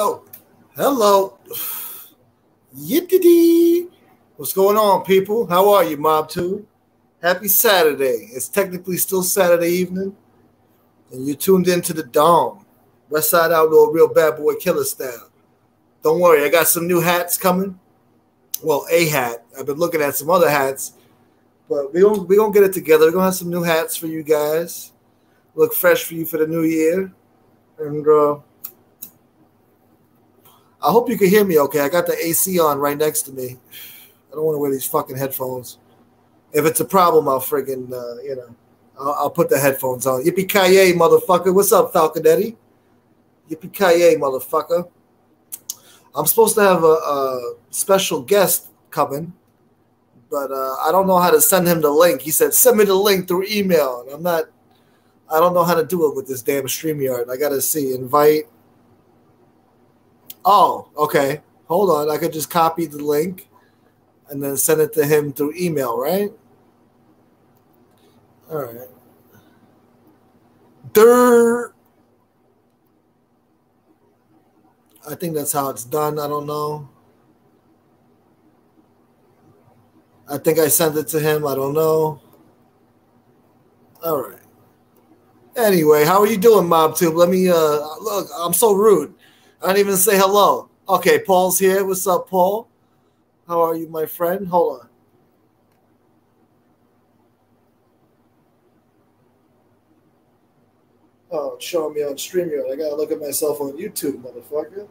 Oh, hello. Yippity. What's going on, people? How are you, MobTube? Happy Saturday. It's technically still Saturday evening, and you're tuned into the Don. West Side Outlaw, real bad boy killer style. Don't worry, I got some new hats coming. Well, a hat. I've been looking at some other hats, but we're gonna, we gonna get it together. We're gonna have some new hats for you guys. Look fresh for you for the new year. And uh, I hope you can hear me okay. I got the AC on right next to me. I don't want to wear these fucking headphones. If it's a problem, I'll friggin', uh, you know, I'll, I'll, put the headphones on. Yippee ki motherfucker. What's up, Falconetti? Yippee ki motherfucker. I'm supposed to have a, a special guest coming, but uh, I don't know how to send him the link. He said, send me the link through email. And I'm not, I don't know how to do it with this damn StreamYard. I got to see, invite. Oh, okay. Hold on. I could just copy the link and then send it to him through email, right? All right. Dirt. I think that's how it's done. I don't know. I think I sent it to him. I don't know. All right. Anyway, how are you doing, MobTube? Let me uh look. I'm so rude. I don't even say hello. Okay, Paul's here. What's up, Paul? How are you, my friend? Hold on. Oh, it's showing me on StreamYard. I gotta look at myself on YouTube, motherfucker.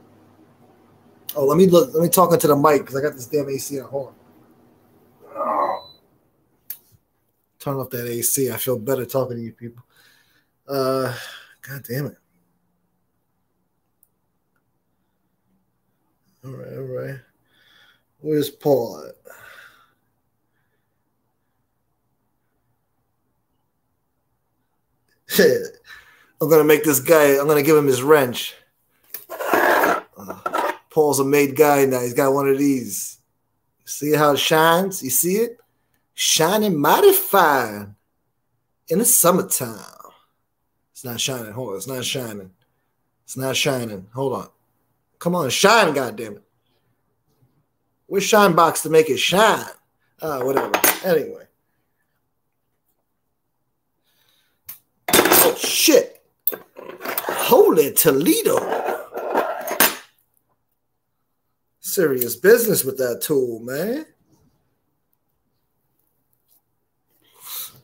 Oh, let me look. Let me talk into the mic because I got this damn AC on. Hold on. Turn off that AC. I feel better talking to you people. Uh, God damn it. All right, all right. Where's Paul at? I'm gonna make this guy. I'm gonna give him his wrench. Paul's a made guy now. He's got one of these. See how it shines? You see it? Shining mighty fine in the summertime. It's not shining. Hold on. It's not shining. It's not shining. Hold on. Come on, shine, goddammit. Where's shine box to make it shine? Ah, whatever. Anyway. Oh shit. Holy Toledo. Serious business with that tool, man.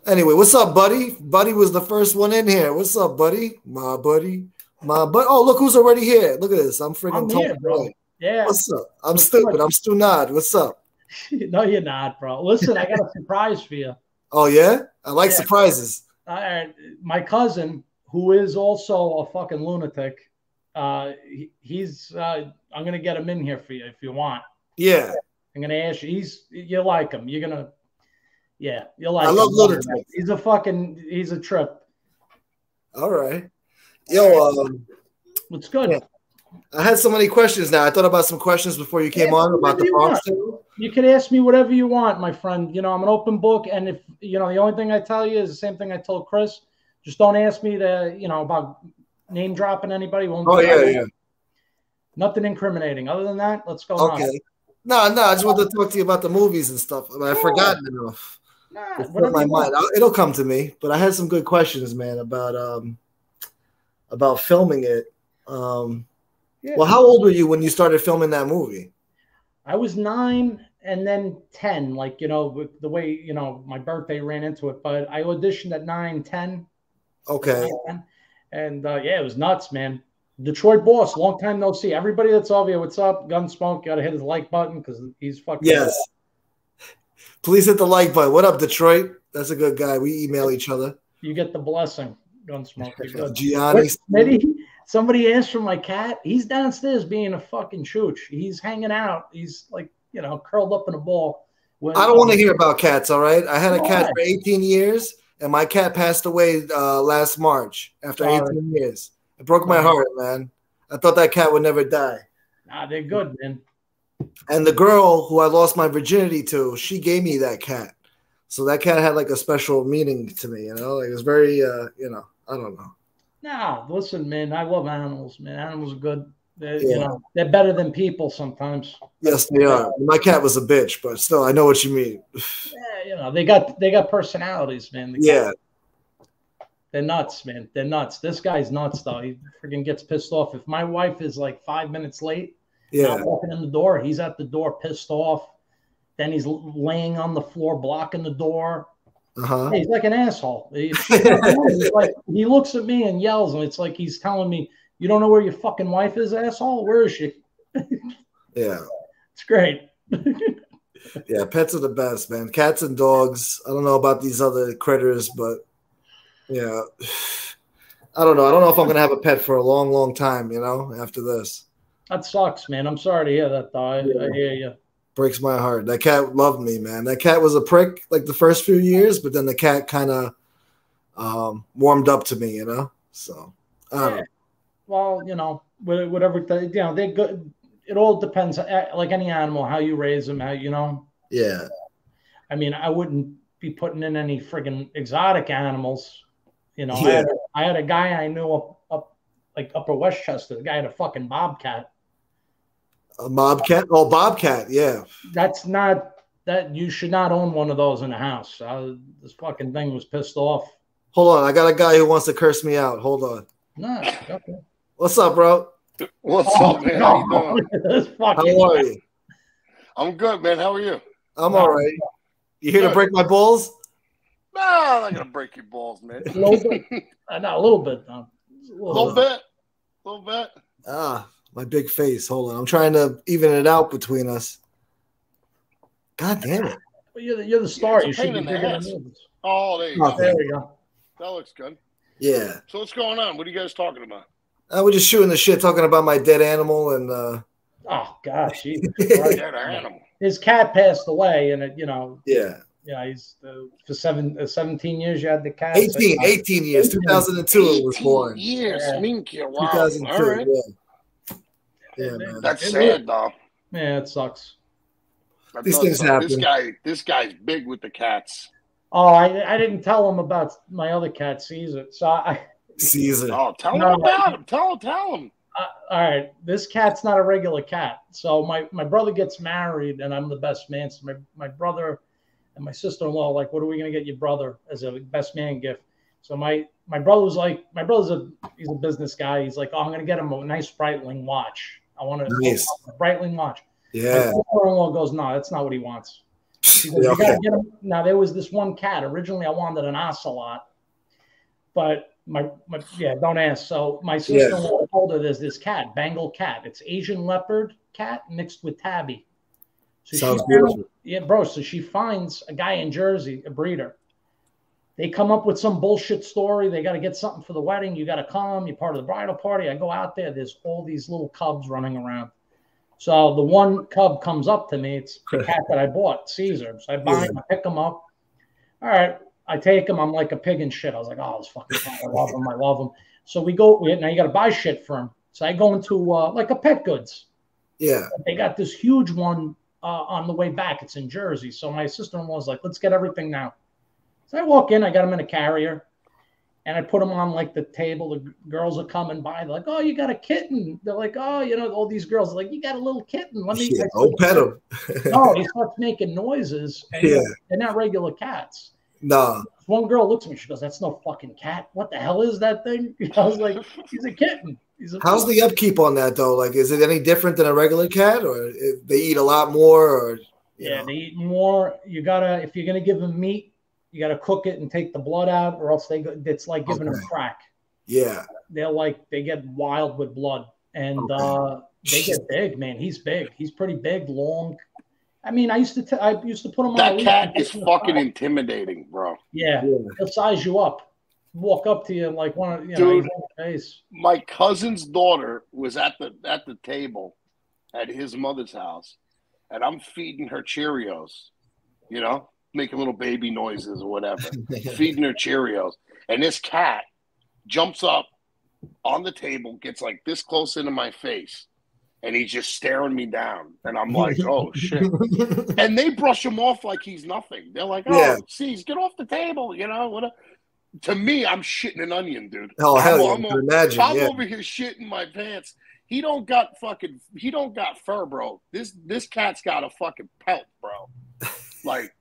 Anyway, what's up, buddy? Buddy was the first one in here. What's up, buddy? My buddy. My but oh look who's already here. Look at this. I'm freaking talking bro. Yeah. What's up? I'm What's stupid. Good? I'm Stu Nod. What's up? no, you're not, bro. Listen, I got a surprise for you. Oh yeah? I like yeah. surprises. Uh, my cousin, who is also a fucking lunatic, uh, he, he's uh, I'm gonna get him in here for you if you want. Yeah. I'm gonna ask you. He's you like him. You're gonna yeah, you like I love lunatics. He's a fucking he's a trip. All right. Yo, um, what's good? Yeah. I had so many questions now. I thought about some questions before you came yeah, on about the Bronx. You can ask me whatever you want, my friend. You know, I'm an open book, and if you know, the only thing I tell you is the same thing I told Chris. Just don't ask me to, you know, about name dropping anybody. Won't oh yeah, yeah. Nothing incriminating. Other than that, let's go. Okay. On. No, no, I just wanted to talk to you about the movies and stuff. I I've forgotten enough. Nah, my mind. It'll come to me. But I had some good questions, man, about um about filming it. Um, yeah. Well, how old were you when you started filming that movie? I was nine and then 10, like, you know, the way, you know, my birthday ran into it, but I auditioned at nine, 10. Okay. And uh, yeah, it was nuts, man. Detroit boss, long time no see. Everybody that's over here, what's up? Gunsmoke, gotta hit his like button because he's fucking. Yes. Please hit the like button. What up, Detroit? That's a good guy. We email each other. You get the blessing. Gunsmoke. Gianni. Smitty, somebody asked for my cat. He's downstairs being a fucking chooch. He's hanging out. He's like, you know, curled up in a ball. When, I don't want to hear about cats. All right. I had a cat for 18 years, and my cat passed away uh, last March after 18 years. It broke my heart, man. I thought that cat would never die. Nah, they're good, man. And the girl who I lost my virginity to, she gave me that cat. So that cat had like a special meaning to me, you know. Like it was very, uh, you know, I don't know. No, listen, man. I love animals, man. Animals are good. They're, You know, they're better than people sometimes. Yes, they are. My cat was a bitch, but still, I know what you mean. Yeah, you know, they got they got personalities, man. The Yeah, They're nuts, man. They're nuts. This guy's nuts, though. He freaking gets pissed off. If my wife is like five minutes late, yeah, walking in the door, he's at the door pissed off. Then he's laying on the floor blocking the door. Uh huh. He's like an asshole. He, like, he looks at me and yells, and it's like he's telling me, "You don't know where your fucking wife is, asshole? Where is she?" Yeah, It's great. yeah. Pets are the best, man. Cats and dogs. I don't know about these other critters, but yeah, I don't know. I don't know if I'm gonna have a pet for a long, long time. You know, after this, That sucks, man. I'm sorry to hear that, though. I, I hear you. Breaks my heart. That cat loved me, man. That cat was a prick like the first few years, but then the cat kind of um, warmed up to me. You know, so I don't know. Well, you know, whatever. You know, they go. It all depends. eh, Like any animal, how you raise them, how you know. Yeah, I mean, I wouldn't be putting in any friggin' exotic animals. You know, I, had a, I had a guy I knew up, up like Upper Westchester. The guy had a fucking bobcat. A bobcat. Oh, bobcat. Yeah, That's not that you should not own one of those in the house. Uh, this fucking thing was pissed off. hold on. I got a guy who wants to curse me out. Hold on. No, okay. What's up, bro? What's Oh, up, man? How you doing? How are you? I'm good, man. How are you? I'm all right. You here to break my balls? No, I'm not gonna break your balls, man. a little bit. Uh, not a little bit. though. A A little bit, a little bit. Ah, my big face. Hold on. I'm trying to even it out between us. God damn it. But You're the, you're the star. it's a you should be in the bigger than ass. Oh, there you Oh, go. There we go. That looks good. Yeah. So what's going on? What are you guys talking about? Uh, we're just shooting the shit, talking about my dead animal, and uh, Oh gosh, Jesus Christ. Dead animal. his cat passed away, and it, you know, yeah, yeah, he's uh, for seven, uh, 17 years. You had the cat. So, 18, 18 years, 2002 it was 18 born. Years, Yeah. Minky. Wow. 2002. All right. Yeah. Yeah, man. That's It sad, though. Yeah, it sucks. That These does things suck. This guy, this guy's big with the cats. Oh, I, I didn't tell him about my other cat, Caesar. So I, Caesar. Oh, tell No. him about him. Tell him. Tell him. Uh, all right, this cat's not a regular cat. So my my brother gets married, and I'm the best man. So my my brother and my sister-in-law like, what are we gonna get your brother as a best man gift? So my my brother was like, my brother's a he's a business guy. He's like, oh, I'm gonna get him a nice Breitling watch. I want to Nice. a Breitling watch. My Yeah. sister-in-law goes, no, that's not what he wants. He goes, Yeah, "You gotta okay. get him." Now there was this one cat. Originally, I wanted an ocelot, but my, my yeah, don't ask. So my sister told her there's this cat, Bengal cat. It's Asian leopard cat mixed with tabby. So Sounds she beautiful. yeah, bro. So she finds a guy in Jersey, a breeder. They come up with some bullshit story. They got to get something for the wedding. You got to come. You're part of the bridal party. I go out there. There's all these little cubs running around. So the one cub comes up to me. It's the cat that I bought, Caesar. So I buy him. I pick him up. All right. I take him. I'm like a pig in shit. I was like, oh, this fucking cat. I love him. I love him. So we go. We, now you got to buy shit for him. So I go into uh, like a pet goods Yeah. they got this huge one uh, on the way back. It's in Jersey. So my sister in law was like, let's get everything now. So I walk in, I got him in a carrier, and I put him on like the table. The girls are coming by. They're like, oh, you got a kitten. They're like, oh, you know, all these girls like, you got a little kitten. Let me. Yeah, oh, pet him. no, he starts making noises. And Yeah. They're not regular cats. Nah. One girl looks at me. She goes, "That's no fucking cat. What the hell is that thing?" I was like, "He's a kitten. He's a How's the upkeep on that though? Like, is it any different than a regular cat, or they eat a lot more, or Yeah, know? they eat more. You gotta if you're gonna give them meat, you gotta cook it and take the blood out, or else they go. It's like giving them Okay. crack. yeah, They're like they get wild with blood, and Okay. uh, they get big. Man, he's big. He's pretty big, long. I mean, I used to t- I used to put him on. a That cat and is to fucking intimidating, bro. Yeah, yeah, he'll size you up, walk up to you like one of you know, Dude. he's on your face. My cousin's daughter was at the at the table at his mother's house, and I'm feeding her Cheerios, you know, making little baby noises or whatever, feeding her Cheerios, and this cat jumps up on the table, gets like this close into my face, and he's just staring me down, and I'm like, oh shit. and they brush him off like he's nothing. They're like, "Oh, Yeah. see, get off the table," you know. What? A, to me, I'm shitting an onion, dude. Oh hell I'm, yeah! I'm I o- can imagine. I'm Yeah, over here shitting my pants. he don't got fucking he don't got fur, bro. This this cat's got a fucking pelt, bro. Like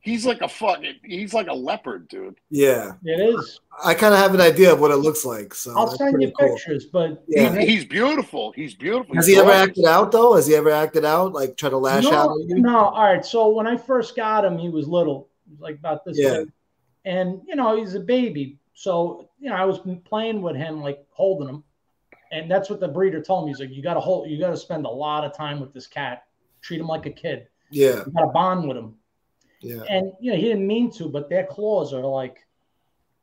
he's like a fucking he's like a leopard, dude. Yeah, It is. I kind of have an idea of what it looks like. So I'll send you cool. pictures, but Yeah. He, he's beautiful. He's beautiful. Has He's he ever acted out though? Has he ever acted out, like try to lash no, out at you? no. All right. So when I first got him, he was little, like about this Yeah. big. and you know he's a baby. So you know I was playing with him, like holding him, and that's what the breeder told me. He's like, you got to hold, you got to spend a lot of time with this cat. Treat him like a kid. Yeah, You got to bond with him. Yeah, And you know he didn't mean to, but their claws are like,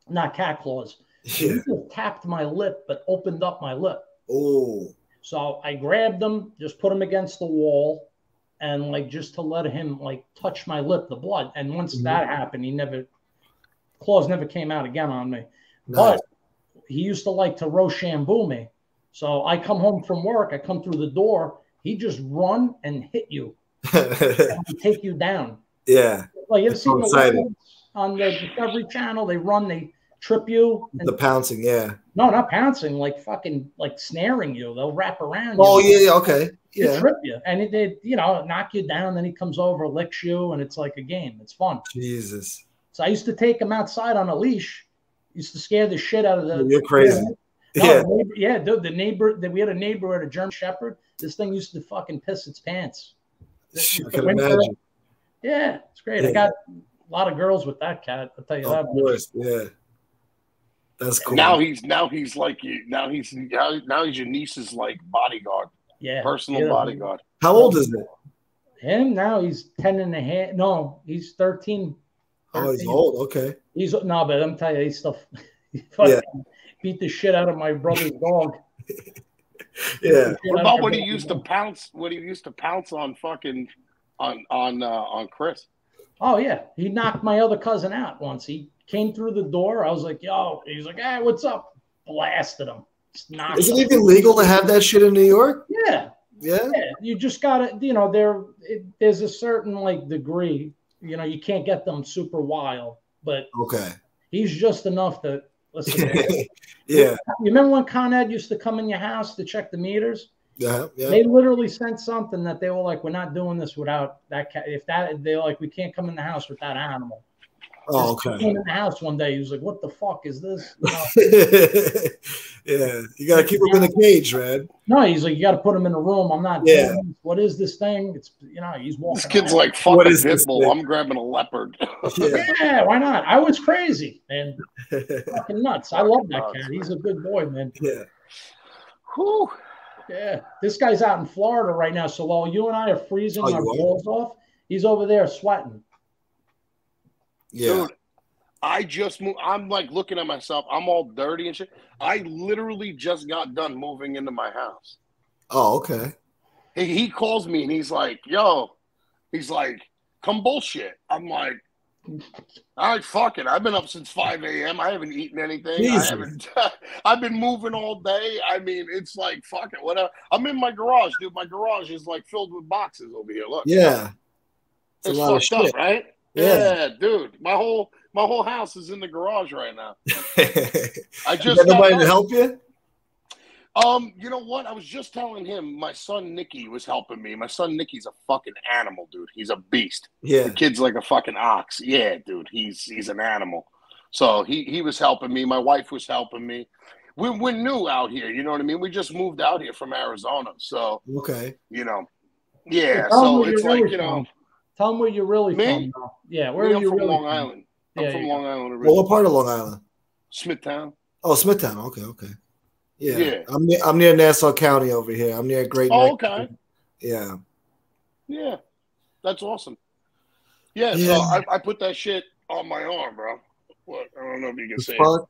not cat claws. yeah. He just tapped my lip, but opened up my lip. Oh, So I grabbed him, just put him against the wall, and like just to let him like touch my lip, the blood. And once Mhm. that happened, he never claws never came out again on me. nice. But he used to like to Rochambeau me. So I come home from work, I come through the door, he just run and hit you and take you down. Yeah, Like you ever That's seen so the exciting. on the Discovery Channel? They run, they trip you. And, the pouncing. Yeah. no, not pouncing, like fucking like snaring you. They'll wrap around Oh you. yeah, yeah, okay. They trip you. And it, they, you know, knock you down, then he comes over, licks you, and it's like a game. It's fun. Jesus, So I used to take him outside on a leash. Used to scare the shit out of the you're crazy. No, Yeah. the neighbor, yeah, dude, the neighbor that we had a neighbor at a German Shepherd. This thing used to fucking piss its pants. I can imagine. Yeah, it's great. Yeah. I got a lot of girls with that cat. I'll tell you Of that. course, yeah. That's cool. Now he's now he's like you. Now he's now, now he's your niece's like bodyguard, Yeah, personal yeah. bodyguard. How old is it? Him now he's 10 and a half. No, he's 13. Oh, he's old. Okay. He's no, but I'm telling you, he's still he fucking beat the shit out of my brother's dog. Yeah. What about when he used to pounce? When he used to pounce on fucking on on uh, on Chris? Oh yeah, he knocked my other cousin out once. He came through the door. I was like, "Yo," he's like, "Hey, what's up?" Blasted him. Just knocked Is it even legal to have that shit in New York? Yeah, Yeah. yeah. You just gotta, you know, there. It, there's a certain like degree. You know, you can't get them super wild, but Okay. he's just enough to listen. yeah. you remember when Con Ed used to come in your house to check the meters? Yeah. Yeah. They literally sent something that they were like, "We're not doing this without that cat." If that, they're like, "We can't come in the house with that animal." Oh, This kid okay. Came in the house one day. He was like, "What the fuck is this?" You know? yeah. You gotta keep him in a cage, man. no, he's like, "You got to put him in a room." I'm not. Yeah. doing this. What is this thing? It's you know, he's walking. This kid's around. like What fucking is this pitbull. thing? I'm grabbing a leopard. Yeah. yeah, why not? I was crazy and fucking nuts. I love that cat. He's a good boy, man. yeah. Whew. Yeah, this guy's out in Florida right now. So while you and I are freezing Oh, our balls off, he's over there sweating. Yeah. Dude, I just moved. I'm like looking at myself. I'm all dirty and shit. I literally just got done moving into my house. Oh, okay. He, he calls me and he's like, "Yo," he's like, "Come bullshit." I'm like, "All right, fuck it. I've been up since 5 a.m. I haven't eaten anything. Jesus. I haven't. I've been moving all day. I mean, it's like fuck it. Whatever. I'm in my garage, dude. My garage is like filled with boxes over here. Look, Yeah. It's a it's lot of shit. up, right? Yeah. yeah, dude. My whole my whole house is in the garage right now. I just nobody to help you? Um, you know what? I was just telling him my son Nicky was helping me. My son Nicky's a fucking animal, dude. He's a beast. Yeah. The kid's like a fucking ox. Yeah, dude. He's he's an animal. So he he was helping me. My wife was helping me. We, we're new out here. You know what I mean? We just moved out here from Arizona. So Okay. you know, yeah. Tell him So where it's you're like really you know, from. Tell him where you're really Me? from. Now. Yeah, where me, are I'm you from really Long from? Island. I'm Yeah, from you Long Island Well, what part of Long Island? Smithtown. Oh, Smithtown. Okay, okay. Yeah. Yeah. I'm near, I'm near Nassau County over here. I'm near Great Oh, Neck. okay. Yeah. Yeah, that's awesome. Yeah, Yeah. so I, I put that shit on my arm, bro. What? I don't know if you can see it.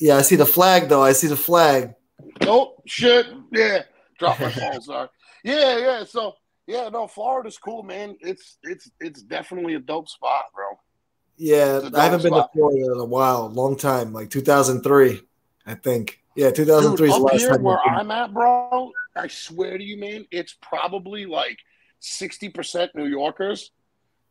Yeah, I see the flag though. I see the flag. Oh shit! Yeah, drop my phone. Sorry. Yeah, yeah. So yeah, no, Florida's cool, man. It's it's it's definitely a dope spot, bro. Yeah, I haven't dog been to. Florida in a while, long time, like 2003, I think. Yeah, 2003 Dude, is the up last here time. where. I'm at, bro, I swear to you, man, it's probably like sixty percent New Yorkers,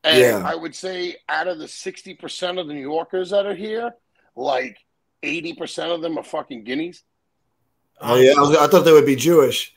and Yeah. I would say out of the sixty percent of the New Yorkers that are here, like eighty percent of them are fucking guineas. Oh yeah, I, was, I thought they would be Jewish.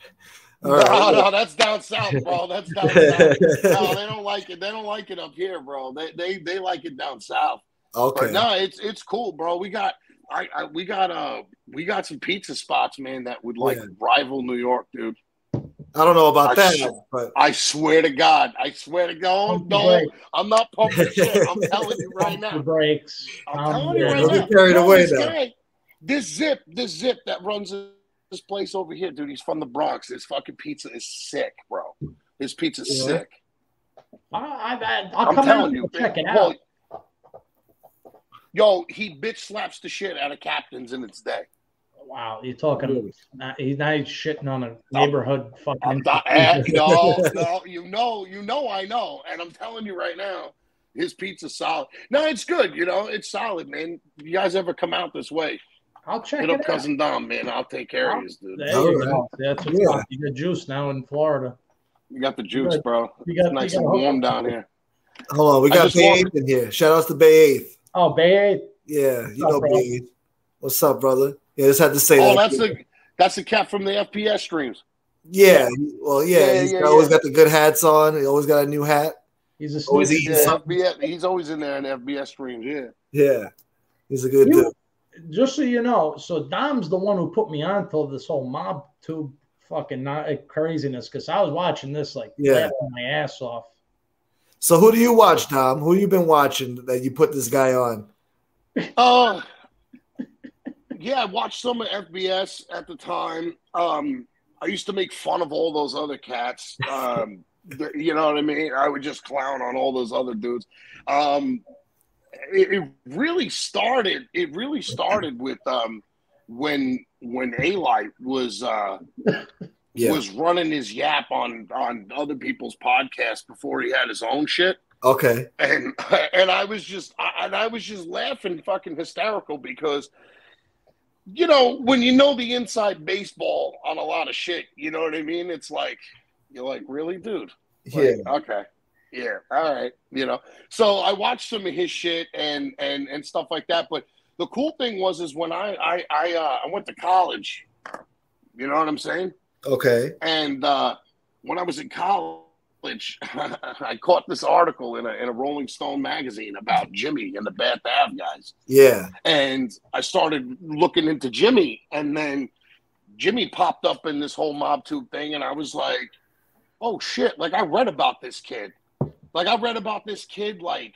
All no, right. no, that's down south, bro. That's down south. No, they don't like it. They don't like it up here, bro. They they they like it down south. Okay. But no, it's it's cool, bro. We got I, I we got uh we got some pizza spots, man, that would like Yeah. rival New York, dude. I don't know about I that, sh- but I swear to God. I swear to God. Pump the No, brakes. I'm not pumping shit. I'm telling you right Pump the now. brakes. I'm Um, telling you yeah, right don't now. get carried Bro, away this now. guy, this zip, this zip that runs this place over here, dude. He's from the Bronx. His fucking pizza is sick, bro. His pizza's Yeah. sick. I, I, I, I'll I'm come telling you, check it Paul, out. Yo, he bitch slaps the shit out of captains in its day. Wow, you're talking. Really? Now, he's not he's shitting on a neighborhood fucking. I'm not, eh, no, no, you know, you know, I know, and I'm telling you right now, his pizza's solid. No, it's good. You know, it's solid, man. You guys ever come out this way? I'll check Hit it up out. cousin Dom, man. I'll take care of you, dude. There you right. go. That's what's Yeah. up. You got juice now in Florida. You got the juice, Good. bro. You It's got- nice you and got- warm down here. hold on, we got just Bay Eighth in here. Shout outs to Bay Eighth. Oh, Bay Eight. Yeah, you What's know up, Bay bro? Eighth. What's up, brother? Yeah, just had to say Oh, that. that's the that's the cat from the FBS streams. yeah. he- Well, yeah, Yeah, he's yeah, always yeah. got the good hats on. He always got a new hat. He's a Always eating Yeah, something. FBS, he's always in there in FBS streams. Yeah. Yeah, he's a good You- dude. Just so you know, so Dom's the one who put me on to this whole mob tube fucking not, craziness because I was watching this like Yeah. laughing my ass off. So who do you watch, Dom? Who you been watching that you put this guy on? Uh, yeah, I watched some of FBS at the time. Um, I used to make fun of all those other cats. Um, you know what I mean? I would just clown on all those other dudes. Um, it, it really started. It really started with um, when when Alite was uh, Yeah. was running his yap on on other people's podcasts before he had his own shit Okay. and and I was just I, and I was just laughing fucking hysterical because you know when you know the inside baseball on a lot of shit, you know what I mean? It's like you're like, really, dude? Yeah. Okay. Yeah. All right. You know. So I watched some of his shit and and and stuff like that. But the cool thing was is when I I I, uh, I went to college. You know what I'm saying? Okay. And uh, when I was in college, I caught this article in a, in a Rolling Stone magazine about Jimmy and the Bad Bath guys. Yeah. And I started looking into Jimmy, and then Jimmy popped up in this whole mob tube thing, and I was like, oh shit, like I read about this kid. Like I read about this kid like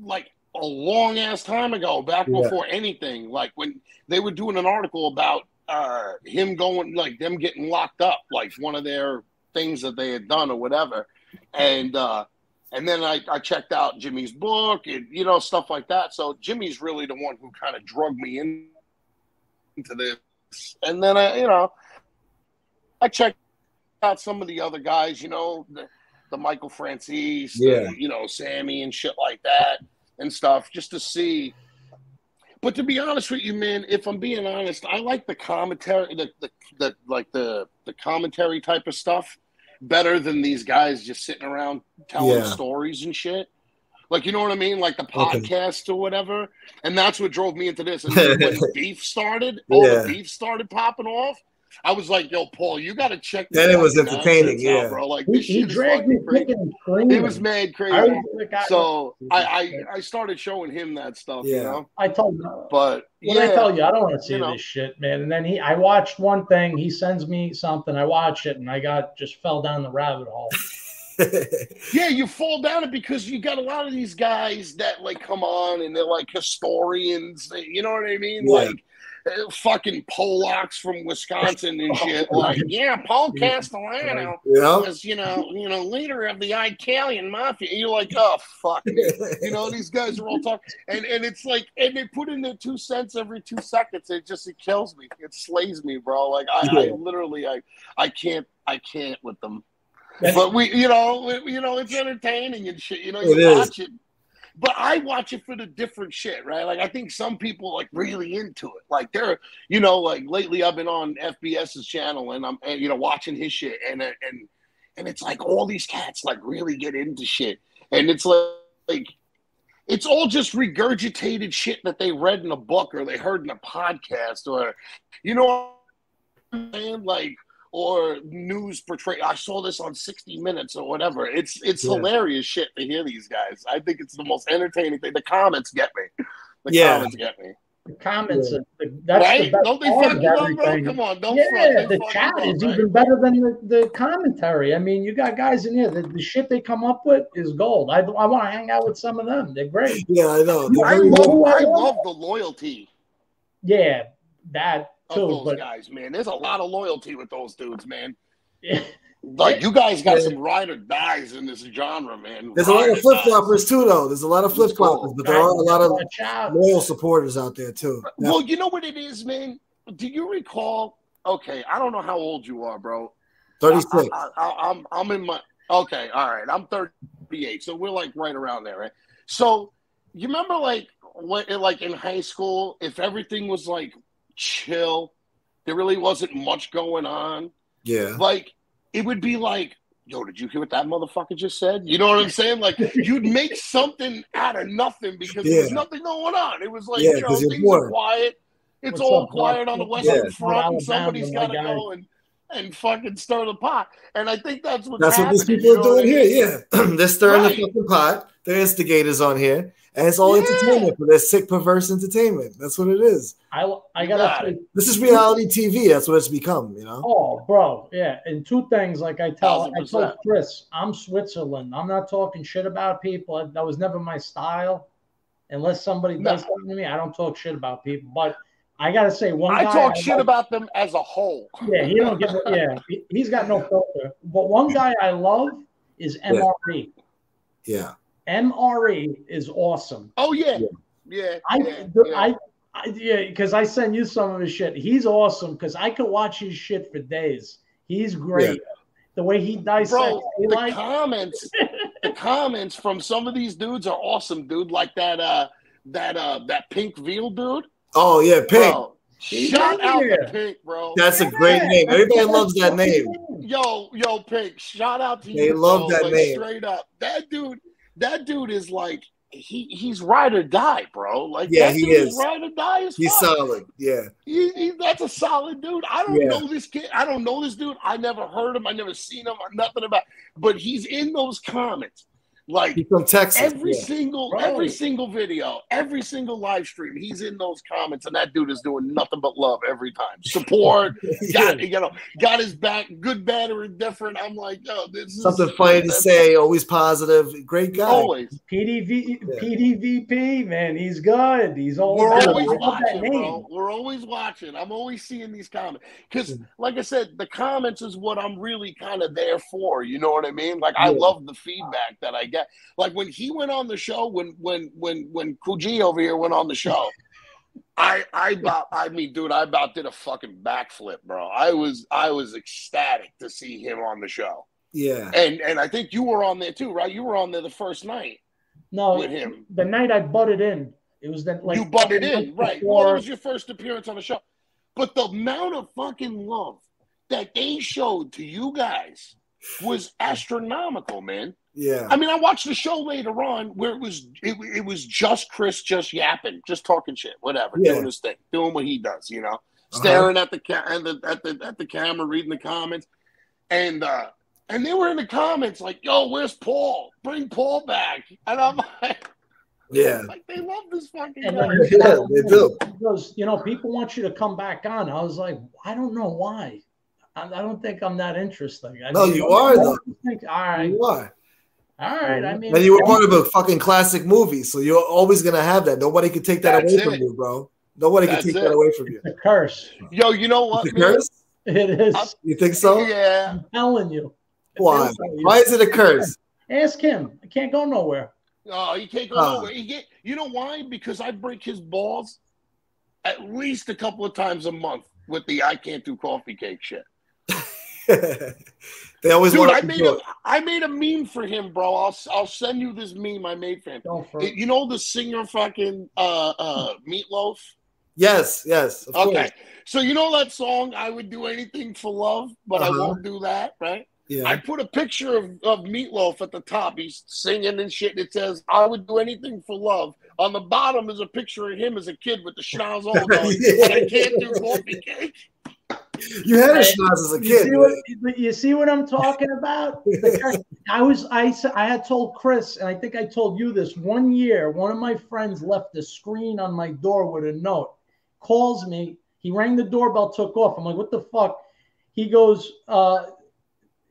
like a long ass time ago, back Yeah. before anything. Like when they were doing an article about uh him going like them getting locked up, like one of their things that they had done or whatever. And uh and then I, I checked out Jimmy's book and you know stuff like that. So Jimmy's really the one who kind of drug me in into this. And then I, you know, I checked out some of the other guys, you know, the, the Michael Franzese, the, Yeah. you know, Sammy and shit like that and stuff, just to see. But to be honest with you, man, if I'm being honest, I like the commentary, the, the, the like the the commentary type of stuff better than these guys just sitting around telling Yeah. stories and shit. Like you know what I mean, like the Okay. podcast or whatever. And that's what drove me into this. And when beef started, all Yeah. the beef started popping off. I was like, "Yo, Paul, you got to check." Then it was entertaining, nonsense out, yeah. bro. Like He, this he shit is dragged me fucking crazy. kicking. It was mad crazy. I- So I, I I started showing him that stuff, you Yeah. know. I told him, But What yeah, I tell you, I don't want to see you know. this shit, man. And then he, I watched one thing. He sends me something. I watch it, and I got just fell down the rabbit hole. Yeah, you fall down it because you got a lot of these guys that like come on and they're like historians. they- You know what I mean? Yeah. Like fucking Polacks from Wisconsin and oh, shit. Like, yeah, Paul Castellano yeah. was, you know, you know, leader of the Italian mafia. And you're like, oh fuck, you know, these guys are all talking, and and it's like, and they put in their two cents every two seconds. It just it kills me. It slays me, bro. Like I, I literally, I, I can't, I can't with them. But we, you know, you know, it's entertaining and shit. You know, It you is. watch it. But I watch it for the different shit, right? Like I think some people like really into it. Like they're, you know, like lately I've been on FBS's channel and I'm, and, you know, watching his shit and and and it's like all these cats like really get into shit, and it's like, like it's all just regurgitated shit that they read in a book or they heard in a podcast or, you know I'm saying? Like, or news portray. I saw this on 60 Minutes or whatever. It's it's Yeah. hilarious shit to hear these guys. I think it's the most entertaining thing. The comments get me. The Yeah. comments get me. The comments, are the, that's the right? best Don't they part fuck of you up, bro? Come on, don't yeah, front. The chat up, is right? even better than the, the commentary. I mean, you got guys in here. The, the shit they come up with is gold. I, I want to hang out with some of them. They're great. Yeah, I know. They're I love. I love the loyalty Yeah, that of too. those But guys, man. There's a lot of loyalty with those dudes, man. yeah, Like you guys got Yeah. some ride or dies in this genre, man. There's a lot of flip dies. floppers too, though. There's a lot of flip floppers, but there are a lot of loyal supporters out there too. Yeah. Well, you know what it is, man. Do you recall? Okay, I don't know how old you are, bro. 36. I, I, I'm I'm in my okay. All right, I'm 38, so we're like right around there, right? So you remember like what like in high school, if everything was like chill, there really wasn't much going on. Yeah. Like it would be like, yo, did you hear what that motherfucker just said? You know what I'm saying? Like you'd make something out of nothing because there was nothing going on. It was like, Yeah, you know, 'cause you're things are quiet. It's What's all up, quiet Doc? on the What's Western up, Front, and Alabama, somebody's my got to go and and fucking stir the pot. And I think that's what That's what these people are doing here. Yeah. They're stirring Right. the fucking pot. They're instigators on here. And it's all Yeah. entertainment, but they're sick, perverse entertainment. That's what it is. I I gotta got say. This is reality TV. That's what it's become, you know? oh, bro, yeah. And two things, like I tell, Thousand I told. Chris, I'm Switzerland. I'm not talking shit about people. That was never my style. Unless somebody No. does something to me, I don't talk shit about people. But I gotta say, one I guy talk shit love- about them as a whole. Yeah, he don't give. a- Yeah, he- he's got no filter. But one guy I love is MRE. Yeah. MRE is awesome. Oh yeah, Yeah. yeah, I, yeah, the- yeah. I, I yeah, because I send you some of his shit. He's awesome because I could watch his shit for days. He's great. The way he dissects Bro, the daylight. comments, the comments from some of these dudes are awesome, dude. Like that, uh, that, uh, that pink veal dude. Oh, yeah. Pink. Bro, shout out here. to Pink, bro. That's a great Yeah, name. Everybody the loves that name. Yo, yo, Pink, shout out to They you. They love bro. that like, name. Straight up, that dude, that dude is like he he's ride or die, bro. Like Yeah, he dude is. ride or die as He's fuck. solid. Yeah. He, he, that's a solid dude. I don't Yeah. know this kid. I don't know this dude. I never heard him. I never seen him. Nothing about. But he's in those comments. Like He's from Texas. every yeah. single Bro. every single video, every single live stream, he's in those comments, and that dude is doing nothing but love every time. Support, got you know, got his back, good, bad, or indifferent. I'm like, yo, this is Something funny to say, always positive. Great guy. Always, PDV, Yeah. PDVP, man, he's good. He's always we're good. always I love that watching, bro. We're always watching. I'm always seeing these comments because, like I said, the comments is what I'm really kind of there for. You know what I mean? Like I love the feedback that I get. Like when he went on the show, when when when when Kuji over here went on the show. I I about I mean, dude, I about did a fucking backflip, bro. I was I was ecstatic to see him on the show, Yeah. and and I think you were on there too, right? You were on there the first night No, with him. the night I butted in, it was then like you butted in, night right? before- Well, it was your first appearance on the show, but the amount of fucking love that they showed to you guys was astronomical, man. Yeah. I mean, I watched the show later on where it was it, it was just Chris just yapping, just talking shit, whatever, Yeah. doing his thing, doing what he does, you know, Uh-huh. staring at the ca- at the at the at the camera, reading the comments, and uh and they were in the comments like, "Yo, where's Paul? Bring Paul back!" And I'm like, Yeah. like they love this fucking And guy. then Yeah, they do. Because you know, people want you to come back on. I was like, I don't know why. I, I don't think I'm that interesting. I No, mean, you are, I though. think- all right, You are. All right. I mean, And you were part of a fucking classic movie, so you're always gonna have that. Nobody can take that That's away from you, bro. Nobody That's can take it. that away from you. the curse. Yo, you know what? It's a curse? It is. I'm- You think so? Yeah. I'm telling you. Why? I'm telling you. Why is it a curse? Ask him. I can't go nowhere. Oh, he can't go Oh. nowhere. He get, you know why? Because I break his balls at least a couple of times a month with the I can't do coffee cake shit. they always Dude, want I to made do a it. I made a meme for him, bro. I'll I'll send you this meme I made for him. Go for It- it. you know the singer fucking uh uh Meatloaf? Yes, yes. Of Okay. course. So you know that song I would do anything for love, but I Uh-huh. won't do that, right? Yeah. I put a picture of, of Meatloaf at the top. He's singing and shit. And it says, I would do anything for love. On the bottom is a picture of him as a kid with the schnoz all going. Yeah. And I can't do coffee cake. You had a schnoz as a You kid. see, what, you see what I'm talking about? The I was I I had told Chris, and I think I told you this one year. One of my friends left a screen on my door with a note. Calls me. He rang the doorbell, took off. I'm like, what the fuck? He goes, uh,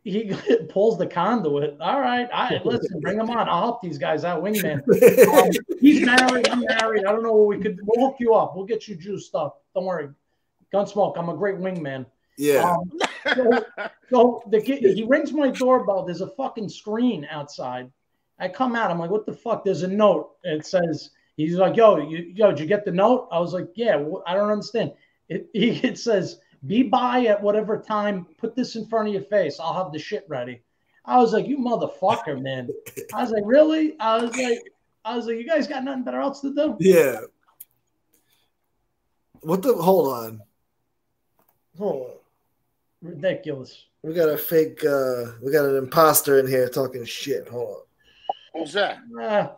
he pulls the conduit. All right, I listen, bring him on. I'll help these guys out, wingman. Um, he's married. I'm married. I don't know what we could. We'll hook you up. We'll get you juiced up. Don't worry. Gunsmoke. I'm a great wingman. yeah. Um, so, so the kid, he rings my doorbell. There's a fucking screen outside. I come out. I'm like, what the fuck? There's a note. It says, he's like, yo, you, yo, did you get the note? I was like, yeah. I don't understand. It, he, it says, be by at whatever time. Put this in front of your face. I'll have the shit ready. I was like, you motherfucker, man. I was like, really? I was like, I was like, you guys got nothing better else to do? Yeah. What the? Hold on. Hold on. Ridiculous. We got a fake. uh We got an imposter in here talking shit. Hold on. Who's that? Ah,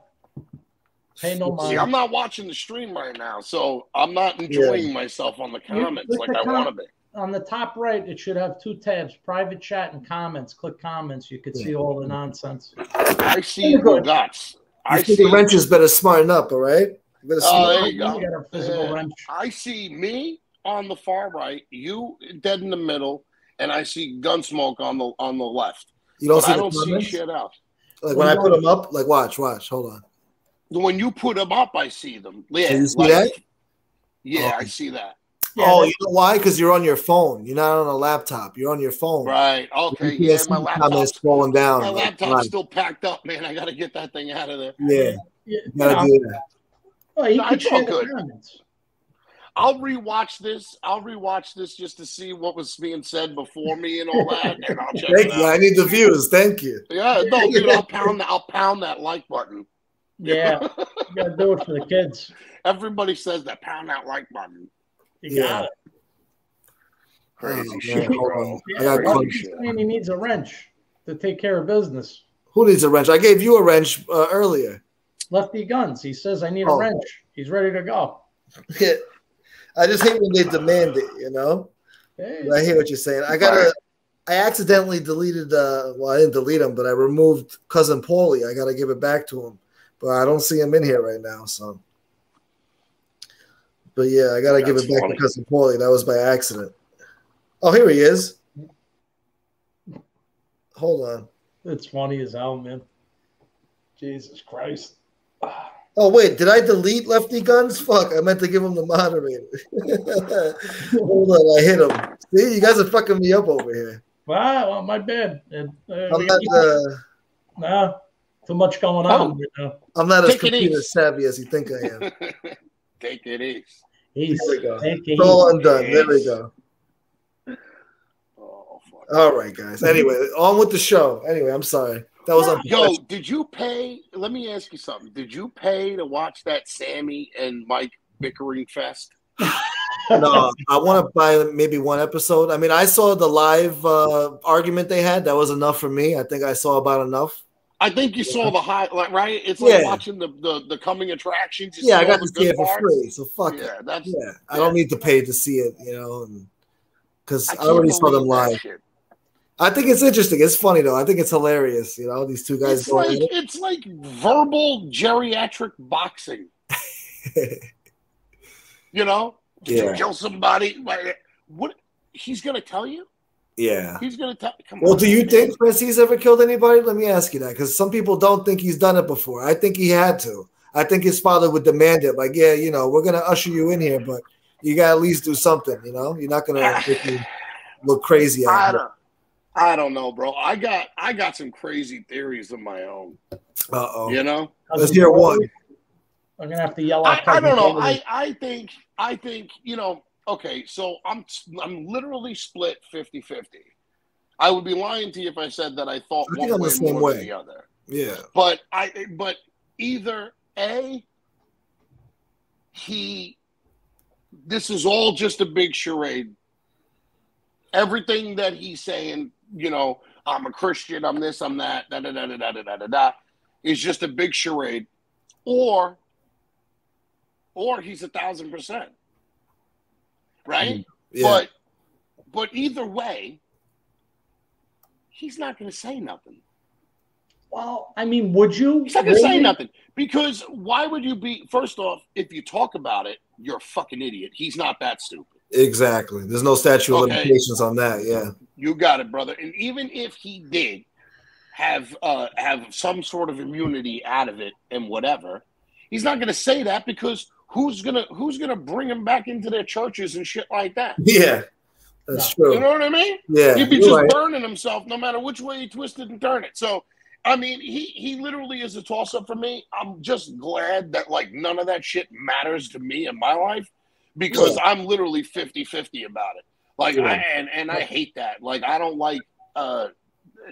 pay no on. See, mind. I'm not watching the stream right now, so I'm not enjoying myself on the comments click like the I com- want to be. on the top right, it should have two tabs: private chat and comments. Click comments. You could see all the nonsense. I see You're good. guts. I I think see. the wrenches better smarten up. All right. You better Oh, smarten there you go. got a physical Yeah. wrench. I see me on the far right, you dead in the middle, and I see Gunsmoke on the on the left. You don't But see I the don't see shit else. Like when I put them up, like watch, watch, hold on. When you put them up, I see them. Yeah, So you see like- that? Yeah, Oh. I see that. Yeah, oh, you know why? Because you're on your phone. You're not on a laptop. You're on your phone. Right. Okay. Yeah, my the comments laptop's falling down. my laptop's right. still packed up, man. I gotta get that thing out of there. Yeah, yeah, you you gotta know, do that. well, he No, could it's all the good. comments. I'll rewatch this. I'll rewatch this just to see what was being said before me and all that, and I'll check Thank it you. I need the views. Thank you. Yeah, no, dude, I'll pound. that. I'll pound that like button. Yeah, you gotta do it for the kids. Everybody says that. Pound that like button. You Yeah. got it. Crazy Oh, shit, bro. Yeah, I got right. caught. He's saying he needs a wrench to take care of business. Who needs a wrench? I gave you a wrench uh, earlier. Lefty Guns. He says, "I need Oh. a wrench." He's ready to go. I just hate when they demand it. You know. Hey, I hear what you're saying. I gotta. I accidentally deleted. Uh, well, I didn't delete him, but I removed cousin Paulie. I gotta give it back to him, but I don't see him in here right now. So. But yeah, I gotta give it back funny. to cousin Paulie. That was by accident. Oh, here he is. Hold on. it's funny as hell, man. Jesus Christ. Oh wait, did I delete Lefty Guns? Fuck, I meant to give him the moderator. Hold on, I hit him. See, you guys are fucking me up over here. Wow, well, my bad. And, uh, I'm not. Uh, nah, too much going Oh. on. You know. I'm not as Take it computer easy. savvy as you think I am. Take it easy. He's There we go. taking- It's all undone. There we go. Oh, fuck. All right, guys. Anyway, on with the show. Anyway, I'm sorry. That was Yo, did you pay? Let me ask you something. Did you pay to watch that Sammy and Mike bickering fest? No, I want to buy maybe one episode. I mean, I saw the live uh, argument they had. That was enough for me. I think I saw about enough. I think you saw the high, like, right? It's like Yeah. watching the, the the coming attractions. You Yeah, I got all to see it for parts. free. So fuck it. Yeah, that's. Yeah, I don't need to pay to see it. You know, because I, can't already saw believe them that live. shit. I think it's interesting. It's funny though. I think it's hilarious. You know, these two guys It's like it's like verbal geriatric boxing. You know, Did Yeah. you kill somebody? What? He's gonna tell you. yeah. He's gonna tell. Come Well, on, do you man. think Franzese ever killed anybody? Let me ask you that, because some people don't think he's done it before. I think he had to. I think his father would demand it, like, yeah, you know, we're gonna usher you in here, but you gotta at least do something. You know, you're not gonna look crazy I at don't. I don't know, bro. I got I got some crazy theories of my own. Uh oh. You know, Let's hear one. I'm gonna have to yell I, out. I don't know. I, I think I think you know. Okay, so I'm I'm literally split 50-50. I would be lying to you if I said that I thought I one I'm the way same more way. than the other. Yeah. But I but either a he this is all just a big charade. Everything that he's saying, you know, I'm a Christian, I'm this, I'm that, da da da da da da da da, da is just a big charade, or or he's a thousand percent, right? Mm-hmm. Yeah. But but either way, he's not going to say nothing. Well, I mean, would you? He's not going to say nothing because why would you be? First off, if you talk about it, you're a fucking idiot. He's not that stupid. Exactly. There's no statute of Okay. limitations on that. Yeah. You got it, brother. And even if he did have uh, have some sort of immunity out of it and whatever, he's not going to say that because who's gonna who's gonna bring him back into their churches and shit like that? Yeah. That's You true. You know what I mean? Yeah. He'd be just right. burning himself no matter which way he twisted and turned it. So, I mean, he he literally is a toss up for me. I'm just glad that like none of that shit matters to me in my life because I'm literally 50-50 about it. Like Yeah. I and and I hate that. Like I don't like uh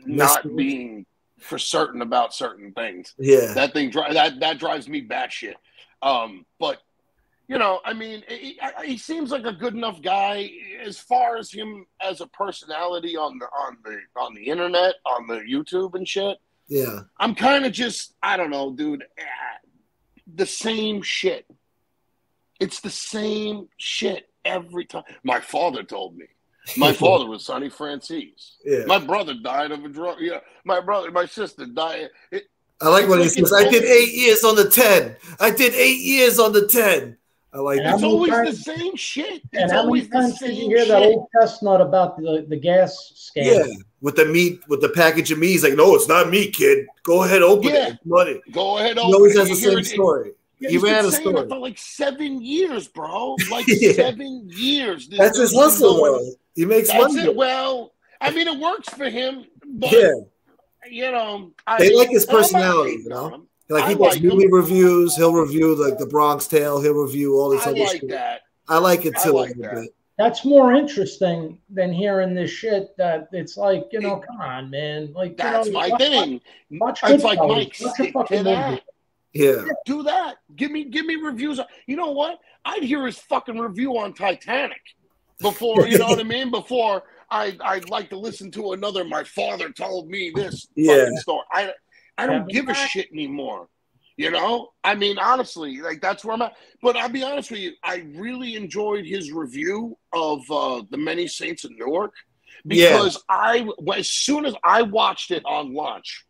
not being for certain about certain things Yeah. that thing dri- that that drives me batshit. Um, but you know, I mean, he, he seems like a good enough guy as far as him as a personality on the on the on the internet, on the YouTube and shit. Yeah. I'm kind of just, I don't know, dude. eh, The same shit. It's the same shit every time. My father told me. My father was Sonny Francis. Yeah. My brother died of a drug. Yeah, my brother, my sister died. It, I like when he says, I did eight years on the 10. I did eight years on the 10. I like And. It's always times- the same shit. And It's how many always the times did you same hear that shit. old chestnut about the, the gas scam? Yeah. With the meat, with the package of meat. He's like, no, it's not meat, kid. Go ahead, open Yeah. it. It's money. Go ahead. He always it. has the same it- story. Yeah, He he's been ran a saying story. it for like seven years, bro. Like Yeah. seven years. This That's his dude's hustle, going- though. He makes That's money. it. Well, I mean, it works for him, but Yeah. you know, I They mean, like his and I'm not personality, you know? him. Like he I does like movie him. reviews. He'll review like the Bronx Tale. He'll review all this I other like shit. that. I like it too like a little that. bit. That's more interesting than hearing this shit that it's like, you know, come on, man. Like, That's you know, my watch- thing. Much It's like Goodfellas. Mike, stick fucking to that. Yeah. Do that. Give me, give me reviews. You know what? I'd hear his fucking review on Titanic before. You know what I mean? Before I, I'd like to listen to another. My father told me this Yeah. fucking story. I, I don't give a shit anymore. You know, I mean, honestly, like that's where I'm at. But I'll be honest with you, I really enjoyed his review of uh, the Many Saints of Newark Yeah. because I, as soon as I watched it on launch,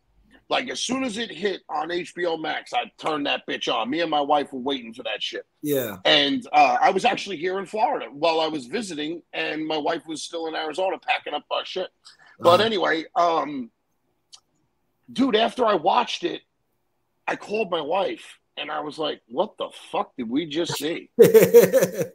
like as soon as it hit on HBO Max, I turned that bitch on. Me and my wife were waiting for that shit, Yeah. and uh, I was actually here in Florida while I was visiting, and my wife was still in Arizona packing up our shit. But Uh, anyway, um, dude, after I watched it, I called my wife and I was like, "What the fuck did we just see?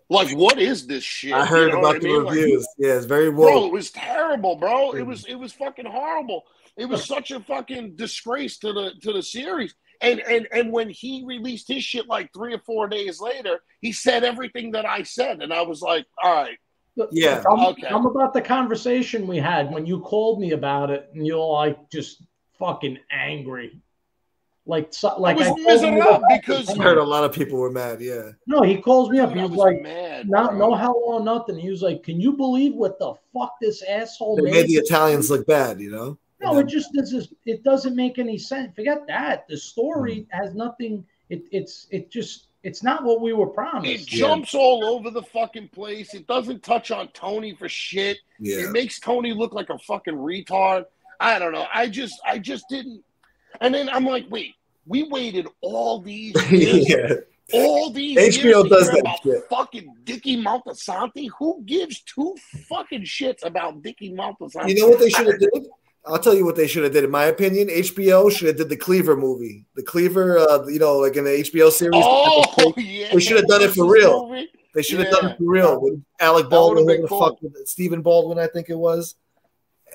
Like, what is this shit?" I heard You know about the mean? Like, reviews. yeah, it's very bro, it was terrible, bro. It Mhm. was it was fucking horrible. It was such a fucking disgrace to the to the series. And and and when he released his shit like three or four days later, he said everything that I said, and I was like, "All right, Yeah. Tell me, Okay. tell me about the conversation we had when you called me about it, and you're like just fucking angry, like so, like was told you miserable because- I heard a lot of people were mad. Yeah. No, he calls me up. Dude, He was was like, mad, "Not bro. no how long, nothing." He was like, "Can you believe what the fuck this asshole made?" made the Italians look bad, you know? No, it just this is it doesn't make any sense. Forget that. The story Hmm. has nothing. It it's it just it's not what we were It promised. Yeah. jumps all over the fucking place. It doesn't touch on Tony for shit. Yeah. It makes Tony look like a fucking retard. I don't know. I just I just didn't. And then I'm like, wait, we waited all these years, yeah. all these HBO years does that about shit. fucking Dickie Moltisanti. Who gives two fucking shits about Dickie Moltisanti? You know what they should have did? I'll tell you what they should have did. In my opinion, HBO should have did the Cleaver movie. The Cleaver, uh, you know, like in the HBO series. Oh yeah, We should have done it for real. Movie. They should have done it for real with Alec Baldwin, whoever the cool. fuck with Stephen Baldwin, I think it was.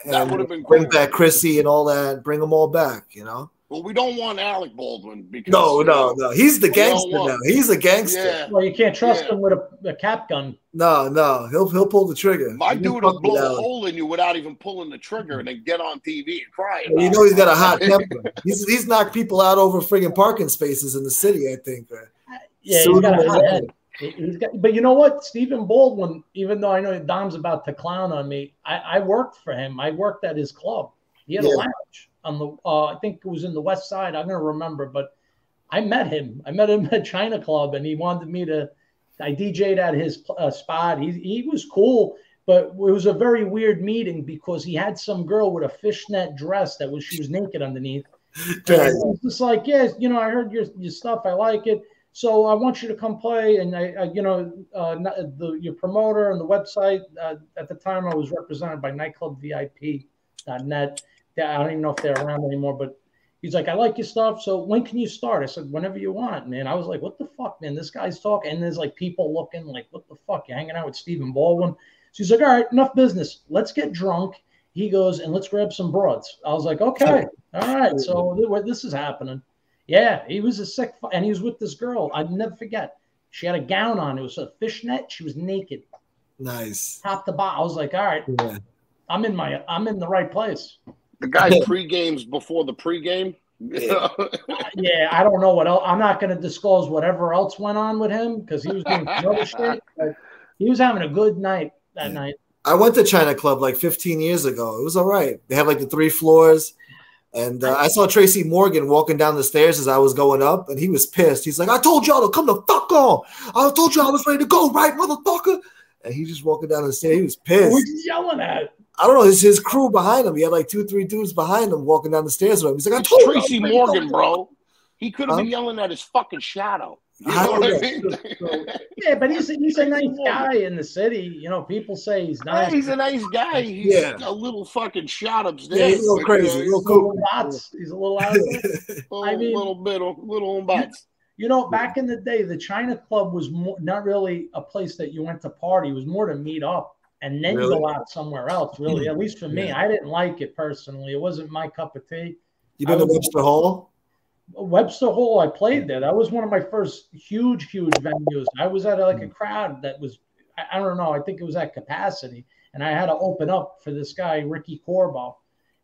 That would've been bring back Chrissy and all that. Bring them all back, you know. Well, we don't want Alec Baldwin because No, no, know, no. He's the gangster now. He's a gangster. Yeah, Well, you can't trust Yeah. him with a, a cap gun. No, no. He'll he'll pull the trigger. my He dude will blow a Alec. hole in you without even pulling the trigger, and then get on TV and cry. Well, you know he's got a hot temper. He's he's knocked people out over friggin' parking spaces in the city. I think. Uh, yeah, Sued he's got a hot head. He's got, but you know what? Stephen Baldwin, even though I know Dom's about to clown on me, I, I worked for him. I worked at his club. He had Yeah. a lounge on the, uh, I think it was in the West Side. I'm gonna remember, but I met him. I met him at China Club, and he wanted me to. I DJ'd at his uh, spot. He he was cool, But it was a very weird meeting because he had some girl with a fishnet dress that was she was naked underneath. It's just like, yes, you know, I heard your your stuff, I like it. So I want you to come play, and I, I you know, uh, the your promoter and the website. Uh, at the time, I was represented by NightClubVIP.net. I don't even know if they're around anymore, but he's like, I like your stuff. So when can you start? I said, whenever you want, man. I was like, what the fuck, man? This guy's talking. And there's like people looking like, what the fuck? You're hanging out with Stephen Baldwin. So he's like, all right, enough business. Let's get drunk. He goes, and let's grab some broads. I was like, okay, all right. So this is happening. Yeah, he was a sick, and he was with this girl. I'd never forget. She had a gown on. It was a fishnet. She was naked. Nice. Top to bottom. I was like, all right, yeah. I'm in my, I'm in the right place. The guy pre games before the pregame. Yeah. yeah, I don't know what else. I'm not going to disclose whatever else went on with him because he was doing other shit. he was having a good night that yeah. night. I went to China Club like 15 years ago. It was all right. They have like the three floors. And uh, I saw Tracy Morgan walking down the stairs as I was going up, and he was pissed. He's like, I told y'all to come the fuck on. I told you I was ready to go, right, motherfucker? And he's just walking down the stairs. He was pissed. Who's he yelling at? I don't know. It's his crew behind him. He had like two, three dudes behind him walking down the stairs with him. He's like, I told Tracy you, Morgan, bro. He could have been yelling at his fucking shadow. You know I mean? yeah, but he's a, he's a nice guy in the city. You know, people say he's nice. Yeah, he's a nice guy. He's yeah. a little fucking shot upstairs. Yeah, he's a little crazy, a little cool. Bots. He's a little out there. Oh, I mean, a little bit, a little on bots. You know, back in the day, the China Club was more, not really a place that you went to party. It was more to meet up and then really? go out somewhere else. Really, at least for me, yeah. I didn't like it personally. It wasn't my cup of tea. You been to Webster Hall? Webster Hall, I played there. That was one of my first huge, huge venues. I was at like a hmm. crowd that was, I, don't know, I think it was at capacity, and I had to open up for this guy Ricky Corbo,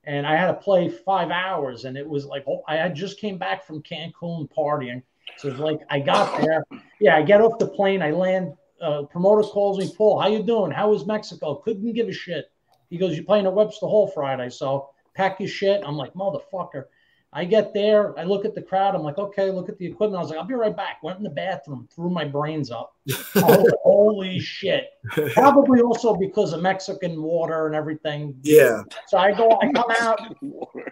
and I had to play five hours, and it was like oh, I just came back from Cancun partying, so it's like I got there, yeah, I get off the plane, I land uh, promoter calls me, Paul, how you doing? How was Mexico? Couldn't give a shit. He goes, you're playing at Webster Hall Friday, so pack your shit. I'm like, motherfucker. I get there, I look at the crowd, I'm like, okay, look at the equipment. I was like, I'll be right back. Went in the bathroom, threw my brains up. oh, holy shit. Probably also because of Mexican water and everything. Yeah. So I go, I come out.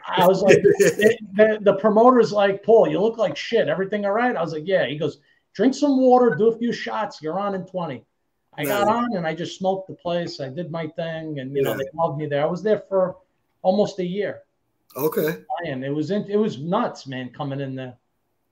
I was like, the, the, the promoter's like, Paul, you look like shit. Everything all right? I was like, yeah. He goes, drink some water, do a few shots. You're on in 20. I got on and I just smoked the place. I did my thing, and you know they loved me there. I was there for almost a year. Okay. And it was in, it was nuts, man, coming in there.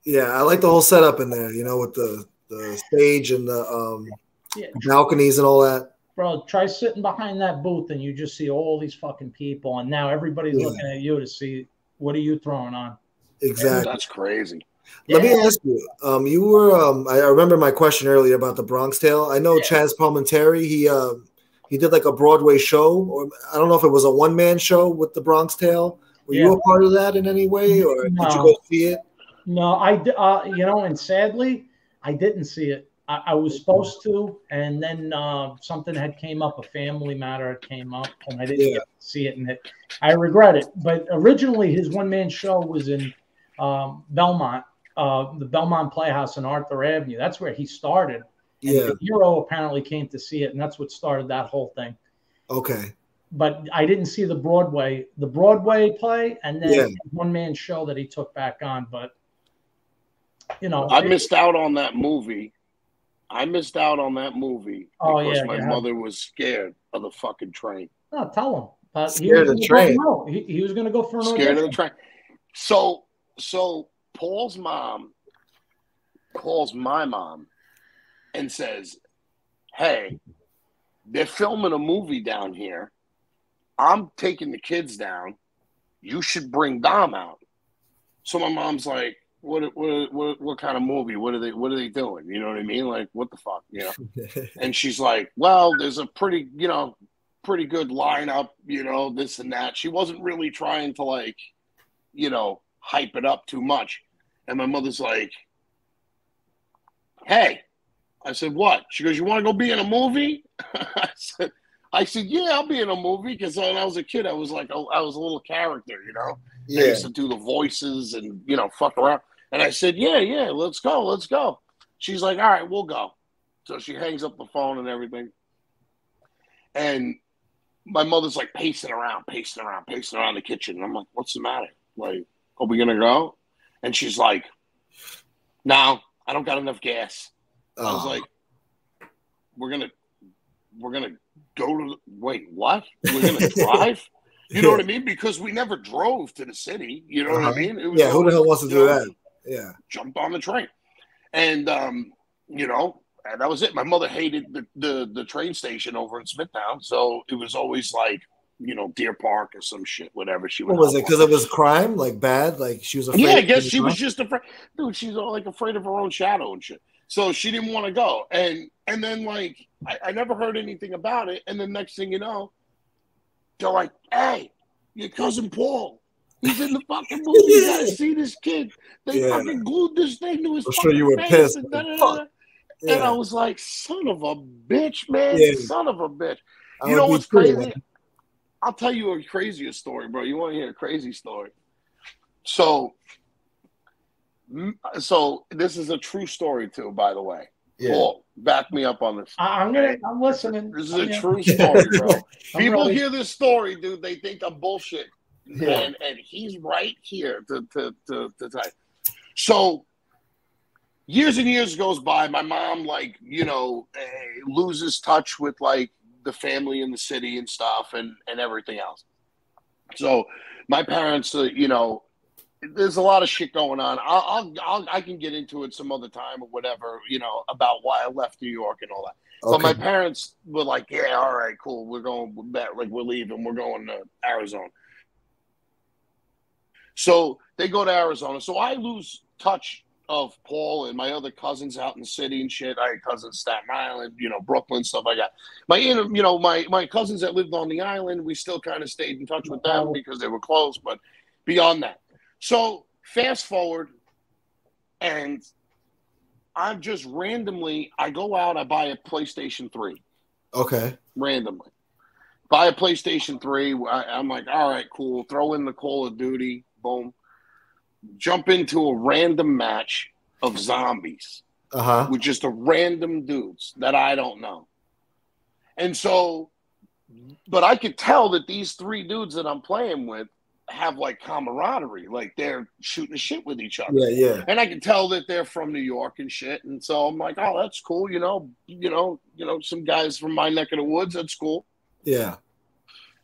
Yeah, I like the whole setup in there. You know, with the the stage and the um, yeah. balconies and all that. Bro, try sitting behind that booth and you just see all these fucking people, and now everybody's yeah. looking at you to see what are you throwing on. Exactly. That's crazy. Let me ask you. Um, you were. Um, I remember my question earlier about the Bronx Tale. I know yeah. Chazz Palminteri. He uh, he did like a Broadway show, or I don't know if it was a one man show with the Bronx Tale. Were yeah. you a part of that in any way, or no. did you go see it? No, I. Uh, you know, and sadly, I didn't see it. I, I was supposed to, and then uh, something had came up, a family matter had came up, and I didn't yeah. see it, and it, I regret it. But originally, his one man show was in um, Belmont, uh, the Belmont Playhouse on Arthur Avenue. That's where he started. And yeah. De Niro apparently came to see it, and that's what started that whole thing. Okay. But I didn't see the Broadway, the Broadway play, and then yeah. one man show that he took back on. But you know, I it, missed out on that movie. I missed out on that movie oh, because yeah, my mother was scared of the fucking train. No, tell him. Uh, scared of the train. He, he, was going to go for an scared audition. of the train. So, so Paul's mom calls my mom and says, Hey, they're filming a movie down here. I'm taking the kids down. You should bring Dom out. So my mom's like, what, what, what, what kind of movie? What are they, what are they doing? You know what I mean? Like, what the fuck, you know? and she's like, well, there's a pretty, you know, pretty good lineup, you know, this and that. She wasn't really trying to like, you know, hype it up too much. And my mother's like, hey, I said, what? She goes, you want to go be in a movie? I said, I said, yeah, I'll be in a movie because when I was a kid, I was like, oh, I was a little character, you know. Yeah. I used to do the voices and you know fuck around. And I said, yeah, yeah, let's go, let's go. She's like, all right, we'll go. So she hangs up the phone and everything. and my mother's like pacing around, pacing around, pacing around the kitchen. And I'm like, what's the matter? Like, are we gonna go? And she's like, no, I don't got enough gas. I was Oh. like, we're gonna we're gonna go to the, wait, what? We're gonna drive? You know what I mean? Because we never drove to the city. You know what I Uh-huh. mean? It was yeah, who the hell wants to do know, that? Yeah. Jumped on the train, and um, you know, and that was it. My mother hated the, the the train station over in Smithtown, so it was always like you know Deer Park or some shit, whatever she What was it? Because it was crime, like bad, like she was afraid. Yeah, I guess she was just afraid. Dude, she's all like afraid of her own shadow and shit. So she didn't want to go. And and then like I, I never heard anything about it. And the next thing you know, they're like, "Hey, your cousin Paul, he's in the fucking movie. You gotta see this kid. They Yeah. fucking glued this thing to his I'm sure you were face pissed. And, da, da, da, Fuck. da. and I was like, "Son of a bitch, man! Yeah. Son of a bitch." You know what's crazy? man. I'll tell you a crazier story, bro. You want to hear a crazy story? So, so this is a true story too, by the way. Yeah. Paul, back me up on this. I, I'm gonna. I'm listening. This is I'm a here. true story, bro. People ready. hear this story, dude. They think I'm bullshit, Yeah. and and he's right here to to to, to tell. you. So, years and years goes by. My mom, like you know, eh, loses touch with like the family in the city and stuff, and and everything else. So, my parents, uh, you know, there's a lot of shit going on. I'll, I'll, I'll I can get into it some other time or whatever, you know, about why I left New York and all that. But my parents were like, "Yeah, all right, cool. We're going back. Like we're leaving. We're going to Arizona." So they go to Arizona. So I lose touch of Paul and my other cousins out in the city and shit. I had cousins Staten Island, you know, Brooklyn, stuff like that. My inner- you know, my my cousins that lived on the island, we still kind of stayed in touch with them because they were close. But beyond that, so fast forward, and I'm just randomly I go out. I buy a PlayStation Three Okay. randomly. Buy a PlayStation 3. I, am like, all right, cool. Throw in the Call of Duty. Boom. Jump into a random match of zombies Uh huh. with just a random dudes that I don't know. And so, but I could tell that these three dudes that I'm playing with have like camaraderie, like they're shooting shit with each other. Yeah. Yeah. And I can tell that they're from New York and shit. And so I'm like, oh, that's cool. You know, you know, you know, some guys from my neck of the woods. That's cool. Yeah.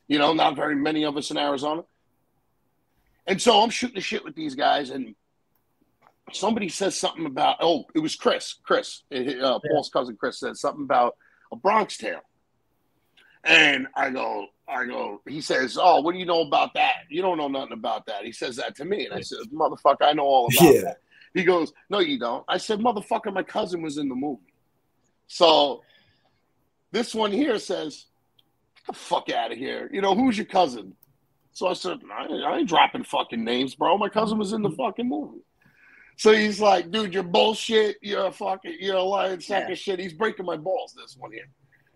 You know, not very many of us in Arizona. And so I'm shooting the shit with these guys, and somebody says something about oh, it was Chris. Chris, uh, Paul's cousin Chris said something about a Bronx Tale. And I go, I go, he says, Oh, what do you know about that? You don't know nothing about that. He says that to me. And I said, Motherfucker, I know all about Yeah. that. He goes, No, you don't. I said, Motherfucker, my cousin was in the movie. So this one here says, Get the fuck out of here. You know, who's your cousin? So I said, I, I ain't dropping fucking names, bro. My cousin was in the fucking movie. So he's like, dude, you're bullshit. You're a fucking, you're a lying sack of shit. He's breaking my balls, this one here.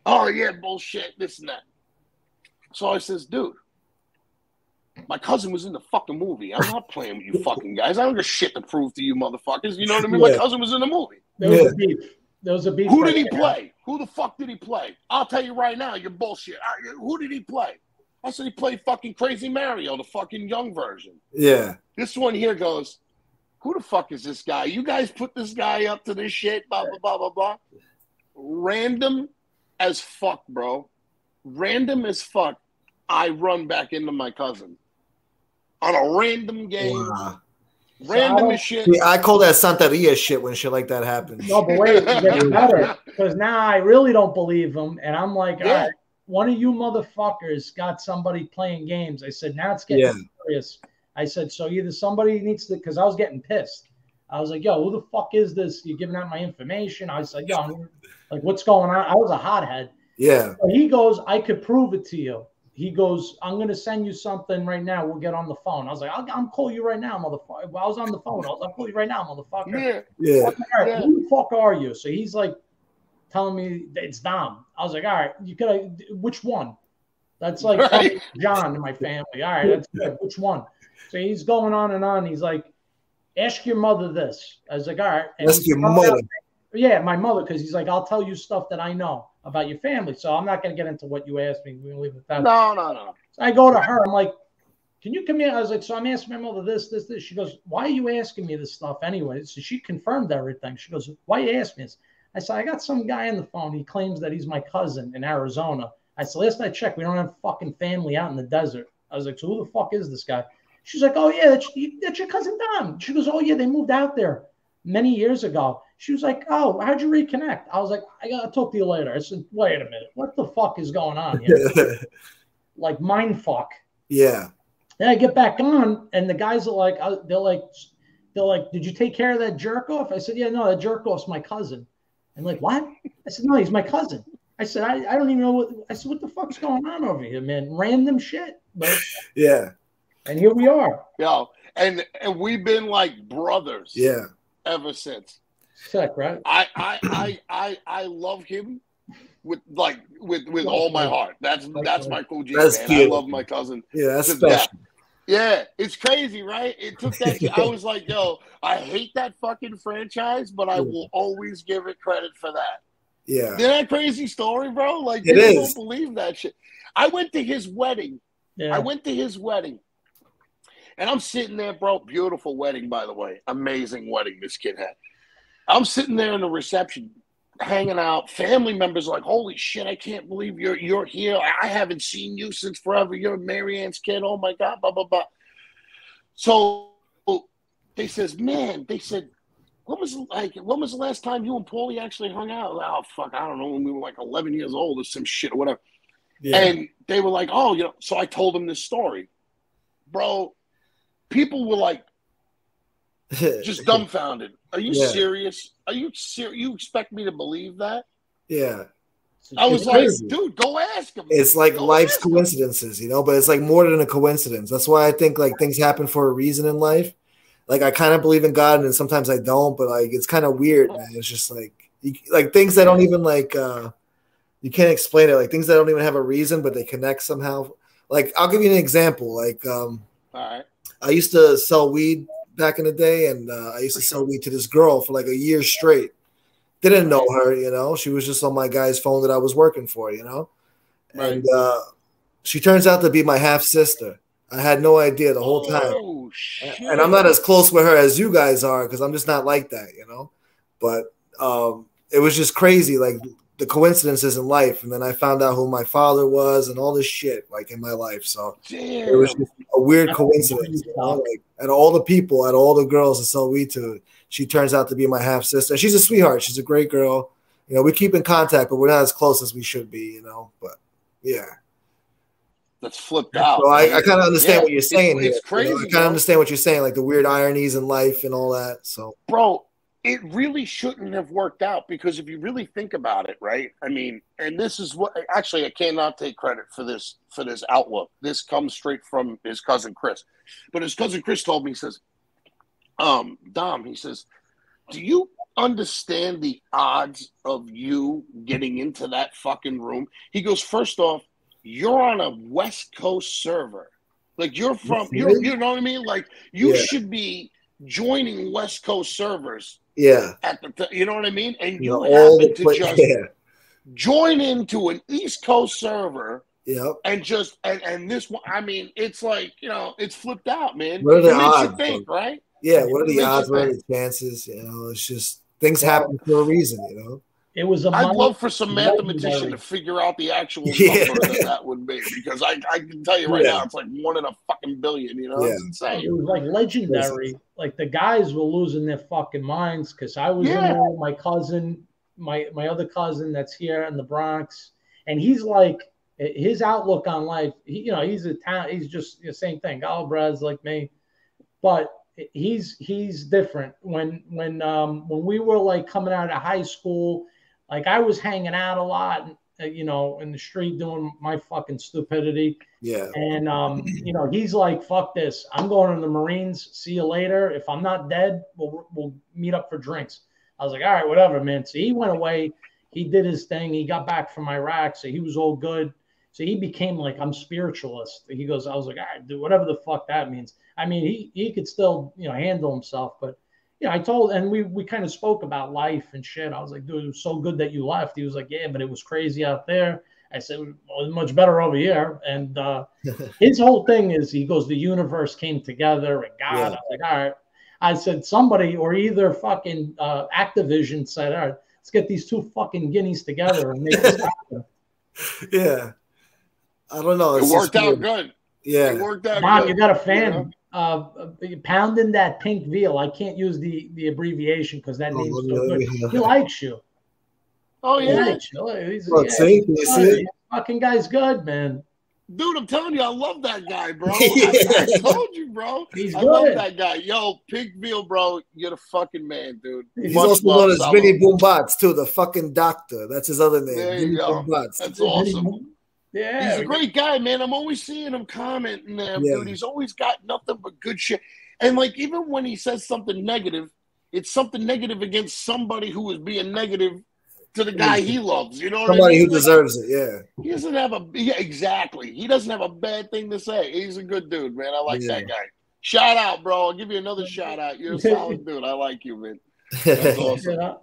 Oh, yeah, bullshit, this and that. So I says, dude, my cousin was in the fucking movie. I'm not playing with you fucking guys. I don't got shit to prove to you motherfuckers. You know what I mean? My cousin was in the movie. There was Yeah. a beef. There was a beef. Who did he there. play? Who the fuck did he play? I'll tell you right now, you're bullshit. I- Who did he play? I said he played fucking Crazy Mario, the fucking young version. Yeah. This one here goes, who the fuck is this guy? You guys put this guy up to this shit, blah, blah, blah, blah, blah. Random as fuck, bro. Random as fuck. I run back into my cousin on a random game, Wow. random So- as shit. See, I call that Santeria shit when shit like that happens. No, but wait, it gets better because now I really don't believe him, and I'm like, Yeah. all right, one of you motherfuckers got somebody playing games. I said, now it's getting Yeah. serious. I said, so either somebody needs to, because I was getting pissed. I was like, yo, who the fuck is this? You're giving out my information. I said, yo, I'm- like, what's going on? I was a hothead. Yeah. So he goes, I could prove it to you. He goes, I'm going to send you something right now. We'll get on the phone. I was like, I'll, I'll call you right now, motherfucker. Well, I was on the phone. I was like, I'll call you right now, motherfucker. Yeah. Yeah. All right, Yeah. who the fuck are you? So he's like telling me it's Dom. I was like, all right, you could which one? That's like Right. John in my family. All right, that's good. Which one? So he's going on and on. He's like, ask your mother this. I was like, all right. And Ask your mother. out- yeah, my mother, because he's like, I'll tell you stuff that I know about your family. So I'm not going to get into what you asked me. We can leave it at that. No, no, no. So I go to her. I'm like, can you come here? I was like, so I'm asking my mother this, this, this. She goes, why are you asking me this stuff anyway? So she confirmed everything. She goes, why you ask me this? I said, I got some guy on the phone. He claims that he's my cousin in Arizona. I said, last I checked, we don't have fucking family out in the desert. I was like, so who the fuck is this guy? She's like, oh yeah, that's, that's your cousin Dom. She goes, oh yeah, they moved out there many years ago. She was like, oh, how'd you reconnect? I was like, I gotta talk to you later. I said, wait a minute, what the fuck is going on here? like mind fuck. Yeah. Then I get back on, and the guys are like, uh, they're like, they're like, did you take care of that jerk off? I said, yeah, no, that jerk off's my cousin. I'm like, what? I said, no, he's my cousin. I said, I, I don't even know what I said, what the fuck's going on over here, man? Random shit. But yeah. And here we are. Yo, and and we've been like brothers. Yeah. Ever since. Sick, right? I I I I, I love him with like with with all my heart. That's that's my cool G That's man. cute. I love my cousin. Yeah, that's special. death. Yeah, it's crazy, right? It took that. I was like, yo, I hate that fucking franchise, but I will always give it credit for that. Yeah. Isn't that crazy story, bro? Like, It people is. don't believe that shit. I went to his wedding. Yeah. I went to his wedding. And I'm sitting there, bro. Beautiful wedding, by the way. Amazing wedding this kid had. I'm sitting there in the reception, hanging out. Family members are like, holy shit, I can't believe you're you're here. I haven't seen you since forever. You're Marianne's kid. Oh my God, blah, blah, blah. So they says, man, they said, what was like when was the last time you and Paulie actually hung out? Oh fuck, I don't know, when we were like 11 years old or some shit or whatever. Yeah. And they were like, oh, you know, so I told them this story. Bro, people were like just dumbfounded. Are you Yeah. serious? Are you serious? You expect me to believe that? yeah. I was It's like, crazy. dude, go ask him. It's like Go life's him. coincidences, you know, but it's like more than a coincidence. That's why I think like things happen for a reason in life. Like I kind of believe in God and sometimes I don't, but like it's kind of weird, man. It's just like you, like things that don't even like uh you can't explain it. Like things that don't even have a reason, but they connect somehow. Like I'll give you an example. Like um All right. I used to sell weed back in the day, and uh, I used to sell weed to this girl for like a year straight. Didn't know her, you know. She was just on my guy's phone that I was working for, you know. And uh, she turns out to be my half sister. I had no idea the whole time, Oh and I'm not as close with her as you guys are because I'm just not like that, you know. But um, it was just crazy, like the coincidences in life. And then I found out who my father was and all this shit, like in my life. So it was just a weird coincidence. You know? Like, and all the people, out of all the girls that sell weed to, she turns out to be my half sister. She's a sweetheart. She's a great girl. You know, we keep in contact, but we're not as close as we should be. You know, but yeah. That's flipped out. So I. I kind of understand Yeah, what you're saying It's, here. it's crazy, You know, I kind of understand what you're saying, like the weird ironies in life and all that. So bro it really shouldn't have worked out because if you really think about it right i mean and this is what actually i cannot take credit for this for this outlook. This comes straight from his cousin chris. But his cousin chris told me he says um dom he says do you understand the odds of you getting into that fucking room? He goes first off you're on a west coast server. Like you're from you you know what i mean? Like you Yeah. should be joining west coast servers yeah, at the t- you know what I mean? And you you know, all the happen to pla- just yeah, join into an East Coast server yep. and just and and this one I mean it's like you know it's flipped out, man. What are the it makes odds, you think, right? Yeah, what are the odds? What are the chances? You know, it's just things happen for a reason. You know. It was a I'd love for some mathematician to figure out the actual Yeah. number that that would be because I, I can tell you right Yeah. now it's like one in a fucking billion. You know, Yeah. it's insane. It was like legendary. Like the guys were losing their fucking minds because I was in there with my cousin, my my other cousin that's here in the Bronx, and he's like his outlook on life. He, you know, he's a town. He's just the same thing. Galbraith's like me, but he's he's different. When when um when we were like coming out of high school, like I was hanging out a lot, uh, you know, in the street doing my fucking stupidity. Yeah. And um, you know, he's like, "Fuck this! I'm going to the Marines. See you later. If I'm not dead, we'll we'll meet up for drinks." I was like, "All right, whatever, man." So he went away. He did his thing. He got back from Iraq, so he was all good. So he became like, "I'm spiritualist." He goes, "I was like, all right, dude, whatever the fuck that means." I mean, he he could still you know handle himself, but yeah, I told, and we we kind of spoke about life and shit. I was like, dude, it was so good that you left. He was like, yeah, but it was crazy out there. I said, well, it's much better over here. And uh, his whole thing is, he goes, the universe came together and God. Yeah. I was like, all right. I said, somebody or either fucking uh, Activision said, all right, let's get these two fucking guineas together and make this happen. yeah. I don't know. It It's worked out good. Yeah. It worked out Mom, good. you got a fan. Know? Uh, pounding that pink veal. I can't use the the abbreviation because that Oh, name's let so good. let He likes you. Oh He yeah, likes. He's, Look, yeah, see? He's see good. it? Fucking guy's good, man. dude. I'm telling you, I love that guy, bro. Yeah. I, I told you, bro. He's I love good. that guy. Yo, Pigville, bro. You're the fucking man, dude. He's He's Much also known as Summer. Vinny Boombots too, the fucking doctor. That's his other name. There you Vinny go. That's awesome. Yeah. He's a great guy, man. I'm always seeing him commenting there, Yeah. dude. He's always got nothing but good shit. And like even when he says something negative, it's something negative against somebody who is being negative to the guy he loves. You know what I Somebody mean? who deserves it. Yeah. He doesn't have a yeah, exactly. He doesn't have a bad thing to say. He's a good dude, man. I like Yeah. that guy. Shout out, bro. I'll give you another shout out. You're a solid dude. I like you, man. That's awesome.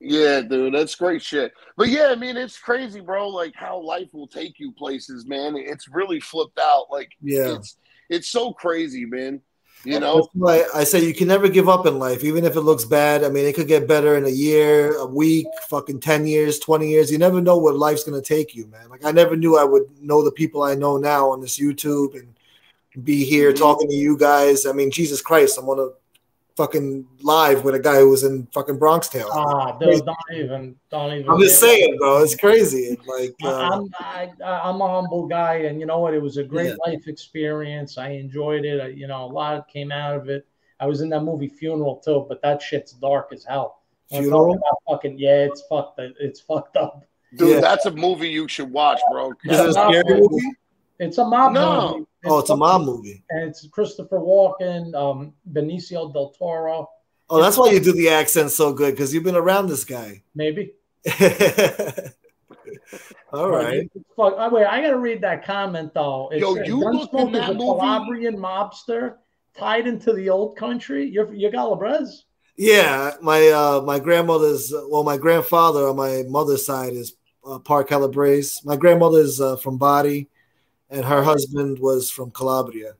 Yeah. Dude, that's great shit. But yeah, I mean, it's crazy, bro. Like how life will take you places, man. It's really flipped out. Like Yeah. it's it's so crazy, man. You know, why I say you can never give up in life, even if it looks bad. I mean, it could get better in a year, a week, fucking 10 years, 20 years. You never know what life's going to take you, man. Like, I never knew I would know the people I know now on this YouTube and be here Mhm. talking to you guys. I mean, Jesus Christ, I'm on a fucking live with a guy who was in fucking Bronx Tale. Ah, dude, don't even, don't even. I'm just saying, bro, it's crazy. Like, I- uh, I'm I, I'm a humble guy, and you know what? It was a great Yeah. life experience. I enjoyed it. I, you know, a lot came out of it. I was in that movie Funeral too, but that shit's dark as hell. I'm Funeral? about fucking yeah, it's fucked. It's fucked up. dude, Yeah. that's a movie you should watch, bro. is it a scary movie? It's a mob No. movie. Oh, it's a mob movie. and it's Christopher Walken, um, Benicio del Toro, Oh, that's why you do the accent so good because you've been around this guy. maybe. All right. Fuck, oh, wait, I gotta read that comment though. It Yo, you looked in Gunsmoke is that a movie- Calabrian mobster tied into the old country. You're you're Calabrese. Yeah, my uh my grandmother's well, my grandfather on my mother's side is uh, Park Calabrese. My grandmother's uh, from Bari, and her husband was from Calabria.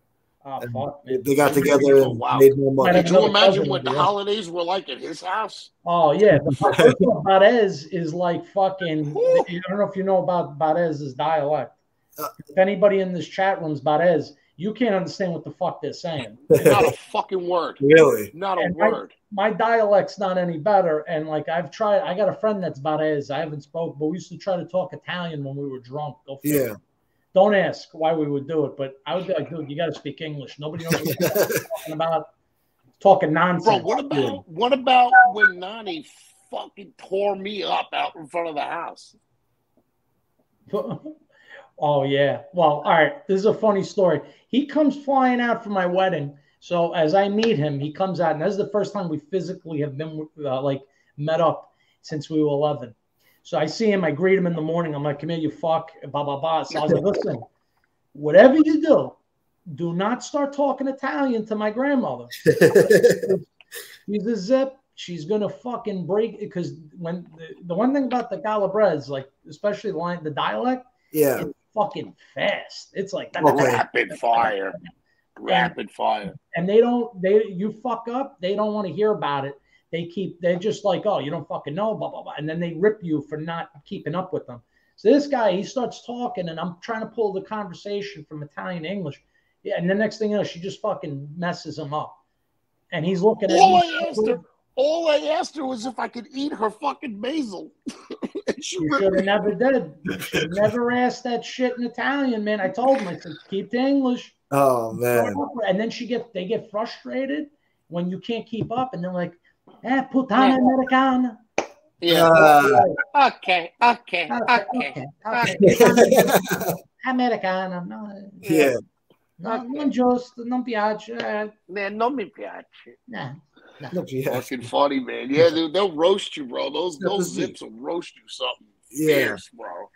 Oh And fuck. They got together Oh, and wow. made more money. Could you imagine what the yours. holidays were like at his house? Oh yeah, the first one, Barese is like fucking. Whew. I don't know if you know about Barese's dialect. Uh, if anybody in this chat room's Barese, you can't understand what the fuck they're saying. Not a fucking word. Really? Not a And I- word. my dialect's not any better. And like I've tried, I got a friend that's Barese. I haven't spoke, but we used to try to talk Italian when we were drunk. Go figure. Yeah. Don't ask why we would do it, but I would be like, dude, you got to speak English. Nobody knows what you're talking about. Talking Bro, nonsense. what about what about when Nani fucking tore me up out in front of the house? oh yeah. Well, all right. This is a funny story. He comes flying out for my wedding. So as I meet him, he comes out, and this is the first time we physically have been uh, like met up since we were 11. So I see him. I greet him in the morning. I'm like, "Come here, you fuck." Blah blah blah. So I was like, "Listen, whatever you do, do not start talking Italian to my grandmother. She's a zip. She's gonna fucking break because when the, the one thing about the Calabrese, like especially the line the dialect, yeah. it's fucking fast. It's like Okay. Rapid fire. Rapid fire. and they don't they you fuck up, they don't want to hear about it. They keep they're just like, oh, you don't fucking know, blah blah blah, and then they rip you for not keeping up with them. So this guy, he starts talking, and I'm trying to pull the conversation from Italian to English. Yeah, and the next thing you know, she just fucking messes him up. And he's looking at All me. I asked her, all I asked her was if I could eat her fucking basil. she You should have never did. You should never asked that shit in Italian, man. I told him, I said, keep the English. Oh man. And then she get they get frustrated when you can't keep up, and they're like, eh, putana americana. Yeah. Uh, Okay. Okay. Okay, Okay. okay, okay. Americana, no, yeah. no, non giusto, non piace. eh, Man, non mi piace. nah. yeah. Fucking funny, man. Yeah, dude, they'll roast you, bro. Those Yeah, those this is- zips will roast you something Yeah. fierce, bro.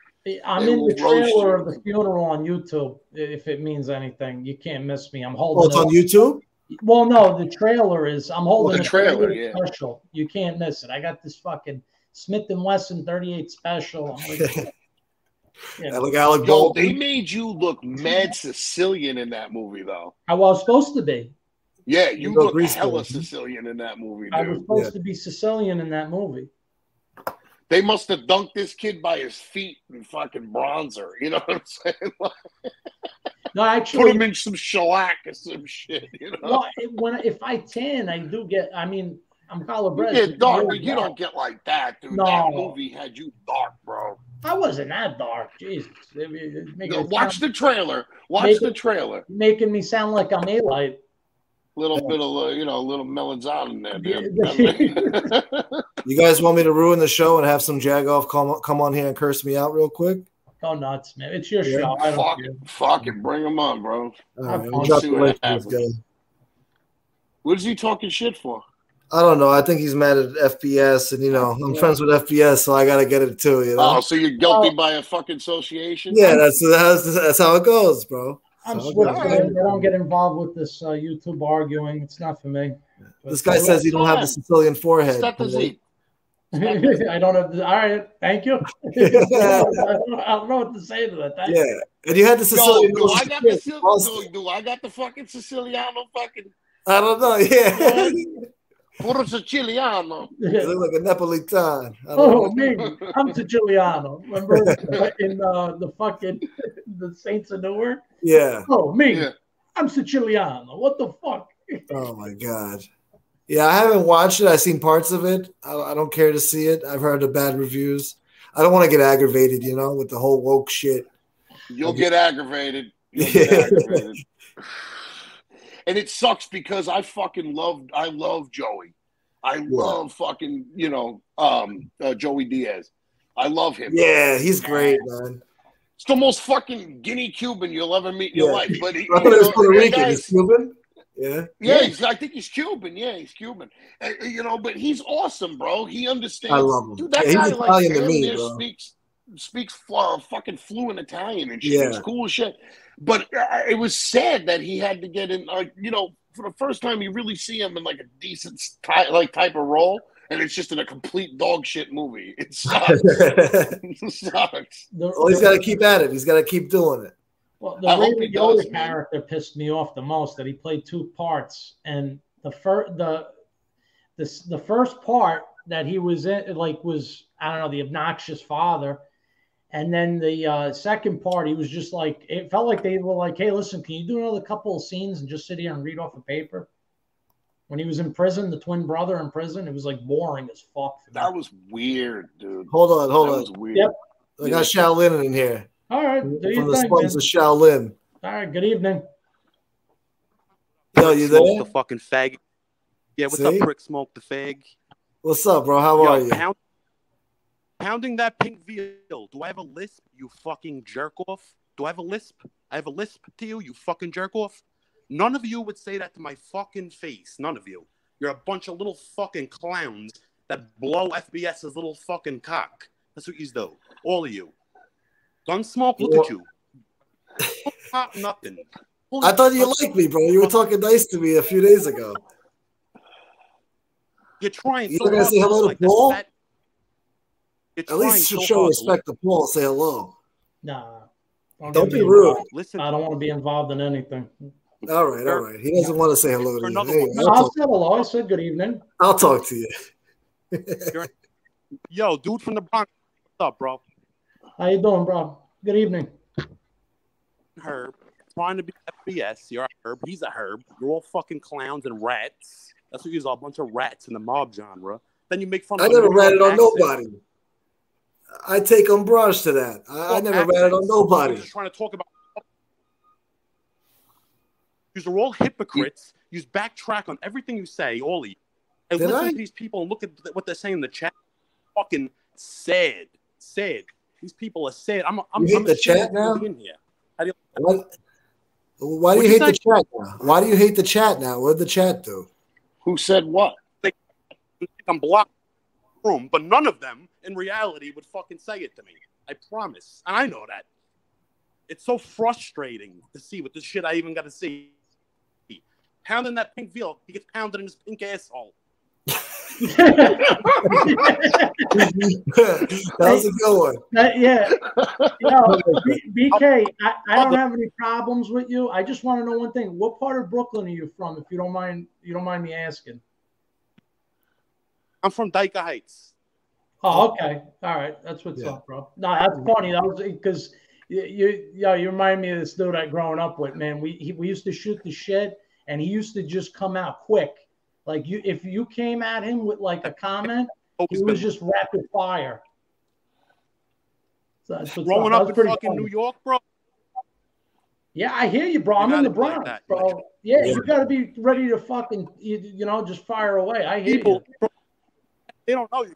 I'm They in the will roast trailer you. of the funeral on YouTube. If it means anything, you can't miss me. I'm Oh, holding. it's on up. YouTube. Well, no, the trailer is. I'm holding the trailer, yeah. special. You can't miss it. I got this fucking Smith and Wesson 38 special. I'm like, Yeah, look, Alec Yo, they made you look mad Sicilian in that movie, though. I was supposed to be. Yeah, you You look Grease hella Sicilian in that movie, I was supposed Yeah. to be Sicilian in that movie. They must have dunked this kid by his feet in fucking bronzer. You know what I'm saying? Like, No, put him in some shellac or some shit. You know? well, it- when if I tan, I do get. I mean, I'm color You bred. get dark, but you don't get like that, dude. No. That movie had you dark, bro. I wasn't that dark. Jesus, It- it- it make You know, it watch sound- the trailer. Watch the trailer. making me sound like I'm a light. Little bit of, uh, you know, a little melanzane in there, dude. You guys want me to ruin the show and have some Jagoff come come on here and curse me out real quick? Go nuts, man. It's your Yeah. show. I don't fuck, care. fuck it, bring him on, bro. All right, I'll I'll see what link for this happens. What is he talking shit for? I don't know. I think he's mad at FBS, and you know, I'm friends with FBS, so I gotta get it too. You know? Oh, so you're guilty Oh. by a fucking association? yeah, that's that's that's how it goes, bro. I'm So, Swift. I don't get involved with this uh, YouTube arguing. It's not for me. This guy says you don't have the Sicilian forehead. Step the Z. I don't have. The, all right, thank you. I, don't, I don't know what to say to that. Thank Yeah, and you had the Yo, Sicilian. do I got the shit. Sil- Also- do, do I got the fucking Siciliano fucking I don't know. Yeah, you puro Siciliano? you. look like a Neapolitan. I don't Oh, know. me. I'm Siciliano. Remember in uh, the fucking the Saints of Newark? Yeah. Oh, me. Yeah. I'm Siciliano. What the fuck? Oh my god. Yeah, I haven't watched it. I've seen parts of it. I, I don't care to see it. I've heard the bad reviews. I don't want to get aggravated, you know, with the whole woke shit. You'll get aggravated. You'll get Yeah. aggravated. And it sucks because I fucking love I love Joey. I love fucking, you know, um uh, Joey Diaz. I love him. Yeah, he's great, man. It's the most fucking Guinea Cuban you'll ever meet in your Yeah. life. But he, I thought he was know, Puerto Rican. He's Cuban. Yeah. Yeah, he's, I think he's Cuban. Yeah, he's Cuban. Uh, you know, but he's awesome, bro. He understands. I love him. Dude, that Yeah, guy like to me, speaks speaks fl- fucking fluent Italian and shit. Yeah. It's cool as shit. But uh, it was sad that he had to get in. Uh, you know, for the first time, you really see him in like a decent ty- like type of role, and it's just in a complete dog shit movie. It sucks. it sucks. The, well, he's got to keep at it. He's got to keep doing it. Well, the I hope Ray he does, Liotta man. character pissed me off the most. That he played two parts, and the first the the the first part that he was in, like, was I don't know the obnoxious father, and then the uh, second part he was just like it felt like they were like, hey, listen, can you do another couple of scenes and just sit here and read off a paper? When he was in prison, the twin brother in prison, it was like boring as fuck. That was weird, dude. Hold on, hold that on. was weird. Yep. I got Shaolin in here All right, from do your the thing, man. slums of Shaolin. All right, good evening. Yo, you Smoke the fucking fag. Yeah, what's See? up, prick? Smoke the fag. What's up, bro? How are you? pound, pounding that pink veal. Do I have a lisp? You fucking jerk off. Do I have a lisp? I have a lisp to you. You fucking jerk off. None of you would say that to my fucking face. None of you. You're a bunch of little fucking clowns that blow FBS's little fucking cock. That's what you do. All of you. Gunsmoke, look at you. Pop nothing. Holy I thought you fuck. liked me, bro. You were talking nice to me a few days ago. You're trying You're so gonna say hello to like Paul? fat- You're At least trying so show hard to look- respect to Paul. Say hello. Nah, Don't get be me rude. involved. Listen, I don't want to be involved in anything. All right, all right. He doesn't want to say hello to For you. another Anyway, one. No, I'll, I talk, said hello. I said good evening. I'll talk to you. yo, dude from the Bronx, what's up, bro? How you doing, bro? Good evening. Herb, trying to be FBS. You're a Herb. He's a Herb. You're all fucking clowns and rats. That's what you are, a bunch of rats in the mob genre. Then you make fun I of a never New York ratted on accent. nobody. I take umbrage to that. I, I never accents. it on nobody. just trying to talk about. These are all hypocrites. You backtrack on everything you say, all of you. And Did listen I? to these people and look at what they're saying in the chat. Fucking sad. Sad. These people are sad. I'm, I'm, You hate I'm the chat to now? be in here. Why, why do What'd you you hate the chat now? Why do you hate the chat now? What did the chat do? Who said what? I'm blocked in the room, but none of them in reality would fucking say it to me. I promise. And I know that. It's so frustrating to see what this shit I even got to see. pounding that pink veal. He gets pounded in his pink asshole. that was a good one. Uh, yeah. No, B- BK, I, I don't have any problems with you. I just want to know one thing. What part of Brooklyn are you from, if you don't mind you don't mind me asking? I'm from Dyker Heights. Oh, okay. All right. That's what's Yeah. up, bro. No, that's funny. That was because you, you, yeah, you remind me of this dude I growing up with, man. We he, we used to shoot the shit, and he used to just come out quick. Like you, if you came at him with like a comment, oh, he was just rapid fire. So that's what's growing That up was in fucking funny. New York, bro. Yeah, I hear you, bro. You I'm in the gotta like Bronx, bro. Yeah, Yeah. you got to be ready to fucking, you, you know, just fire away. I hear People, you. They don't know you.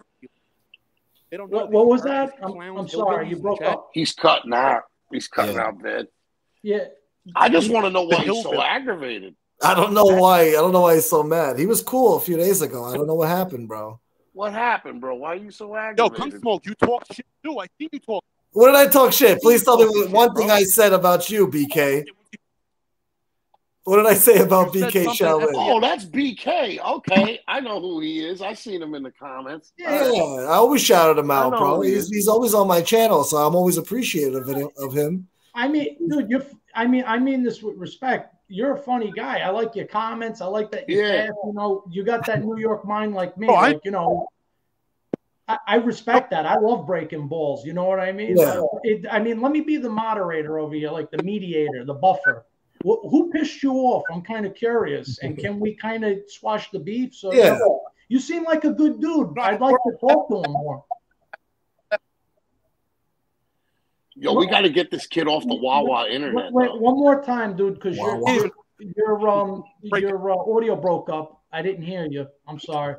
They don't know. What, what was that? I'm, I'm sorry, you broke up. He's cutting out. He's cutting Yeah. out bad. Yeah, I just want to know why he's so hillbilly. aggravated. I don't know why. I don't know why he's so mad. He was cool a few days ago. I don't know what happened, bro. What happened, bro? Why are you so Yo, aggravated? come smoke. You talk shit too. I see you talk. What did I talk shit? Please tell me one thing I said about you, BK. What did I say about BK something Oh, that's BK. Okay, I know who he is. I seen him in the comments. Yeah, I always shouted him out, know bro. he He's, he's always on my channel, so I'm always appreciative of him. Of him. I mean, dude, you're. I mean, I mean this with respect. You're a funny guy. I like your comments. I like that you Yeah. laugh, You know, you got that New York mind like me. Oh, I- you know, I, I respect that. I love breaking balls. You know what I mean? Yeah. It, I mean, let me be the moderator over here, like the mediator, the buffer. Wh- Who pissed you off? I'm kind of curious, and can we kind of squash the beef? So Yeah. you, know, you seem like a good dude. I'd like to talk to him more. Yo, we got to get this kid off the Wawa internet. Wait, though. one more time, dude, because your your your um your uh, audio broke up. I didn't hear you. I'm sorry.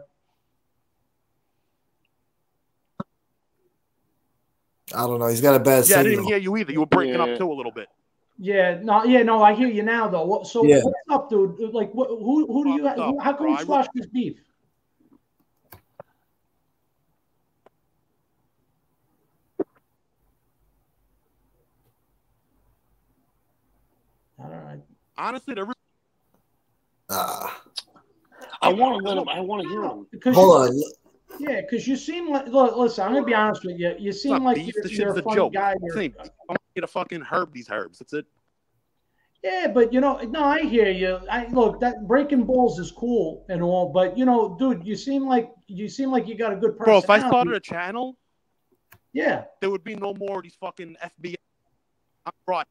I don't know. He's got a bad Yeah, I didn't hear you either. You were breaking Yeah. up too a little bit. Yeah, no, yeah, no, I hear you now though. What, so Yeah. what's up, dude? Like, what, who who do you who, how can bro? we I squash this beef? I. Honestly, there Ah, I want to let him. I want to hear him. Because hold you, on. Yeah, because you seem like look, listen. I'm gonna be honest with you. You seem not like beef. you're, This you're shit's a a funny joke. guy. It's You're, ain't beef. I'm gonna get a fucking herb these herbs. That's it. Yeah, but you know, no, I hear you. I look that breaking balls is cool and all, but you know, dude, you seem like you seem like you got a good Bro, if I started a channel, yeah. there would be no more of these fucking FBI. I'm right.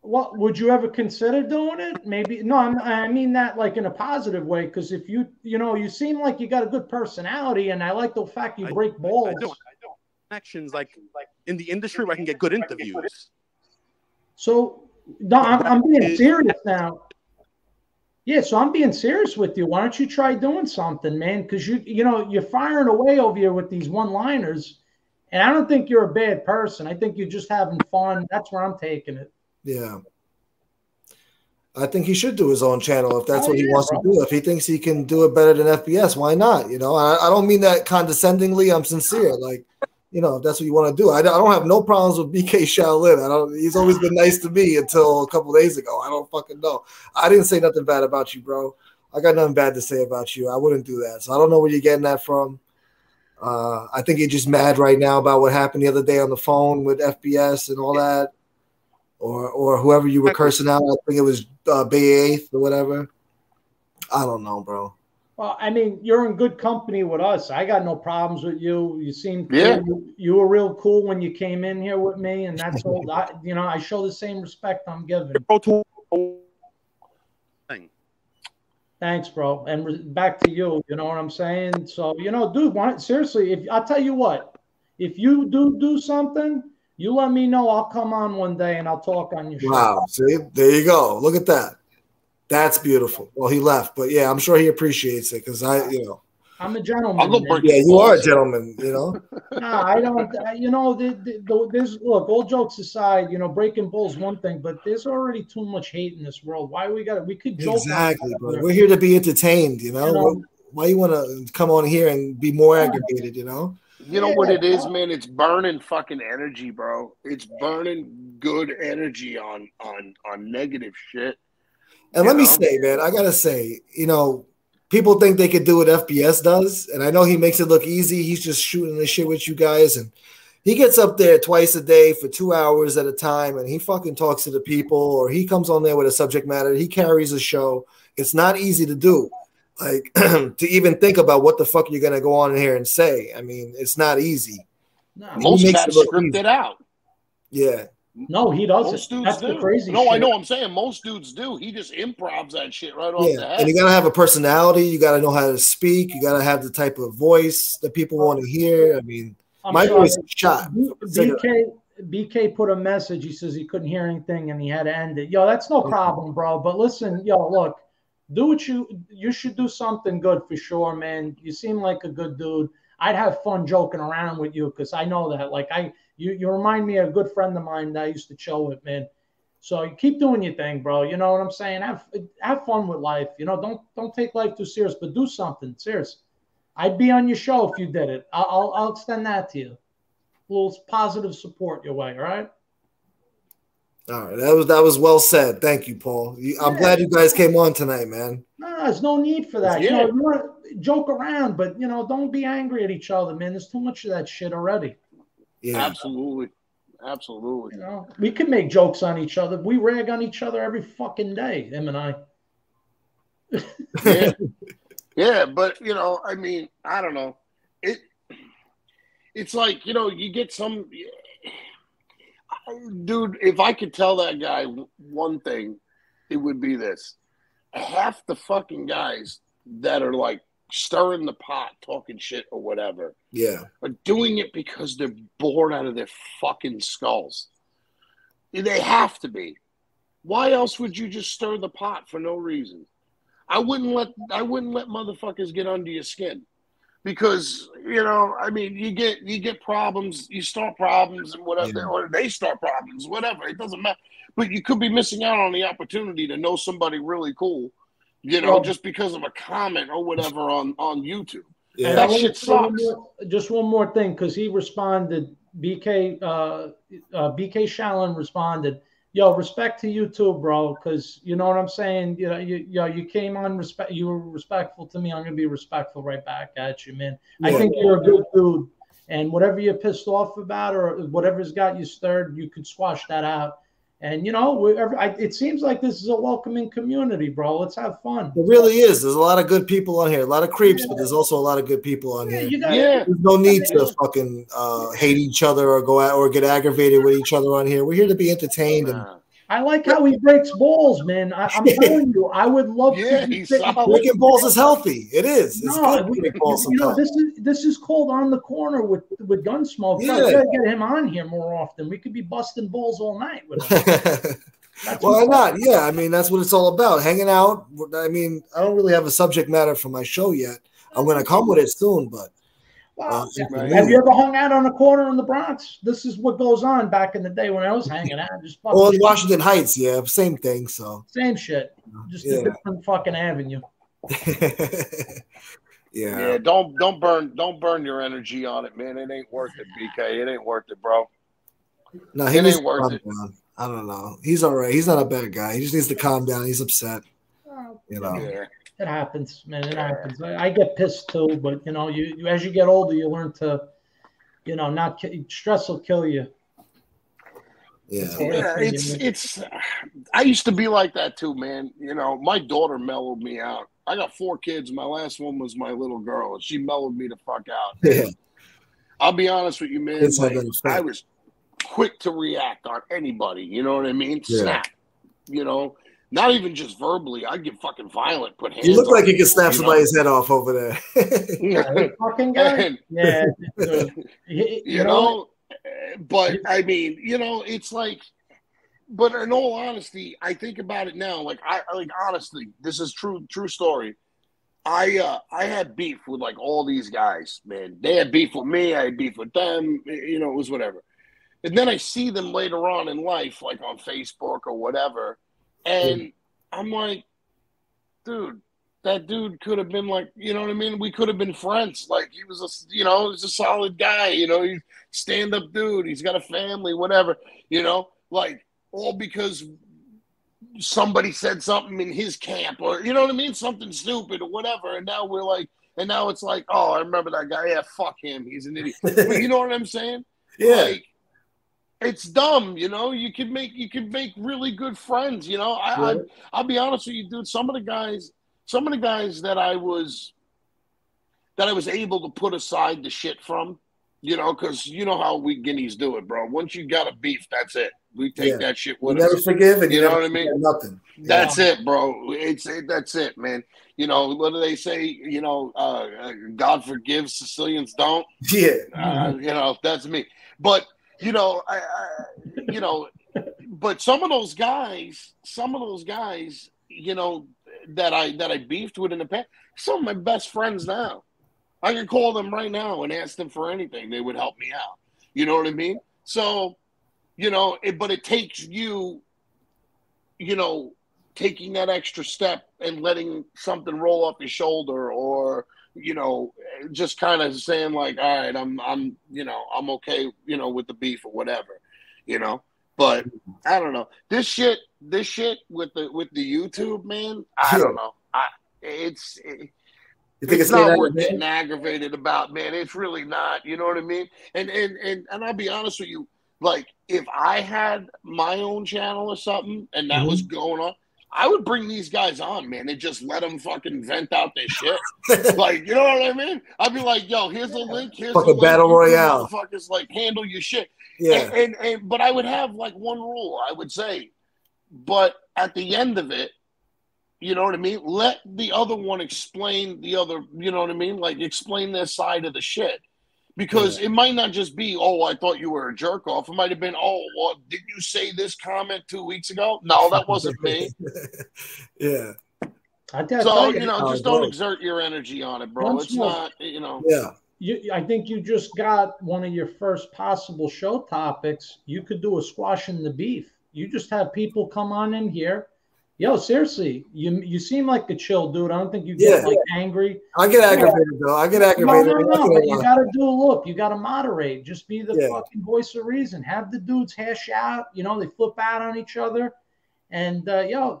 What would you ever consider doing it? Maybe no. I'm, I mean that like in a positive way, because if you, you know, you seem like you got a good personality, and I like the fact you I- break balls. I. I. Connections like like in the industry where I can get good interviews. So no, I'm, I'm being serious now. Yeah, so I'm being serious with you. Why don't you try doing something, man? Because you you know you're firing away over here with these one-liners, and I don't think you're a bad person. I think you're just having fun. That's where I'm taking it. Yeah. I think he should do his own channel if that's Oh, what he yeah, wants bro. to do. If he thinks he can do it better than FBS, why not? You know, I, I don't mean that condescendingly. I'm sincere. Like, you know, if that's what you want to do. I, don't- I don't have no problems with BK Shaolin. I don't. He's always been nice to me until a couple days ago. I don't fucking know. I didn't say nothing bad about you, bro. I got nothing bad to say about you. I wouldn't do that. So I don't know where you're getting that from. Uh, I think you're just mad right now about what happened the other day on the phone with FBS and all that, or or whoever you were cursing out. I think it was uh, Bay Eighth or whatever. I don't know, bro. Well, I mean, you're in good company with us. I got no problems with you. You seem. Yeah. You, you were real cool when you came in here with me, and that's all. I, you know, I show the same respect I'm giving. Pro tour. Thanks, bro. And re- back to you. You know what I'm saying? So, you know, dude, why, seriously, if I'll tell you what, if you do do something, you let me know. I'll come on one day and I'll talk on your show. Wow. See, there you go. Look at that. That's beautiful. Well, he left, but yeah, I'm sure he appreciates it because I, you know, I'm a gentleman. I'll go yeah, you are a gentleman. You know, Nah, I don't. I- You know, the, the, the, there's look. All jokes aside, you know, breaking balls one thing, but there's already too much hate in this world. Why we got? We could joke. exactly, each bro. We're here to be entertained. You know, You know? why you want to come on here and be more aggravated? You know, You know what it is, man? It's burning fucking energy, bro. It's burning good energy on on on negative shit. And You let me say, man, I gotta say, you know, people think they could do what FBS does, and I know he makes it look easy. He's just shooting the shit with you guys, and he gets up there twice a day for two hours at a time, and he fucking talks to the people, or he comes on there with a subject matter. He carries a show. It's not easy to do, like to even think about what the fuck you're gonna go on in here and say. I mean, it's not easy. No, He Most makes cats it look script easy. it out. Yeah, no, he doesn't. Most dudes That's do. the crazy. no, shit. I know. I'm saying most dudes do. He just improvs that shit right off the yeah, head. and you gotta have a personality. You gotta know how to speak. You gotta have the type of voice that people want to hear. I mean, I'm my sorry. voice is shot. BK BK put a message. He says he couldn't hear anything and he had to end it. Yo, that's no problem, bro. But listen, yo, look, do what you you should do something good for sure, man. You seem like a good dude. I'd have fun joking around with you because I know that. Like I, you you remind me of a good friend of mine that I used to chill with, man. So you keep doing your thing, bro. You know what I'm saying? Have have fun with life. You know, don't don't take life too serious, but do something serious. I'd be on your show if you did it. I'll I'll, I'll extend that to you a little positive support your way. All right. All right, that was that was well said. Thank you, Paul. You, I'm Yeah. glad you guys came on tonight, man. No, there's no need for that. You know, you want to joke around, but you know, don't be angry at each other, man. There's too much of that shit already. Yeah, Absolutely, absolutely. You know, we can make jokes on each other. We rag on each other every fucking day. Him and I. Yeah, yeah, but you know, I mean, I don't know. It, it's like you know, you get some, dude. If I could tell that guy one thing, it would be this: half the fucking guys that are like stirring the pot, talking shit or whatever, yeah, are doing it because they're bored out of their fucking skulls. They have to be. Why else would you just stir the pot for no reason? I wouldn't let I wouldn't let motherfuckers get under your skin. Because, you know, I mean you get you get problems, you start problems and whatever Yeah. or they start problems, whatever. It doesn't matter. But you could be missing out on the opportunity to know somebody really cool, you know, Well- just because of a comment or whatever on, on YouTube. yeah. And That I wanna shit say one sucks. more- just one more thing, because he responded. BK uh, uh, BK Shaolin responded, "Yo, respect to you too, bro. Because you know what I'm saying. You know, you yo, you came on respect. You were respectful to me. I'm gonna be respectful right back at you, man. I think you're a good dude, and whatever you're pissed off about or whatever's got you stirred, you could squash that out. And you know, wherever, I, it seems like this is a welcoming community, bro. Let's have fun. It really is. There's a lot of good people on here, a lot of creeps, but there's also a lot of good people on Yeah, here. you got Yeah. There's no need to fucking uh, hate each other or go out or get aggravated with each other on here. We're here to be entertained and Nah. I like how he breaks balls, man. I, I'm telling you, I would love Yeah, to. be he's sitting- breaking balls is healthy. It is. It's No, good we- to break balls you know this is this is called on the corner with with Gunsmoke. Yeah. We gotta get him on here more often. We could be busting balls all night with him. That's Why not? up. Yeah, I mean that's what it's all about. Hanging out. I mean, I don't really have a subject matter for my show yet. I'm gonna come with it soon, but Wow. uh, Yeah. Have you ever hung out on a corner in the Bronx? This is what goes on back in the day when I was hanging out. Just fucking well, in Washington Heights, yeah, same thing. So same shit, just Yeah. a different fucking avenue. yeah. Yeah, don't don't burn don't burn your energy on it, man. It ain't worth it, BK. It ain't worth it, bro. No, he It needs ain't to worth calm it. down. I don't know. He's all right. He's not a bad guy. He just needs to calm down. He's upset. You know. Yeah. It happens, man. It happens. I, I get pissed too, but you know, you, you as you get older, you learn to, you know, not ki- stress will kill you. Yeah. Yeah, it's it's. I used to be like that too, man. You know, my daughter mellowed me out. I got four kids. My last one was my little girl, and she mellowed me the fuck out. Yeah. I'll be honest with you, man. Kids have like. I was quick to react on anybody. You know what I mean? Yeah. Snap. You know, not even just verbally. I'd get fucking violent. Put hands. You look on like you people, could snap know? somebody's head off over there. That fucking guy. And- Yeah. dude. He- you know uh, but i mean you know it's like but in all honesty i think about it now like i like honestly this is true true story i uh i had beef with like all these guys man they had beef with me i had beef with them you know it was whatever and then i see them later on in life like on facebook or whatever and i'm like dude that dude could have been like, you know what I mean? We could have been friends. Like he was a, you know, he's a solid guy. You know, he's stand up dude. He's got a family, whatever. You know, like all because somebody said something in his camp or you know what I mean, something stupid or whatever, and now we're like, and now it's like, oh, I remember that guy. Yeah, fuck him. He's an idiot. You know what I'm saying? Yeah. Like, it's dumb, you know. You can make you can make really good friends, you know. I, I Yeah. I'll be honest with you, dude. Some of the guys, some of the guys that I was that I was able to put aside the shit from, you know, because you know how we guineas do it, bro. Once you got a beef, that's it. We take Yeah. that shit You with never forgive and you, know what I mean? Nothing. That's it, bro. It's it, that's it, man. You know what do they say? You know, uh, uh, God forgives, Sicilians don't. Yeah. Uh, you know, that's me. But you know, I, I, you know, but some of those guys, some of those guys, you know, that I that I beefed with in the past, some of my best friends now. I can call them right now and ask them for anything; they would help me out. You know what I mean? So, you know, it, but it takes you, you know, taking that extra step and letting something roll off your shoulder, or you know, just kind of saying like, all right, I'm, I'm, you know, I'm okay, you know, with the beef or whatever, you know. But I don't know this shit. This shit with the with the YouTube man. I don't know. I it's it, You think it's it's, not worth getting aggravated about, man. It's really not. You know what I mean? And and and and I'll be honest with you. Like if I had my own channel or something and that was mm-hmm. going on, I would bring these guys on, man, and just let them fucking vent out their shit. like, you know what I mean? I'd be like, yo, here's the link. Here's Fucking the link. battle You royale. Motherfuckers, like, handle your shit. Yeah. And, and and but I would have like one rule, I would say. But at the end of it, you know what I mean? Let the other one explain the other, you know what I mean? Like explain their side of the shit. Because it might not just be, oh, I thought you were a jerk off. It might have been, oh, well, did you say this comment two weeks ago? No, that wasn't me. yeah. I tell So, you, you know, just don't goes. exert your energy on it, bro. Once It's more. not, you know. Yeah. you, I think you just got one of your first possible show topics. You could do a squashing the beef. You just have people come on in here. Yo, seriously, you you seem like a chill dude. I don't think you get Yeah. like angry. I get aggravated though. I get aggravated. no, no. You But you got to do a look. You got to moderate. Just be the Yeah. fucking voice of reason. Have the dudes hash out. You know, they flip out on each other, and uh, yo,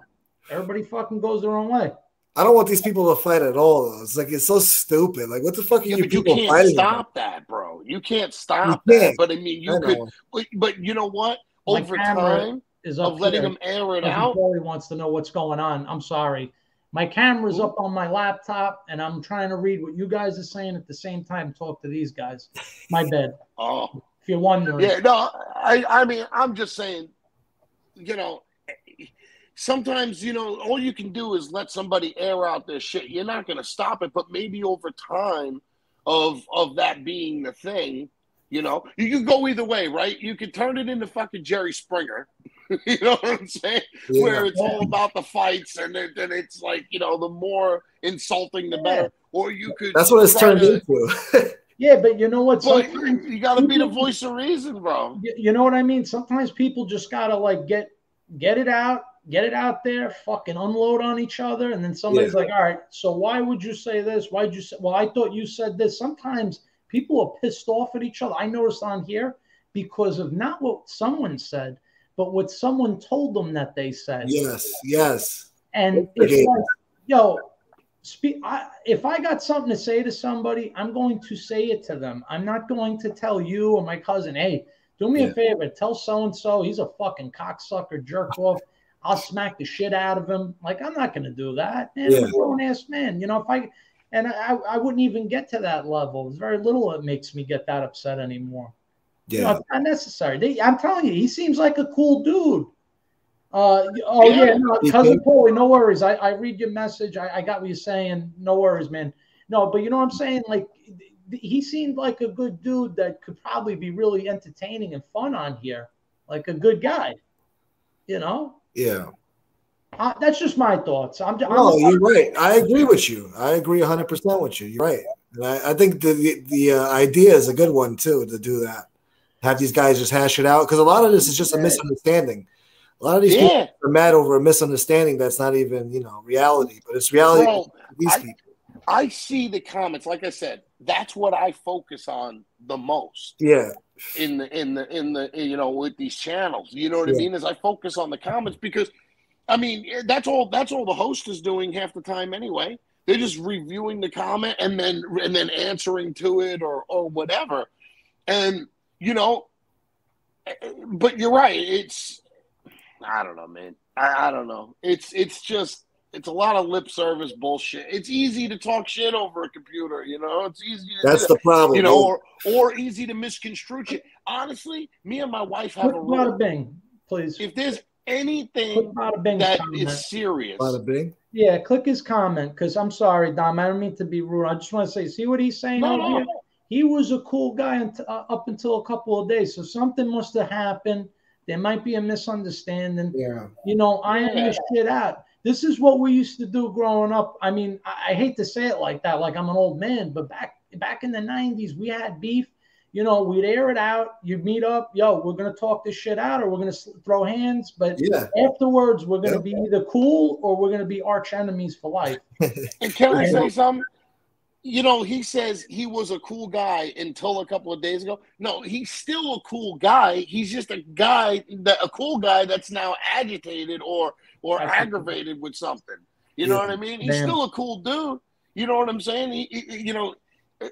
everybody fucking goes their own way. I don't want these people to fight at all. Though. It's like it's so stupid. Like, what the fuck are Yeah, you but you can't fighting stop that, bro. You can't stop You that. can't. But I mean, you? I could, but, but you know what? Over camera time Is up of letting here. them air it out, Corey wants to know what's going on. I'm sorry. My camera's up on my laptop, and I'm trying to read what you guys are saying at the same time. Talk to these guys. My bad. oh, If you're wondering, Yeah, no, I, I mean, I'm just saying, you know, sometimes, you know, all you can do is let somebody air out their shit. You're not going to stop it, but maybe over time of of that being the thing, you know, you can go either way, right? You could turn it into fucking Jerry Springer. you know what I'm saying? Yeah. Where it's all about the fights and then then it's like, you know, the more insulting the better. Or you could That's what it's turned to- into. yeah, but you know what? But Sometimes you got to be the voice of reason, bro. you, you know what I mean. Sometimes people just gotta like get get it out, get it out there, fucking unload on each other, and then somebody's Yeah. like, "All right, so why would you say this? Why'd you say? Well, I thought you said this." Sometimes people are pissed off at each other. I noticed on here because of not what someone said, but what someone told them that they said. yes, yes. And Okay. it's like, yo, speak. I, if I got something to say to somebody, I'm going to say it to them. I'm not going to tell you or my cousin, hey, do me Yeah. a favor, tell so and so he's a fucking cocksucker, jerk off. I'll smack the shit out of him. Like I'm not going to do that. I'm Yeah. a grown ass man. You know, if I and I, I wouldn't even get to that level. There's very little that makes me get that upset anymore. You know, Yeah. it's not necessary. They, I'm telling you, he seems like a cool dude. Uh, oh yeah, Yeah. no, cousin. Paulie, no worries. I, I read your message. I, I got what you're saying. No worries, man. No, but you know what I'm saying? Like, he seemed like a good dude that could probably be really entertaining and fun on here, like a good guy. You know, Yeah. uh, that's just my thoughts. I'm, I'm No, you're right. I agree with you. I agree 100% with you. You're right. And I, I think the the, the uh, idea is a good one too to do that. Have these guys just hash it out because a lot of this is just a misunderstanding. A lot of these Yeah. people are mad over a misunderstanding that's not even you know reality, but it's reality. These I- people. I see the comments. Like I said, that's what I focus on the most Yeah, in the in the in the you know with these channels. You know what I mean? Is I focus on the comments because I mean, eh, that's all. That's all the host is doing half the time anyway. They're just reviewing the comment and then and then answering to it or or whatever. And you know, eh, eh, but you're right. It's I don't know, man. I, I don't know. It's it's just it's a lot of lip service bullshit. It's easy to talk shit over a computer, you know. It's easy. To That's the problem, you know, or, or easy to misconstrue shit. Honestly, me and my wife have Put a bada rule. bing, please. If there's anything bada that comment. is serious, Bada bing. Yeah, click his comment because I'm sorry, Dom. I don't mean to be rude. I just want to say, see what he's saying No, over no. here? He was a cool guy unt- uh, up until a couple of days. So something must have happened. There might be a misunderstanding. Yeah. You know, iron Yeah. this shit out. This is what we used to do growing up. I mean, I, I hate to say it like that, like I'm an old man, but back back in the '90s, we had beef. You know, we'd air it out. You'd meet up. Yo, we're gonna talk this shit out, or we're gonna s- throw hands. But Yeah. afterwards, we're gonna Yep. be either cool or we're gonna be arch enemies for life. And can I I say something? You know, he says he was a cool guy until a couple of days ago. No, he's still a cool guy. He's just a guy that a cool guy that's now agitated or or see. aggravated with something. You know Yeah. what I mean? He's Damn. still a cool dude. You know what I'm saying? He, he- you know,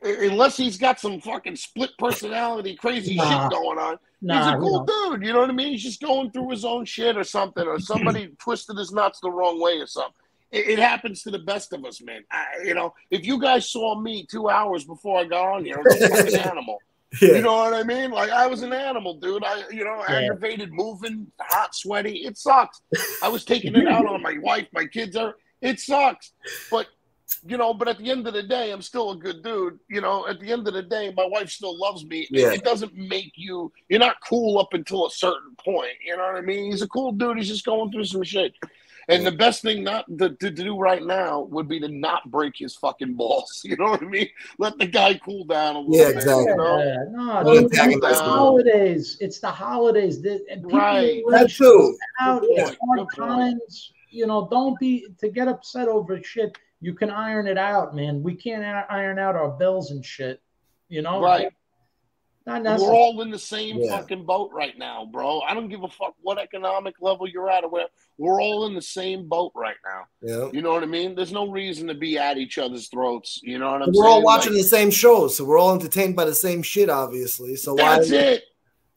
unless he's got some fucking split personality, crazy Nah. shit going on. Nah, he's a you cool know. dude. You know what I mean? He's just going through his own shit or something, or somebody twisted his nuts the wrong way or something. It, it happens to the best of us, man. I, you know, if you guys saw me two hours before I got on here, I was a fucking animal. Yeah. You know what I mean? Like I was an animal, dude. I, you know, Yeah. aggravated, moving, hot, sweaty. It sucks. I was taking it out on my wife, my kids. Are it sucks, but you know. But at the end of the day, I'm still a good dude. You know, at the end of the day, my wife still loves me. Yeah. It doesn't make you. You're not cool up until a certain point. You know what I mean? He's a cool dude. He's just going through some shit. And the best thing not to, to do right now would be to not break his fucking balls. You know what I mean? Let the guy cool down a little Yeah, bit. exactly. You know? Yeah, no, dude, attacking it's the holidays. It's the holidays. The, and people Right. are That too. out Good it's hard times. You know, don't be to get upset over shit. You can iron it out, man. We can't iron out our bills and shit. You know, Right. Not We're all in the same Yeah. fucking boat right now, bro. I don't give a fuck what economic level you're at or where. We're all in the same boat right now. Yeah. You know what I mean? There's no reason to be at each other's throats. You know what I'm saying? We're all watching Like, the same shows, so we're all entertained by the same shit, obviously. So why that's it.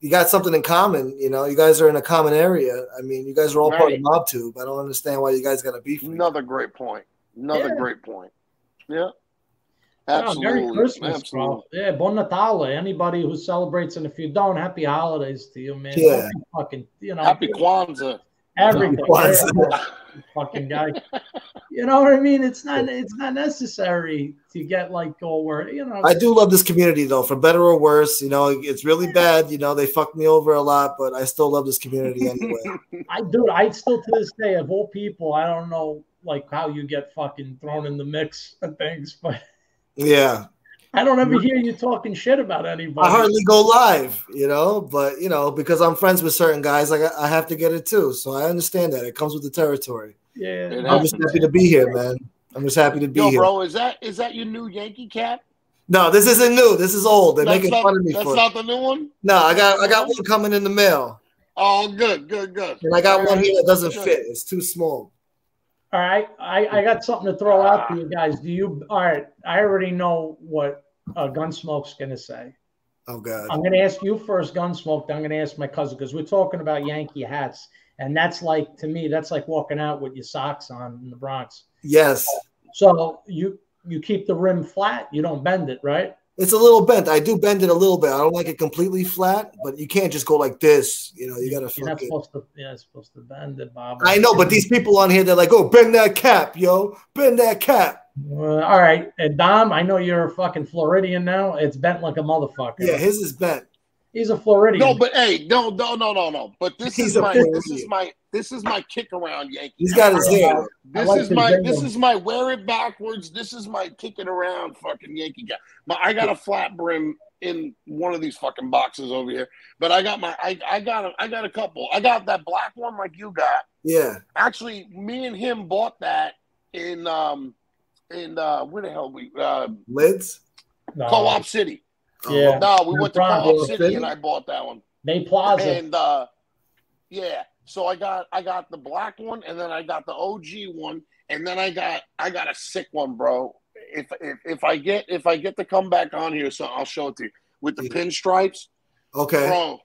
you got something in common? You know, you guys are in a common area. I mean, you guys are all part Right. of MobTube. I don't understand why you guys got to beef. with each Another great point. Another Yeah. great point. Yeah. Yeah, Absolutely. Merry Christmas, Absolutely. bro. Yeah, Bon Natale. Anybody who celebrates, and if you don't, happy holidays to you, man. Yeah. Don't Fucking, you know, Happy Kwanzaa. everything. Kwanzaa. Fucking guy. You know what I mean? It's not. It's not necessary to get like all where you know. I do love this community though, for better or worse. You know, it's really bad. You know, they fucked me over a lot, but I still love this community anyway. I do. I still to this day, of all people, I don't know like how you get fucking thrown in the mix of things, but yeah, I don't ever hear you talking shit about anybody. I hardly go live. You know, but you know, because I'm friends with certain guys, I I have to get it too. So I understand that it comes with the territory. yeah, I'm just happy to be here, man. I'm just happy to be Yo, here. bro, is that is that your new Yankee cap? No, this isn't new. This is old. They're That's making not, fun of me that's for it. not the new one? No, I got I got one coming in the mail, Oh, good, good, good. and I got one here that doesn't Good. fit. It's too small. All right, I, I got something to throw out to you guys. Do you? All right, I already know what uh, Gunsmoke's gonna say. Oh God. I'm gonna ask you first, Gunsmoke. Then I'm gonna ask my cousin because we're talking about Yankee hats, and that's like to me, that's like walking out with your socks on in the Bronx. Yes, So you you keep the rim flat, you don't bend it, right? It's a little bent. I do bend it a little bit. I don't like it completely flat, but you can't just go like this. You know, you gotta You're not supposed to. Yeah, supposed to bend it, Bob. I know, but these people on here, they're like, "Oh, bend that cap, yo, bend that cap." Uh, all right, and Dom, I know you're a fucking Floridian now. It's bent like a motherfucker. Yeah, his is bent. He's a Floridian. No, but hey, no, no, no, no, no. But this He's is my Floridian. this is my this is my kick around Yankee. He's got his hair. This like is my jingle. this is my wear it backwards. This is my kick it around fucking Yankee guy. My, I got a flat brim in one of these fucking boxes over here, but I got my I, I got a, I got a couple. I got that black one like you got. Yeah, Actually, me and him bought that in um in uh where the hell we uh lids. No. Co-op City. Yeah. No, we went to Bronx. Co-op City? City and I bought that one. Bay Plaza. And uh yeah, So I got I got the black one, and then I got the OG one, and then I got I got a sick one, bro. If if, if I get if I get to come back on here, so I'll show it to you with the Yeah. pinstripes, Okay. bro.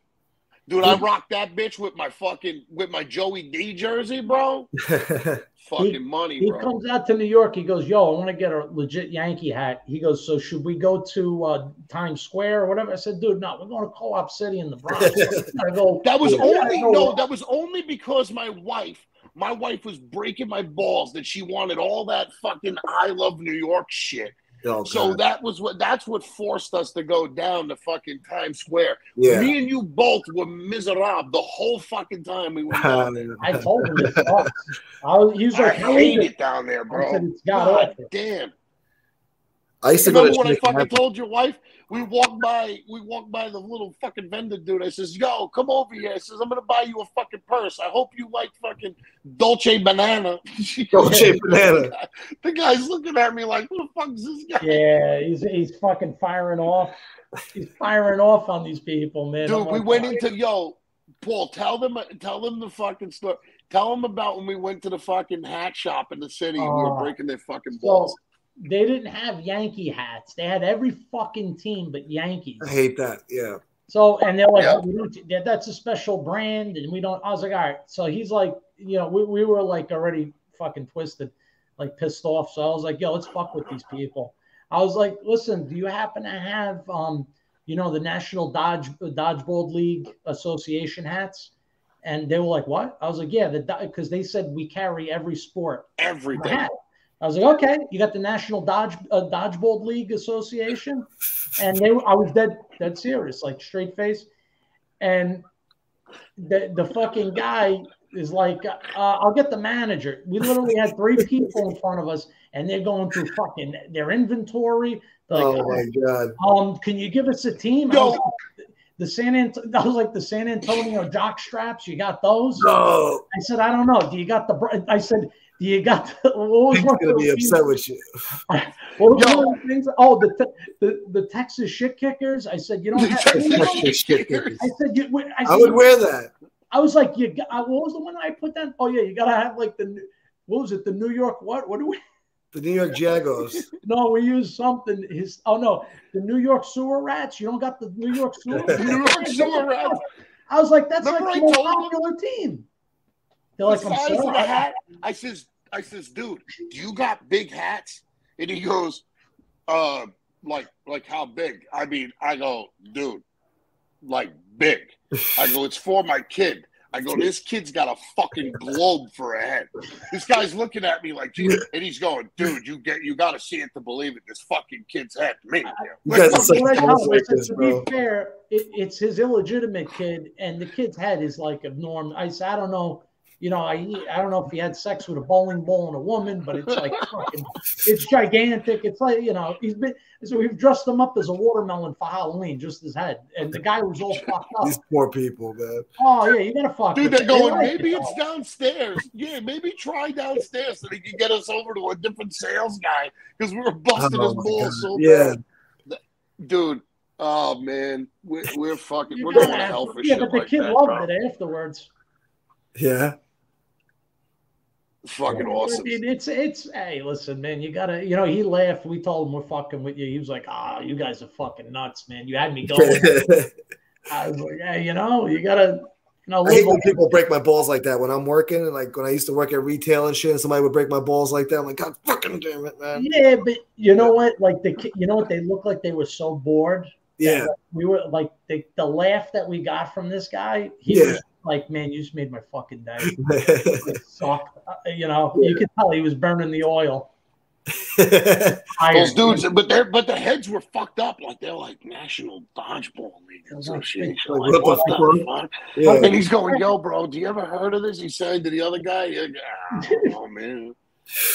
Dude, I rock that bitch with my fucking with my Joey D jersey, bro. Fucking money, He bro. comes out to New York. He goes, "Yo, I want to get a legit Yankee hat." He goes, "So should we go to uh, Times Square or whatever?" I said, "Dude, no, we're going to Co-op City in the Bronx." Go, That was Yeah. only Yeah. no, that was only because my wife, my wife was breaking my balls that she wanted all that fucking I love New York shit. Oh, So that was what that's what forced us to go down to fucking Times Square. yeah. Me and you both were miserable the whole fucking time we went down there. I told him it sucks. I was, he I like, hate is it down there, bro. said, god God damn. I used to go Remember to when I fucking told your wife we walked by we walked by the little fucking vendor dude. I says, Yo, come over here. I says, I'm gonna buy you a fucking purse. I hope you like fucking Dolce Banana. Dolce Banana. The guy's looking at me like, who the fuck is this guy? Yeah, he's he's fucking firing off. He's firing off on these people, man. Dude, I'm we went "Oh, into yo, Paul, tell them tell them the fucking story. Tell them about when we went to the fucking hat shop in the city and we were Oh. breaking their fucking So balls. They didn't have Yankee hats. They had every fucking team but Yankees. I hate that. Yeah. So and they're like, Yeah. "Oh, we don't, that's a special brand, and we don't. I was like, all right. So he's like, you know, we, we were like already fucking twisted, like pissed off. So I was like, yo, let's fuck with these people. I was like, listen, do you happen to have, um, you know, the National Dodge Dodgeball League Association hats? And they were like, what? I was like, yeah, the because they said we carry every sport Everything. hat. I was like, okay, you got the National Dodge uh, Dodgeball League Association, and they, were- I was dead, dead serious, like straight face, and the the fucking guy is like, uh, I'll get the manager. We literally had three people in front of us, and they're going through fucking their inventory. Like, oh my God. um, can you give us a team? I Yo. was like, the San Ant- I was like the San Antonio jock straps. You got those? No. I said, I don't know. Do you got the? I said, you got? The, what was He's one gonna of be the teams- upset with you. What was Yo. one of the things? Oh, the, te- the the Texas shit kickers. I said, you don't have. Texas shit kickers. I said, you, I, I said, would wear that. I was like, you. Got, uh, what was the one I put down? Oh yeah, you gotta have like the. What was it? The New York what? What do we? The New York Jagos. No, we use something. His oh no, the New York sewer rats. You don't got the New York sewer. New York sewer rats. I was like, that's Remember like I the most popular team. They're the like, I'm size of sorry. the hat. I says, I says, dude, do you got big hats? And he goes, uh, like, like how big? I mean, I go, dude, like big. I go, it's for my kid. I go, this kid's got a fucking globe for a head. This guy's looking at me like, "Gee," and he's going, dude, you get, you got to see it to believe it. This fucking kid's head. Me, You guys are That's such what I assholes tell him. I like this, to bro. be fair, it, it's his illegitimate kid, and the kid's head is like abnormal. I said, I don't know, you know, I I don't know if he had sex with a bowling ball and a woman, but it's like fucking, it's gigantic. It's like you know, he's been so we've dressed him up as a watermelon for Halloween, just his head, and the guy was all fucked up. These poor people, man. Oh yeah, you gotta fuck. Dude, they're it. They going, like maybe it, it's though. downstairs. Yeah, maybe try downstairs so they can get us over to a different sales guy because we were busting Oh his my balls God. so Yeah. bad. Dude, oh man, we're, we're fucking, we're going gotta to hell for yeah, shit but the like kid that, loved bro. it afterwards. Yeah. Fucking awesome. It- it's it's hey, listen, man, you gotta you know, he laughed. We told him we're fucking with you. He was like, Ah, you guys are fucking nuts, man. You had me going. I was like, Yeah, you know, you gotta you know, I hate when people break my balls like that when I'm working. And like when I used to work at retail and shit, and somebody would break my balls like that. I'm like, God fucking damn it, man. yeah, but you know what? Like the you know what they look like they were so bored. Yeah. We were like the, the laugh that we got from this guy, he Yeah. was like, Man, you just made my fucking day. It sucked. Uh, you know, you could tell he was burning the oil. Those Tired. dudes, but their but the heads were fucked up. Like they're like National Dodgeball League Those are Association. Like, Like, what what the the fuck? fuck? yeah. And he's going, yo, bro, do you ever heard of this? He's saying to the other guy, yeah, I man.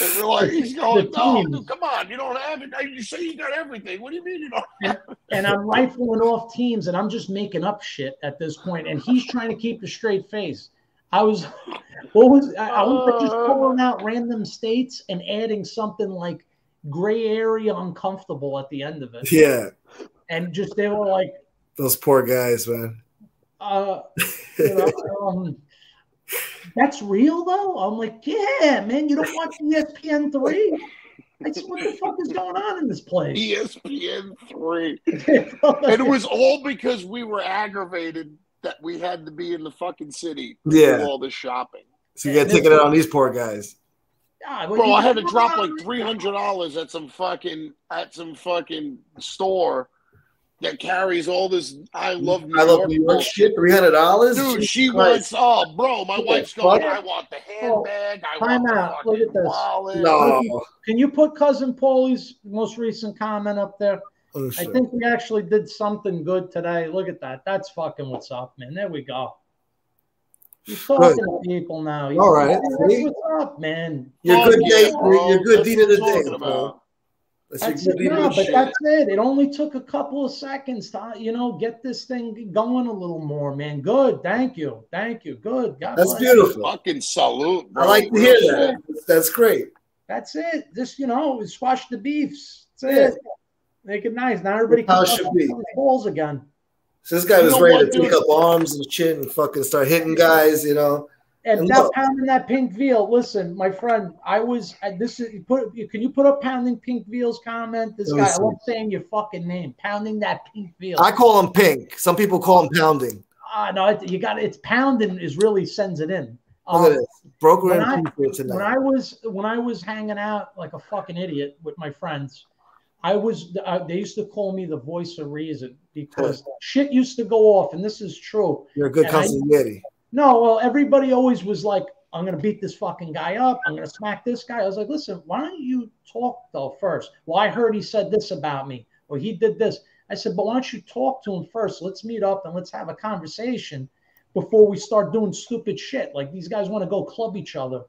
And we're like, he's going, no, dude, come on, you don't have it. You say you got everything. What do you mean you don't? and I'm rifling off teams and I'm just making up shit at this point. And he's trying to keep a straight face. I was, what was, I, I was just pulling out random states and adding something like gray area uncomfortable at the end of it. yeah. And just, they were like, Those poor guys, man. uh, you know, um, That's real though. I'm like, yeah, man. You don't watch ESPN three. I said, what the fuck is going on in this place? E ESPN three. And it was all because we were aggravated that we had to be in the fucking city Yeah. do all the shopping. So you got taken out on these poor guys. Yeah, but Bro, I had to drop like three hundred dollars at some fucking at some fucking store that carries all this I love New I love York New York shit. Three hundred dollars, Dude, she wants oh bro, my What wife's going, fuck? I want the oh, handbag, I Time want the out. Look at this. wallet. No, Can you put cousin Paulie's most recent comment up there? Oh, I think we actually did something good today. Look at that. That's fucking what's up, man. There we go. You're talking to people now. He's All right, That's see? what's up, man. your Fuck oh, good yeah, day, bro. your good deed of the day, bro. about. That's, That's it. good No, but that's it. It only took a couple of seconds to, you know, get this thing going a little more, man. Good. Thank you. Thank you. Good. God That's bless. beautiful. Fucking salute, bro. I like to hear that. That's great. That's it. Just, you know, squash the beefs. That's Yeah. it. Make it nice. Now everybody That's how can should fuck be. on the balls again. So this guy You was ready to take dude? up arms and shit and fucking start hitting guys, you know. And And that look- pounding that pink veal. Listen, my friend, I was I, this is put. Can you put up pounding pink veal's comment? This guy, I see. love saying your fucking name. Pounding that pink veal. I call him pink. Some people call him pounding. Ah, no, it, you got it's pounding is really sends it in. Look at Um, this. Broker when I- when. I was when I was hanging out like a fucking idiot with my friends, I was uh, they used to call me the voice of reason because shit used to go off, and this is true. You're a good and I- consigliere. No, well, everybody always was like, I'm gonna beat this fucking guy up. I'm gonna smack this guy. I was like, listen, why don't you talk though first? Well, I heard he said this about me, or he did this. I said, but why don't you talk to him first? Let's meet up and let's have a conversation before we start doing stupid shit. Like these guys want to go club each other.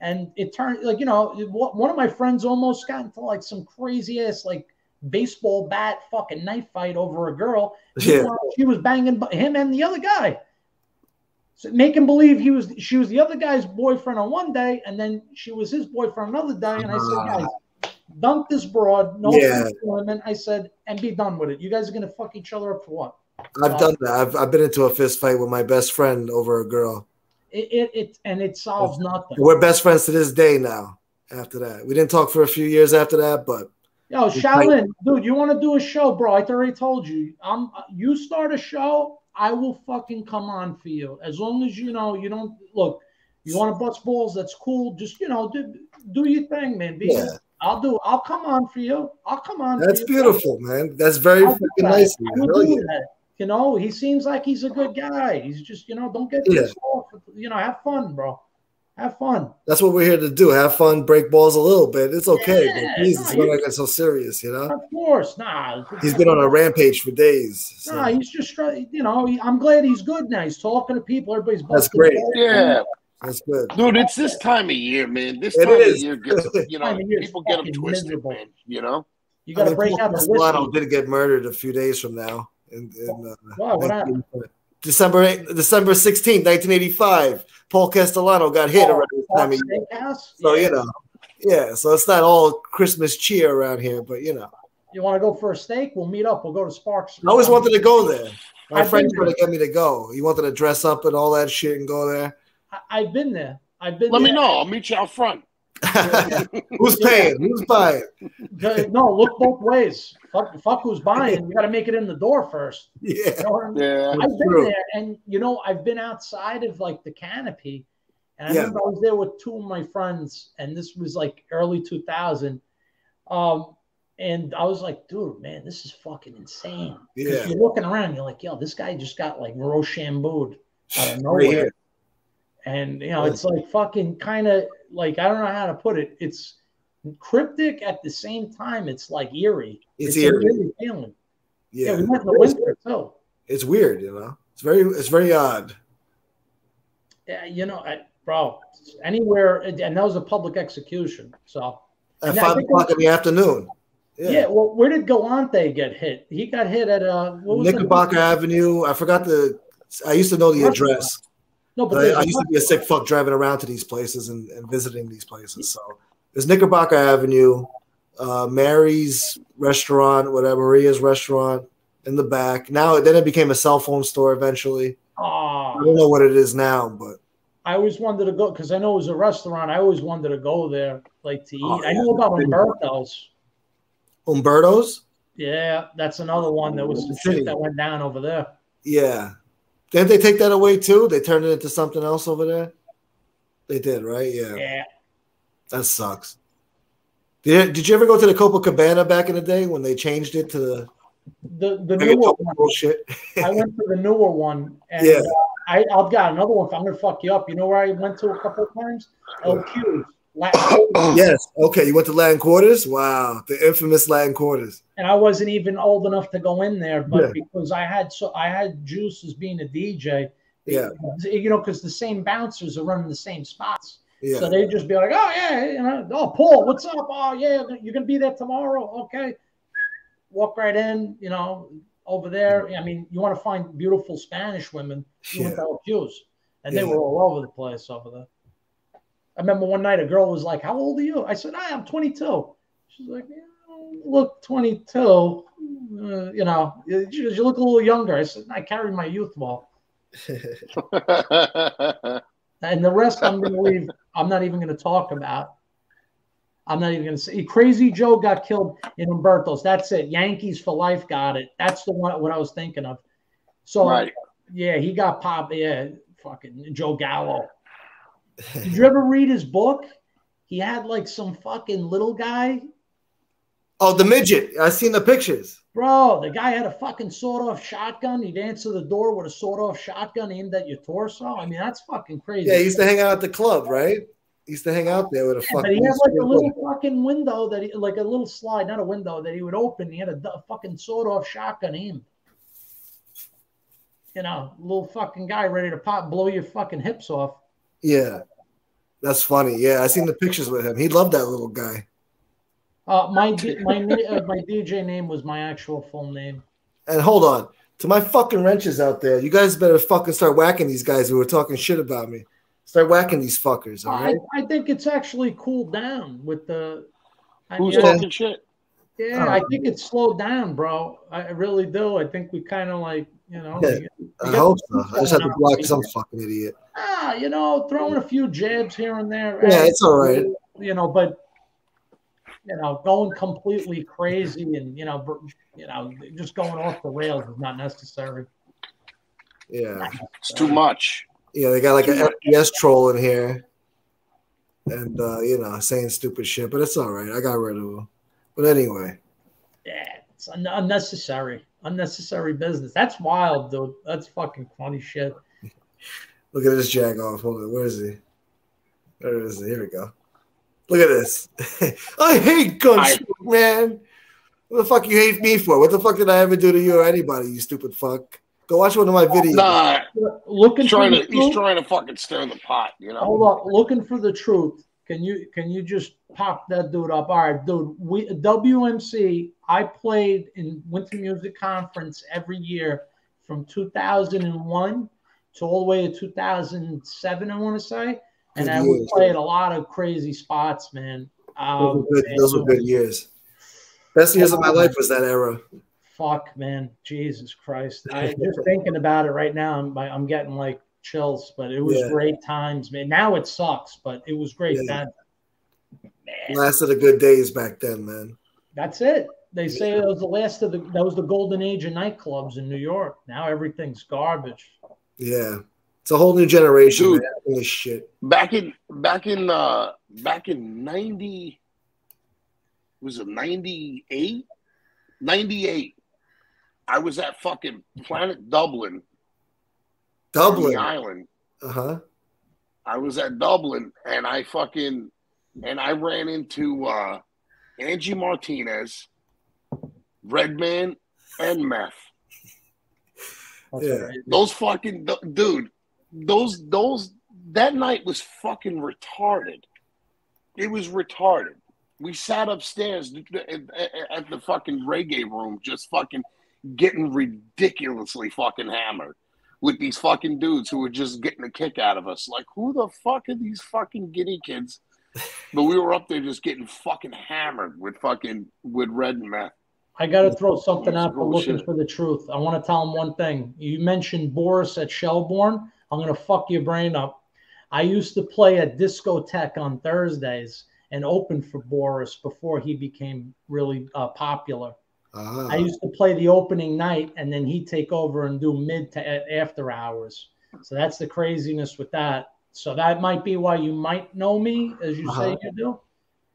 And it turned like, you know, one of my friends almost got into like some crazy ass like baseball bat fucking knife fight over a girl. Yeah. She was banging him and the other guy. So make him believe he was she was the other guy's boyfriend on one day, and then she was his boyfriend another day. And I said, Ah. guys, dump this broad, no Yeah. women. I said, and be done with it. You guys are gonna fuck each other up for what? I've done that. I've, I've been into a fist fight with my best friend over a girl. It it, it and it solves nothing. We're best friends to this day now. After that, we didn't talk for a few years after that, but Yo, Shaolin, dude, you want to do a show, bro? I already told you. I'm. You start a show, I will fucking come on for you. As long as you know you don't look. You want to bust balls? That's cool. Just you know, do do your thing, man. Be, Yeah. I'll do. I'll come on for you. I'll come on. that's beautiful, man. That's very fucking nice. of I you. do that. You know, he seems like he's a good guy. He's just, you know, don't get Yeah. off. You know, have fun, bro. Have fun. That's what we're here to do. Have fun, break balls a little bit. It's okay, Yeah, but Jesus, no, we're not get so serious, you know. Of course, nah. He's been on a rampage for days. so Nah, he's just trying. You know, he, I'm glad he's good now. He's talking to people. Everybody's That's great. Yeah, that's good. dude, it's this time of year, man. This It time is. of year gets, you know, year people get them twisted, miserable. man. You know, You got to mean, break Paul out the Castellano whiskey. did get murdered a few days from now. In, in, uh, Wow, what happened? December eight- December 16th, 1985. Paul Castellano got hit Oh, around this time of Fox year. Steakhouse? So, Yeah. you know, yeah, so it's not all Christmas cheer around here, but you know, You want to go for a steak? We'll meet up. We'll go to Sparks. I always wanted to go there. My I've friend tried to get me to go. He wanted to dress up and all that shit and go there. I, I've been there. I've been let me know. I'll meet you out front. Who's paying? Who's buying? No, look both ways. Fuck, fuck who's buying. You got to make it in the door first. Yeah. You know I mean? Yeah, I've been True. there, and you know, I've been outside of like the canopy, and I Yeah. remember I was there with two of my friends, and this was like early 2000. Um, and I was like, dude, man, this is fucking insane. 'Cause Yeah. You're looking around, you're like, yo, this guy just got like Rochambeaued out of Right nowhere. And you know, it's like fucking kind of like I don't know how to put it. It's cryptic at the same time. It's like eerie. It's a eerie. eerie feeling. Yeah, Yeah. we went in the winter too. It's weird, you know. It's very it's very odd. Yeah, you know, I, bro, anywhere, and that was a public execution. So At five o'clock in the afternoon. yeah, Yeah. well, where did Galante get hit? He got hit at uh, what was Knickerbocker? Avenue. I forgot the I used to know the address. No, but I, I used to be a sick fuck driving around to these places and, and visiting these places. So there's Knickerbocker Avenue, uh, Mary's restaurant, whatever Maria's restaurant in the back. Now then it became a cell phone store eventually. I Oh, don't know what it is now, but I always wanted to go because I know it was a restaurant. I always wanted to go there, like to eat. Oh, I know about Umberto's. Umberto's. Yeah, that's another one. that was some shit that went down over there. Yeah. Didn't they take that away too? They turned it into something else over there. They did, right? Yeah. Yeah. That sucks. Did, did you ever go to the Copacabana back in the day when they changed it to the The the newer one. bullshit? I went to the newer one, and Yeah. uh, I I've got another one. I'm gonna fuck you up. You know where I went to a couple of times? LQ's, Latin Quarters. yes. Okay. You went to Latin Quarters? Wow. The infamous Latin Quarters. and I wasn't even old enough to go in there, but Yeah. because I had so I had juice as being a DJ. Yeah. You know, because the same bouncers are running the same spots. Yeah. So they'd just be like, oh, yeah, you know, oh, Paul, what's up? Oh, yeah, you're going to be there tomorrow. Okay. Walk right in, you know, over there. I mean, you want to find beautiful Spanish women, you went Yeah. to LQ's, and they were all over the place over there. I remember one night a girl was like, how old are you? I said, I'm 22. She's like, yeah, look 22. Uh, you know, you, you look a little younger. I said, I carry my youth well. And the rest I'm going to leave. I'm not even going to talk about. I'm not even going to say. Crazy Joe got killed in Umberto's. That's it. Yankees for life got it. That's the one what I was thinking of. So right. yeah, he got popped. Yeah, fucking Joe Gallo. Did you ever read his book? He had like some fucking little guy. oh, the midget. I seen the pictures. Bro, the guy had a fucking sawed off shotgun. He'd answer the door with a sawed off shotgun aimed at your torso. I mean, that's fucking crazy. Yeah, he used to hang out at the club, right? He used to hang out there with a Yeah, fucking. but he had like a little fucking window that he, like a little slide, not a window that he would open. He had a fucking sawed off shotgun aimed. You know, little fucking guy ready to pop, blow your fucking hips off. Yeah, that's funny. Yeah, I seen the pictures with him. He loved that little guy. Uh, my my uh, my DJ name was my actual full name. And hold on, to my fucking wrenches out there, you guys better fucking start whacking these guys who were talking shit about me. Start whacking these fuckers, all I. I think it's actually cooled down with the. I, Who's you know, talking shit? yeah, I think it's slowed down, bro. I I really do. I think we kind of like you know. Yeah. I hope so. I just had to block some fucking idiot. Ah, you know, throwing a few jabs here and there. Yeah, it's all right. You know, but you know, going completely crazy and you know, you know, just going off the rails is not necessary. Yeah, It's too much. yeah. They got like an FBS troll in here, and uh, you know, saying stupid shit. But it's all right. I got rid of him. But anyway, Yeah, it's un- unnecessary, unnecessary business. That's wild, dude. That's fucking funny shit. Look at this jag off. Hold on, where is he? Where is he? Here we go. Look at this. I hate gunsmoke, man. What the fuck you hate me for? What the fuck did I ever do to you or anybody? You stupid fuck. Go watch one of my videos. Nah, Looking he's trying for to the he's trying to fucking stir the pot, you know. Hold up, looking for the truth. Can you can you just pop that dude up? All right, dude. We WMC. I played in Winter Music Conference every year from 2001 to all the way to 2007. I want to say, and Good I we years. played a lot of crazy spots, man. Those Um, were good. Those were good years. Best years of my life was that era. Fuck, man, Jesus Christ! I just thinking about it right now. I'm I'm getting like chills, but it was Yeah. great times, man. Now it sucks, but it was great Yeah. then. Man, Lasted the good days back then, man. that's it. They say it was the last of the that was the golden age of nightclubs in New York. Now everything's garbage. Yeah, it's a whole new generation. Dude. man, this shit. Back in back in uh back in ninety was it 98? 98. I was at fucking Planet Dublin Dublin. island. Uh huh. I was at Dublin and I fucking and I ran into uh Angie Martinez, Redman, and Meth. That's Yeah. right. Those fucking dude, those those that night was fucking retarded. It was retarded. We sat upstairs at the fucking reggae room, just fucking getting ridiculously fucking hammered with these fucking dudes who were just getting a kick out of us. Like, who the fuck are these fucking giddy kids? But we were up there just getting fucking hammered with fucking with red and meth. I got to throw something out for looking for the truth. I want to tell him one thing. You mentioned Boris at Shelbourne. I'm going to fuck your brain up. I used to play at discotheque on Thursdays and open for Boris before he became really uh, popular. Ah. I used to play the opening night, and then he'd take over and do mid to after hours. So that's the craziness with that. So that might be why you might know me, as you say Uh-huh. you do.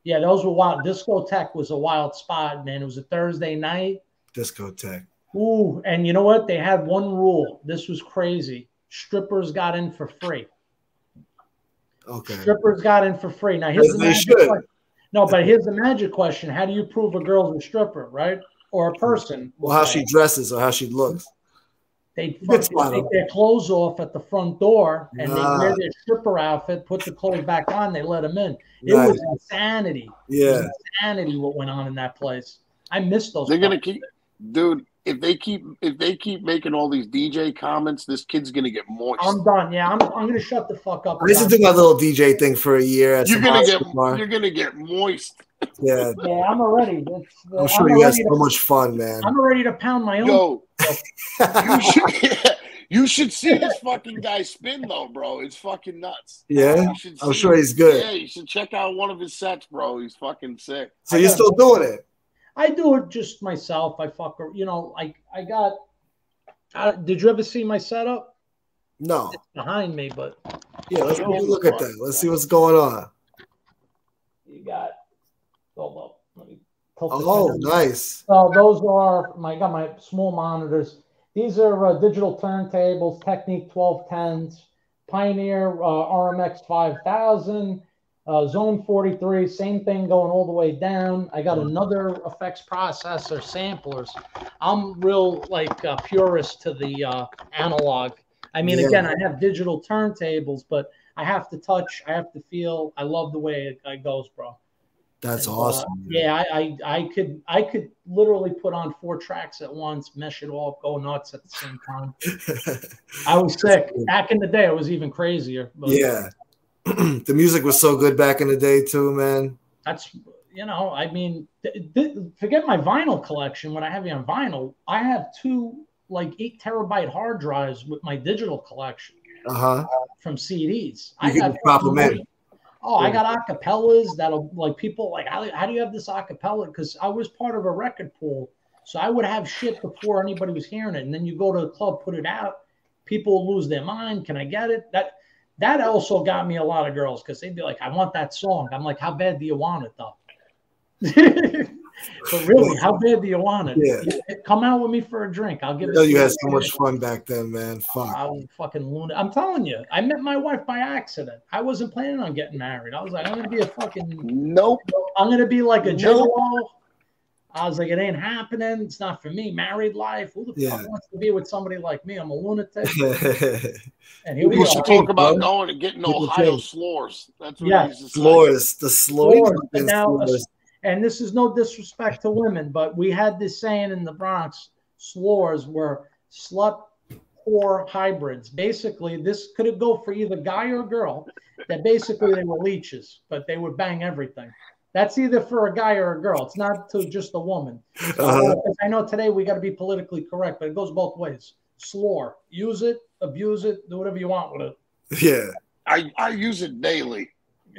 Yeah, those were wild. Discotheque was a wild spot, man. It was a Thursday night. discotheque. Ooh, and you know what? They had one rule. This was crazy. Strippers got in for free. Okay. Strippers got in for free. Now here's As the magic question. No, but here's the magic question: How do you prove a girl's a stripper, right? Or a hmm. person? Well, how she dresses or how she looks. They Good fucking spot take their clothes off at the front door and Nah. they wear their stripper outfit, put the clothes back on, they let them in. It Nice. was insanity. It Yeah. was insanity what went on in that place. I miss those. They're gonna keep, dude. If they keep if they keep making all these DJ comments, this kid's gonna get moist. I'm done. Yeah, I'm, I'm gonna shut the fuck up. I used to do my little DJ thing for a year at you're gonna get Oscar bar. you're gonna get moist. Yeah. Yeah, I'm already. It's, uh, I'm sure you had so much fun, man. I'm ready to pound my own. Yo, you should you should see this fucking guy spin though, bro. It's fucking nuts. yeah. You I'm sure him. he's good. Yeah, you should check out one of his sets, bro. He's fucking sick. So you're still doing it? I do it just myself. I fuck, you know, like I got. Did you ever see my setup? No. It's behind me, but Yeah, let's take look at that. Let's see what's going on. you got. Hold up. Let me Oh, nice. So those are my got my small monitors. These are uh, digital turntables, Technics 1210s, Pioneer uh, RMX 5000, uh, Xone 43, same thing going all the way down. I got another effects processor, samplers. I'm real like uh, purist to the uh, analog. I mean, Yeah. again, I have digital turntables, but I have to touch, I have to feel. I love the way it, it goes, bro. That's And, uh, awesome. yeah, I, I, I could I could literally put on four tracks at once, mesh it all, go nuts at the same time. I was sick. Back in the day, it was even crazier. But yeah. the music was so good back in the day too, man. that's you know, I mean, th- th- forget my vinyl collection. When I have you on vinyl, I have two like eight terabyte hard drives with my digital collection Uh huh. from CDs. You I can have drop 'em in. Oh, I Yeah. got acapellas that'll like people like how, how do you have this acapella? Because I was part of a record pool, so I would have shit before anybody was hearing it, and then you go to the club, put it out, people lose their mind. Can I get it? That that also got me a lot of girls because they'd be like, I want that song. I'm like, how bad do you want it though? but really, how bad do you want it? Yeah. Come out with me for a drink. I'll give I it. know to you had so much fun back then, man. Fuck. I was fucking lunatic. I'm telling you, I met my wife by accident. I wasn't planning on getting married. I was like, I'm gonna be a fucking, Nope. I'm gonna be like a Nope. gigolo. I was like, it ain't happening. It's not for me. Married life. Who the Yeah. fuck wants to be with somebody like me? I'm a lunatic. And We here we, We are. should talk about bro. going and getting People Ohio change. slores. That's what Yeah. he used. Floors, the slow. Floors, now- Floors. and this is no disrespect to women, but we had this saying in the Bronx: slores were slut whore hybrids. Basically, this could go for either guy or girl. That basically they were leeches, but they would bang everything. That's either for a guy or a girl. It's not to just a woman. Uh-huh. I know today we got to be politically correct, but it goes both ways. Slore, use it, abuse it, do whatever you want with it. Yeah. I, I use it daily.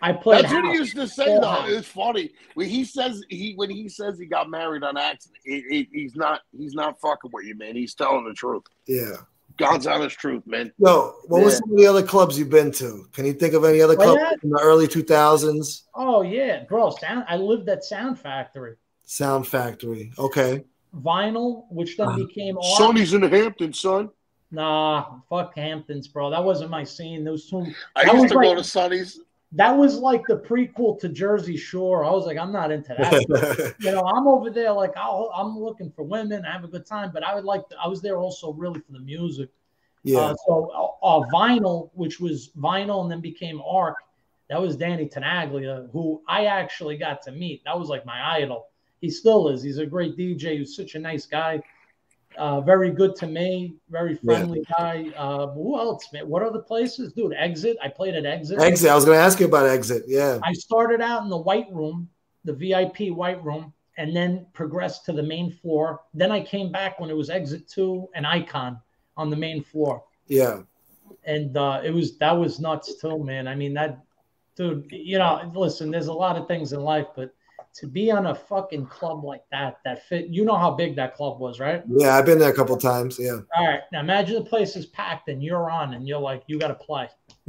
I played. That's what he used to say Full though. house. It's funny when he says he when he says he got married on accident. He, he- he's not he's not fucking with you, man. He's telling the truth. yeah. God's honest truth, man. Yo, what was Yeah. some of the other clubs you've been to? Can you think of any other clubs in the early 2000s? Oh yeah, bro. Sound. I lived at Sound Factory. Sound Factory. Okay. Vinyl, which then Uh, became Arc. Sonny's in the Hamptons, son. Nah, fuck Hamptons, bro. That wasn't my scene. Those two. I That used was to go to Sonny's. That was like the prequel to Jersey Shore. I was like, I'm not into that. you know, I'm over there like I'll, I'm looking for women, I have a good time, but I would like to, I was there also really for the music. yeah. Uh, so uh, uh, vinyl, which was vinyl and then became Arc, that was Danny Tenaglia, who I actually got to meet. That was like my idol. He still is. He's a great DJ. He's such a nice guy. Uh, very good to me. Very friendly guy. Uh, who else, man? What other places, dude? Exit. I played at Exit. Exit. I was going to ask you about Exit. Yeah. I started out in the white room, the VIP white room, and then progressed to the main floor. Then I came back when it was exit two and icon on the main floor. Yeah. and uh, it was that was nuts too, man. I mean that, dude. You know, listen, there's a lot of things in life, but to be on a fucking club like that, that fit. You know how big that club was, right? Yeah, I've been there a couple times. Yeah. All right, now imagine the place is packed and you're on, and you're like, you got to play.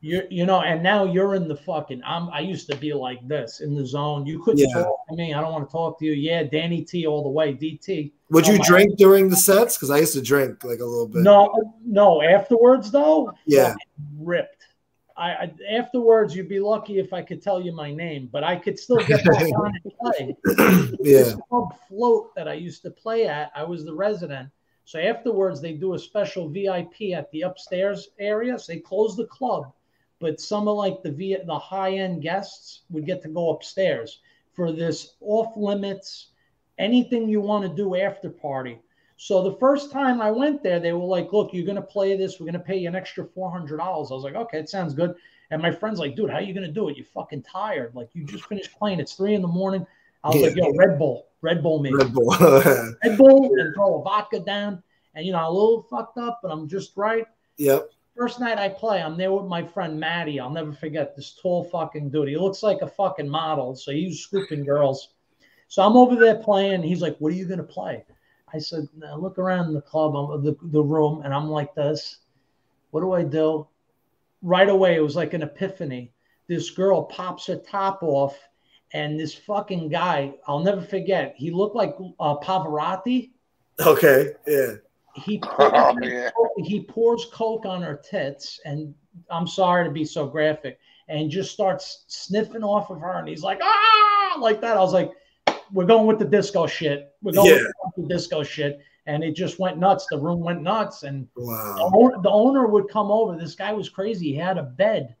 You you know, and now you're in the fucking. I'm. I used to be like this in the zone. You couldn't Yeah. talk to me. I don't want to talk to you. Yeah, Danny T all the way. DT. Would Oh, you drink during the sets? Because I used to drink like a little bit. No, no. Afterwards, though, Yeah. ripped. I, I afterwards, you'd be lucky if I could tell you my name, but I could still get back on and play. Yeah. This club float that I used to play at, I was the resident. So afterwards, they do a special VIP at the upstairs area. So they close the club, but some of like the v, the high end guests would get to go upstairs for this off limits, anything you want to do after party. So the first time I went there, they were like, "Look, you're gonna play this. We're gonna pay you an extra four hundred dollars." I was like, "Okay, it sounds good." And my friend's like, "Dude, how are you gonna do it? You fucking tired? Like you just finished playing. It's three in the morning." I was Yeah. like, "Yo, Red Bull, Red Bull me, Red Bull. Red Bull, and throw a vodka down." And you know, a little fucked up, but I'm just right. yep. First night I play, I'm there with my friend Matty. I'll never forget this tall fucking dude. He looks like a fucking model, so he's scooping girls. So I'm over there playing. He's like, "What are you gonna play?" I said, "Now "Look around the club, I'm, the the room," and I'm like this. What do I do? Right away, it was like an epiphany. This girl pops her top off, and this fucking guy, I'll never forget. He looked like uh, Pavarotti Okay. Yeah. he Oh, pours, yeah. he pours coke on her tits and i'm sorry to be so graphic and just starts sniffing off of her and he's like ah like that i was like we're going with the disco shit we're going Yeah. with the disco shit and it just went nuts the room went nuts and the Wow. owner, the owner would come over this guy was crazy he had a bed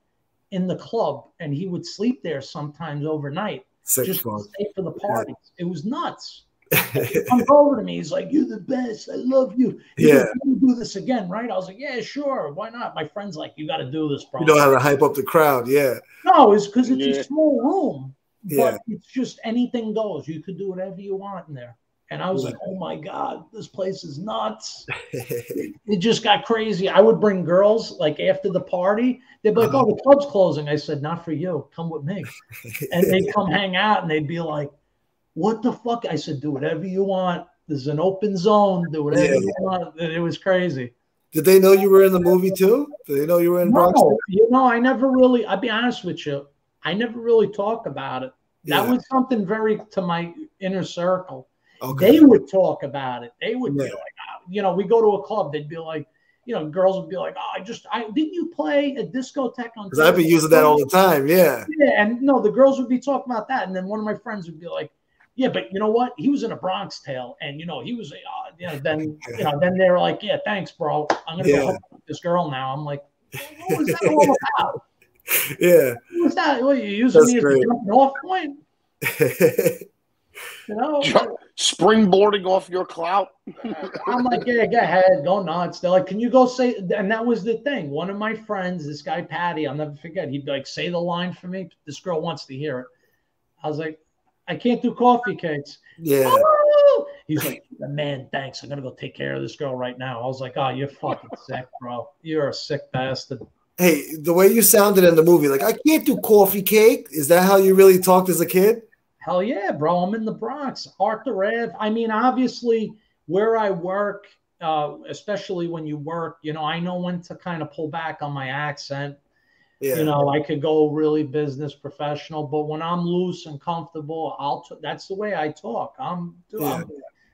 in the club and he would sleep there sometimes overnight Sick just to stay for the parties it was nuts comes over to me. He's like, "You're the best. I love you." He Yeah. goes, "Can do this again, right?" I was like, "Yeah, sure. Why not?" My friend's like, "You got to do this, bro." you know how to hype up the crowd. Yeah. no, it's because it's Yeah. a small room, Yeah. but it's just anything goes. You could do whatever you want in there. And I was like, "Oh my god, this place is nuts." It just got crazy. I would bring girls like after the party. They'd be like. "Oh, the club's closing." I said, "Not for you. Come with me." and they'd come hang out and they'd be like, What the fuck? I said, Do whatever you want. There's an open zone. Do whatever Yeah. you want. And It was crazy. Did they know you were in the movie too? Did they know you were in Bronx? No, you know, I never really, I'll be honest with you, I never really talk about it. That Yeah. was something very to my inner circle. Okay. They would talk about it. They would be like, ah, you know, we go to a club, they'd be like, you know, girls would be like, oh, I just, I didn't you play a discotheque on Because I've been using that all the time. Yeah. Yeah, and no, the girls would be talking about that, and then one of my friends would be like, "Yeah, but you know what? He was in a Bronx Tale, and you know he was, uh, you know, then you know, then they were like, yeah, thanks, bro. I'm gonna Yeah. go with this girl now." I'm like, "What was that all about? Yeah. What's that? What, you using That's me as a great. jumping off point? You know?" Ju- Springboarding off your clout. I'm like, yeah, go ahead, go nuts. They're like, can you go say? And that was the thing. One of my friends, this guy Patty, I'll never forget. He'd be like, say the line for me. This girl wants to hear it. I was like, I can't do coffee cakes. yeah. Oh! He's like, man, thanks. I'm gonna go take care of this girl right now. I was like, oh, you're fucking sick, bro. You're a sick bastard. Hey, the way you sounded in the movie, like I can't do coffee cake. Is that how you really talked as a kid? Hell yeah, bro. I'm in the Bronx, Arthur Ave. I mean, obviously, where I work, uh, especially when you work, you know, I know when to kind of pull back on my accent. Yeah. You know, I could go really business professional, but when I'm loose and comfortable, I'll. T- that's the way I talk. I'm, dude, I'm-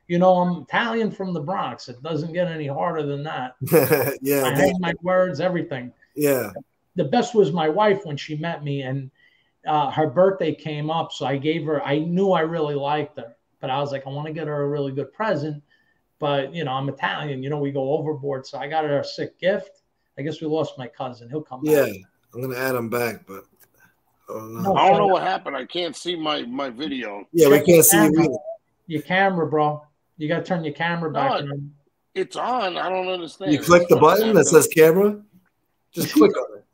you know, I'm Italian from the Bronx. It doesn't get any harder than that. Yeah, I yeah. hang my words, everything. Yeah. the best was my wife when she met me and uh, her birthday came up so i gave her i knew i really liked her but i was like i want to get her a really good present but you know i'm italian you know we go overboard so i got her a sick gift i guess we lost my cousin he'll come Yeah. back I'm gonna add him back, but oh, no. No. I don't know what happened. I can't see my my video. yeah, we can't see you camera. either. your camera bro you got to turn your camera back No, on. It's on. I don't understand. You click the button that says camera. Just click on it.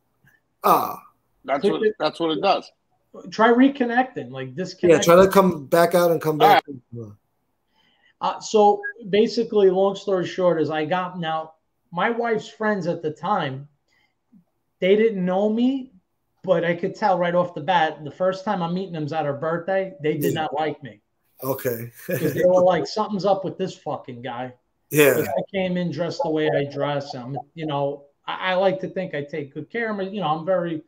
Ah, That's what it. that's what it does. try reconnecting like disconnect. yeah. Try to come back out and come back. Uh, so basically, long story short is I got now my wife's friends at the time, they didn't know me, but I could tell right off the bat. The first time I'm meeting them's at her birthday. They did Yeah. not like me Okay. because they were like, "Something's up with this fucking guy." yeah. I came in dressed the way I dress. I'm, you know, I, I like to think I take good care of my, you know, I'm very,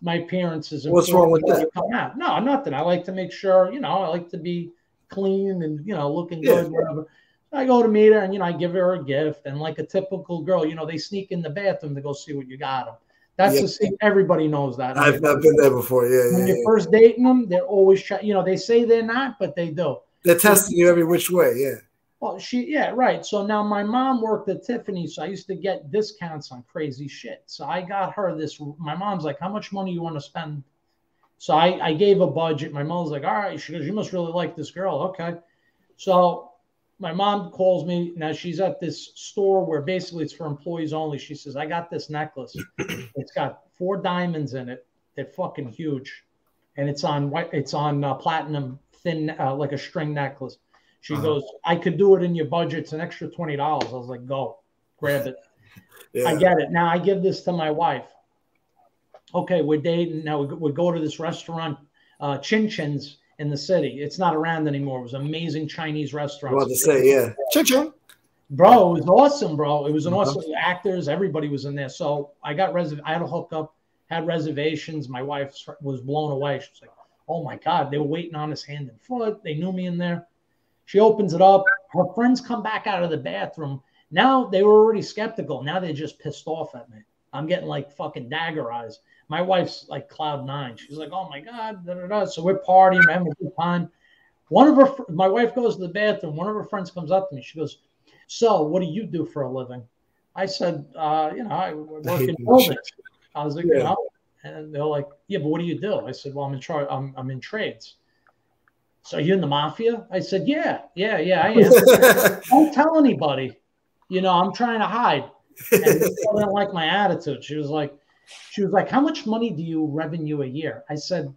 my appearance is. What's wrong with I come out. No, nothing. I like to make sure, you know, I like to be clean and, you know, looking Yeah. good, whatever. I go to meet her and, you know, I give her a gift. And like a typical girl, you know, they sneak in the bathroom to go see what you got them. That's Yeah. the scene. Everybody knows that. I've, I've been there before. Yeah, when yeah, you're first dating them, they're always, try, you know, they say they're not, but they do. They're testing you every which way. Yeah. Well, she, yeah, right. So now my mom worked at Tiffany, so I used to get discounts on crazy shit. So I got her this. My mom's like, "How much money you want to spend?" So I, I gave a budget. My mom's like, "All right." She goes, "You must really like this girl." Okay. So my mom calls me. Now she's at this store where basically it's for employees only. She says, "I got this necklace. it's got four diamonds in it. They're fucking huge, and it's on white. It's on uh, platinum thin, uh, like a string necklace." She Uh-huh. goes, I could do it in your budget. It's an extra $20. I was like, go, grab it. Yeah. I get it. Now I give this to my wife. Okay, we're dating. Now we, we go to this restaurant, uh, Chin Chin's in the city. It's not around anymore. It was an amazing Chinese restaurant. about to say, yeah. Ching ching. Bro, it was awesome, bro. It was an Uh-huh. awesome actors. Everybody was in there. So I got reserv. I had a hookup, had reservations. My wife was blown away. She was like, "Oh my god!" They were waiting on us hand and foot. They knew me in there. She opens it up. Her friends come back out of the bathroom. Now they were already skeptical. Now they're just pissed off at me. I'm getting like fucking dagger eyes. My wife's like cloud nine. She's like, "Oh my god!" Da, da, da. So we're partying, we're having a good time. One of her, my wife goes to the bathroom. One of her friends comes up to me. She goes, "So, what do you do for a living?" I said, uh, "You know, I work in buildings." I was like, "You Yeah. know," and they're like, "Yeah, but what do you do?" I said, "Well, I'm in charge. I'm, I'm in trades." So you in the mafia? I said, "Yeah, yeah, yeah, I am." Don't tell anybody. You know, I'm trying to hide. And girl didn't like my attitude. She was like, she was like, how much money do you revenue a year? I said,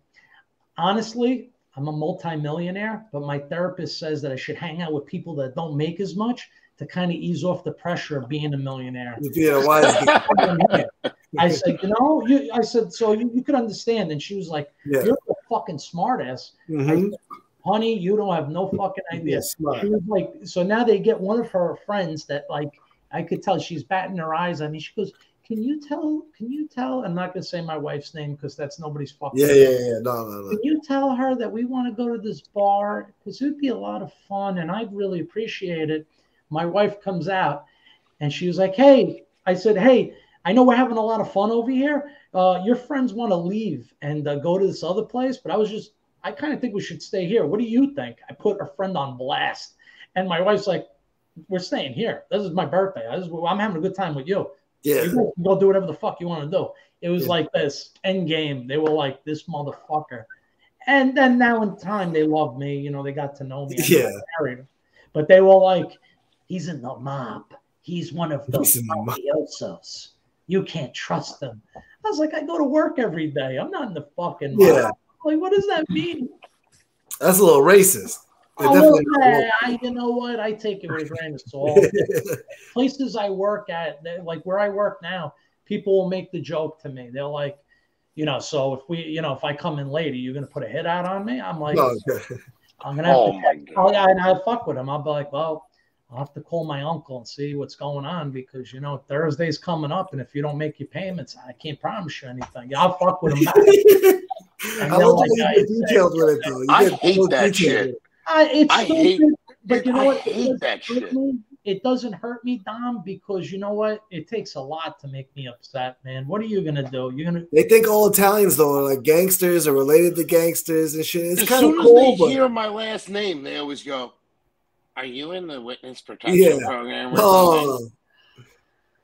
honestly, I'm a multimillionaire, but my therapist says that I should hang out with people that don't make as much to kind of ease off the pressure of being a millionaire. yeah, why I said, you know, you, I said, so you, you could understand. And she was like, Yeah. you're a fucking smartass. Mhm. Honey, you don't have no fucking idea. Yeah, smart. She was like, so now they get one of her friends that like I could tell she's batting her eyes on me. She goes, Can you tell? Can you tell? I'm not gonna say my wife's name because that's nobody's fucking. Yeah, yeah, yeah. No, no, no. Can you tell her that we want to go to this bar? Because it would be a lot of fun and I'd really appreciate it. My wife comes out and she was like, Hey, I said, Hey, I know we're having a lot of fun over here. Uh, your friends want to leave and uh, go to this other place, but I was just, I kind of think we should stay here. What do you think? I put a friend on blast. And my wife's like, We're staying here. This is my birthday. Is, I'm having a good time with you. Yeah. You go, go do whatever the fuck you want to do. It was Yeah. like this end game. They were like this motherfucker. And then now in time they love me. You know, they got to know me. I Yeah. married. But they were like, he's in the mob. He's one of those He's in the mob. mafiosos. You can't trust them. I was like, I go to work every day. I'm not in the fucking mob. Yeah. Like, what does that mean? That's a little racist. They're Oh, well, definitely- yeah, I, you know what? I take it with a grain of salt. places I work at, like where I work now, people will make the joke to me. They're like, you know, so if we, you know, if I come in late, are you going to put a hit out on me? I'm like, No, okay. I'm going to have Oh to, my oh, god. yeah, and I fuck with him. I'll be like, well, I'll have to call my uncle and see what's going on because, you know, Thursday's coming up. And if you don't make your payments, I can't promise you anything. I'll fuck with him. back. I know, love the way you get detailed with it, though. You I get hate that detailed shit. I, it's I hate- stupid, but you know I what? hate that shit. me. It doesn't hurt me, Dom, because you know what? It takes a lot to make me upset, man. What are you gonna do? You're gonna They think all Italians though are like gangsters or related to gangsters and shit. It's as kind of soon cool, as they but hear my last name, they always go, "Are you in the witness protection Yeah. program?" Oh. something?"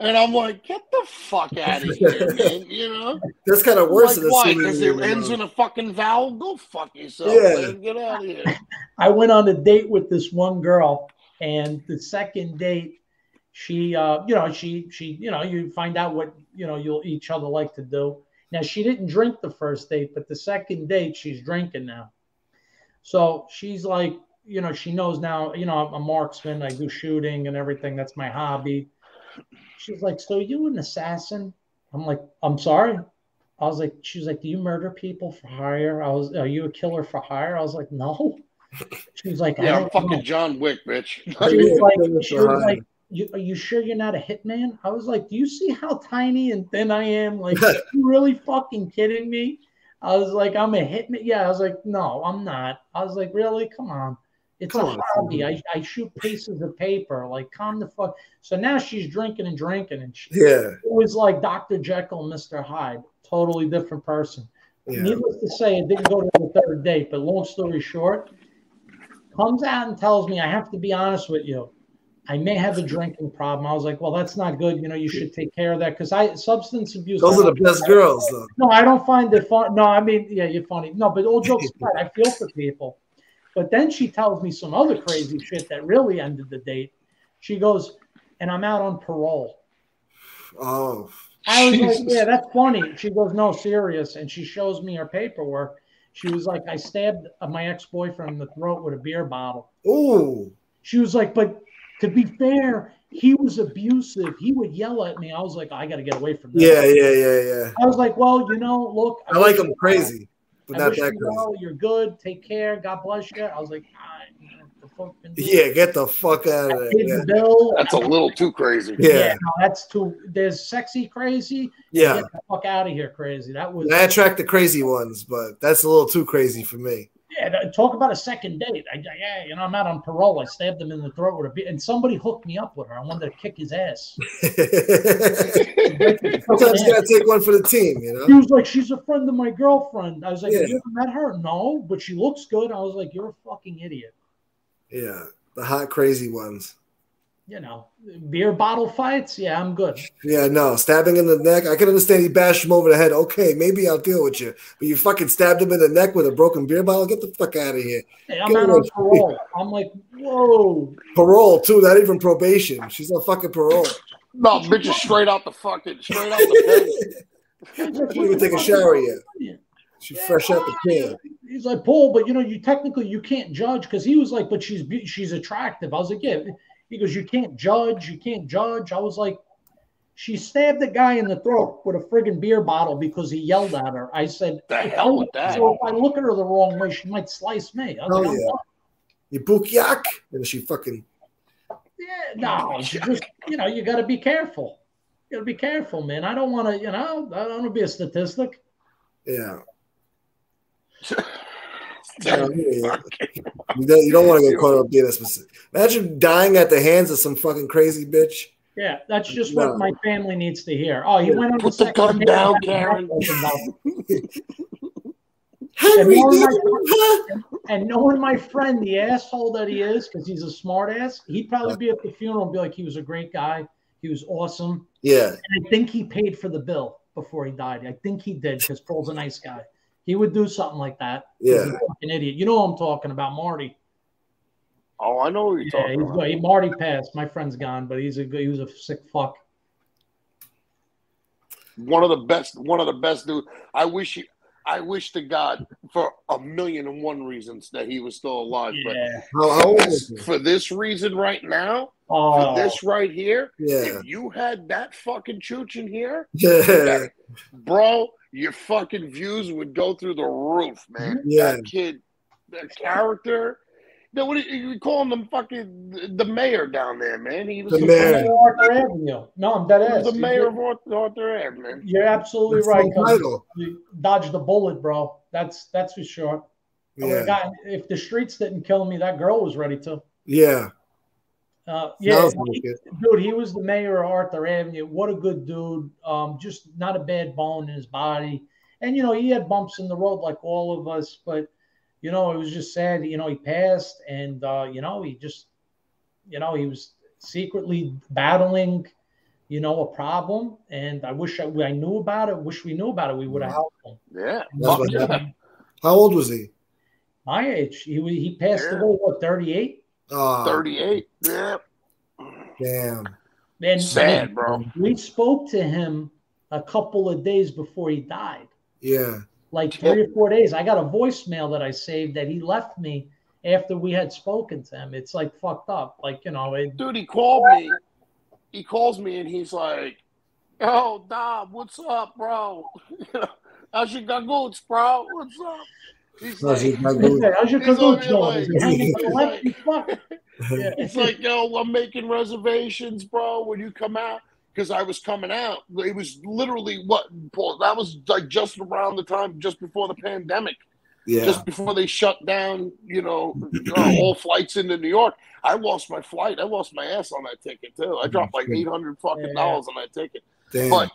And I'm like, "Get the fuck out of here, man!" You know, that's kind of worse like, than why? Because it in ends the with a fucking vowel. Go fuck yourself, Yeah. man. Get out of here. I went on a date with this one girl, and the second date, she, uh, you know, she, she, you know, you find out what you know you'll each other like to do. Now she didn't drink the first date, but the second date she's drinking now. So she's like, you know, she knows now. You know, I'm a marksman. I do shooting and everything. That's my hobby. She's like, "So you an assassin?" I'm like, "I'm sorry." I was like, "She was like, do you murder people for hire?" I was, "Are you a killer for hire?" I was like, "No." She was like, Yeah, I'm fucking know." John Wick, bitch. She was like, she was like, you, "Are you sure you're not a hitman?" I was like, "Do you see how tiny and thin I am? Like, are you really fucking kidding me?" I was like, "I'm a hitman." Yeah, I was like, "No, I'm not." I was like, "Really? Come on." It's Come a on, hobby. I, I shoot pieces of paper. Like, calm the fuck. So now she's drinking and drinking, and she, Yeah, it was like Dr. Jekyll and Mr. Hyde, totally different person. yeah. Needless to say, it didn't go to the third date, but long story short, comes out and tells me, I have to be honest with you. I may have a drinking problem. I was like, well, that's not good. You know, you should take care of that because I substance abuse. Those are the best girls, though. No, I don't find it fun. No, I mean, yeah, you're funny. No, but all jokes aside, I feel for people. But then she tells me some other crazy shit that really ended the date. She goes, and I'm out on parole. Oh, I was Jesus. like, yeah, that's funny. She goes, no, serious. And she shows me her paperwork. She was like, I stabbed my ex boyfriend in the throat with a beer bottle. ooh, She was like, but to be fair, he was abusive. He would yell at me. I was like, I got to get away from this. yeah, yeah, yeah, yeah. I was like, well, you know, look, I like him crazy, but I not wish that you crazy. well. You're good. Take care. God bless you. I was like, ah, all right, the fuck? Yeah, get the fuck out of I there. Yeah, the bill. That's a little too crazy. yeah. yeah, no, that's too. There's sexy crazy. yeah. Get the fuck out of here, crazy. That was I attract the crazy ones, but that's a little too crazy for me. Yeah. Talk about a second date. I, yeah, you know, I'm out on parole. I stabbed him in the throat with a beer, and somebody hooked me up with her. I wanted to kick his ass. Sometimes you gotta take one for the team, you know. He was like, "She's a friend of my girlfriend." I was like, Yeah. "Have you ever met her?" No, but she looks good. I was like, "You're a fucking idiot." Yeah, the hot crazy ones. You know, beer bottle fights. Yeah, I'm good. Yeah, no, stabbing in the neck. I can understand he bashed him over the head. Okay, maybe I'll deal with you. But you fucking stabbed him in the neck with a broken beer bottle. Get the fuck out of here. Hey, I'm Get out on parole. I'm like, whoa. Parole too, not even probation. She's on fucking parole. No, bitch is straight out the fucking straight out the pen. She didn't even take a shower yet. Yeah. Fresh out the can. He's like, Paul, but you know, you technically you can't judge because he was like, but she's she's attractive. I was like, yeah. He goes, you can't judge, you can't judge. I was like, she stabbed the guy in the throat with a friggin' beer bottle because he yelled at her. I said, The if hell with that. So if I look at her the wrong way, she might slice me. I was Oh, like, yeah. You book yak, and she fucking Yeah, no, you just you know, you got to be careful. You got to be careful, man. I don't want to, you know, I don't want to be a statistic. yeah. Yeah, I you. You don't, you don't want to get caught up being a specific. Imagine dying at the hands of some fucking crazy bitch. Yeah, that's just No. what my family needs to hear. Oh, he went on Put the the gun down, had his mouth Karen. Henry, all did my- you. And knowing my friend, the asshole that he is, because he's a smart ass, he'd probably be at the funeral and be like, he was a great guy. He was awesome. Yeah, And I think he paid for the bill before he died. I think he did because Paul's a nice guy. He would do something like that. He's yeah. a fucking idiot. You know what I'm talking about, Marty. Oh, I know what you're Yeah, talking he's about. good. He, Marty passed. My friend's gone, but he's a good. He was a sick fuck. One of the best. One of the best dude. I wish he. I wish to God for a million and one reasons that he was still alive. Yeah. How, how old But was he? for this reason right now, Oh, for this right here, Yeah, if you had that fucking chooch in here, yeah, bro, your fucking views would go through the roof, man. Yeah. That kid, that character. Then what do you, you call him? The fucking the mayor down there, man. He was The the, mayor. Of Arthur Avenue. No, I'm dead ass. the mayor of Arthur, Arthur Ave. You're absolutely That's right. the title. You dodged the bullet, bro. That's that's for sure. Yeah, gotten- if the streets didn't kill me, that girl was ready to. yeah. Uh, yeah, he- dude, he was the mayor of Arthur Avenue. What a good dude. Um, just not a bad bone in his body. And you know, he had bumps in the road like all of us, but you know, it was just sad. You know, he passed, and uh, you know, he just, you know, he was secretly battling, you know, a problem. And I wish I, I knew about it. Wish we knew about it. We would have helped him. Yeah. That's what yeah. How old was he? My age, he he passed Yeah. away. What thirty eight? Oh, 38. Yeah. damn. And Sad, bro. we spoke to him a couple of days before he died. Yeah, like three or four days. I got a voicemail that I saved that he left me after we had spoken to him. It's like fucked up. Like, you know, it, Dude, he called me. he calls me and he's like, "Oh, Dom, what's up, bro? How's your gagoots, bro? What's up?" He's like. How's your He's going? here Is it hanging to the like- left? You fuck? Yeah. It's like, yo, I'm making reservations, bro. When you come out, because I was coming out. It was literally what Paul. That was like just around the time, just before the pandemic, Yeah. just before they shut down. You know, uh, all flights into New York. I lost my flight. I lost my ass on that ticket too. I dropped like eight hundred fucking dollars on that ticket. Damn. But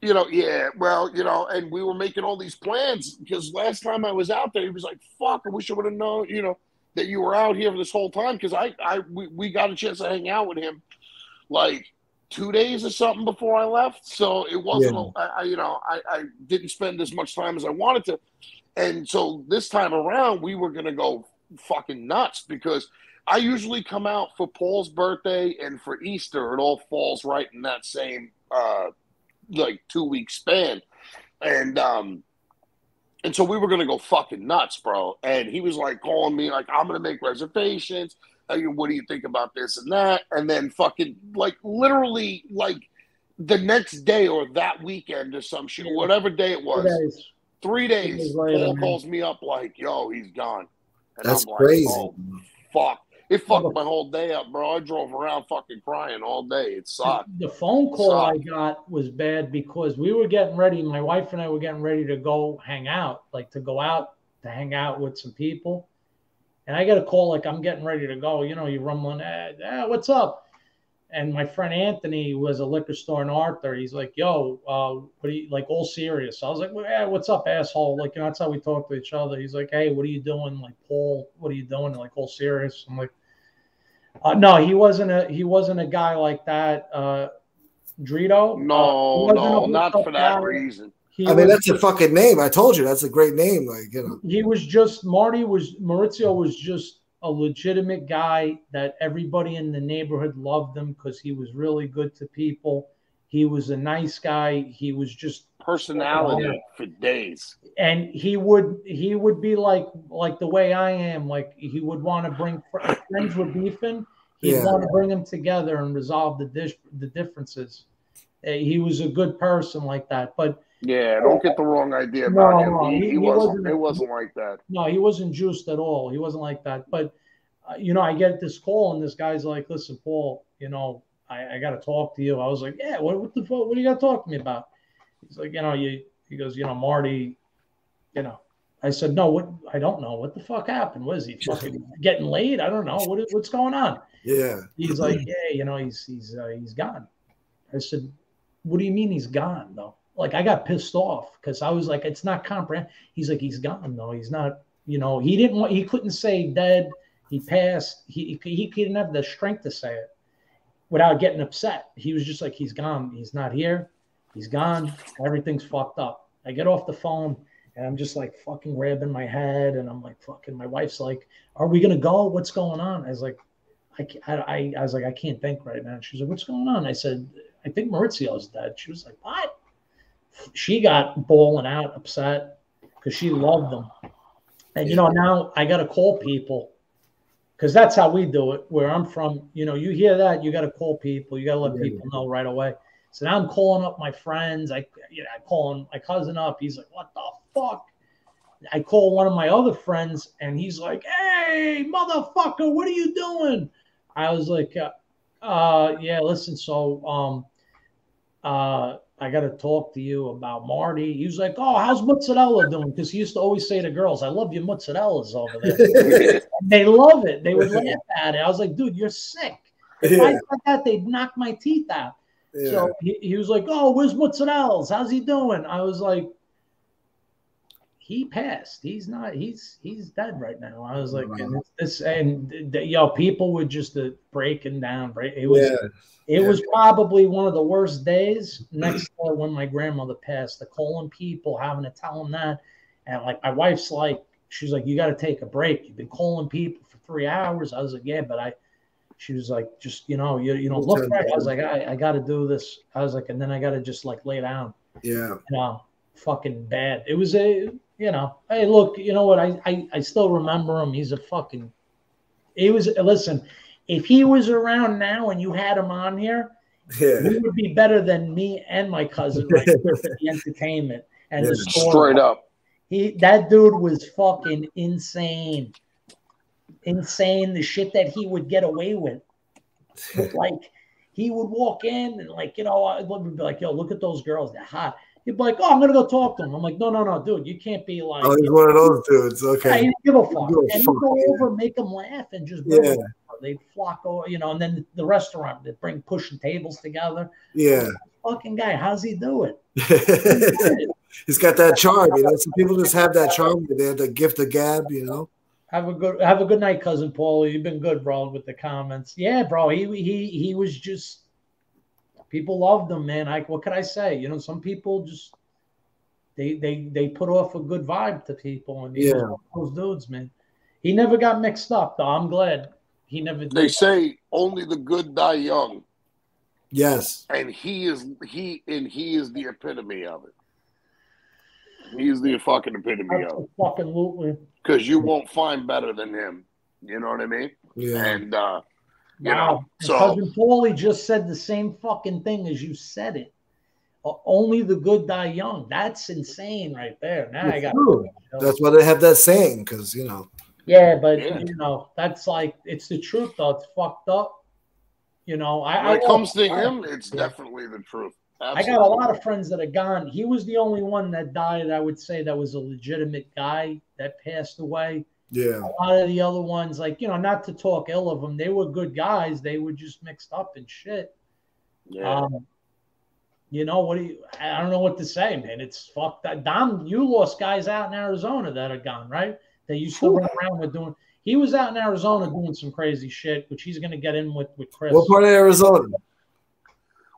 you know, yeah, well, you know, and we were making all these plans because last time I was out there, he was like, "Fuck, I wish I would have known," you know, that you were out here this whole time because I, I, we, we got a chance to hang out with him, like two days or something before I left. So it wasn't, Yeah. a- I, I, you know, I, I didn't spend as much time as I wanted to, and so this time around, we were gonna go fucking nuts because. I usually come out for Paul's birthday and for Easter. It all falls right in that same uh, like two week span, and um, and so we were gonna go fucking nuts, bro. And he was like calling me like, "I'm gonna make reservations. You- what do you think about this and that?" And then fucking like literally like the next day or that weekend or some shit, whatever day it was, Days. three days. days later, Paul calls me up like, "Yo, he's gone." And That's I'm like, crazy. "Oh, fuck. It fucked my whole day up, bro. I drove around fucking crying all day. It sucked. The phone call I got was bad because we were getting ready. My wife and I were getting ready to go hang out, like to go out to hang out with some people. And I got a call like I'm getting ready to go. You know, you rumbling, eh, eh, what's up? And my friend Anthony was a liquor store in Arthur. He's like, "Yo, uh, what are you like? All serious?" I was like, well, yeah, "What's up, asshole?" Like, you know, that's how we talk to each other. He's like, "Hey, what are you doing?" Like, Paul, what are you doing? Like, all serious? I'm like, uh, "No, he wasn't a he wasn't a guy like that." Uh, Drito? uh, No, wasn't no, not for that guy. reason. He I mean, was that's a fucking name. I told you that's a great name. Like you know. he was just Marty was Maurizio was just a legitimate guy that everybody in the neighborhood loved him because he was really good to people. He was a nice guy. He was just Personality for days. and he would he would be like like the way I am. Like he would want to bring fr- friends were beefing. He'd Yeah. want to bring them together and resolve the dish the differences. Uh, He was a good person like that, but Yeah, don't get the wrong idea No, about him. no, he, he- he he wasn't. wasn't- It wasn't like that. No, he wasn't juiced at all. He wasn't like that. But uh, you know, I get this call, and this guy's like, "Listen, Paul, you know, I, I got to talk to you." I was like, "Yeah, what, what the fuck? What do you got to talk to me about?" He's like, "You know, you." He goes, "You know, Marty, you know." I said, "No, what? I don't know. What the fuck happened? Was he fucking getting laid? I don't know. What, what's going on?" Yeah. He's like, "Yeah, you know, he's he's uh, he's gone." I said, "What do you mean he's gone though?" Like I got pissed off because I was like, "It's not comprehend." He's like, "He's gone though. He's not. You know, he didn't want. He couldn't say dead. He passed. He he, he didn't have the strength to say it without getting upset. He was just like, "He's gone. He's not here. He's gone. Everything's fucked up." I get off the phone. And I'm just like fucking grabbing my head, and I'm like fucking. My wife's like, "Are we gonna go? What's going on?" I was like, I, I, I, was like, I can't think right now. She's like, what's going on? I said, I think Maurizio's dead. She was like, what? She got bawling out, upset because she loved them. And, you know, now I got to call people because that's how we do it where I'm from. You know, you hear that, you got to call people, you got to let Yeah. people know right away. So now I'm calling up my friends. I, you know, I calling my cousin up. He's like, what the fuck? I call one of my other friends and he's like, Hey, motherfucker, what are you doing? I was like, uh, uh yeah, listen, so um uh I gotta talk to you about Marty. He was like, Oh, how's mozzarella doing? Because he used to always say to girls, I love your mozzarella's over there. They love it. They would laugh at it. I was like, dude, you're sick. If I Yeah. said that, they'd knock my teeth out. Yeah. So he, he was like, "Oh, where's Mozzarella's? How's he doing?" I was like, "He passed. He's not. He's he's dead right now." I was like, Wow. "And this and th- th- yo, people were just uh, breaking down. It was yeah. it yeah. was probably one of the worst days next to when my grandmother passed. The calling people, having to tell them that, and like my wife's like, she's like, "You got to take a break. You've been calling people for three hours." I was like, "Yeah, but I." She was like, "Just you know, you you don't look right." I was like, "I, I got to do this." I was like, and then I got to just like lay down. Yeah. You know, fucking bad. It was a you know, hey, look, you know what? I I, I still remember him. He's a fucking. He was listen. If he was around now and you had him on here, Yeah. he would be better than me and my cousin right for the entertainment and the story. Straight up. He that dude was fucking insane. Insane the shit that he would get away with. With, like he would walk in and like, you know, I would be like, yo, look at those girls, they're hot. He'd be like, Oh, I'm gonna go talk to him." I'm like, no, no, no, dude, you can't be like Oh, he's one of those dudes. Okay. didn't give a fuck. Give a And fuck, go yeah. over, make them laugh, and just Yeah. they'd flock over, you know, and then the restaurant they'd bring pushing tables together. Yeah. Fucking guy, how's he do it? he's got that charm, you know. Some people just have that charm. They have the gift of gab, you know. Have a good have a good night, cousin Paul. You've been good, bro, with the comments. Yeah, bro. He he he was just people loved him, man. Like what could I say? You know, some people just they they they put off a good vibe to people, and Yeah. one of those dudes, man. He never got mixed up, though. I'm glad he never. They did. say only the good die young, Yes. and he is he and he is the epitome of it. He's the fucking epitome of it Absolutely. because you won't find better than him. You know what I mean? Yeah. And uh, you Wow. know, And so cousin Paulie just said the same fucking thing as you said it. Uh, only the good die young. That's insane, right there. Now I got. That's why they have that saying, because you know. Yeah, but Yeah. you know, that's like it's the truth though. It's fucked up. You know, I when I it comes to him, it's Yeah. definitely the truth. I got a lot of friends that are gone. He was the only one that died. I would say that was a legitimate guy that passed away. Yeah. A lot of the other ones, like you know, not to talk ill of them, they were good guys. They were just mixed up and shit. Yeah. Um, you know what? Do you, I don't know what to say, man. It's fucked. up. Dom, you lost guys out in Arizona that are gone, right? That you still run around with doing. He was out in Arizona doing some crazy shit, which he's going to get in with with Chris. What part of Arizona?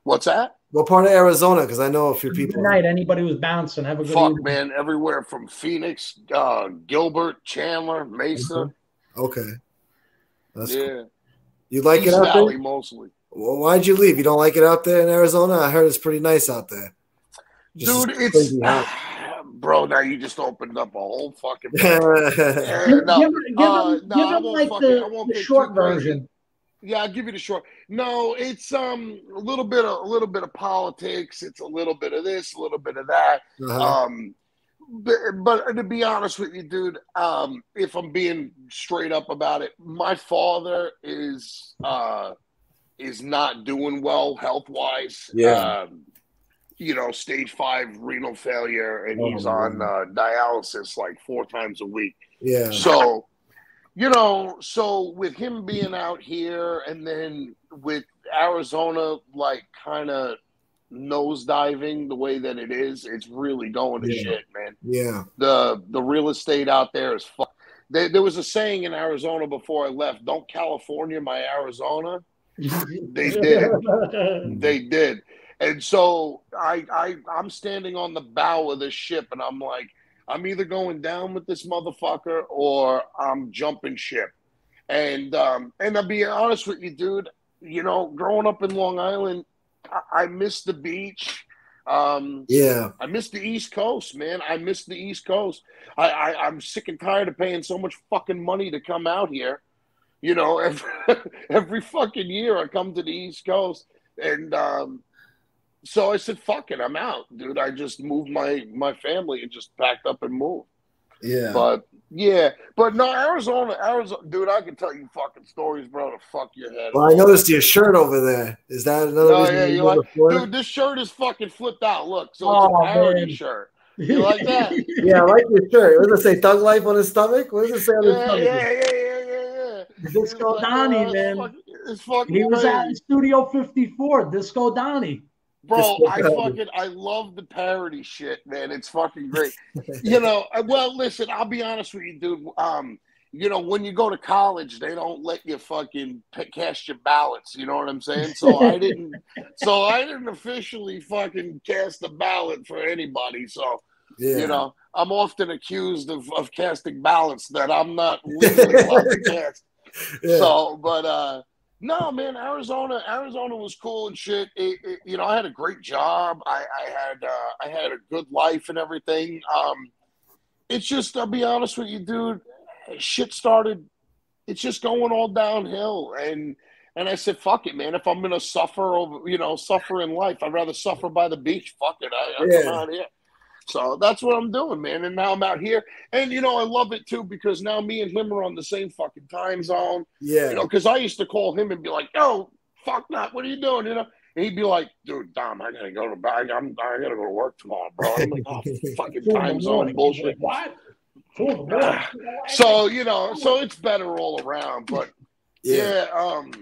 What's that? What part of Arizona? Because I know a few Good people. night. Anybody who's bouncing, have a good Fuck, evening. man, everywhere from Phoenix, uh, Gilbert, Chandler, Mesa. Okay. That's cool. yeah, You like it East out Valley there? mostly. Well, why'd you leave? You don't like it out there in Arizona? I heard it's pretty nice out there. Just Dude, it's bro. Now you just opened up a whole fucking. Give, Yeah, give, no, give uh, him, no, give I him won't like fucking- the, I won't the short version. crazy. Yeah, I'll give you the short. No, it's um a little bit of a little bit of politics. It's a little bit of this, a little bit of that. Uh-huh. Um, but, but to be honest with you, dude, um, if I'm being straight up about it, my father is uh is not doing well health wise. Yeah. Um, you know, stage five renal failure, and Oh, he's man. on uh, dialysis like four times a week. yeah. So, you know, so with him being out here and then with Arizona, like kind of nosediving the way that it is, it's really going to Yeah. shit, man. Yeah. The the real estate out there is fuck. There, there was a saying in Arizona before I left: "Don't California my Arizona." They did. They did. And so I, I I'm standing on the bow of this ship and I'm like, I'm either going down with this motherfucker or I'm jumping ship. And um and I'll be honest with you, dude, you know, growing up in Long Island, I, I miss the beach. Um Yeah. I miss the East Coast, man. I miss the East Coast. I, I I'm sick and tired of paying so much fucking money to come out here. You know, every, every fucking year I come to the East Coast, and um, so I said, "Fuck it, I'm out, dude." I just moved my my family and just packed up and moved. Yeah. But yeah, but no, Arizona, Arizona, dude. I can tell you fucking stories, bro, to fuck your head. Well, I noticed your shirt over there. Is that another Oh, reason yeah, you you like- to Dude, this shirt is fucking flipped out. Look, so Oh, it's a parody man. shirt. You like that? Yeah, I like your shirt. What does it say? Thug Life on his stomach? What does it say on his Yeah, stomach? yeah, yeah, yeah, yeah, yeah. Disco It's like, Donnie, uh, it's man. fucking- It's fucking He was crazy. out in Studio 54, Disco Donnie. Bro, I fucking I love the parody shit, man. It's fucking great. you know, uh, well, listen, I'll be honest with you, dude. Um, you know, when you go to college, they don't let you fucking p- cast your ballots. You know what I'm saying? So I didn't. so I didn't officially fucking cast a ballot for anybody. So Yeah. you know, I'm often accused of, of casting ballots that I'm not legally allowed to cast. yeah. So, but uh no, man, Arizona, Arizona was cool and shit. It, it, you know, I had a great job. I, I had uh, I had a good life and everything. Um, it's just, I'll be honest with you, dude. Shit started. It's just going all downhill, and And I said, "Fuck it, man. If I'm gonna suffer over, you know, suffer in life, I'd rather suffer by the beach. Fuck it, I, I Yeah. out here." So that's what I'm doing, man. And now I'm out here, and you know, I love it too because now me and him are on the same fucking time zone. Yeah. You know, because I used to call him and be like, "Yo, fuck that. What are you doing?" You know, and he'd be like, "Dude, Dom, I gotta go to bag. I'm I gotta go to work tomorrow, bro." I'm like, "Oh, fucking Two in the time zone bullshit." What? Two in the morning. So you know, so it's better all around. But yeah. yeah, um,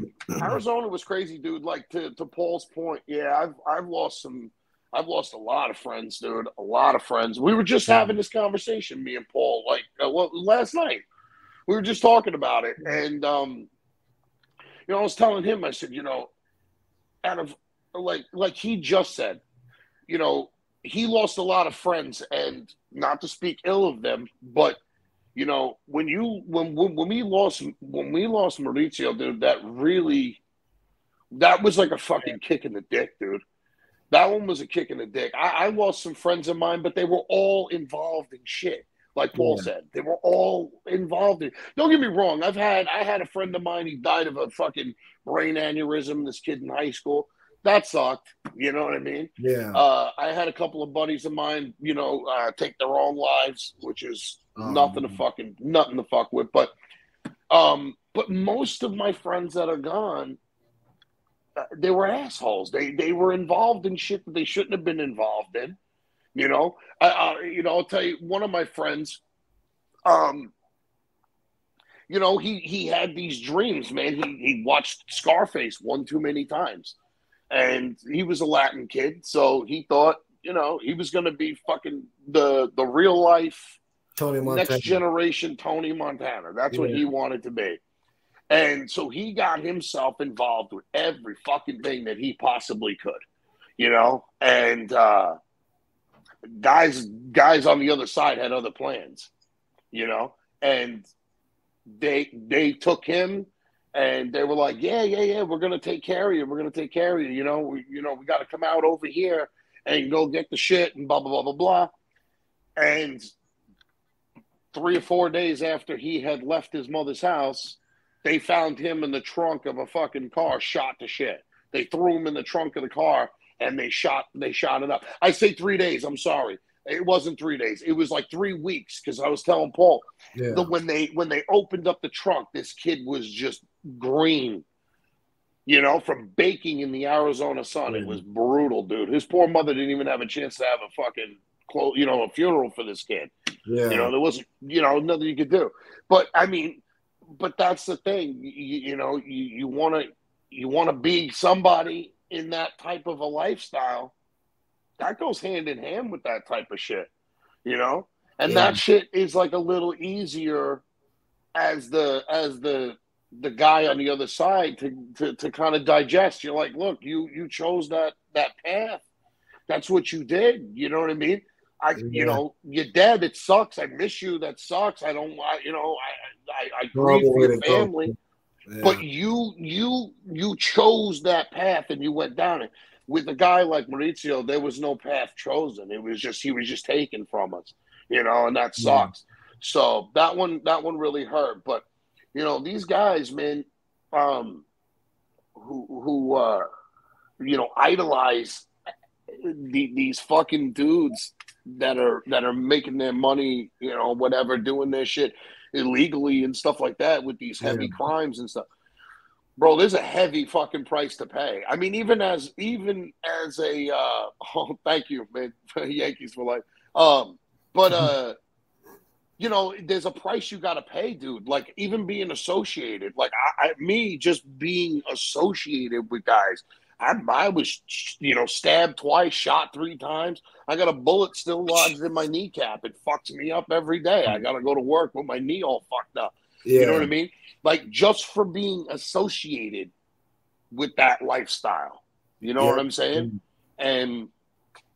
Arizona was crazy, dude. Like to to Paul's point, yeah, I've I've lost some. I've lost a lot of friends, dude. A lot of friends. We were just having this conversation, me and Paul, like uh, well, last night. We were just talking about it, and um, you know, I was telling him, I said, you know, out of like like he just said, you know, he lost a lot of friends, and not to speak ill of them, but you know, when you when when, when we lost when we lost Maurizio, dude, that really that was like a fucking kick in the dick, dude. That one was a kick in the dick. I, I lost some friends of mine, but they were all involved in shit. Like Paul Yeah. said, they were all involved in. Don't get me wrong. I've had I had a friend of mine. He died of a fucking brain aneurysm. This kid in high school. That sucked. You know what I mean? Yeah. Uh, I had a couple of buddies of mine, you know, uh, take their own lives, which is Oh, nothing to fucking nothing to fuck with. But, um, but most of my friends that are gone, they were assholes. They they were involved in shit that they shouldn't have been involved in. You know, I, I you know, I'll tell you, one of my friends, um, you know, he he had these dreams, man. He he watched Scarface one too many times, and he was a Latin kid, so he thought, you know, he was going to be fucking the the real life Tony Montana. next generation Tony Montana. That's what he wanted to be. And so he got himself involved with every fucking thing that he possibly could, you know? And uh guys guys on the other side had other plans, you know? And they they took him and they were like, "Yeah, yeah, yeah, we're to take care of you. We're to take care of you, you know? We, you know, we got to come out over here and go get the shit and blah blah blah blah blah." And three or four days after he had left his mother's house, they found him in the trunk of a fucking car, shot to shit. They threw him in the trunk of the car and they shot they shot it up. I say three days. I'm sorry, it wasn't three days. It was like three weeks because I was telling Paul Yeah. that when they when they opened up the trunk, this kid was just green. You know, from baking in the Arizona sun, it mm. was brutal, dude. His poor mother didn't even have a chance to have a fucking, clo- you know, a funeral for this kid. Yeah. You know, there wasn't, you know, nothing you could do. But I mean, but that's the thing. You, you know, you you want to you want to be somebody in that type of a lifestyle. That goes hand in hand with that type of shit. You know, and Yeah. that shit is like a little easier as the as the the guy on the other side to to, to kind of digest. You're like, look, you you chose that that path. That's what you did. You know what I mean? I, Yeah. you know, you're dead. It sucks. I miss you. That sucks. I don't, I, you know, I, I, I grieve Horrible for your family. Yeah. But you, you, you chose that path and you went down it. With a guy like Maurizio, there was no path chosen. It was just he was just taken from us, you know, and that Yeah. sucks. So that one, that one really hurt. But you know, these guys, man, um, who who uh, you know idolize the, these fucking dudes that are that are making their money, you know, whatever, doing their shit illegally and stuff like that with these heavy Yeah. crimes and stuff. Bro, there's a heavy fucking price to pay. I mean, even as even as a uh oh thank you, man, Yankees for life. Um, but uh you know, there's a price you got to pay, dude. Like even being associated, like I, I, me just being associated with guys. I, I was, you know, stabbed twice, shot three times. I got a bullet still lodged in my kneecap. It fucks me up every day. I got to go to work with my knee all fucked up. yeah. You know what I mean? Like just for being associated with that lifestyle. You know Yeah. what I'm saying? Mm. And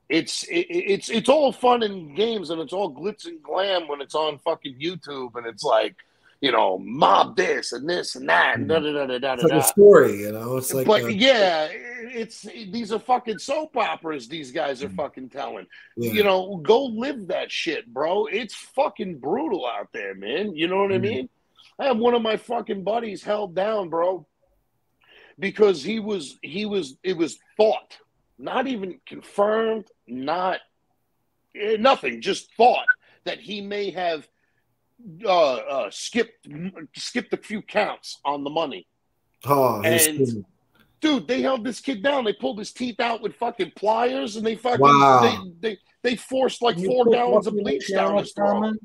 it's it, it's it's all fun and games and it's all glitz and glam when it's on fucking YouTube and it's like, you know, mob this and this and that and da da da da da It's like da. a story, you know. It's like but uh, yeah, it's these are fucking soap operas these guys are fucking telling. yeah. You know, go live that shit, bro. It's fucking brutal out there, man. You know what I Mhm. mean? I have one of my fucking buddies held down, bro, because he was he was it was thought, not even confirmed, not eh, nothing, just thought that he may have uh, uh, skipped skipped a few counts on the money. Oh, And- Dude, they held this kid down. They pulled his teeth out with fucking pliers, and they fucking Wow. they, they they forced like You four put gallons of bleach down his throat. comment?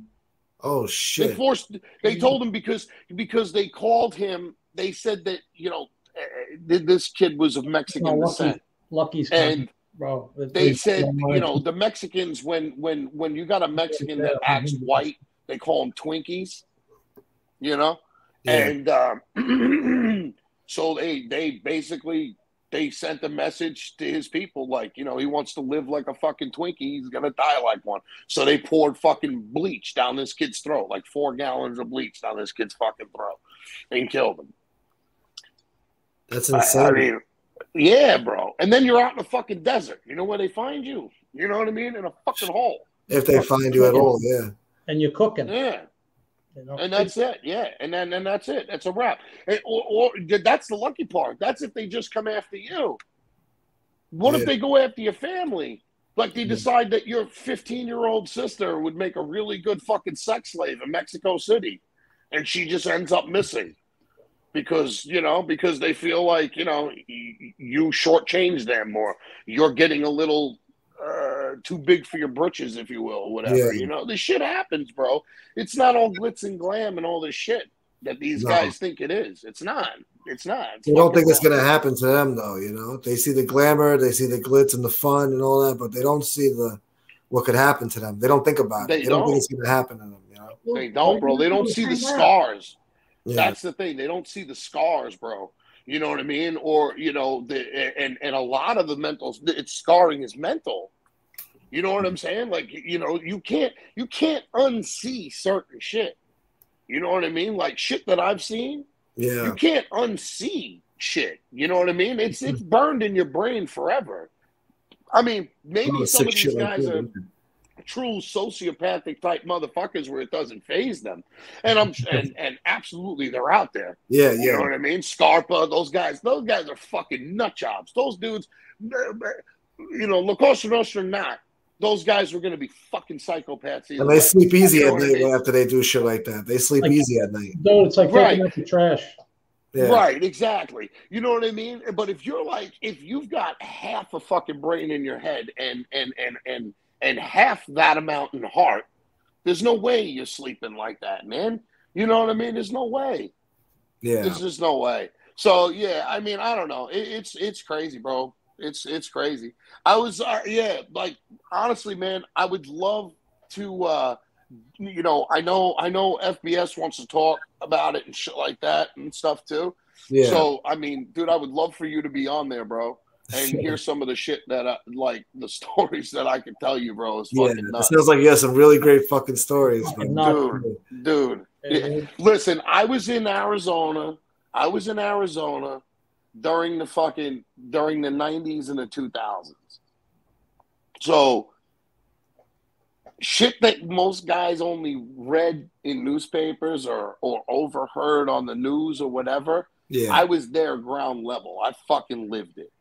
oh They shit. forced. They told him because because they called him. They said that you know uh, this kid was of Mexican No, Lucky- descent, Lucky's and comment, bro. They said so you know the Mexicans when when when you got a Mexican that acts white, they call them Twinkies. You know, Yeah. and um, so they they basically they sent a message to his people like you know he wants to live like a fucking twinkie he's gonna die like one so they poured fucking bleach down this kid's throat like four gallons of bleach down this kid's fucking throat and killed him That's I, insane. I mean yeah bro and then you're out in the fucking desert you know where they find you you know what i mean in a fucking hole if they find you at all, yeah. And you're cooking. yeah You know? And that's it, yeah. And then and that's it. That's a wrap. And- or, or that's the lucky part. That's if they just come after you. What Yeah. if they go after your family? Like they Yeah. decide that your 15 year old sister would make a really good fucking sex slave in Mexico City, and she just ends up missing because you know because they feel like you know y- you shortchange them or you're getting a little uh, too big for your britches, if you will, whatever. Yeah. You know, this shit happens, bro. It's not all glitz and glam and all this shit that these No. guys think it is. It's not. It's not. It's They don't think it's gonna happen to them though, you know. They see the glamour, they see the glitz and the fun and all that, but they don't see the what could happen to them. They don't think about They it. They don't, don't. think it's gonna happen to them, you know. They don't, bro. They don't see the scars. Yeah. That's the thing. They don't see the scars, bro. You know what I mean? Or you know, the and and a lot of the mental, it's scarring is mental. You know what I'm saying? Like you know, you can't you can't unsee certain shit. You know what I mean? Like shit that I've seen, yeah. you can't unsee shit. You know what I mean? It's it's burned in your brain forever. I mean, maybe Oh, some of these guys are true sociopathic type motherfuckers where it doesn't phase them. And I'm and, and absolutely they're out there. Yeah, You know yeah. what I mean? Scarpa, those guys, those guys are fucking nut jobs. Those dudes, you know, La Cosa Nostra not. Those guys were gonna be fucking psychopaths. And they way. sleep easy You know at what I night mean? after they do shit like that. They sleep Like- easy at night. Dude, it's like Right. taking out the trash. Yeah. Right, exactly. You know what I mean? But if you're like, if you've got half a fucking brain in your head and and and and and half that amount in heart, there's no way you're sleeping like that, man. You know what I mean? There's no way. Yeah. There's just no way. So yeah, I mean, I don't know. It, it's it's crazy, bro. It's it's crazy. I was uh, yeah, like honestly, man, I would love to. uh you know, I know I know FBS wants to talk about it and shit like that and stuff too. Yeah. So I mean, dude, I would love for you to be on there, bro, and Sure. hear some of the shit that I, like the stories that I can tell you, bro. Is yeah. fucking It nuts, sounds like you have some really great fucking stories, Fucking man. nuts. dude. Dude, Yeah. listen, I was in Arizona. I was in Arizona during the fucking during the '90s and the 2000s. So shit that most guys only read in newspapers or or overheard on the news or whatever. Yeah. I was there ground level. I fucking lived it.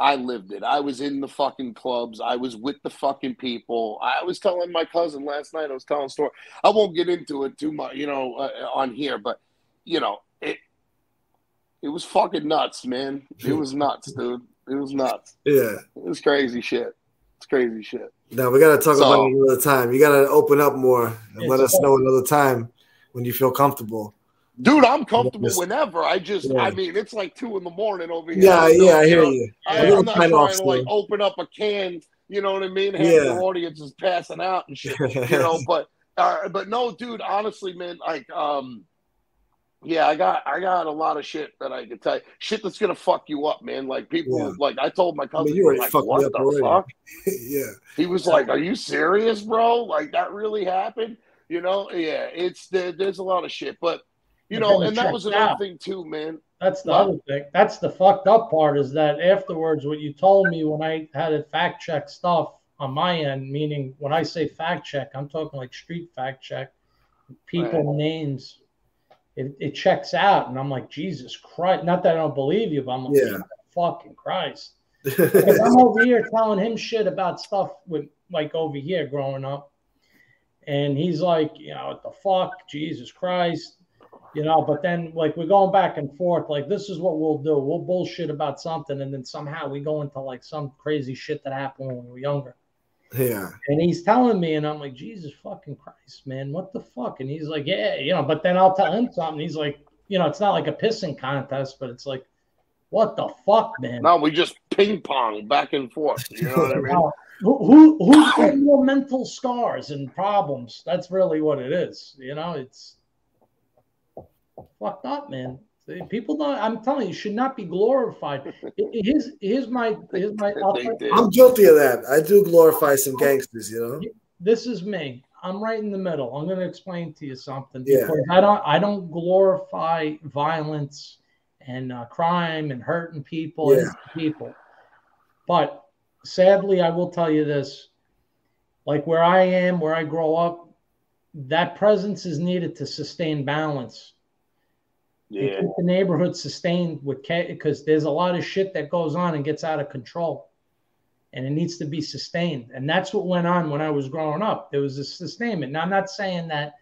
I lived it. I was in the fucking clubs. I was with the fucking people. I was telling my cousin last night. I was telling a story. I won't get into it too much, you know, uh, on here, but you know, it it was fucking nuts, man. It was nuts, dude. It was nuts. yeah. It was crazy shit. It's crazy shit. Now we gotta talk So- about it another time. You gotta open up more and Yeah, let us know another time when you feel comfortable. Dude, I'm comfortable whenever. I just, Yeah. I mean, it's like two in the morning over here. Yeah, I yeah, I hear you. I, am not trying off to like still. open up a can, you know what I mean? Half Yeah. the audience is passing out and shit, you know. But, uh, but no, dude. Honestly, man, like, um, yeah, I got, I got a lot of shit that I could tell you. Shit that's gonna fuck you up, man. Like people, Yeah. like I told my cousin, you already like, fucked what the already." fuck? yeah. He was like, "Are you serious, bro? Like that really happened?" You know? Yeah, it's there, there's a lot of shit, but you know, and that was another out. thing too, man. That's the What? other thing. That's the fucked up part is that afterwards, what you told me when I had to fact check stuff on my end, meaning when I say fact check, I'm talking like street fact check, people Right. names. it, it checks out. And I'm like, Jesus Christ. Not that I don't believe you, but I'm like, Yeah. fucking Christ. Because I'm over here telling him shit about stuff with like over here growing up. And he's like, you know, what the fuck, Jesus Christ. You know, but then like we're going back and forth, like this is what we'll do. We'll bullshit about something, and then somehow we go into like some crazy shit that happened when we were younger. yeah. And he's telling me, and I'm like, Jesus fucking Christ, man, what the fuck? And he's like, Yeah, you know, but then I'll tell him something. He's like, you know, it's not like a pissing contest, but it's like, what the fuck, man? No, we just ping pong back and forth. You know what I mean? Now, who, who who's got more mental scars and problems? That's really what it is. You know, it's fucked up, man. People don't. I'm telling you, should not be glorified. I- I- Here's here's my here's my. I'll They tell- did. I'm guilty of that. I do glorify some gangsters, you know? this is me. I'm right in the middle. I'm going to explain to you something Yeah. I don't I don't glorify violence and uh, crime and hurting people and Yeah. people. But sadly, I will tell you this: like where I am, where I grow up, that presence is needed to sustain balance. Yeah. keep the neighborhood sustained with because there's a lot of shit that goes on and gets out of control. And it needs to be sustained. And that's what went on when i was growing up. There was a sustainment. Now i'm not saying that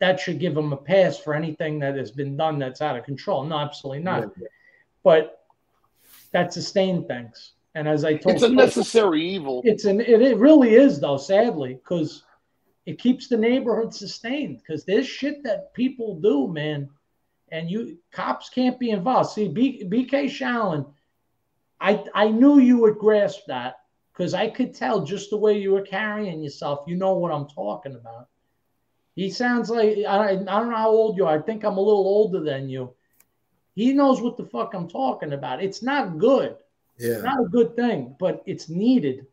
that should give them a pass for anything that has been done that's out of control. No absolutely not. But that sustained things. And as i told It's a necessary evil. it's an it, it really is though sadly because it keeps the neighborhood sustained. Because there's shit that people do man and you cops can't be involved. See B, bk Shaolin i i knew you would grasp that because i could tell just the way you were carrying yourself. You know what i'm talking about. He sounds like i, I don't know how old you are. I think i'm a little older than you. He knows what the fuck i'm talking about. It's not good. Yeah. It's not a good thing, but it's needed.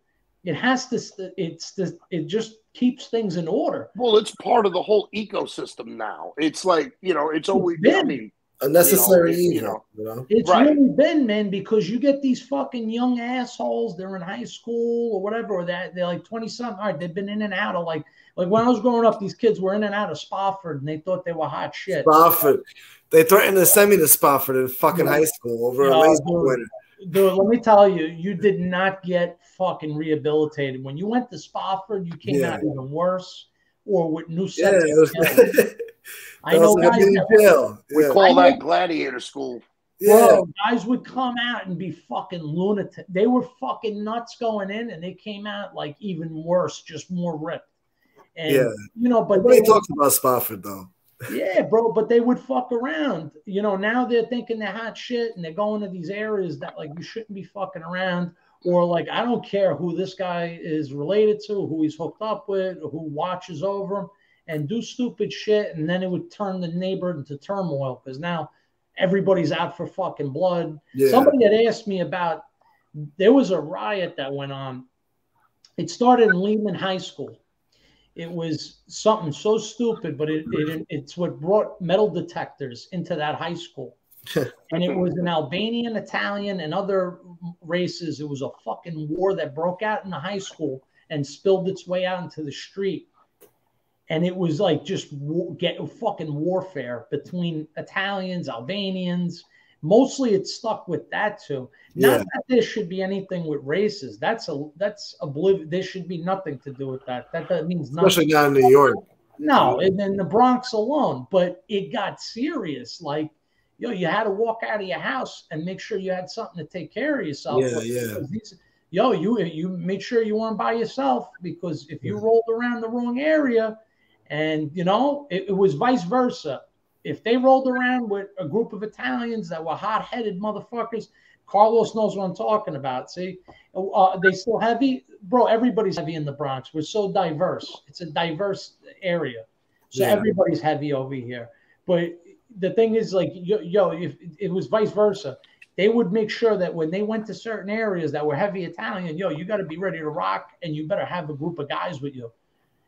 It has to. It's the. It just keeps things in order. Well, it's part of the whole ecosystem now. It's like, you know, it's always, I been. mean, A necessary you evil, know. you know? It's Right. really been, man, because you get these fucking young assholes. They're in high school or whatever, or that they're like twenty something. All right, they've been in and out of like like when I was growing up, these kids were in and out of Spofford, and they thought they were hot shit. Spofford. They threatened to send me to Spofford in fucking Yeah. high school over Yeah, a lazy dude. Winner. Dude, let me tell you, you did not get fucking rehabilitated. When you went to Spofford, you came Yeah. out even worse or with new Yeah, sets. it was. I know was like a guys that jail. we Yeah. call I that gladiator school. yeah. Bro, guys would come out and be fucking lunatic. They were fucking nuts going in, and they came out like even worse, just more ripped. And Yeah. you know, but Nobody they talks about Spofford though. Yeah, bro, but they would fuck around. You know, now they're thinking they're hot shit and they're going to these areas that like you shouldn't be fucking around. Or like I don't care who this guy is related to, who he's hooked up with, who watches over him, and do stupid shit, and then it would turn the neighborhood into turmoil because now everybody's out for fucking blood. Yeah. Somebody had asked me about there was a riot that went on. It started in Lehman High School. It was something so stupid, but it, it it's what brought metal detectors into that high school. and it was an Albanian, Italian, and other races. It was a fucking war that broke out in the high school and spilled its way out into the street. And it was like just war, get fucking warfare between Italians, Albanians. Mostly, it stuck with that too. Not Yeah. that there should be anything with races. That's a that's oblivious. There should be nothing to do with that. That that means nothing. Especially down in New York. No, and then the Bronx alone. But it got serious. Like, yo, know, you had to walk out of your house and make sure you had something to take care of yourself. Yeah, yeah. These- yo, you you make sure you weren't by yourself because if you Yeah. rolled around the wrong area, and you know, it, it was vice versa. If they rolled around with a group of Italians that were hot-headed motherfuckers, Carlos knows what I'm talking about. See, uh, they still heavy, bro. Everybody's heavy in the Bronx. We're so diverse. It's a diverse area, so Yeah. everybody's heavy over here. But the thing is, like, yo, yo, if it was vice versa, they would make sure that when they went to certain areas that were heavy Italian, yo, you got to be ready to rock, and you better have a group of guys with you.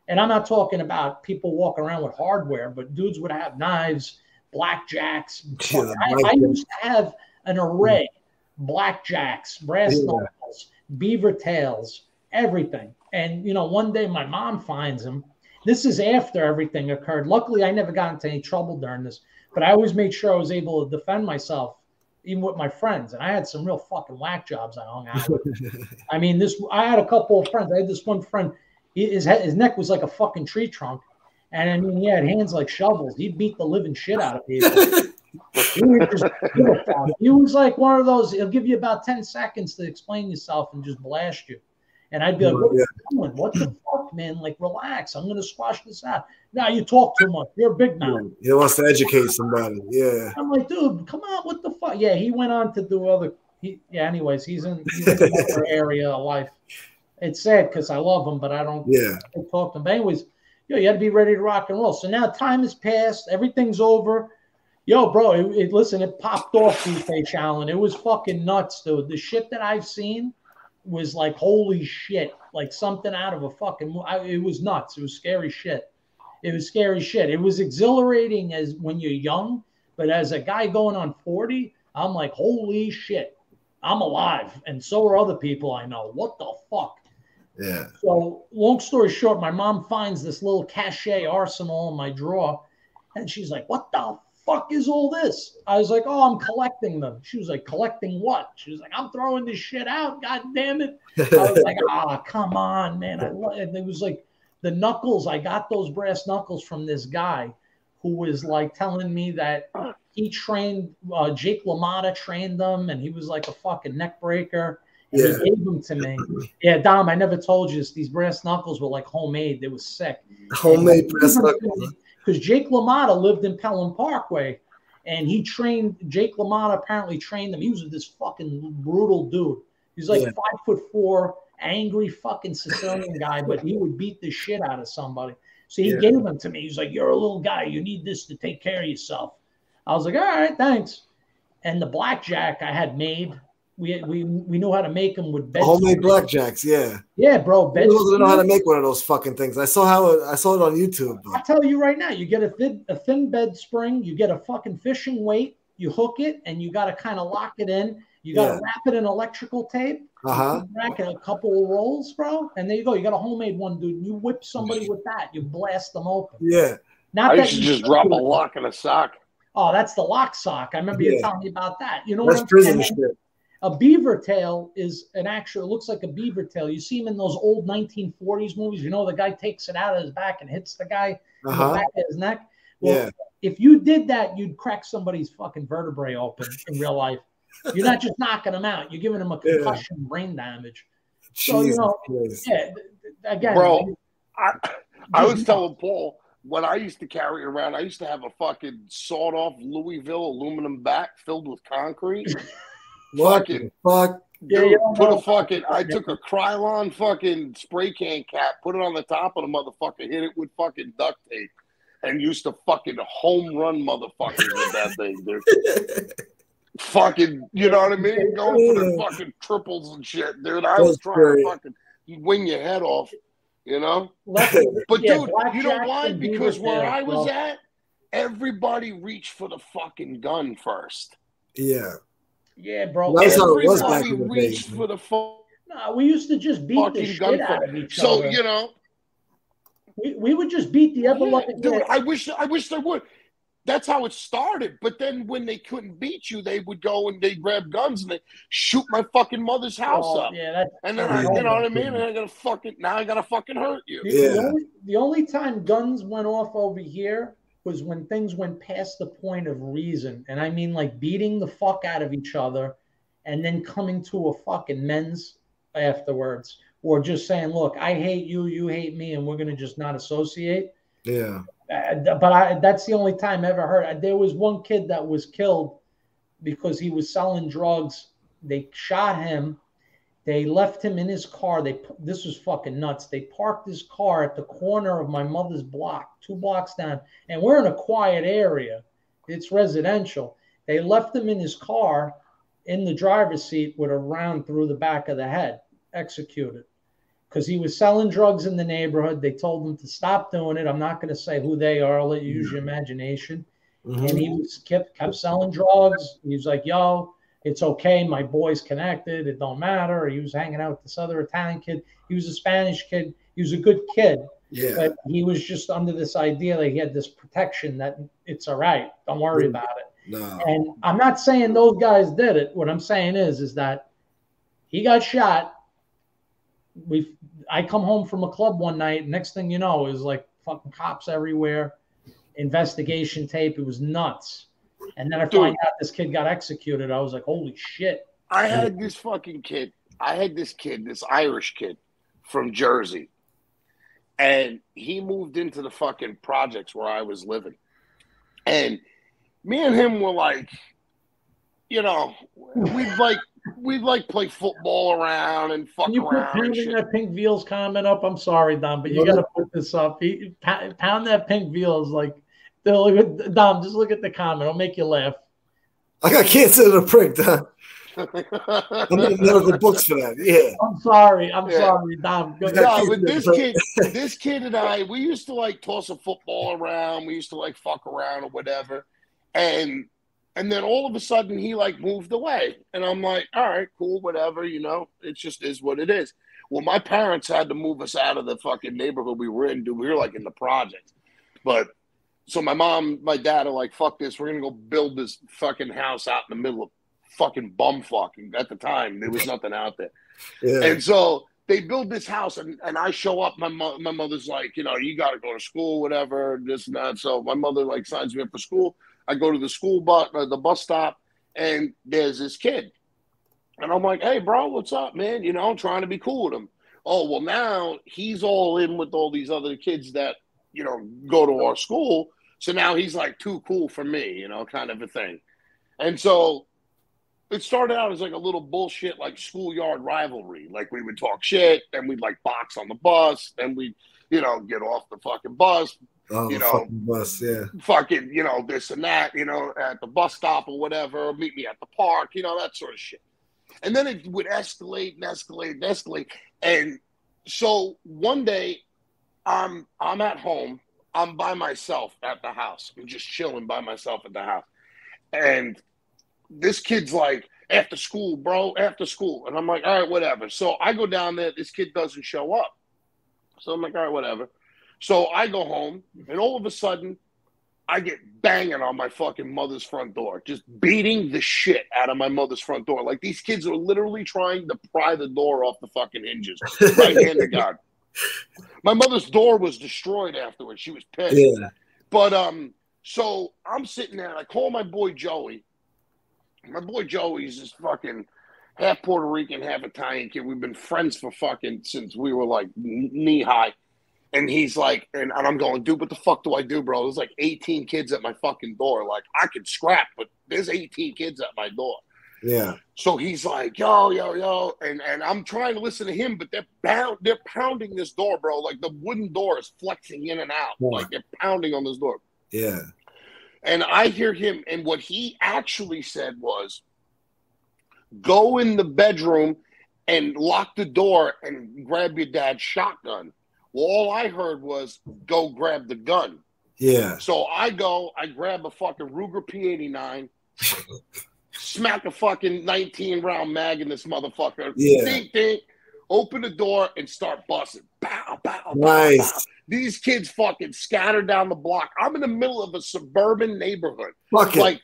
And I'm not talking about people walking around with hardware, but dudes would have knives, blackjacks. Yeah, I, I used to have an array, blackjacks, brass Yeah. knuckles, beaver tails, everything. And you know, one day my mom finds them. This is after everything occurred. Luckily, I never got into any trouble during this. but I always made sure I was able to defend myself, even with my friends. And I had some real fucking whack jobs I hung out with. I mean, this I had a couple of friends. I had this one friend. He- His head, his neck was like a fucking tree trunk, and I mean, he had hands like shovels. He beat the living shit out of people. he, was just give a fuck. He was like one of those. He'll give you about ten seconds to explain yourself and just blast you. And I'd be like, "What are you doing? What the fuck, man? Like, relax. I'm gonna squash this out." Now you talk too much. You're a big man. He wants to educate somebody. Yeah. I'm like, dude, come on, what the fuck? Yeah, he went on to do other. He, yeah, anyways, he's in, he's in another area of life. It's sad because I love him, but I don't Yeah. talk to him. But anyways, yo, you had to be ready to rock and roll. So now time has passed, everything's over. Yo, bro, it, it- listen, it popped off BK Allen. It was fucking nuts, dude. The shit that I've seen was like holy shit, like something out of a fucking. I, it was nuts. It was scary shit. It was scary shit. It was exhilarating as when you're young, but as a guy going on forty, I'm like, holy shit, I'm alive, and so are other people I know. What the fuck? Yeah. So, long story short, my mom finds this little cachet arsenal in my drawer, and she's like, "What the fuck is all this?" I was like, "Oh, I'm collecting them." She was like, "Collecting what?" She was like, "I'm throwing this shit out. God damn it!" I was like, "Ah, come on, man!" I love it. It was like the knuckles. I got those brass knuckles from this guy who was like telling me that he trained uh, Jake LaMotta trained them, and he was like a fucking neck breaker. Yeah. he gave them to me. Yeah, Dom, I never told you this. These brass knuckles were like homemade. They were sick. Homemade brass knuckles. Because Jake LaMotta lived in Pelham Parkway, and he trained Jake LaMotta. Apparently trained them. He was this fucking brutal dude. He's like Yeah. five foot four, angry fucking Sicilian guy, but he would beat the shit out of somebody. So he Yeah. gave them to me. He's like, "You're a little guy. You need this to take care of yourself." I was like, "All right, thanks." And the blackjack I had made, we we we knew how to make them with bed. Homemade blackjacks. Yeah. Yeah, bro. Bed People don't know how to make one of those fucking things. I saw how it, I saw it on YouTube. I'll tell you right now, you get a thin, a thin bed spring, you get a fucking fishing weight, you hook it, and you got to kind of lock it in. You got to Yeah. wrap it in electrical tape, Uh huh. rack it a couple of rolls, bro, and there you go. You got a homemade one, dude. You whip somebody with that, you blast them open. Yeah. Not I that used to you just drop a lock in a sock. Oh, that's the lock sock. I remember you telling me about that. You know That's what I'm prison saying? shit. A beaver tail is an actual. It looks like a beaver tail. You see him in those old 1940s movies. You know, the guy takes it out of his back and hits the guy Uh in the back of his neck. Well, Yeah. if you did that, you'd crack somebody's fucking vertebrae open in real life. You're not just knocking them out; you're giving them a Yeah. concussion, brain damage. So, you know, Christ. Yeah, th- th- again, Bro, I, I was Just- telling Paul when I used to carry around, I used to have a fucking sawed off Louisville aluminum bat filled with concrete. What the fucking- fuck? Yeah, Dude, you don't put know. a fucking. I took a Krylon fucking spray can cap, put it on the top of the motherfucker, hit it with fucking duct tape, and used to fucking home run motherfuckers with that thing, dude. Fucking, you know what I mean? Going for the fucking triples and shit, dude. I was That's trying great. to fucking wing your head off, you know. Luckily, But yeah, dude, you know blackjack why? Because where tail, I was bro. at, everybody reached for the fucking gun first. Yeah. Yeah, bro. That's how it was back in the day, for the fu- Nah, we used to just beat the shit out of each So other. So you know, we, we would just beat the ever Yeah, loving dude, I wish I wish they would. That's how it started. But then when they couldn't beat you, they would go and they grab guns and they shoot my fucking mother's oh, house Oh, up. Yeah, that, And then I, you know what I mean? And I gotta fucking now I gotta fucking hurt you. The, Yeah. the, only, the only time guns went off over here was when things went past the point of reason. And I mean like beating the fuck out of each other and then coming to a fucking men's afterwards. Or just saying, look, I hate you, you hate me, and we're gonna just not associate. Yeah. Uh, but I, that's the only time I ever heard. There was one kid that was killed because he was selling drugs. They shot him. They left him in his car. They this was fucking nuts. They parked his car at the corner of my mother's block, two blocks down, and we're in a quiet area. It's residential. They left him in his car in the driver's seat with a round through the back of the head, executed because he was selling drugs in the neighborhood. They told him to stop doing it. I'm not going to say who they are. I'll let you use your imagination. Mhm. And he was kept kept selling drugs. He was like, "Yo, it's okay. My boy's connected. It don't matter." He was hanging out with this other Italian kid. He was a Spanish kid. He was a good kid. Yeah. But he was just under this idea that he had this protection that it's all right. Don't worry about it. No. And I'm not saying those guys did it. What I'm saying is, is that he got shot. We, I come home from a club one night. Next thing you know, is like fucking cops everywhere, investigation tape. It was nuts. And then I Dude. find out this kid got executed. I was like, holy shit. I had this fucking kid. I had this kid, this Irish kid from Jersey. And he moved into the fucking projects where I was living. And me and him were like, you know, we'd like we'd like play football around and fuck Can you put around pounding that pink veals comment up? I'm sorry, Don, but you got to put this up. He, pound that pink veals like. Look at, Dom, just look at the comment. It'll make you laugh. I got cancer in a prick, Don. I'm in medical books for that. Yeah. I'm sorry. I'm Yeah. sorry, Dom. Go You ahead. got no, but this kid, this kid and I, we used to like toss a football around. We used to like fuck around or whatever, and and then all of a sudden he like moved away, and I'm like, all right, cool, whatever, you know, it just is what it is. Well, my parents had to move us out of the fucking neighborhood we were in. Dude, we were like in the projects, but so my mom, my dad are like, fuck this, we're gonna go build this fucking house out in the middle of fucking bumfuck. And at the time, there was nothing out there. Yeah. And so they build this house, and, and I show up. My mo- my mother's like, you know, you got to go to school, whatever, this and that. So my mother like signs me up for school. I go to the school bus, uh, the bus stop, and there's this kid, and I'm like, hey, bro, what's up, man? You know, I'm trying to be cool with him. Oh well, now he's all in with all these other kids that you know go to our school. So now he's like too cool for me, you know, kind of a thing. And so it started out as like a little bullshit like schoolyard rivalry. Like we would talk shit, and we'd like box on the bus, and we'd, you know, get off the fucking bus, oh, you know. fucking bus. Yeah. fucking, you know, this and that, you know, at the bus stop or whatever, meet me at the park, you know, that sort of shit. And then it would escalate and escalate and escalate. And so one day I'm I'm at home, I'm by myself at the house. I'm just chilling by myself at the house. And this kid's like, after school, bro, after school. And I'm like, all right, whatever. So I go down there, this kid doesn't show up. So I'm like, all right, whatever. So I go home, and all of a sudden, I get banging on my fucking mother's front door, just beating the shit out of my mother's front door. Like these kids are literally trying to pry the door off the fucking hinges. Right hand to God. My mother's door was destroyed afterwards. She was pissed. yeah. But um, so I'm sitting there and I call my boy Joey. My boy Joey's this fucking half Puerto Rican, half Italian kid. We've been friends for fucking since we were like knee high. And he's like, and, and I'm going, dude, what the fuck do I do, bro? There's like 18 kids at my fucking door. Like, I could scrap, but there's 18 kids at my door. Yeah. So he's like, yo, yo, yo, and and I'm trying to listen to him, but they're pound, they're pounding this door, bro. Like the wooden door is flexing in and out, Yeah. like they're pounding on this door. Yeah. And I hear him, and what he actually said was, go in the bedroom and lock the door and grab your dad's shotgun. Well, all I heard was, go grab the gun. Yeah. So I go, I grab a fucking Ruger P89, smack a fucking 19 round mag in this motherfucker. Yeah. Think, ding, open the door and start busting. Pow, pow. Nice. These kids fucking scattered down the block. I'm in the middle of a suburban neighborhood, Fuck it. like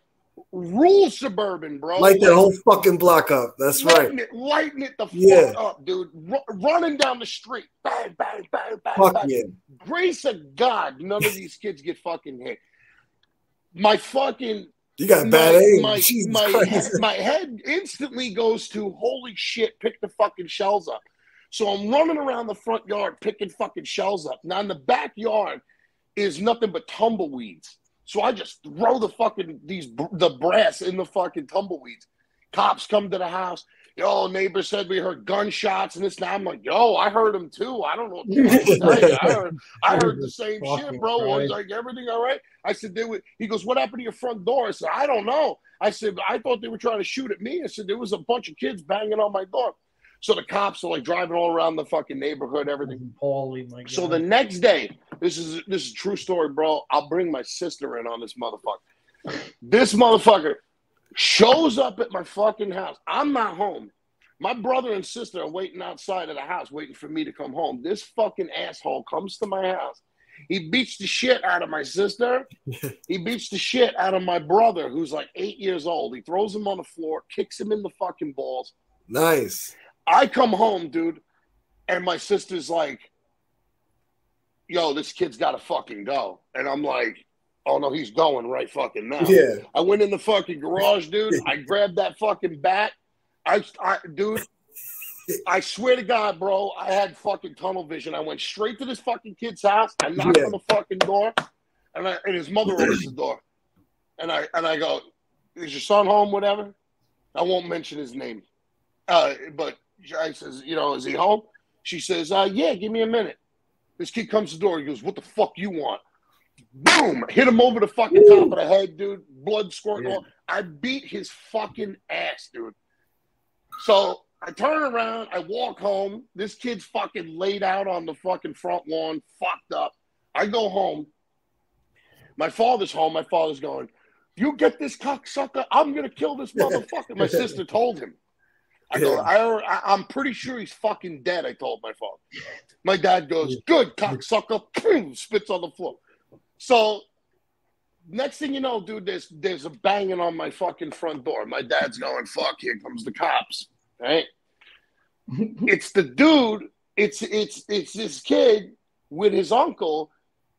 rural suburban, bro. Light that whole fucking block up. That's right. lighting It, lighting it the fuck Yeah. up, dude. Ru- running down the street. Bang, bang, bang, bang, Fuck bang yeah. grace of God, none of these kids get fucking hit. My fucking You got my, bad aim. my, my, Christ. my head instantly goes to holy shit, pick the fucking shells up. So I'm running around the front yard picking fucking shells up. Now in the backyard is nothing but tumbleweeds. So I just throw the fucking these the brass in the fucking tumbleweeds. Cops come to the house. Yo, neighbor said we heard gunshots and this. And that. I'm like, yo, I heard them too. I don't know. What to tell. I heard, I heard the same shit, bro. Was like everything all right? I said, they were, he goes, what happened to your front door? I said, I don't know. I said, I thought they were trying to shoot at me. I said, there was a bunch of kids banging on my door. So the cops are like driving all around the fucking neighborhood, everything. Paulie, my So the next day, this is this is a true story, bro. I'll bring my sister in on this motherfucker. This motherfucker shows up at my fucking house. I'm not home. My brother and sister are waiting outside of the house, waiting for me to come home. This fucking asshole comes to my house. He beats the shit out of my sister. he beats the shit out of my brother, who's like eight years old. He throws him on the floor, kicks him in the fucking balls. Nice. I come home, dude, and my sister's like, yo, this kid's got to fucking go. And I'm like, oh no, he's going right fucking now. Yeah. I went in the fucking garage, dude. I grabbed that fucking bat. I, I dude, I swear to God, bro, I had fucking tunnel vision. I went straight to this fucking kid's house. I knocked Yeah. on the fucking door, and I, and his mother opens the door, and I and I go, "Is your son home? Whatever." I won't mention his name, uh, but I says, "You know, is he home?" She says, uh, "Yeah, give me a minute." This kid comes to the door. He goes, "What the fuck you want?" Boom! Hit him over the fucking top of the head, dude. Blood squirting. Yeah. I beat his fucking ass, dude. So I turn around, I walk home. This kid's fucking laid out on the fucking front lawn, fucked up. I go home. My father's home. My father's going, You get this cocksucker, I'm gonna kill this motherfucker. My sister told him. I go, I, I'm pretty sure he's fucking dead. I told my father. My dad goes, Good cocksucker, spits on the floor. So next thing you know, dude, there's there's a banging on my fucking front door. My dad's going, "Fuck! Here comes the cops!" Right? it's the dude. It's it's it's this kid with his uncle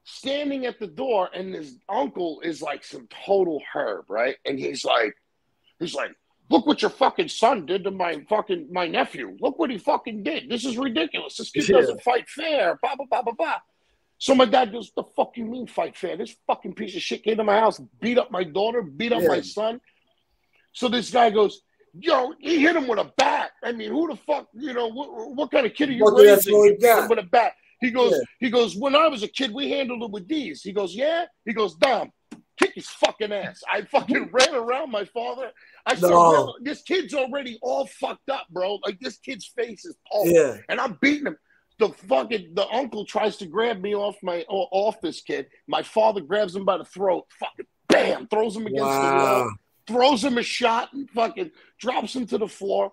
standing at the door, and his uncle is like some total herb, right? And he's like, he's like, "Look what your fucking son did to my fucking my nephew. Look what he fucking did. This is ridiculous. This kid Yeah. doesn't fight fair." Blah blah blah blah blah. So my dad goes, "The fuck you mean fight fair? This fucking piece of shit came to my house, beat up my daughter, beat up Yeah. my son." So this guy goes, "Yo, he hit him with a bat. I mean, who the fuck? You know, what, what kind of kid are you Luckily, raising? You hit him with a bat." He goes, Yeah. "He goes, when I was a kid, we handled it with these." He goes, "Yeah." He goes, "Dom, kick his fucking ass." I fucking ran around my father. I said, No. "This kid's already all fucked up, bro. Like this kid's face is pulped." Yeah. and I'm beating him. The fucking the uncle tries to grab me off my off this kid. My father grabs him by the throat, fucking bam, throws him against the wall, throws him a shot, and fucking drops him to the floor.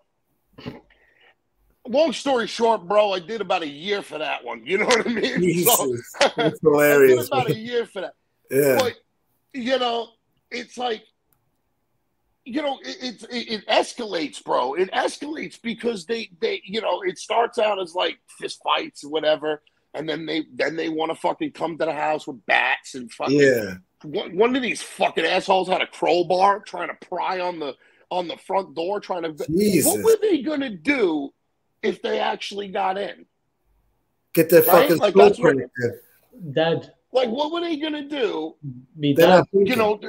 Long story short, bro, I did about a year for that one. You know what I mean? Jesus. So, That's I did hilarious. about a year for that. Yeah. But you know, it's like you know, it, it it it escalates, bro. It escalates because they they you know, it starts out as like fist fights or whatever, and then they then they want to fucking come to the house with bats and fucking. Yeah. One, one of these fucking assholes had a crowbar trying to pry on the on the front door, trying to. What were they gonna do if they actually got in? Get that Right? fucking Like, that's what- Dead. Like, what were they gonna do? Be dead. You know,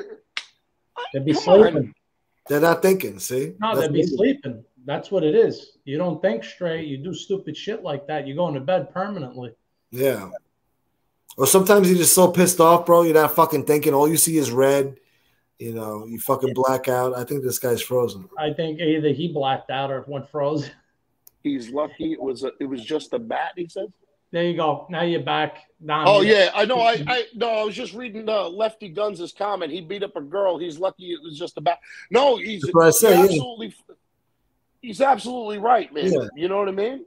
They'd be come on. sleeping. They're not thinking. See? No, That's they'd be sleeping. That's what it is. You don't think straight. You do stupid shit like that. You're going to bed permanently. Yeah. Or sometimes you're just so pissed off, bro. You're not fucking thinking. All you see is red. You know, you fucking black out. I think this guy's frozen. I think either he blacked out or went frozen. he's lucky it was a, it was just a bat. He said. There you go. Now you're back. Now Oh you're- yeah, I know. I I no, I was just reading uh, Lefty Guns' comment. He beat up a girl. He's lucky it was just a bat. No, he's That's say, you're yeah. absolutely. He's absolutely right, man. Yeah. You know what I mean?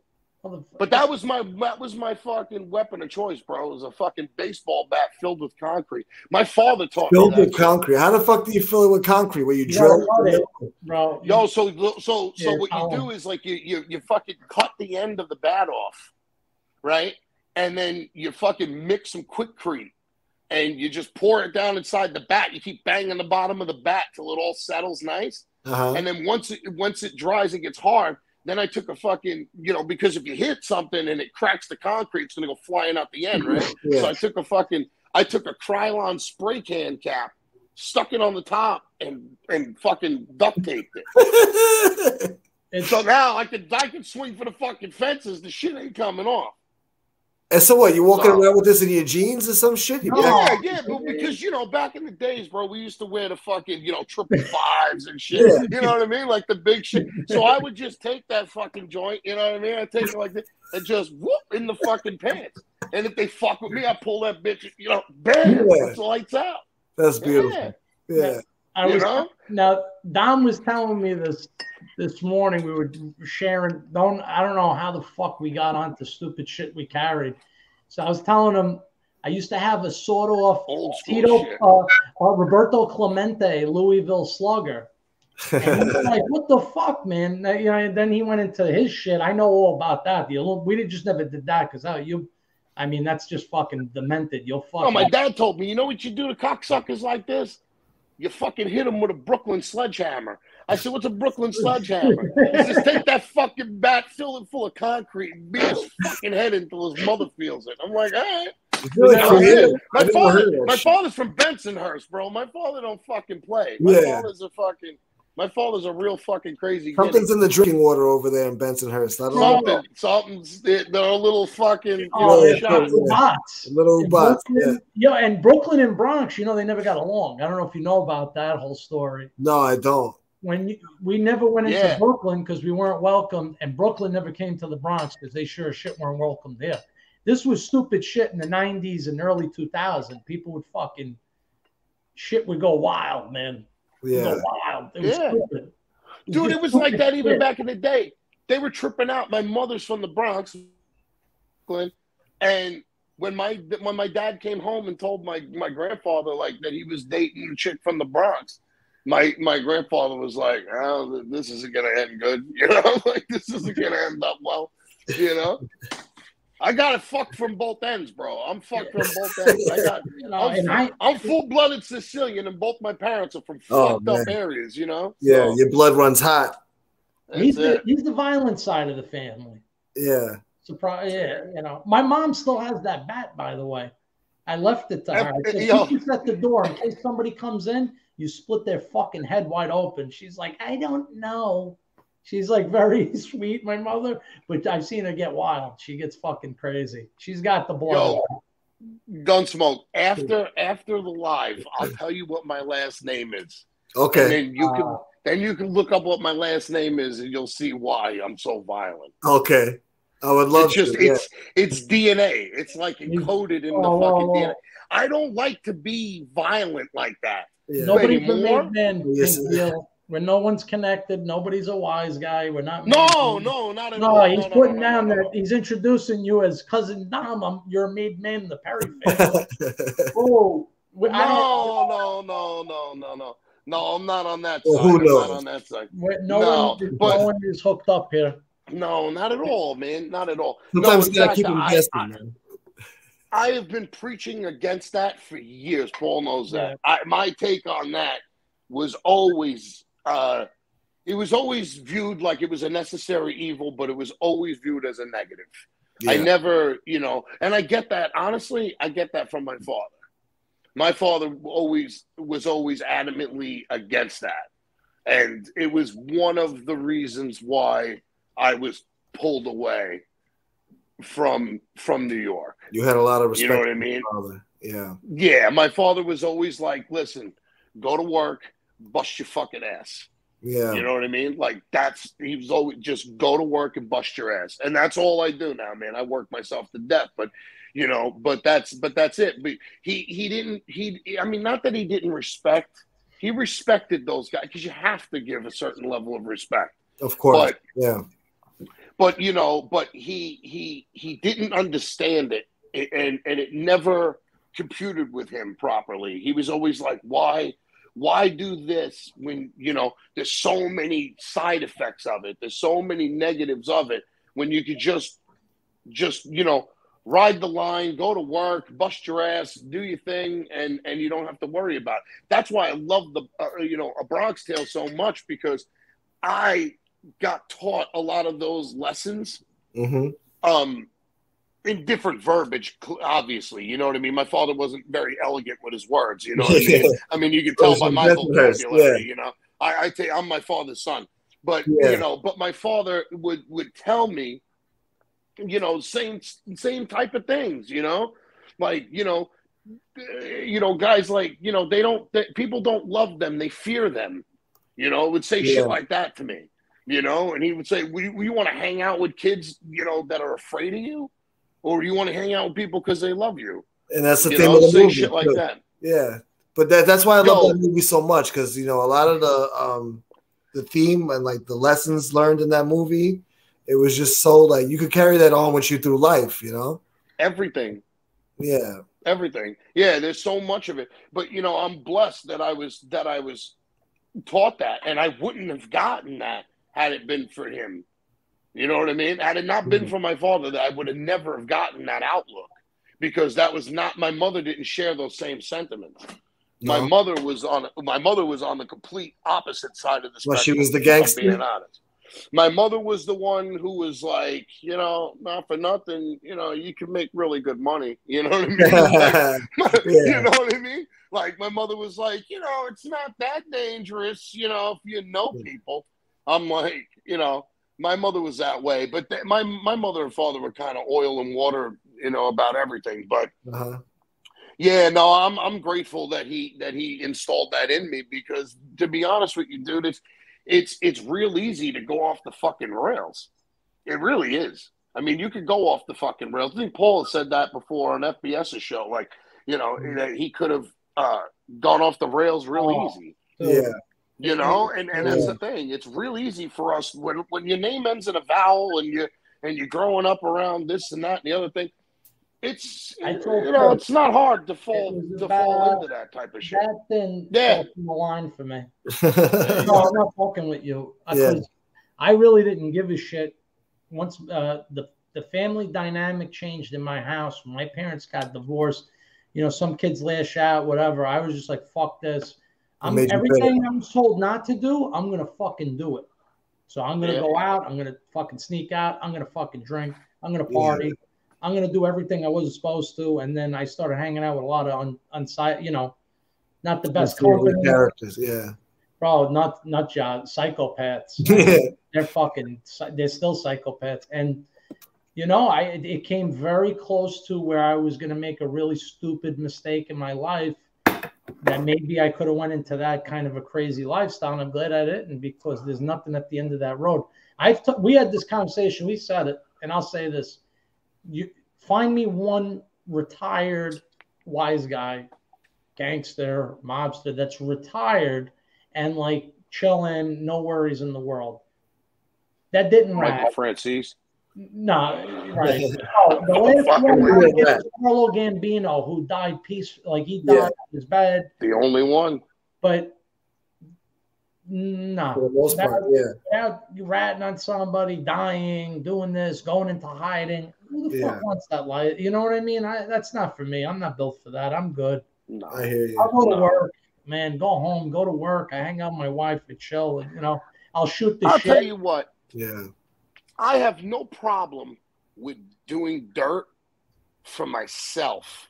But that was my that was my fucking weapon of choice, bro. It was a fucking baseball bat filled with concrete. My father taught Filled me with concrete. How the fuck do you fill it with concrete? Where you You drill? know what, bro. Yo, so so so Yeah, what you do is like you you you fucking cut the end of the bat off, right? And then you fucking mix some Quikrete, and you just pour it down inside the bat. You keep banging the bottom of the bat till it all settles nice. Uh-huh. And then once it once it dries and gets hard, then I took a fucking you know because if you hit something and it cracks the concrete, it's gonna go flying out the end, right? So I took a fucking I took a Krylon spray can cap, stuck it on the top, and and fucking duct taped it. and So now I could I could swing for the fucking fences. The shit ain't coming off. And so what? You walking around with this in your jeans or some shit? You Yeah, yeah, but because you know, back in the days, bro, we used to wear the fucking you know triple fives and shit. Yeah. You know what I mean? Like the big shit. So I would just take that fucking joint. You know what I mean? I take it like this and just whoop in the fucking pants. And if they fuck with me, I pull that bitch. You know, bam, Yeah. it's lights out. That's Yeah. beautiful. Yeah. I You was know? now Dom was telling me this this morning we were sharing. Don't I don't know how the fuck we got onto stupid shit we carried. So I was telling him I used to have a sort of Old Tito uh, uh, Roberto Clemente Louisville Slugger. And like, what the fuck, man? You know, and then he went into his shit. I know all about that. The we just never did that because you, I mean, that's just fucking demented. You'll fuck. No, my dad told me, you know what you do to cocksuckers like this? You fucking hit him with a Brooklyn sledgehammer. I said, what's a Brooklyn sledgehammer? He says, take that fucking bat, fill it full of concrete, and beat his fucking head until his mother feels it. I'm like, all right. Really Yeah, creative. Yeah. I My father, heard of that my father's from Bensonhurst, bro. My father don't fucking play. My Yeah. father's a fucking. My father's a real fucking crazy. Something's in the drinking water over there in Bensonhurst. I don't know. Something's. They're a little fucking. Oh, Yeah, it's shot. yeah. bots. Little In bots. Yeah. Yeah, and Brooklyn and Bronx, you know, they never got along. I don't know if you know about that whole story. No, I don't. When you, we never went into Yeah. Brooklyn because we weren't welcome, and Brooklyn never came to the Bronx because they sure as shit weren't welcome there. This was stupid shit in the '90s and early 2000s. People would fucking shit would go wild, man. It would Yeah. wild. It was Yeah. stupid. Dude, it was like that even back in the day. They were tripping out. My mother's from the Bronx, Brooklyn, and when my when my dad came home and told my my grandfather like that he was dating a chick from the Bronx, my my grandfather was like, "Oh, this isn't gonna end good," you know, like this isn't gonna end up well, you know. I got it fucked from both ends, bro. I'm fucked from both ends. I got, You know, I'm, I, I'm full blooded Sicilian, and both my parents are from Oh, fucked up areas, you know. Yeah, So, your blood runs hot. he's the it. he's the violent side of the family. Yeah. Surprise! Yeah, you know, my mom still has that bat, by the way. I left it to her. I said, Yo. keep this at the door in case somebody comes in. You split their fucking head wide open. She's like, I don't know. She's like very sweet, my mother, but I've seen her get wild. She gets fucking crazy. She's got the blood. Yo. Gunsmoke. After after the live, I'll tell you what my last name is. And Okay. then you can Uh, then you can look up what my last name is and you'll see why I'm so violent. Okay. I would love it's just to. yeah. it's it's DNA. It's like encoded in the Oh, fucking oh, oh. DNA. I don't like to be violent like that. Yeah. Nobody's a anymore? made man. Yes. Big deal. When no one's connected, nobody's a wise guy. We're not. No, men. no, not at No, all. he's No, no, putting no, down no, that no. he's introducing you as cousin Dom. I'm, you're a made man in the Perri family. oh, we- No, no, no, no, no, no. No, I'm not on that Well, side. who I'm knows? not on that side. we're- no, No, one, is- but- no one is hooked up here. No, not at all, man. Not at all. Sometimes no, you gotta keep fact, them guessing, I- man. I have been preaching against that for years. Paul knows that. Yeah. I, my take on that was always, uh, it was always viewed like it was a necessary evil, but it was always viewed as a negative. I never, you know, and I get that. Honestly, I get that from my father. My father always was always adamantly against that, and it was one of the reasons why I was pulled away from from New York. You had a lot of respect. You know what I mean? Yeah. Yeah, my father was always like, "Listen, go to work, bust your fucking ass." Yeah. You know what I mean? Like that's he was always just go to work and bust your ass, and that's all I do now, man. I work myself to death, but you know, but that's but that's it. But he he didn't he. I mean, not that he didn't respect. He respected those guys because you have to give a certain level of respect. Of course. But yeah. but you know, but he he he didn't understand it, and and it never computed with him properly. He was always like, "Why, why do this when you know there's so many side effects of it? There's so many negatives of it when you could just just you know." Ride the line, go to work, bust your ass, do your thing, and and you don't have to worry about. It. That's why I love the uh, you know a Bronx Tale so much because I got taught a lot of those lessons hmm um in different verbiage obviously you know what i mean? My father wasn't very elegant with his words you know what i mean? I mean you can tell by my vocabulary you know? I i tell you, i'm my father's son but Yeah. you know but my father would would tell me you know same same type of things you know? Like you know you know guys like you know they don't they, people don't love them they fear them you know? Would say Yeah. shit like that to me you know? And he would say we, we want to hang out with kids you know that are afraid of you or you want to hang out with people because they love you And that's the you thing know with the movie. shit like that Yeah. But that, that's why I love Yo. that movie so much because you know a lot of the um the theme and like the lessons learned in that movie, it was just so like you could carry that on with you through life, you know? Everything. Yeah. Everything. Yeah, there's so much of it. But you know, I'm blessed that I was that I was taught that and I wouldn't have gotten that had it been for him. You know what I mean? Had it not been Mhm. for my father, that I would have never have gotten that outlook because that was not my mother didn't share those same sentiments. My mother was on my mother was on the complete opposite side of the Well, she was the gangster? Being honest, my mother was the one who was like, you know, not for nothing, you know, you can make really good money. You know what I mean? Like, Yeah. You know what I mean? Like my mother was like, you know, it's not that dangerous, you know, if you know people. I'm like, you know, my mother was that way, but th- my my mother and father were kind of oil and water, you know, about everything. But uh-huh. yeah, no, I'm I'm grateful that he that he installed that in me because to be honest with you, dude, it's it's it's real easy to go off the fucking rails. It really is. I mean, you could go off the fucking rails. I think Paul has said that before on FBS's show. Like, you know, that he could have uh, gone off the rails real Oh. easy. Yeah. You know, and, and that's the thing. It's real easy for us when when your name ends in a vowel and you and you're growing up around this and that and the other thing. It's I told you know, her it's not hard to fall to fall into that type of shit. that then Yeah. the line for me. No, I'm not fucking with you. Yeah. 'cause I really didn't give a shit once uh, the the family dynamic changed in my house. When my parents got divorced, you know, some kids lash out, whatever. I was just like, "Fuck this." I'm made everything I was told not to do. I'm gonna fucking do it. So I'm gonna Yeah. go out. I'm gonna fucking sneak out. I'm gonna fucking drink. I'm gonna Yeah. party. I'm gonna do everything I wasn't supposed to. And then I started hanging out with a lot of un, unside, you know, not the best Unstable characters, yeah. bro, not not job psychopaths. they're fucking they're still psychopaths. And you know, I it- it came very close to where I was gonna make a really stupid mistake in my life that maybe I could have went into that kind of a crazy lifestyle. And I'm glad I didn't because there's nothing at the end of that road. I've t- we had this conversation, we said it, and I'll say this. You find me one retired wise guy, gangster, mobster that's retired and like chilling, no worries in the world. That didn't Michael. Franzese. No, right. No, oh, the last one with was that. Carlo Gambino, who died peace, like he died Yeah. in his bed, The only one. but no, For no, the most That- part, yeah. out you ratting on somebody, dying, doing this, going into hiding. Who the Yeah. fuck wants that life? You know what I mean? I, that's not for me. I'm not built for that. I'm good. No. I hear you. I'll go to work, man. Go home, go to work. I hang out with my wife and chill. And, you know, I'll shoot the shit. I'll tell you what. Yeah. I have no problem with doing dirt for myself.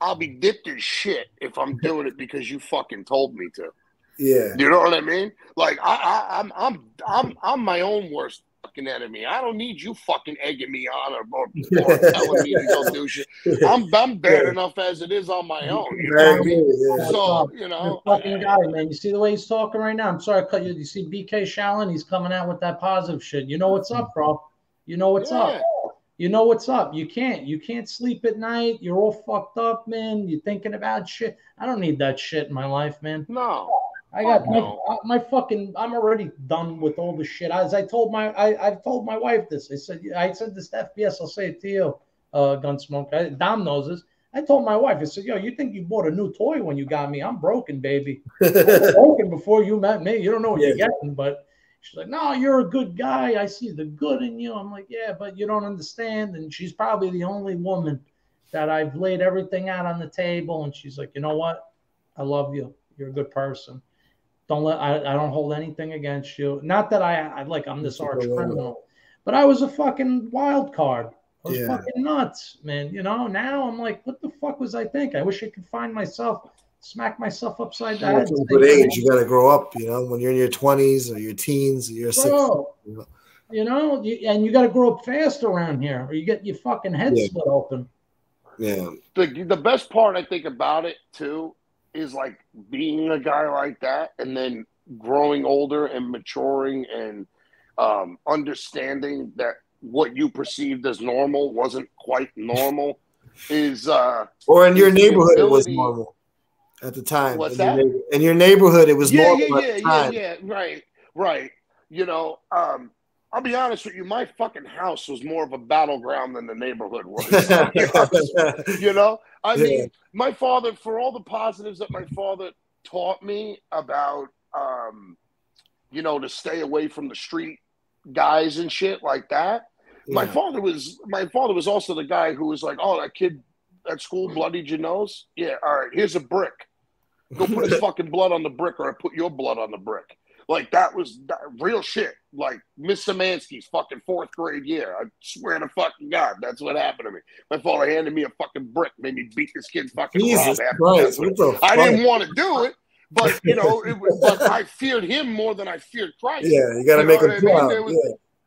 I'll be dipped in shit if I'm doing it because you fucking told me to. Yeah. You know what I mean? Like I, I I'm I'm I'm I'm my own worst fucking enemy. I don't need you fucking egging me on or, or, or telling me to go do shit. I'm I'm bad Yeah. enough as it is on my own. You know what I mean? Yeah. So you You're fucking guy, man. You see the way he's talking right now? I'm sorry I cut you. You see BK Shaolin? He's coming out with that positive shit. You know what's up, bro. You know what's up. You know what's up. You can't. You can't sleep at night. You're all fucked up, man. You're thinking about shit. I don't need that shit in my life, man. No. I got my, No. uh, my fucking. I'm already done with all the shit. As I told my, I, I've told my wife this. I said, I said this to FBS. I'll say it to you, uh, Gunsmoke. I, Dom knows this. I told my wife. I said, Yo, you think you bought a new toy when you got me? I'm broken, baby. I was broken before you met me. You don't know what you're getting, but she's like, No, you're a good guy. I see the good in you. I'm like, Yeah, but you don't understand. And she's probably the only woman that I've laid everything out on the table. And she's like, You know what? I love you. You're a good person. Don't let I, I don't hold anything against you. Not that I, I like I'm this arch criminal, but I was a fucking wild card. I was Yeah. fucking nuts, man. You know, now I'm like, what the fuck was I think? I wish I could find myself, smack myself upside the head. That's a good age. You got to grow up, you know, when you're in your 20s or your teens or your 60s. You know. you know, you, and you got to grow up fast around here, or you get your fucking head Yeah. split open. Yeah. the the best part I think about it too is like being a guy like that and then growing older and maturing and um, understanding that what you perceived as normal wasn't quite normal is uh Or in your neighborhood, it was normal at the time. What's in, your that? neighbor- in your neighborhood, it was yeah normal yeah yeah yeah yeah right right? You know, um, I'll be honest with you. My fucking house was more of a battleground than the neighborhood was. I'll be honest with you. know, I Yeah. mean, my father, for all the positives that my father taught me about, um, you know, to stay away from the street guys and shit like that. My father was my father was also the guy who was like, "Oh, that kid at school bloodied your nose. Yeah, all right. Here's a brick. Go put his fucking blood on the brick, or I put your blood on the brick." Like that was that, real shit. Like Miss Samansky's fucking fourth grade year. I swear to fucking God, that's what happened to me. My father handed me a fucking brick, made me beat this kid fucking Jesus Rob after Christ! that. I didn't want to do it, but you know, it was, but I feared him more than I feared Christ. Yeah, you got to You make know him I proud. There was-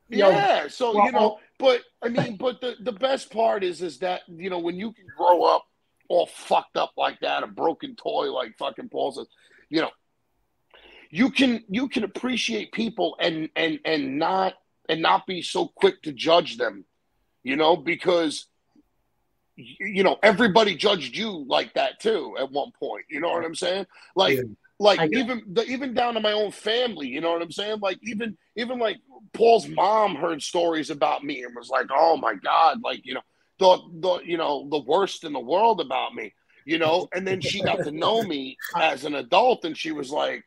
yeah. Yeah, so well, you know, but I mean, but the the best part is is that you know when you can grow up all fucked up like that, a broken toy like fucking Paul says, you know, you can you can appreciate people and and and not and not be so quick to judge them, you know, because you know everybody judged you like that too at one point. You know what I'm saying? Like Yeah. like even the, even down to my own family. You know what I'm saying? Like even even like Paul's mom heard stories about me and was like, "Oh my god!" Like you know, thought the you know the worst in the world about me. You know, and then she got to know me as an adult, and she was like,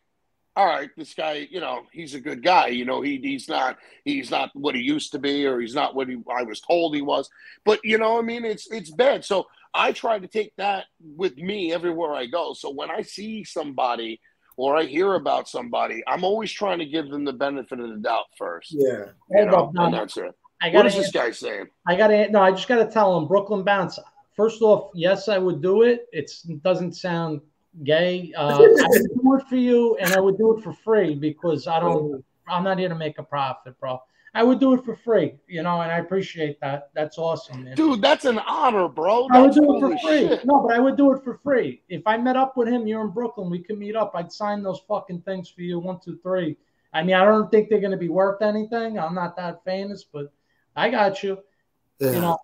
"All right, this guy, you know, he's a good guy. You know, he he's not he's not what he used to be, or he's not what he, I was told he was." But you know, I mean, it's it's bad. So I try to take that with me everywhere I go. So when I see somebody or I hear about somebody, I'm always trying to give them the benefit of the doubt first. Yeah. You know, up, Don. and that's it. I What got is this guy saying? I got to no. I just got to tell him Brooklyn bounce. First off, yes, I would do it. It's, it doesn't sound gay. Uh, I would do it for you, and I would do it for free because I don't. I'm not here to make a profit, bro. I would do it for free, you know, and I appreciate that. That's awesome, man. Dude, that's an honor, bro. I would do it for free. shit. No, but I would do it for free. If I met up with him, you're in Brooklyn, we could meet up. I'd sign those fucking things for you. One, two, three. I mean, I don't think they're gonna be worth anything. I'm not that famous, but I got you. Yeah. You know,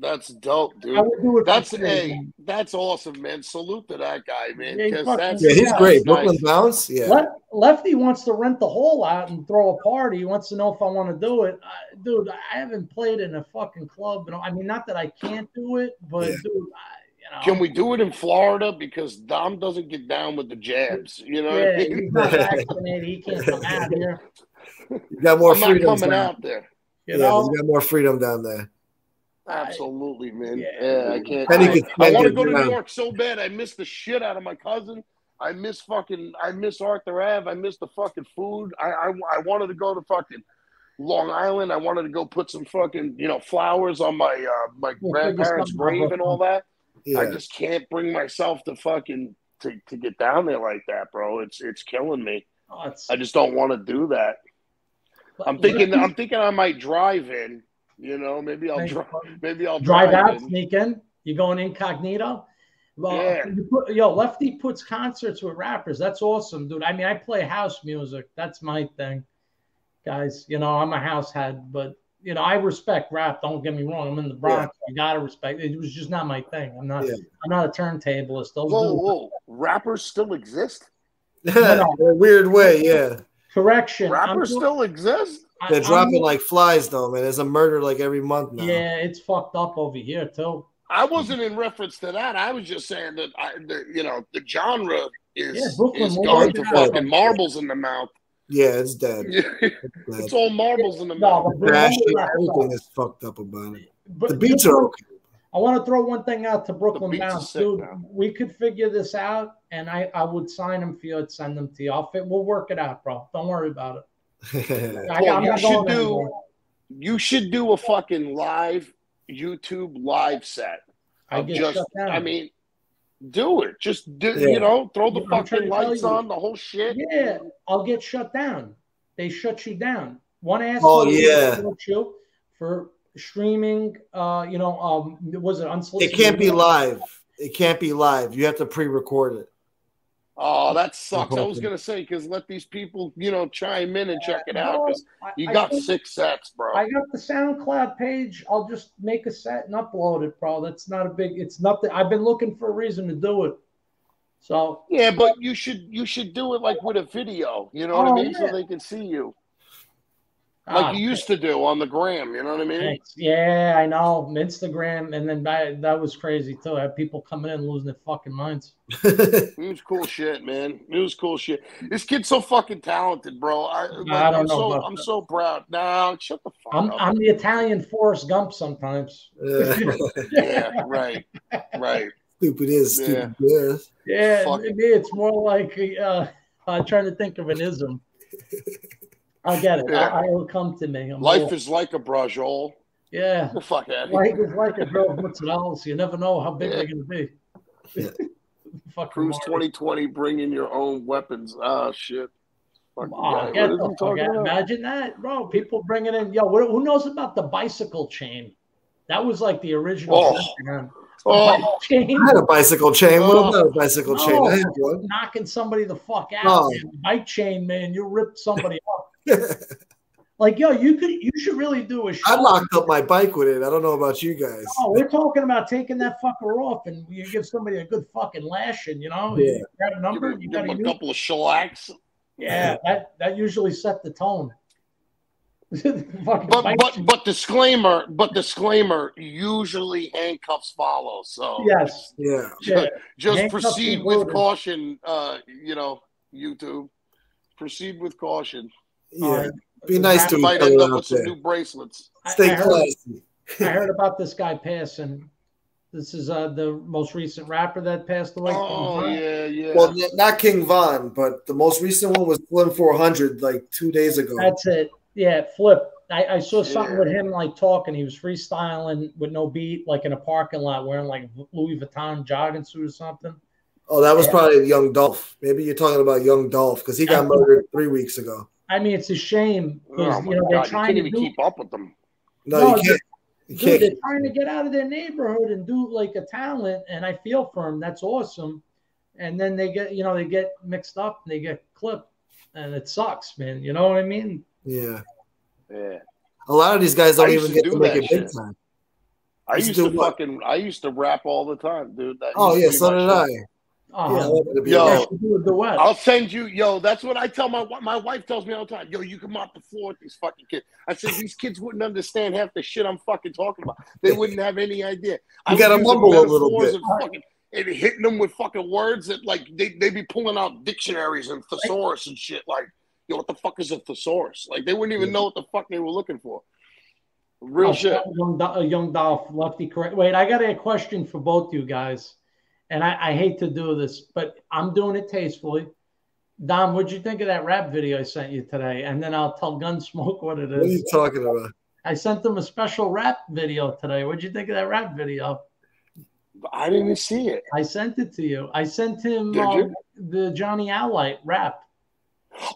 That's dope, I dude. would do it. That's for free, hey, that's awesome, man. Salute to that guy, man. Yeah, he that's yeah, he's Yeah, great. nice. Brooklyn Bounce. Yeah. Le- Lefty wants to rent the hall out and throw a party. He wants to know if I want to do it. I, dude, I haven't played in a fucking club. And I mean, not that I can't do it, but Yeah. dude, I, you know, Can we do it in Florida? Because Dom doesn't get down with the jabs. You know what Yeah, I mean? he's not vaccinated. He can't come out here. You got more I'm not freedom. coming down- out there. You yeah, know, you got more freedom down there. Absolutely, man. Yeah. Yeah, I can't. Then he I, I want to go to New. York so bad. I miss the shit out of my cousin. I miss fucking. I miss Arthur Ave. I miss the fucking food. I I, I wanted to go to fucking Long Island. I wanted to go put some fucking you know flowers on my uh, my We'll grandparents' grave and all that. Yeah. I just can't bring myself to fucking to, to get down there like that, bro. It's it's killing me. oh, it's, I just don't want to do that. I'm thinking. I'm thinking I might drive in. You know, maybe I'll drive. Maybe I'll drive drive, out, in. sneak in. You going incognito? Well, Yeah. you put, yo, Lefty puts concerts with rappers. That's awesome, dude. I mean, I play house music. That's my thing, guys. You know, I'm a house head, but you know, I respect rap. Don't get me wrong. I'm in the Bronx. I gotta respect. It was just not my thing. I'm not. Yeah. I'm not a turntablist. Those Whoa, whoa! Rappers still exist. in a weird way, yeah. Correction. I'm Rappers doing- still exist. I- They're I'm- dropping like flies, though, man. There's a murder like every month now. Yeah, it's fucked up over here too. I wasn't in reference to that. I was just saying that I, the, you know, the genre is Yeah, Brooklyn is going to it out. fucking marbles in the mouth. Yeah, it's dead. it's Dead. all marbles in the No, mouth. but Crash, Brooklyn everything is fucked up about it. But The beats are okay. I want to throw one thing out to Brooklyn beats are Bounce, dude. now. We could figure this out, and I, I would sign them for you and send them to you. I'll fit, we'll work it out, bro. Don't worry about it. I, Well, you should do- anywhere. You should do a fucking live YouTube live set. I just. I mean, do it. Just do, Yeah. you know, throw the I'm fucking lights on, the whole shit. yeah, I'll get shut down. They shut you down. One ass. Oh, yeah. You for streaming. Uh, you know, um, was it unsolicited? it can't be live. It can't be live. You have to pre-record it. Oh, that sucks. I was gonna say because let these people, you know, chime in and check it out No, because you I got think- six sets, bro. I got the SoundCloud page. I'll just make a set and upload it, bro. That's not a big. It's nothing. I've been looking for a reason to do it. So Yeah, but you should you should do it like with a video. You know what Oh, I mean? yeah. So they can see you, like ah, you used to do on the gram. You know what I mean? thanks. Yeah, I know. Instagram, and then that, that was crazy too. I had people coming in losing their fucking minds. It was cool shit, man. It was cool shit. This kid's so fucking talented, bro. I, I don't I'm know so I'm that. so proud. Nah, shut the fuck I'm up. I'm the Italian Forrest Gump sometimes. yeah, right, right. stupid is, stupid is. Yeah, Fuck. maybe it's more like uh, I'm trying to think of an ism. I'll get it. Yeah. I, it'll come to me. I'm Life old. is like a brajol. yeah. Get the fuck out of Life here. is like a girl with mozzarella. You never know how big Yeah. they're gonna be. Yeah. Fucking Cruise Mario. 2020, bring in your own weapons. Ah, shit. Fucking Oh, guy. get What is the fuck out. Imagine that, bro. People bringing in, yo, who knows about the bicycle chain? That was like the original. Oh. Oh, Bike chain. I had a bicycle chain. What Oh. about a bicycle chain? I had one. knocking somebody the fuck out. Oh. man. Bike chain, man. You rip somebody up. Like, yo, you could, you should really do a show. I locked up my bike with it. I don't know about you guys. Oh, we're talking about taking that fucker off, and you give somebody a good fucking lashing. You know, Yeah. you grab a number, him, you got him to a couple of shellacks. Yeah, that that usually set the tone. But bike but but disclaimer, but disclaimer, usually handcuffs follow. So yes, Yeah. yeah, just proceed with included. caution. Uh, you know, YouTube, proceed with caution. Yeah. Be nice to You each might end up with some there. new bracelets. I, Stay I heard, classy. I heard about this guy passing. This is uh, the most recent rapper that passed away. Oh yeah, yeah. Well, not King Von, but the most recent one was Slim 400 like two days ago. That's it. Yeah, Flip. I, I saw something Yeah. with him like talking. He was freestyling with no beat, like in a parking lot, wearing like Louis Vuitton jogging suit or something. Oh, that was Yeah. probably Young Dolph. Maybe you're talking about Young Dolph because he got murdered three weeks ago. I mean, it's a shame oh because my you know they're God, you trying can't to even do keep up with them. No, No, you can't. You Dude, can't. they're trying to get out of their neighborhood and do like a talent, and I feel for them. That's awesome. And then they get, you know, they get mixed up and they get clipped, and it sucks, man. You know what I mean? Yeah. Yeah. A lot of these guys don't even to get do to make it big time. I Used used to to fucking I used to rap all the time, dude. That Oh, used yeah, so my did I. shit. Uh-huh. Yeah, I wanted to be Yo. like- They should do a duet. I'll send you, yo. That's what I tell my my wife. Tells me all the time, yo, you can mop the floor with these fucking kids. I said these kids wouldn't understand half the shit I'm fucking talking about. They wouldn't have any idea. I gotta mumble a little bit. And, fucking, and hitting them with fucking words that like they they be pulling out dictionaries and thesaurus and shit. Like, yo, what the fuck is a thesaurus? Like they wouldn't even Yeah. know what the fuck they were looking for. Real Oh, shit. Young, young Dolph, lefty correct. Wait, I got a question for both you guys, and I, I hate to do this, but I'm doing it tastefully. Dom, what'd you think of that rap video I sent you today? And then I'll tell Gunsmoke what it is. What are you talking about? I sent him a special rap video today. What'd you think of that rap video? I didn't even see it. I sent it to you. I sent him Did um, the Johnny Alite rap.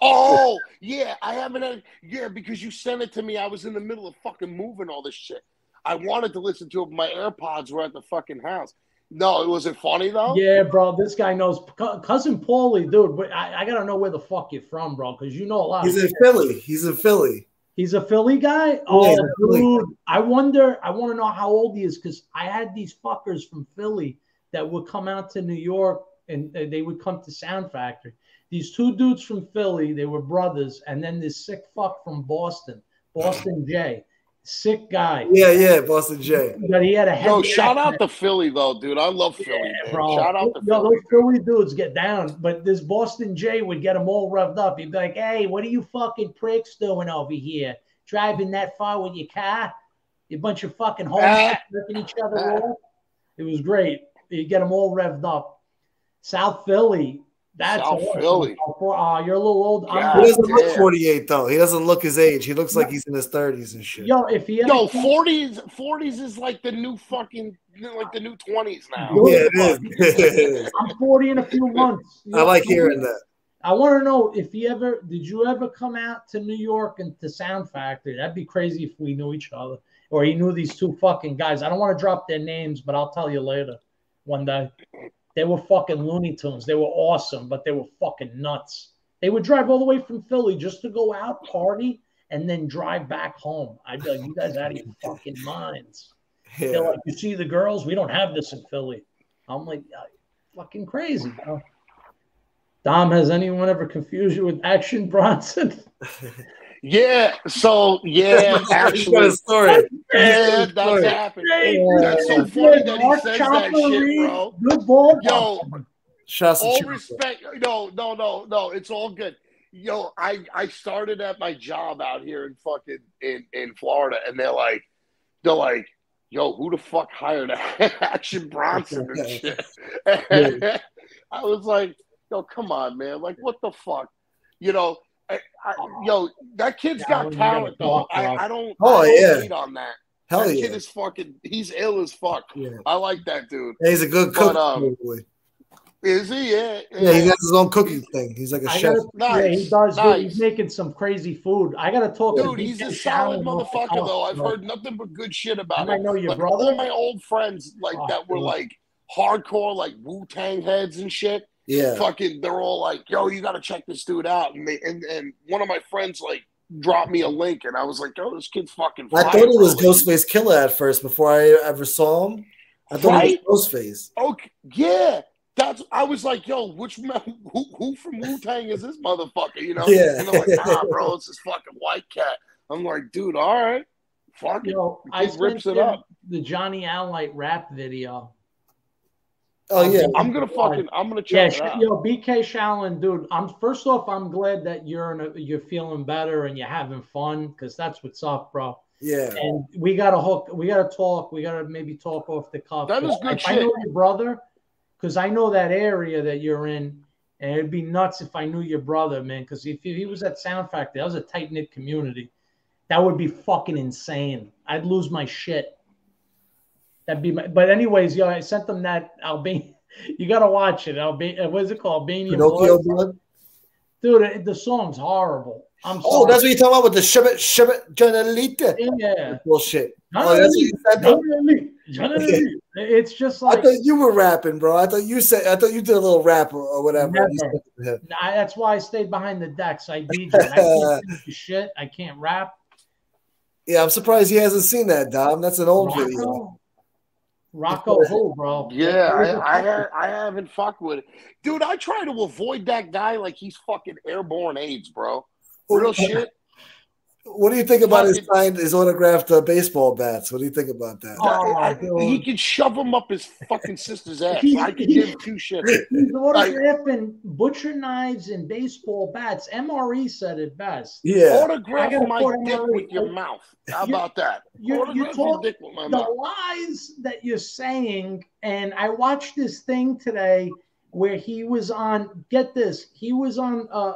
Oh, yeah, I haven't had, yeah, because you sent it to me. I was in the middle of fucking moving all this shit. I wanted to listen to it, but my AirPods were at the fucking house. No, it was it funny though? Yeah, bro, this guy knows cousin Paulie, dude. But I, I gotta know where the fuck you're from, bro, because you know a lot. He's of in Philly. He's in Philly. He's a Philly guy. Oh, he's Oh, a Philly dude, I wonder. I want to know how old he is because I had these fuckers from Philly that would come out to New York and they would come to Sound Factory. These two dudes from Philly, they were brothers, and then this sick fuck from Boston, Boston Jay, sick guy. Yeah, yeah, Boston J. But he had a Yo, shout out accent. to Philly though, dude. I love Philly, man. Bro, Shout out to yo, Philly. those Philly dudes get down, but this Boston Jay would get them all revved up. He'd be like, "Hey, what are you fucking pricks doing over here? Driving that far with your car? You bunch of fucking homies Ah. ripping each other off." It was great. You get them all revved up. South Philly, that's South awesome. Philly. Oh, you're a little old. I'm God He doesn't look 48 though. He doesn't look his age. He looks like he's in his 30s and shit. Yo, if he ever Yo, forties, forties is like the new fucking, like the new twenties now. Yeah, it is. I'm 40 in a few months. I like hearing that. I want to know if you ever did you ever come out to New York and to Sound Factory? That'd be crazy if we knew each other or he knew these two fucking guys. I don't want to drop their names, but I'll tell you later one day. They were fucking Looney Tunes. They were awesome, but they were fucking nuts. They would drive all the way from Philly just to go out, party, and then drive back home. I'd be like, you guys out of your fucking minds. They're like, you see the girls? We don't have this in Philly. I'm like, fucking crazy, bro. Dom, has anyone ever confused you with Action Bronson? Yeah. So yeah, He's got a actually, story. yeah, Story. that's happened. Yeah. That's so funny that he says that shit, bro. Good ball. Yo, Shouts to all Chipper. respect. No, no, no, no. It's all good. Yo, I I started at my job out here in fucking in in Florida, and they're like, they're like, yo, who the fuck hired Action Bronson and shit? I was like, yo, come on, man. Like, what the fuck? You know, I, I, yo, that kid's Yeah, got we talent, though. I. I don't. Oh, I don't yeah. hate on that. Hell that yeah. kid is fucking. He's ill as fuck. yeah. I like that dude. Yeah, He's a good But, cook. um, probably. Is he? Yeah. yeah, he has his own cooking thing. He's like a I chef. gotta, Nice, yeah, he does. dude. nice. He's making some crazy food. I gotta talk to Dude, he's a solid Shalom off motherfucker, cuff, though. I've bro. heard nothing but good shit about might him. I know your Like, brother. all my old friends, like Oh, that were dude. like hardcore, like Wu Tang heads and shit. Yeah. Fucking, they're all like, "Yo, you got to check this dude out." And they, and and one of my friends like dropped me a link, and I was like, "Yo, this kid's fucking." I thought it was bro." Ghostface Killah at first before I ever saw him. I thought Right? he was Ghostface. Okay, yeah. That's. I was like, "Yo, which me- who who from Wu Tang is this motherfucker?" You know? Yeah. And they're like, "Nah, bro, it's this fucking white cat." I'm like, "Dude, all right, fuck it." You know, The I rips it up. the Johnny Alite rap video. Oh yeah. I'm gonna fucking. I'm gonna Yeah, check it out. you know, BK Shaolin, dude. I'm first off, I'm glad that you're in a, you're feeling better and you're having fun because that's what's up, bro. Yeah. And we gotta hook, we gotta talk, we gotta maybe talk off the cuff. That is good if I shit. know your brother, because I know that area that you're in, and it'd be nuts if I knew your brother, man. Because if he was at Sound Factory, that was a tight knit community. That would be fucking insane. I'd lose my shit. That'd be my. But anyways, yo, I sent them that Albanian. You gotta watch it. Alba- uh, what is it called? Albanian Pinocchio Blood? Dude, it- the song's horrible. I'm oh, sorry. Oh, that's what you're talking about with the shibit shibit journalita yeah. bullshit. Oh, that's what you said. It's just like I thought you were rapping, bro. I thought you said. I thought you did a little rap or, whatever. Never. You said to him. I, that's why I stayed behind the decks. I DJ. I can't shit. I can't rap. Yeah, I'm surprised he hasn't seen that, Dom. That's an old video. Rocco, Rocco, who, bro? Yeah, I, I, I haven't fucked with it, dude. I try to avoid that guy like he's fucking airborne AIDS, bro. Real shit. What do you think about his Fucking- signed, his autographed uh, baseball bats? What do you think about that? Oh, I- dude. he could shove him up his fucking sister's ass. He- I could he- give two shits. He's autographing butcher knives and baseball bats. MRE said it best. Yeah, Autograph I gotta my dick on- with your mouth. How You- about that? you- you Autograph your talk- dick with my the mouth. lies that you're saying, and I watched this thing today where he was on. Get this, he was on uh,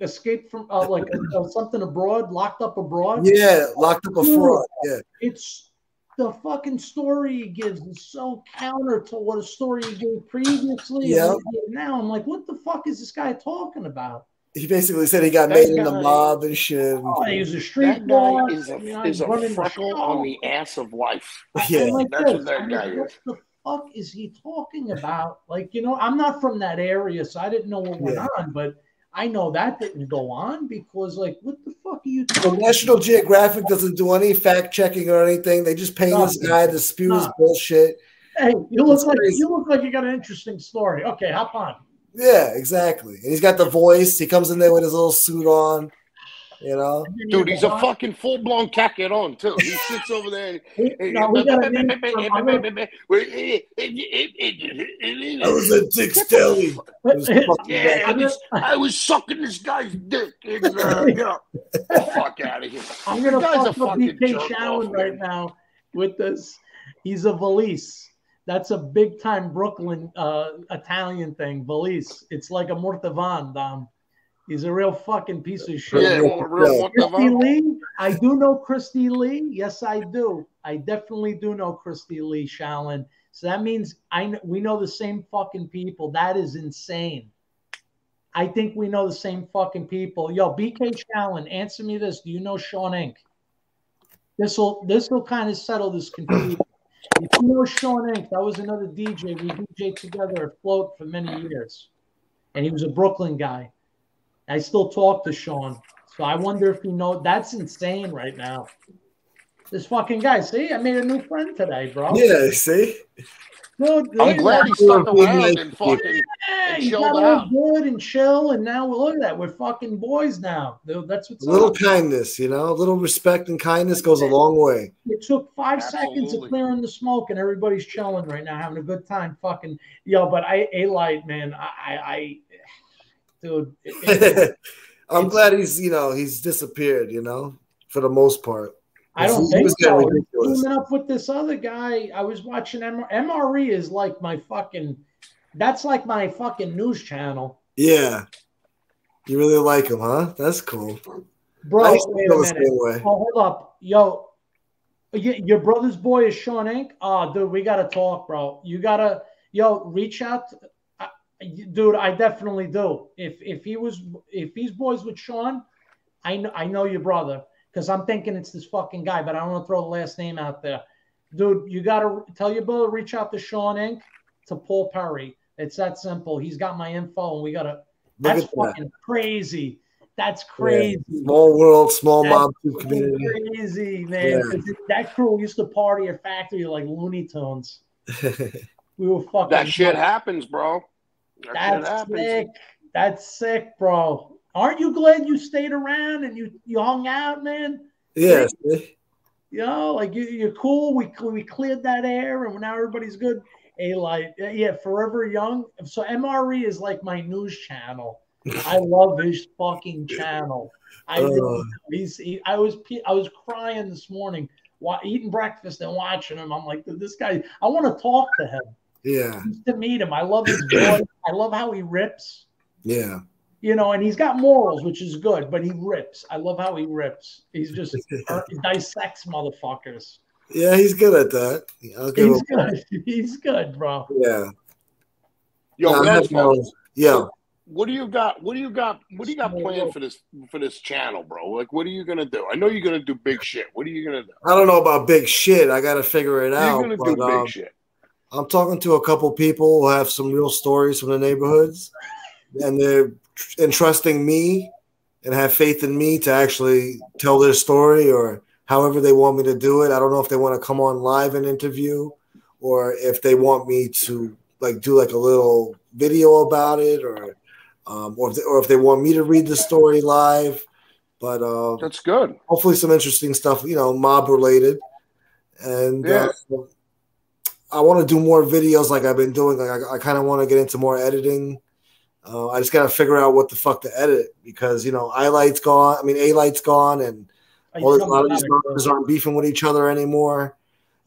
Escape from uh, like uh, something abroad, locked up abroad. yeah, locked up a fraud. Yeah, It's the fucking story he gives is so counter to what a story he gave previously. Yeah. and what he did Now I'm like, what the fuck is this guy talking about? he basically said he got That made in the mob and shit. Oh, he was a street That boss. guy is a you know, is a running the freckle on the ass of life. Yeah, like that's this. what that I'm guy like, what is. the fuck is he talking about? Like, you know, I'm not from that area, so I didn't know what went Yeah. on, but I know that didn't go on because, like, what the fuck are you The talking National Geographic doesn't do any fact checking or anything. They just pay this guy to spew his bullshit. Hey, you look It's like crazy. you look like you got an interesting story. Okay, hop on. Yeah, exactly. And he's got the voice. He comes in there with his little suit on. You know, Dude, he's a fucking full blown cacaron too. He sits over there. And, No, we got a name from- I'm gonna- I was at Dick's Deli. It was fucking Yeah, I was, I was sucking this guy's dick. And, uh, you know, fuck out of here. I'm gonna The guy's fuck up fucking BK jerk Shaolin right now with this. He's a Valise. That's a big time Brooklyn uh, Italian thing. Valise. It's like a Mortavan, Dom. He's a real fucking piece of shit. Yeah, real Christy? Lee, I do know Christy Lee. Yes, I do. I definitely do know Christy Lee Shaolin. So that means I kn- we know the same fucking people. That is insane. I think we know the same fucking people. Yo, BK Shaolin, answer me this: Do you know Sean Inc? This will this will kind of settle this confusion. if you know Sean Inc, that was another DJ. We DJ together at Float for many years, and he was a Brooklyn guy. I still talk to Sean. So I wonder if you know that's insane right now. This fucking guy. See, I made a new friend today, bro. Yeah, see? Dude, I'm glad he stuck around and fucking. Yeah, and chilled out. good and chill, and now look at that. We're fucking boys now. Dude, that's what's A little up. kindness, you know, a little respect and kindness goes a long way. It took five seconds of Absolutely. clearing the smoke, and everybody's chilling right now, having a good time. Fucking yo, but I Alite man, I, I, I dude. it- I'm glad he's, you know, he's disappeared, you know, for the most part. I don't think was so. Teaming up with this other guy. I was watching MR- MRE is like my fucking. That's like my fucking news channel, Yeah. You really like him, huh? That's cool. bro. Wait a minute. Oh, hold up, yo. Your brother's boy is Sean Ink. Oh, dude, we gotta talk, bro. You gotta, yo, reach out, to- dude. I definitely do. If if he was, if he's boys with Sean, I know I know your brother because I'm thinking it's this fucking guy, but I don't want to throw the last name out there, dude. You gotta tell your brother reach out to Sean Ink to Paul Perri. It's that simple. He's got my info, and we gotta. Look That's at that. fucking crazy. That's crazy. Small world, small that's mob community. Crazy man. Yeah. 'Cause That crew used to party at factory like Looney Tunes. We were fucking. That shit happens, bro. That That's sick. That's sick, bro. Aren't you glad you stayed around and you you hung out, man? yes. You know, like you, you're cool. We we cleared that air, and now everybody's good. Alite, yeah, forever young. So MRE is like my news channel. I love his fucking channel. I Uh. he's he, I was I was crying this morning while eating breakfast and watching him. I'm like, this guy. I want to talk to him. Yeah. To meet him. I love his voice. I love how he rips. Yeah. You know, and he's got morals, which is good, but he rips. I love how he rips. He's just uh, dissects motherfuckers. Yeah, he's good at that. I'll He's him. good. He's good, bro. Yeah. Yo, Yeah, I no- yeah. what do you got? What do you got? What do you got planned for this for this channel, bro? Like, what are you gonna do? I know you're gonna do big shit. What are you gonna do? I don't know about big shit. I got to figure it You're out. gonna but, do big um, shit. I'm talking to a couple people who have some real stories from the neighborhoods, and they're entrusting me and have faith in me to actually tell their story or however they want me to do it. I don't know if they want to come on live and interview or if they want me to like do like a little video about it or um, or if they, or if they want me to read the story live. But uh, That's good. hopefully some interesting stuff, you know, mob related. And Yeah. uh, I want to do more videos like I've been doing. Like I, I kind of want to get into more editing. Uh, I just got to figure out what the fuck to edit because you know, Alite's gone. I mean, Alite's gone, and all, a lot of these motherfuckers aren't beefing with each other anymore.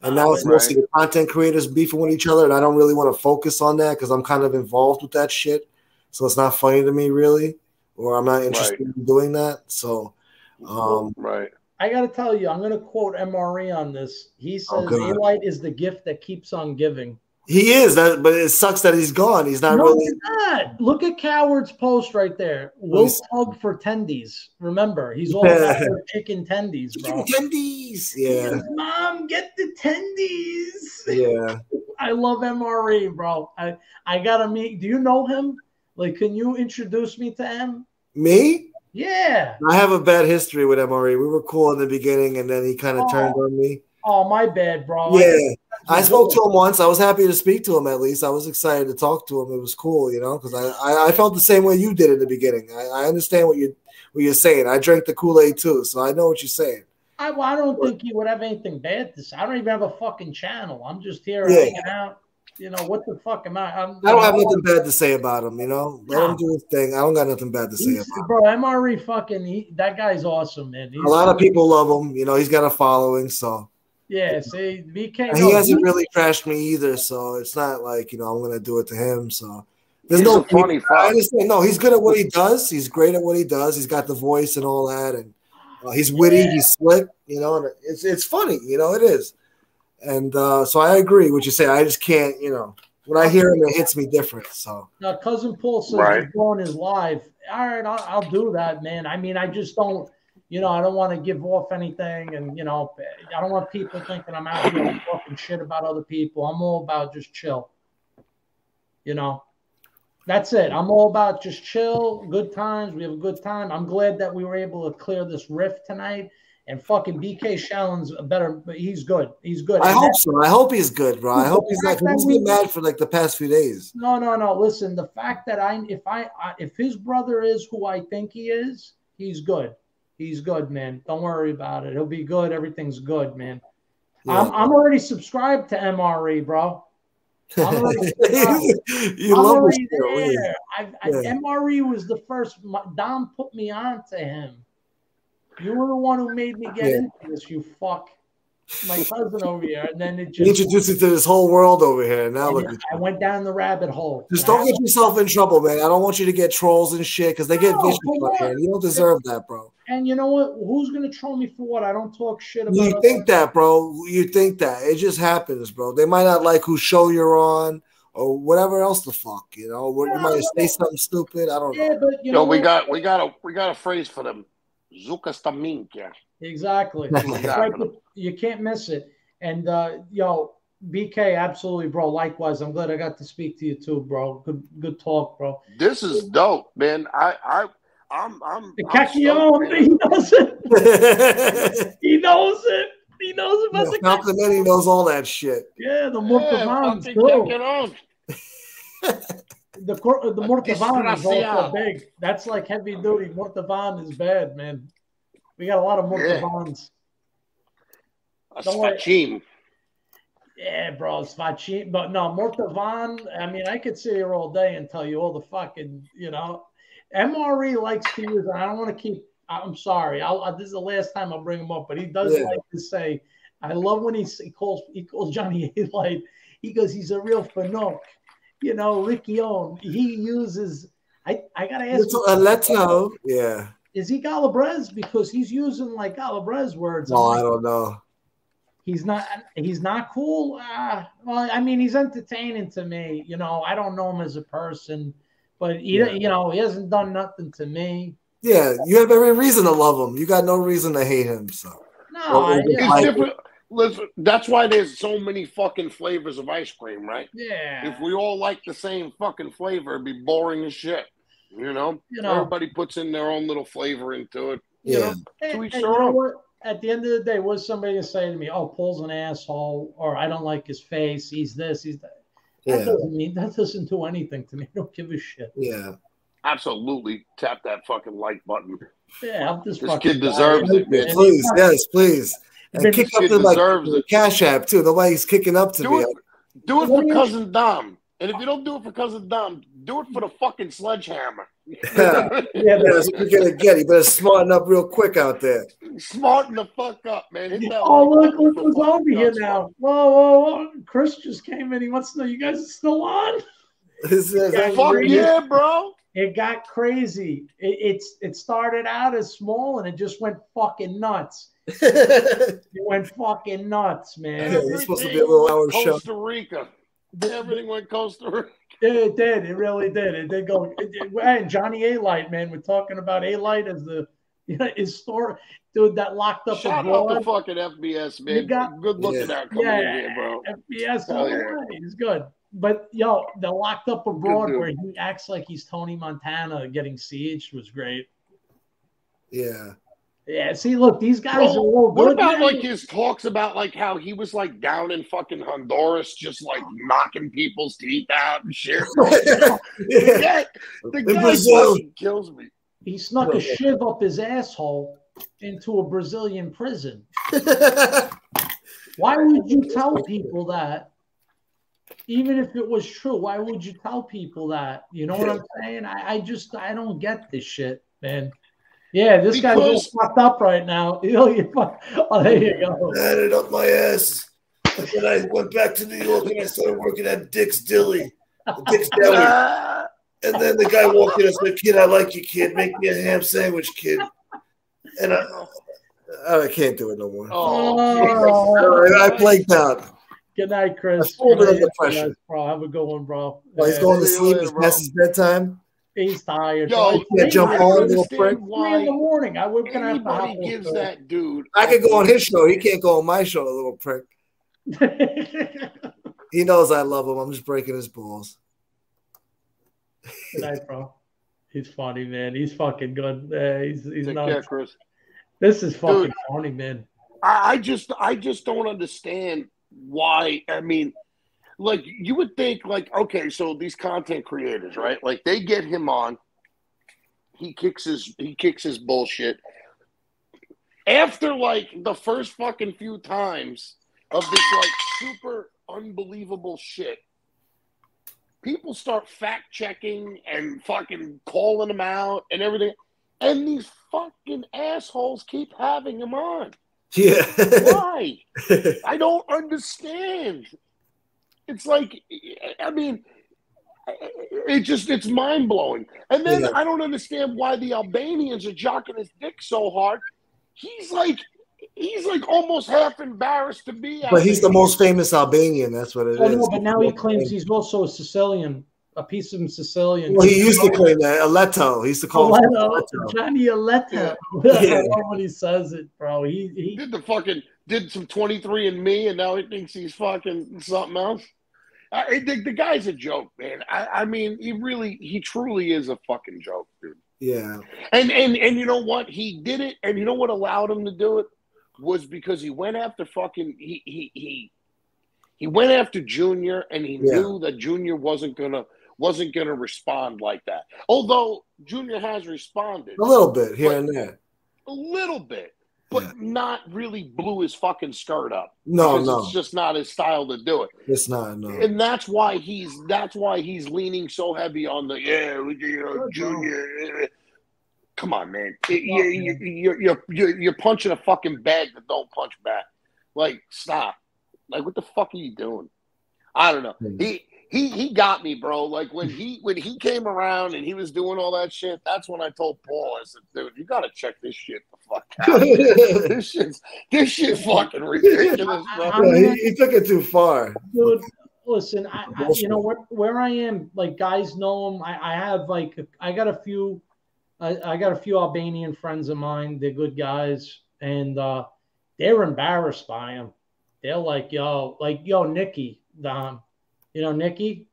And now it's Right. mostly the content creators beefing with each other, and I don't really want to focus on that because I'm kind of involved with that shit. So it's not funny to me, really, or I'm not interested in doing that. So, um, Right. I got to tell you, I'm going to quote MRE on this. He Oh, says, God. "Alite is the gift that keeps on giving." he is that, but it sucks that he's gone. He's not no, really. he's not. Look at Coward's post right there. Will tug for tendies. Remember, he's all about chicken tendies, bro. Tendies. Yeah, Mom, get the tendies. yeah. I love MRE, bro. I I gotta meet. Do you know him? Like, can you introduce me to him? Me? Yeah. I have a bad history with MRE. We were cool in the beginning, and then he kind of Oh. turned on me. Oh, my bad, bro. Yeah, I spoke to him once. I was happy to speak to him. At least I was excited to talk to him. It was cool, you know, because I, I I felt the same way you did in the beginning. I, I understand what you what you're saying. I drank the Kool Aid too, so I know what you're saying. I, well, I don't think he would have anything bad to say. I don't even have a fucking channel. I'm just here Yeah. hanging out. You know what the fuck am I? I'm, I don't have nothing bad to say about him. You know, let No. him do his thing. I don't got nothing bad to say He's- about him. bro, MRE fucking he, that guy's awesome, man. He's, A lot of people love him. You know, he's got a following, so Yeah, see, BK. and no, he hasn't he- really trashed me either. So it's not like you know I'm gonna do it to him. So there's He's no funny I understand. No, he's good at what he does. He's great at what he does. He's got the voice and all that, and uh, he's witty. Yeah. He's slick. You know, and it's it's funny. You know, it is. And uh, so I agree with you say. I just can't. You know, when I hear him, it hits me different. So Now, cousin Paul says Right. he's going his live. All right, I'll, I'll do that, man. I mean, I just don't, you know, I don't want to give off anything, and you know, I don't want people thinking I'm out here talking shit about other people. I'm all about just chill. You know, that's it. I'm all about just chill, good times. We have a good time. I'm glad that we were able to clear this rift tonight, And fucking BK Shaolin's a better, but he's good. He's good. I And hope so. I hope he's good, bro. I hope he's not. that He's been mad for like the past few days. No, no, no. Listen, the fact that I, if I, I, if his brother is who I think he is, he's good. He's good, man. Don't worry about it. He'll be good. Everything's good, man. I'm, I'm already subscribed to MRE, bro. I'm already you I'm love already yeah. there. I, Yeah. MRE was the first. Dom put me on to him. You were the one who made me get Yeah. into this. You fuck, my cousin over here, and then it He just. introduced you to this whole world over here. Now look and at I went down the rabbit hole. Just don't get yourself in trouble, man. I don't want you to get trolls and shit because they get vicious for here. You don't deserve that, bro. And you know what? Who's gonna troll me for what? I don't talk shit about. You other- think that, bro. You think that. It just happens, bro. They might not like whose show you're on or whatever else the fuck, you know. What you might say something stupid. I don't Yeah, know. but you know Yo, we what? got we got a we got a phrase for them. Zuka staminka. exactly. That's It's right you can't miss it. And uh, yo, BK, absolutely, bro. Likewise, I'm glad I got to speak to you too, bro. Good, good talk, bro. This is dope, man. I I I'm I'm, The I'm stoked, he knows it. He knows it. He knows about the Falcon Eddie knows all that shit. yeah, the Yeah, Mortavans fucking too. Cacchione. The cor- the Mortavan is also big. That's like heavy duty. Mortavan is bad, man. We got a lot of Yeah. Mortavans. A Don't worry. Yeah, bro, Svachi. But no, Mortavan, I mean, I could sit here all day and tell you all the fucking, you know, MRE likes to use, and I don't want to keep, I'm sorry. I'll, uh, this is the last time I'll bring him up, but he does Yeah. like to say, I love when he, he calls he calls Johnny A Light. He goes, he's a real fanook. You know, Ricky On. He uses, I, I got to ask, Little, uh, let's know. Yeah. is he Galabres? Because he's using like Galabres words. No, like, I don't know. he's not he's not cool uh, well i mean he's entertaining to me you know i don't know him as a person but he, Yeah. you know he hasn't done nothing to me Yeah, you have every reason to love him. You got no reason to hate him. So no Well, I, it's yeah, It's different. Listen, that's why there's so many fucking flavors of ice cream, right? yeah If we all like the same fucking flavor, it'd be boring as shit. You know, You know. everybody puts in their own little flavor into it. yeah, You know, And- to each and their you know own. what? at the end of the day was somebody to say to me oh paul's an asshole or i don't like his face he's this he's that that doesn't mean that doesn't do anything to me i don't give a shit yeah. absolutely tap that fucking like button. yeah i'm just This fucking kid deserves it, man. Please, yes, please. And Been- kick up Kid to like the. Cash App too. Nobody's kicking up to Do me. it, do it for cousin Dom. And if you don't do it for cousin Dom, do it for the fucking sledgehammer. Yeah, yeah that's what you're gonna get. You better smarten up real quick out there. Smarten the fuck up, man. Hit that Oh, look, look who's over here now. Whoa, whoa, whoa. Chris just came in. He wants to know you guys are still on? This is- Yeah, Fuck Really? yeah, bro. It got crazy. It, it's it started out as small and it just went fucking nuts. It went fucking nuts, man. Yeah, it's supposed to be a little hour show. Costa Rica. Everything went Costa Rica. It did. It really did. It did go. It, it, and Johnny Alite, man. We're talking about Alite as the you know, his store dude that locked up Shout out to abroad. fucking FBS, You man. got- Good looking Yeah. out coming Yeah. in here, bro. FBS Hell yeah. He's good. But yo, the locked up abroad where he acts like he's Tony Montana getting sieged was great. yeah. Yeah, see, look, these guys Bro, are all good. what about man. like his talks about like how he was like down in fucking Honduras, just like knocking people's teeth out and shit? the yeah. guy, the guy Brazil. fucking kills me. he snuck Bro. a shiv up his asshole into a Brazilian prison? Why would you tell people that? Even if it was true, why would you tell people that? You know what I'm saying? I, I just I don't get this shit, man. Yeah, this guy's all Because- fucked up right now. You oh, know, you fuck- oh, there you go. had it up my ass. And then I went back to New York and I started working at Dick's Dilly. Dick's Deli. And then the guy walked in and said, Kid, I like you, kid. Make me a ham sandwich, kid. And I, I can't do it no more. oh, Oh, I blanked out. good night, Chris. A full bit of Good night, depression. bro. Have a good one, bro. While he's Yeah, going to sleep, later, it's past his bedtime. He's tired. Yo, bro. It's can't jump on, don't little prick. three in the morning. I we're gonna have to hop gives the- that dude. I could go on his show. He can't go on my show, a little prick. He knows I love him. I'm just breaking his balls. Good night, bro. He's funny, man. He's fucking good. Uh, he's he's Take not. care, Chris. This is fucking Dude. funny, man. I, I just I just don't understand why. I mean, like you would think, like okay, so these content creators, right? Like they get him on, he kicks his he kicks his bullshit. After like the first fucking few times of this like super unbelievable shit, people start fact checking and fucking calling him out and everything, and these fucking assholes keep having him on. Yeah. Why? I don't understand. It's like, I mean, it just it's mind blowing. And then Yeah. I don't understand why the Albanians are jocking his dick so hard. He's like, he's like almost half embarrassed to be. but he's the most famous Albanian. That's what it is. Oh, no, but now he claims he's also a Sicilian, a piece of him Sicilian. Well, he used to claim that Aletto. He used to call him Aletto, Aletto. Johnny Aletta. Yeah. I love when he says it, bro. He he did the fucking did some twenty three and me, and now he thinks he's fucking something else. I, the, the guy's a joke, man. I, I mean, he really, he truly is a fucking joke, dude. Yeah. And and and you know what? He did it, and you know what allowed him to do it was because he went after fucking he he he he went after Junior, and he Yeah. knew that Junior wasn't gonna wasn't gonna respond like that. Although Junior has responded A little bit here and there. a little bit, but Yeah. not really blew his fucking skirt up. No, no. it's just not his style to do it, It's not. No. and that's why he's that's why he's leaning so heavy on the yeah, you know, Junior. Come on, man. You- you- you- You're, you're, you're, you're punching a fucking bag that don't punch back. Like, stop. Like, what the fuck are you doing? I don't know. He he he got me, bro. Like when he when he came around and he was doing all that shit. That's when I told Paul, I said, dude, you gotta check this shit the fuck out. this shit's this shit fucking ridiculous, bro. Yeah, he, he took it too far. dude listen I, I you know where, where i am like guys know him i, I have like i got a few I, I got a few albanian friends of mine they're good guys and uh they're embarrassed by him they're like yo like yo nikki don you know nikki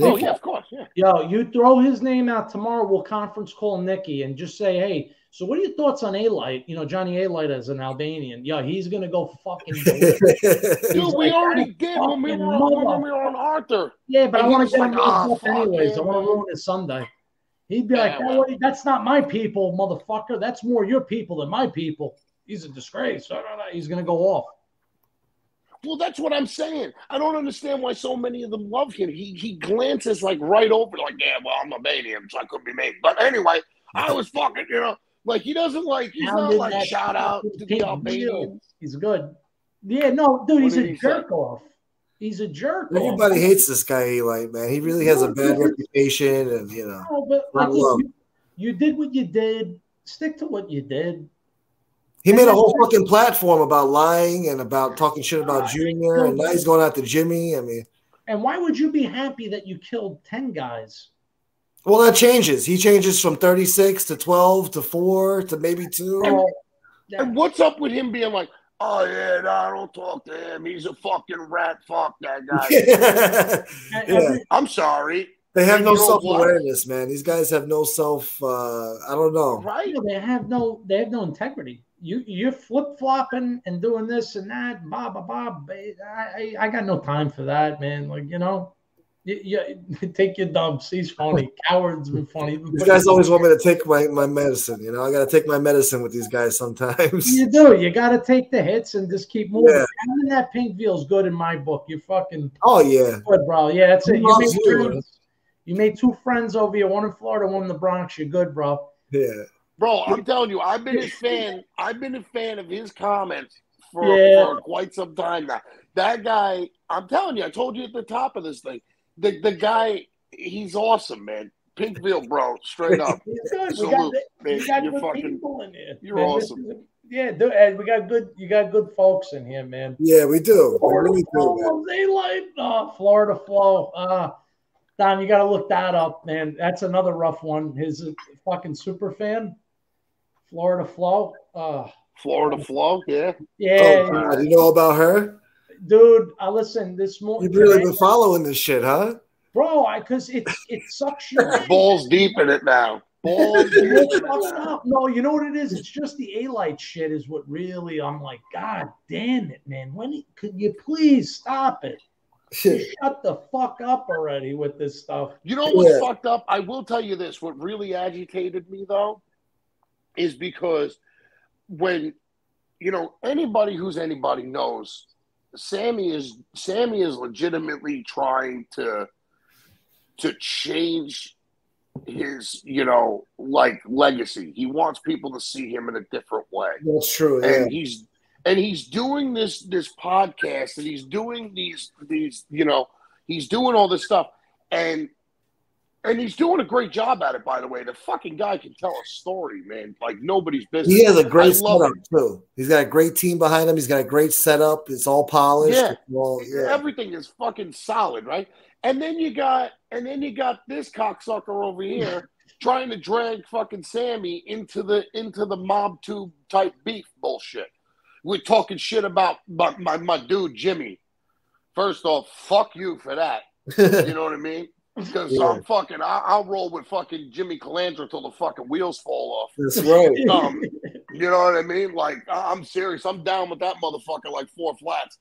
Oh yeah, of course, yeah. yo you throw his name out tomorrow we'll conference call nikki and just say hey so what are your thoughts on Alite you know johnny Alite as an albanian yeah he's gonna go fucking Dude, He's we like, already "That did when we fucking were on, when we were on Arthur. Yeah, but And I want to get like, him "Ah, anyways. it, I want man." to ruin his Sunday. He'd be like, Yeah, "Oh, well. what- "That's not my people, motherfucker. That's more your people than my people." He's a disgrace. He's gonna go off. Well, that's what I'm saying. I don't understand why so many of them love him. He he glances like right over, like, yeah, well, I'm Albanian, so I couldn't be me. But anyway, I was fucking, you know, like he doesn't like he's not like that shout out to pink the wheel. Albanians. He's good. Yeah, no, dude, What he's a he say? jerk off. He's a jerk off. Everybody hates this guy, Eli, man. He really has a bad reputation, and you know. No, but Not like, you, you did what you did. Stick to what you did. He made a whole fucking platform about lying and about talking shit about Junior, and now he's going after Jimmy. I mean, And why would you be happy that you killed ten guys? well, that changes. He changes from 36 to 12 to 4 to maybe 2. Well, And what's up with him being like, oh yeah, no, I don't talk to him. He's a fucking rat. Fuck that guy. yeah. every- I'm sorry, They have And no self awareness, man. These guys have no self. Uh, I don't know. right? they have no they have no integrity. You you're flip flopping and doing this and that, blah blah blah. I, I I got no time for that, man. Like you know, you, you take your dumps. He's funny. Coward's been funny. These guys always want me to take my, my medicine. You know, I got to take my medicine with these guys sometimes. You do. You got to take the hits and just keep moving. Yeah. Having that pink veal's good in my book. You're fucking Oh yeah, good, bro. Yeah, that's it. You made, you, you made two friends over here, one in Florida, one in the Bronx. You're good, bro. yeah. Bro, I'm telling you, I've been a fan. I've been a fan of his comments for, Yeah. for quite some time now. That guy, I'm telling you, I told you at the top of this thing. The the guy, he's awesome, man. Pinkville, bro, straight up. He's Salute, man. You're fucking, people in you're man. Awesome. is- Yeah, dude, and we got good. You got good folks in here, man. Yeah, we do. We Florida really do, man. Flow, they like oh, Florida Flow. Uh, Don, you got to look that up, man. That's another rough one. His a fucking super fan, Florida Flow. Uh, Florida flow, yeah. yeah, Oh, God, you know about her? dude. I listen this morning, You've really been following this shit, huh? bro. I because it it sucks you. Balls deep in it now. bald. It's up. No, you know what it is? It's just the Alite shit is what really I'm like, God damn it, man. When could you please stop it? Shut the fuck up already with this stuff. You know what's Yeah. fucked up? I will tell you this. What really agitated me though is because when you know anybody who's anybody knows Sammy is Sammy is legitimately trying to to change his you know like legacy. He wants people to see him in a different way That's true. Yeah. and he's and he's doing this this podcast and he's doing these these you know he's doing all this stuff and and he's doing a great job at it by the way the fucking guy can tell a story man like nobody's business He has a great setup too. He's got a great team behind him. He's got a great setup. It's all polished. Yeah. It's all- yeah. everything is fucking solid right and then you got and then you got this cocksucker over here trying to drag fucking sammy into the into the mob tube type beef bullshit we're talking shit about my, my, my dude jimmy first off fuck you for that you know what i mean because Yeah. i'm fucking I, i'll roll with fucking jimmy calandra till the fucking wheels fall off That's right. um, you know what I mean? Like, I- I'm serious. I'm down with that motherfucker like four flats.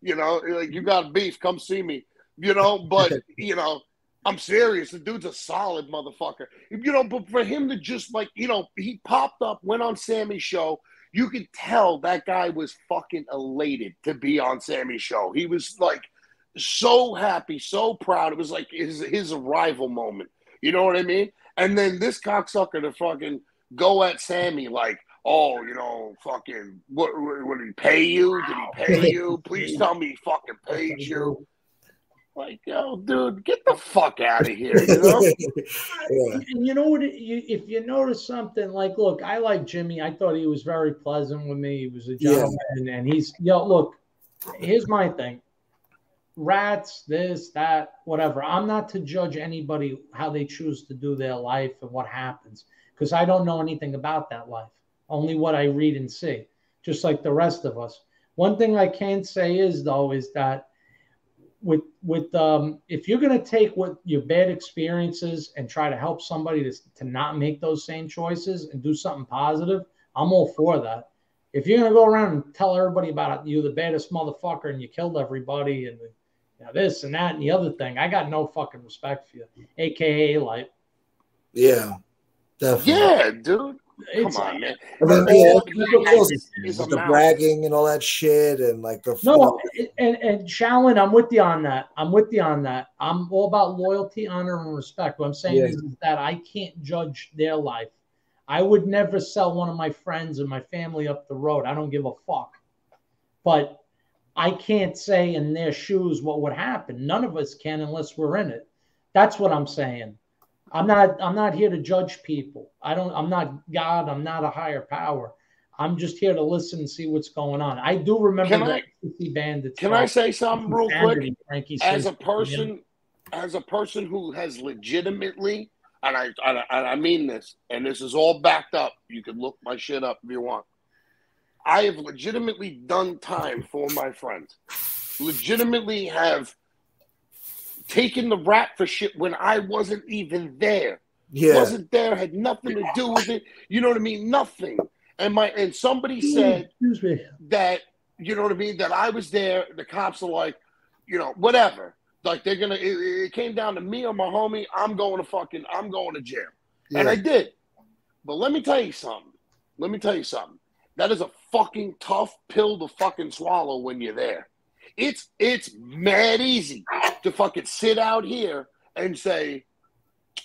You know, like you got beef, come see me. You know, but you know, I'm serious. The dude's a solid motherfucker. You know, but for him to just like, you know, he popped up, went on Sammy's show. You could tell that guy was fucking elated to be on Sammy's show. He was like so happy, so proud. It was like his his arrival moment. You know what I mean? And then this cocksucker to fucking go at Sammy like, oh, you know, fucking, what, what, what did he pay you? Did he pay you? Please tell me he fucking paid you. Like, yo, dude, get the fuck out of here, you know? yeah. And you know what? You, if you notice something, like, look, I like Jimmy. I thought he was very pleasant with me. He was a Yeah. gentleman, and he's yo. Look, here's my thing: rats, this, that, whatever. I'm not to judge anybody how they choose to do their life and what happens because I don't know anything about that life. Only what I read and see, just like the rest of us. One thing I can say is though is that with with um, if you're going to take what your bad experiences and try to help somebody to, to not make those same choices and do something positive, I'm all for that. If you're going to go around and tell everybody about it, you the baddest motherfucker and you killed everybody and you know, this and that and the other thing, I got no fucking respect for you, aka like Yeah. Definitely. Yeah, dude. Come on, man. And then, All yeah, the that's what kills is- it. is a the bragging and all that shit and like the No, and and Shaolin, I'm with you on that. I'm with you on that. I'm all about loyalty, honor, and respect. What I'm saying Yeah. is that I can't judge their life. I would never sell one of my friends and my family up the road. I don't give a fuck. But I can't say in their shoes what would happen. None of us can unless we're in it. That's what I'm saying. I'm not I'm not here to judge people. I don't I'm not God, I'm not a higher power. I'm just here to listen and see what's going on. I do remember Can that I- Bandits. Can I say something real quick? Frankie as a person as a person who has legitimately and I, I and I mean this and this is all backed up you can look my shit up if you want i have legitimately done time for my friends legitimately have taken the rap for shit when i wasn't even there yeah. wasn't there had nothing to do with it you know what i mean nothing and my and somebody said Excuse me. that you know what I mean. That I was there. The cops are like, you know, whatever. Like they're gonna. It, it came down to me or my homie. I'm going to fucking. I'm going to jail, and I did. But let me tell you something. Let me tell you something. That is a fucking tough pill to fucking swallow when you're there. It's it's mad easy to fucking sit out here and say,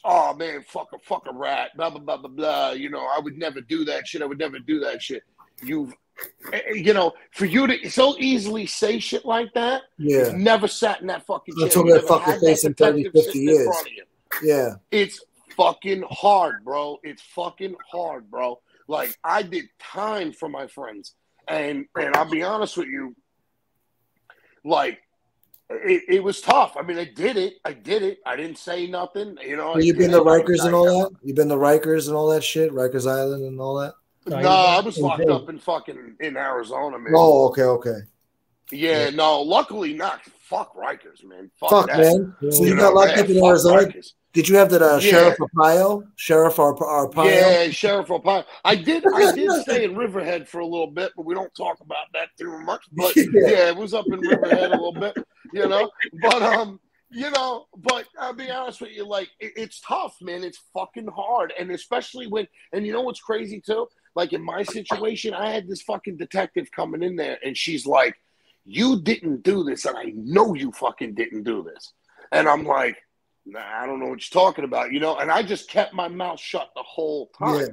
"Oh man, fuck a fuck a rat," blah blah blah blah blah. You know, I would never do that shit. I would never do that shit. You've, eh, eh, you know, for you to so easily say shit like that, yeah. you've never sat in that fucking chair. That's what that fucking face in 30, 50 years. front of you. Yeah. It's fucking hard, bro. It's fucking hard, bro. Like I did time for my friends, and and I'll be honest with you, like it, it was tough. I mean, I did it. I did it. I didn't say nothing. You know. Well, you I been the. Rikers and all that? You been the Rikers and all that shit? Rikers Island and all that? No, No, I was locked did. up in fucking in Arizona, man. Oh, okay, okay. yeah, yeah. no. Luckily not. Fuck Rikers, man. Fuck, Fuck, man. So you, You got know, locked man, up in Arizona? Rikers. Did you have that uh, Yeah. Sheriff Arpaio? Sheriff Arp- Arpaio? Yeah, Sheriff Arpaio. I did. I did stay in Riverhead for a little bit, but we don't talk about that too much. But Yeah. yeah, it was up in Riverhead a little bit, you know. But um, you know, but I'll be honest with you, like it, it's tough, man. It's fucking hard, and especially when, and you know what's crazy too? Like in my situation, I had this fucking detective coming in there, and she's like, "You didn't do this, and I know you fucking didn't do this," and I'm like. Nah, I don't know what you're talking about, you know. And I just kept my mouth shut the whole time. Yeah.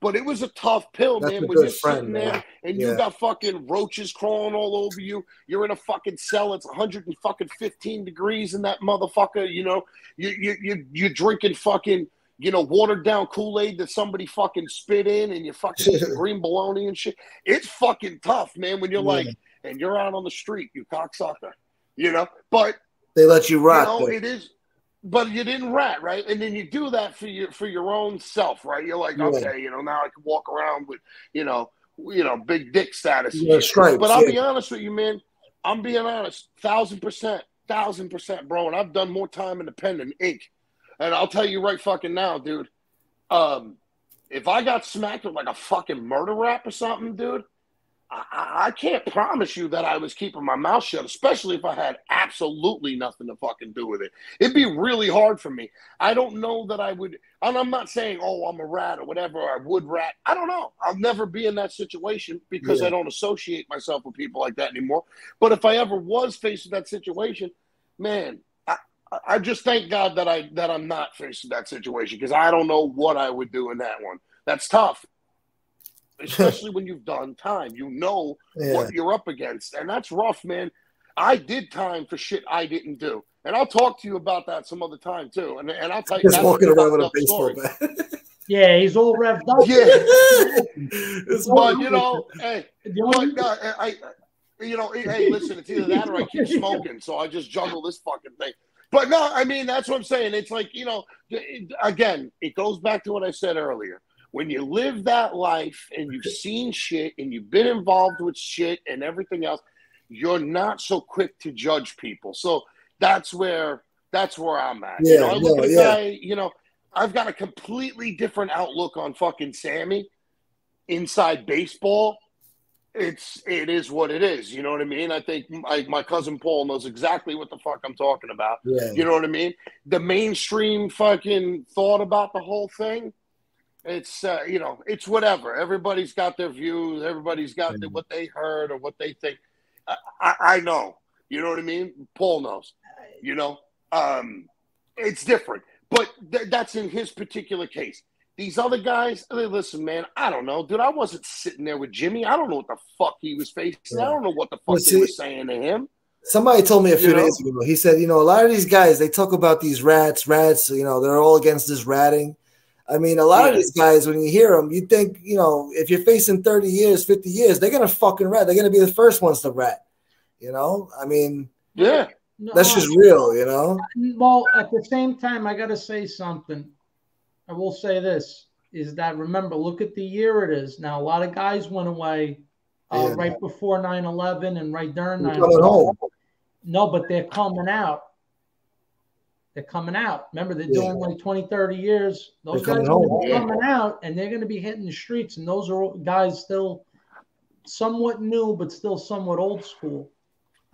But it was a tough pill, That's man. When you're friend, sitting man. there and Yeah. you got fucking roaches crawling all over you, you're in a fucking cell. It's 115 degrees in that motherfucker. You know, you you you you're drinking fucking you know watered down Kool Aid that somebody fucking spit in, and you're fucking green bologna and shit. It's fucking tough, man. When you're Yeah. like, and you're out on the street, you cocksucker. You know, but They let you rock. you know, it is, but you didn't rat, right? And then you do that for your for your own self, right? You're like, Yeah. okay, you know, now I can walk around with, you know, you know, big dick status. Yeah, stripes, But I'll yeah. be honest with you, man. I'm being honest, thousand percent, thousand percent, bro. And I've done more time in the pen than ink. And I'll tell you right fucking now, dude. Um, if I got smacked with like a fucking murder rap or something, dude, I, I- can't promise you that I was keeping my mouth shut, especially if I had absolutely nothing to fucking do with it. It'd be really hard for me. I don't know that I would, and I'm not saying, oh, I'm a rat or whatever, or I would rat. I don't know. I'll never be in that situation because Yeah. I don't associate myself with people like that anymore. But if I ever was faced with that situation, man, I, I- I just thank God that I that I'm not faced with that situation because I don't know what I would do in that one. That's tough. Especially when you've done time. You know Yeah. what you're up against. And that's rough, man. I did time for shit I didn't do. And I'll talk to you about that some other time too. And, and I'll tell you Just that's walking a around with a baseball bat. Yeah, he's all revved up. Yeah. It's But you know, hey, but only- no, I, I you know, hey, listen, it's either that or I keep smoking, so I just juggle this fucking thing. But no, I mean that's what I'm saying. It's like you know, again, it goes back to what I said earlier. When you live that life and you've seen shit and you've been involved with shit and everything else, you're not so quick to judge people. So that's where that's where I'm at. you know, I look no, at a yeah. guy, you know, I've got a completely different outlook on fucking Sammy inside baseball it's it is what it is. You know what I mean? I think my, my cousin Paul knows exactly what the fuck I'm talking about. Yeah. You know what I mean? The mainstream fucking thought about the whole thing. It's uh, you know, it's whatever. Everybody's got their views. Everybody's got their, what they heard or what they think. I, I, I know. You know what I mean? Paul knows. You know, um, it's different, but th- that's in his particular case. These other guys, hey, listen, man, I don't know, dude. I wasn't sitting there with Jimmy. I don't know what the fuck he was facing. I don't know what the fuck Well, they were saying to him. Somebody told me a few You know? days ago. He said, you know, a lot of these guys they talk about these rats, rats. You know, they're all against this ratting. I mean, a lot of these guys, when you hear them, you think, you know, if you're facing 30 years, 50 years, they're gonna fucking rat. They're gonna be the first ones to rat. You know, I mean, Yeah, No, that's just real. You know, Well, at the same time, I got to say something. I will say this is that remember, look at the year it is. Now, a lot of guys went away uh, Yeah. right before 9 11 and right during They're 9 coming home. No, but they're coming out. They're coming out. Remember, they're Yeah. doing like 20, 30 years. Those They're guys coming are coming out and they're going to be hitting the streets. And those are guys still somewhat new, but still somewhat old school.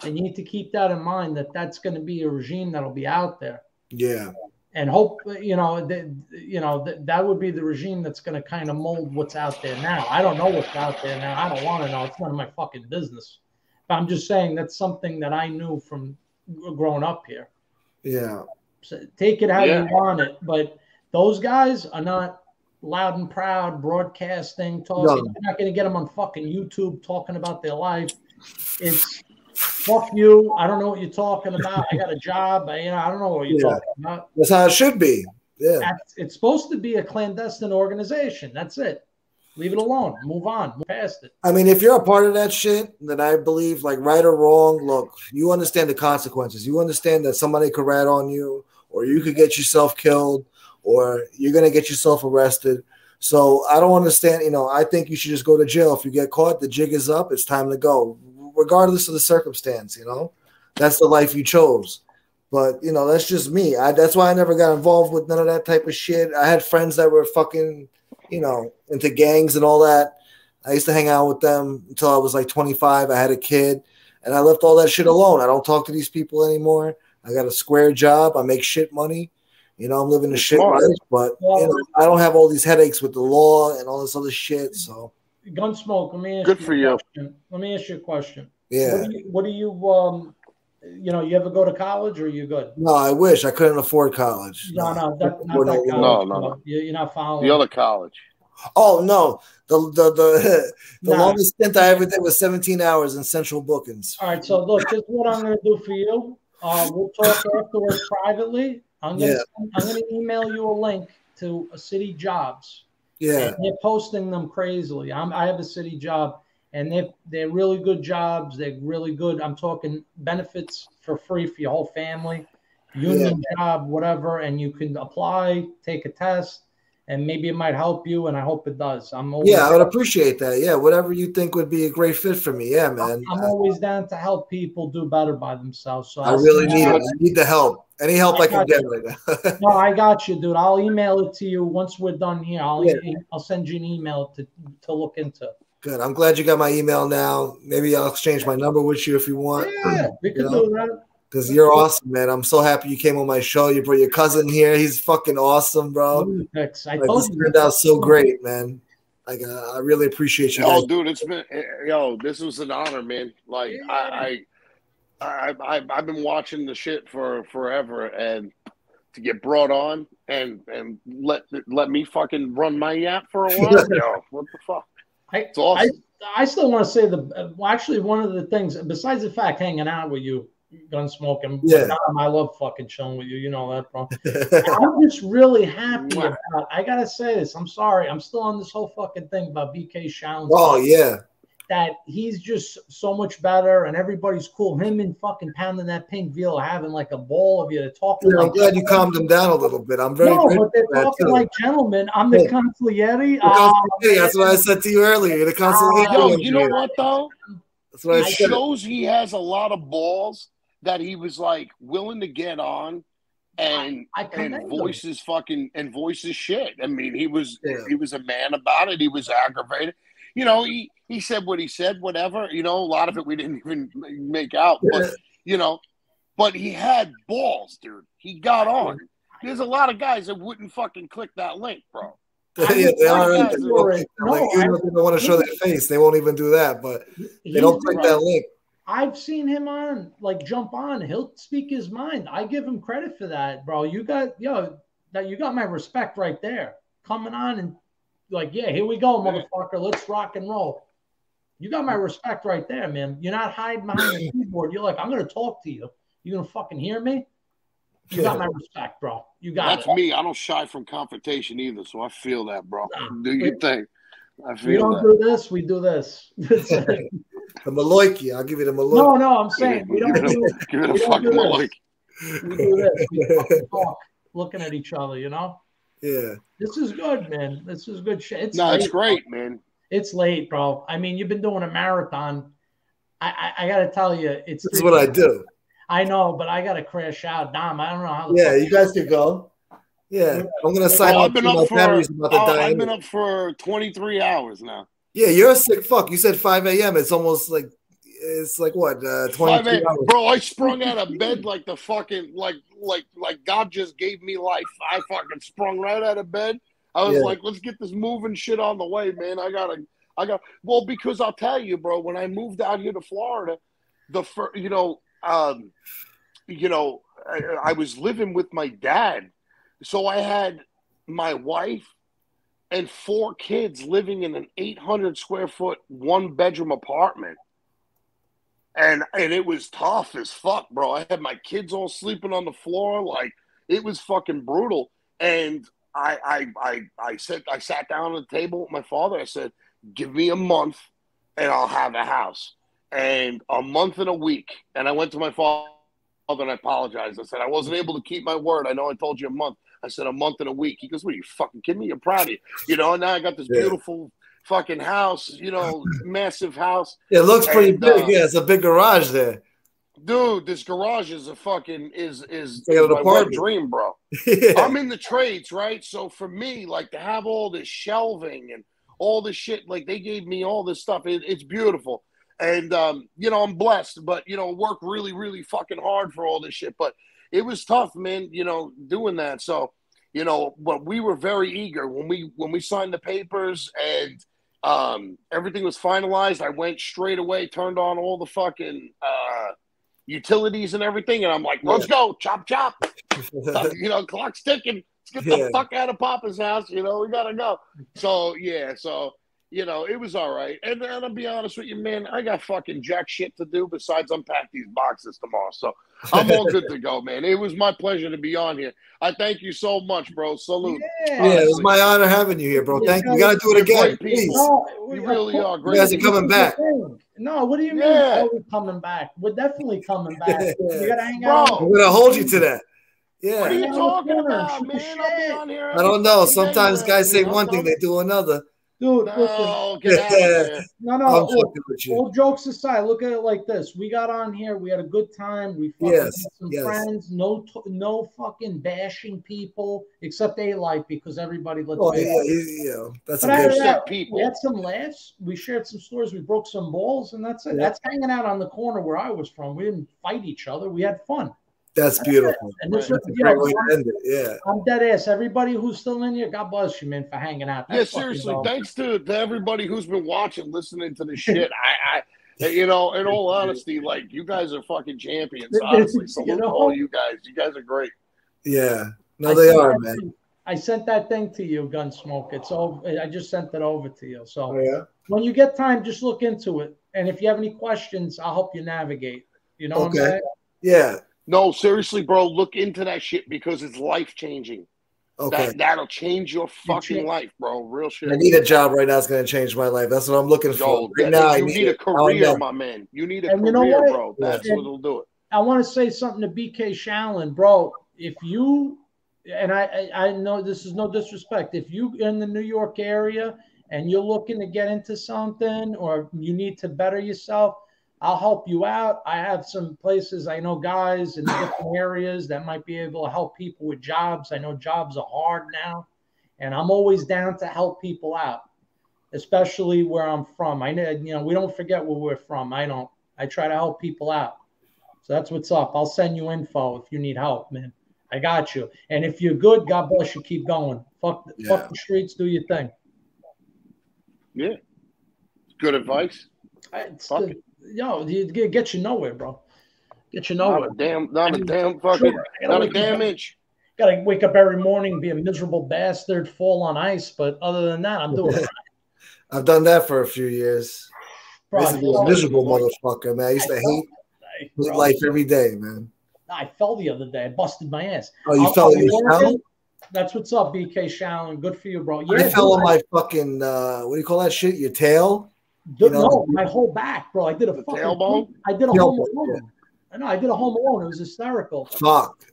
And you need to keep that in mind that that's going to be a regime that'll be out there yeah, and hope you know that you know that, that would be the regime that's going to kind of mold what's out there now. I don't know what's out there now. I don't want to know. It's none of my fucking business. But I'm just saying that's something that I knew from growing up here. yeah, So take it how Yeah. you want it, but those guys are not loud and proud broadcasting talking. No. You're not going to get them on fucking YouTube talking about their life. It's fuck you. I don't know what you're talking about. I got a job. I, you know, I don't know what you're Yeah. talking about. that's how it should be. Yeah, That's, it's supposed to be a clandestine organization. That's it. Leave it alone. Move on. Move past it. I mean, if you're a part of that shit, then I believe, like, right or wrong, look, you understand the consequences. You understand that somebody could rat on you, or you could get yourself killed, or you're gonna get yourself arrested. So I don't understand. You know, I think you should just go to jail if you get caught. The jig is up. It's time to go, regardless of the circumstance. You know, that's the life you chose. But you know, that's just me. I, that's why I never got involved with none of that type of shit. I had friends that were fucking, you know, into gangs and all that. I used to hang out with them until I was like 25. I had a kid, and I left all that shit alone. I don't talk to these people anymore. I got a square job. I make shit money. You know, I'm living a shit Smart. life, but you know, I don't have all these headaches with the law and all this other shit. So Gunsmoke. Let me ask Good you for a you. Question. Let me ask you a question. yeah. What do you, what do you um, you know, you ever go to college or you good? No, I wish I couldn't afford college. No, no, that, not No, that college. no, no. You- You're not following. The other college. Oh no, the the the, the Nah. longest stint I ever did was 17 hours in Central Bookings. All right, so look, this is what I'm going to do for you. Uh, we'll talk afterwards privately. I'm going Yeah. to I'm to email you a link to a city jobs. Yeah, And they're posting them crazily. I'm, I have a city job, and they're they're really good jobs. They're really good. I'm talking benefits for free for your whole family, union job, whatever, and you can apply, take a test, and maybe it might help you. And I hope it does. I'm always, yeah, I would appreciate that. Yeah, whatever you think would be a great fit for me. Yeah, man. I'm always down to help people do better by themselves. So I I'll really need it. I need the help. Any help I can get right now. No, I got you, dude. I'll email it to you once we're done here. I'll Yeah. I'll send you an email to to look into. Good. I'm glad you got my email now. Maybe I'll exchange my number with you if you want. Yeah, we could You know? do that. Because you're awesome, man. I'm so happy you came on my show. You brought your cousin here. He's fucking awesome, bro. Lunatics. I Like, told this you. turned out so great, man. Like, uh, I really appreciate you. guys. Yo, dude, it's been eh, yo. This was an honor, man. Like I, I, I, I, I've been watching the shit for forever, and to get brought on and and let let me fucking run my yap for a while, yo, what the fuck? I, It's awesome. I, I still want to say the uh, well, actually one of the things besides the fact hanging out with you, gun smoking. Yeah. Dom, I love fucking chilling with you. You know that, bro. I'm just really happy Mwah. about. I gotta say this. I'm sorry. I'm still on this whole fucking thing about BK Shaolin. oh, yeah. that he's just so much better and everybody's cool. Him and fucking pounding that pink veal, having like a ball of you to talk Yeah, I'm like glad you calmed him down a little bit. I'm very no, but they're talking too. like gentlemen. I'm the Yeah. consigliere. The Oh, that's what I said to you earlier. The consigliere. Yo, you know what though? That's what I It said. shows he has a lot of balls that he was like willing to get on and I and commend him. voice his fucking and voice his shit. I mean, he was Yeah. he was a man about it. He was aggravated. You know, he he said what he said, whatever. You know, a lot of it we didn't even make out, but you know, but he had balls, dude. He got on. There's a lot of guys that wouldn't fucking click that link, bro. yeah, they are. I- They don't, like, even I- if they don't want to show their face. They won't even do that. But they don't He's- click that link. I've seen him on like jump on. He'll speak his mind. I give him credit for that, bro. You got yo that you got my respect right there. Coming on and like, yeah, here we go, motherfucker. Let's rock and roll. You got my respect right there, man. You're not hiding behind the keyboard. You're like, I'm gonna talk to you. You gonna fucking hear me? You got my respect, bro. You got That's it. me. I don't shy from confrontation either, so I feel that, bro. Do your thing. I feel We don't that. do this. We do this. It's like- The Maloiki. I'll give you the Maloiki. no, no. I'm saying we don't Give it a- do. Give it a we don't fucking do this. We do this. We talk, looking at each other. You know. Yeah. This is good, man. This is good shit. It's No, late, it's great, man. It's late, bro. I mean, you've been doing a marathon. I, I, I got to tell you, it's. This is what I do. I know, but I got to crash out, Dom. I don't know how. The Yeah, you guys can go. Yeah, I'm gonna sign Oh, up. I've been up for. about to oh, die I've been up for 23 hours now. Yeah, you're a sick fuck. You said 5 a.m. It's almost like it's like what uh, 5 a.m. Bro, I sprung out of bed like the fucking like like like God just gave me life. I fucking sprung right out of bed. I was Yeah. like, let's get this moving shit on the way, man. I gotta I got well because I'll tell you, bro, when I moved out here to Florida, the first you know, um, you know, I, I was living with my dad. So I had my wife and four kids living in an 800 square foot one bedroom apartment. And and it was tough as fuck bro. I had my kids all sleeping on the floor. Like it was fucking brutal. And i i i, I said i sat down at the table with my father. I said give me a month and i'll have a house. And a month and a week. And i went to my father and i apologized. I said i wasn't able to keep my word. I know i told you a month I said a month and a week. He goes, "What are you fucking kidding me? You're proud of you, you know." And now I got this Yeah. beautiful fucking house, you know, massive house. It looks pretty And, big. uh, yeah, it's a big garage there. Dude, this garage is a fucking is is, It's like an is my wet dream, bro. yeah. I'm in the trades, right? So for me, like to have all this shelving and all this shit, like they gave me all this stuff. It, it's beautiful, and um, you know I'm blessed. But you know, work really, really fucking hard for all this shit. But it was tough, man. You know, doing that. So you know, but we were very eager when we when we signed the papers and um, everything was finalized. I went straight away, turned on all the fucking uh, utilities and everything, and I'm like, let's go, chop chop you know, clock's ticking. Let's get the fuck out of Papa's house. You know, we gotta go. So yeah, so you know, it was all right. And, and I'll be honest with you, man, I got fucking jack shit to do besides unpack these boxes tomorrow. So I'm all good to go, man. It was my pleasure to be on here. I thank you so much, bro. Salute. Yeah, it was my honor having you here, bro. Thank you. You got to do it again, Great please. No, You we- really are You great. guys are coming back. No, what do you mean? Yeah. Oh, we're coming back. We're definitely coming back. Yeah. You gotta hang Bro. out. I'm gonna hold you to that. Yeah. What are Yeah, you talking about, man? I'll be on here. I don't know. Sometimes guys say one thing, they do another. Dude, listen. No, get out of here. No, no. I'm look, fucking all jokes aside, look at it like this: we got on here, we had a good time, we fucking Yes, met some yes. friends, no, t- no fucking bashing people except Alite because everybody. Let's Oh face yeah, it. he, you know, that's a But good. other that, people. we had some laughs, we shared some stories, we broke some balls, and that's it. Yeah. That's hanging out on the corner where I was from. We didn't fight each other, we had fun. That's beautiful. And this, Right. That's a great way to end it. Yeah. I'm dead ass. Everybody who's still in here, God bless you, man, for hanging out. Yeah, That's fucking seriously. dope. Thanks to, to everybody who's been watching, listening to the shit. I, I, you know, in all honesty, like you guys are fucking champions. Honestly, You salute know? all you guys. You guys are great. Yeah. No, I they are, that man. thing- I sent that thing to you, Gunsmoke. It's over. I just sent it over to you. So Oh, yeah. when you get time, just look into it. And if you have any questions, I'll help you navigate. You know what Okay. I'm saying? Yeah. No, seriously, bro, look into that shit because it's life changing. Okay. That that'll change your fucking change- life, bro. Real shit. I need a job right now. It's going to change my life. That's what I'm looking Yo, for. Right that- now, I you need, need a. Oh, career, my man. You need a And you know career, what? bro. That's Yeah. what'll do it. I want to say something to BK Shaolin, bro. If you and I, I, I know this is no disrespect. If you in the New York area and you're looking to get into something or you need to better yourself, I'll help you out. I have some places I know guys in different areas that might be able to help people with jobs. I know jobs are hard now, and I'm always down to help people out, especially where I'm from. I know you know we don't forget where we're from. I don't. I try to help people out. So that's what's up. I'll send you info if you need help, man. I got you. And if you're good, God bless you. Keep going. Fuck, Yeah. fuck the streets. Do your thing. Yeah. Good advice. It's Fuck the, yo, you get, get you nowhere, bro. Get you Not nowhere. a damn, not a I mean, damn fucking, Sure, gotta not a wake damn up- inch. Gotta wake up every morning, be a miserable bastard, fall on ice. But other than that, I'm doing it. I've done that for a few years. I Bro, used I a fell- miserable motherfucker, man. I used to hate, hate life every day, man. I fell the other day. I busted my ass. Oh, you I'll- fell? I'll You be fell? working. That's what's up, BK Shaolin. Good for you, bro. Yeah, I fell on my fucking uh, what do you call that shit? Your tail? Dude, You know, no, my whole back, bro. I did a The fucking tailbone? I did a Tailbone, home alone. I know I did a home alone. It was hysterical. Fuck.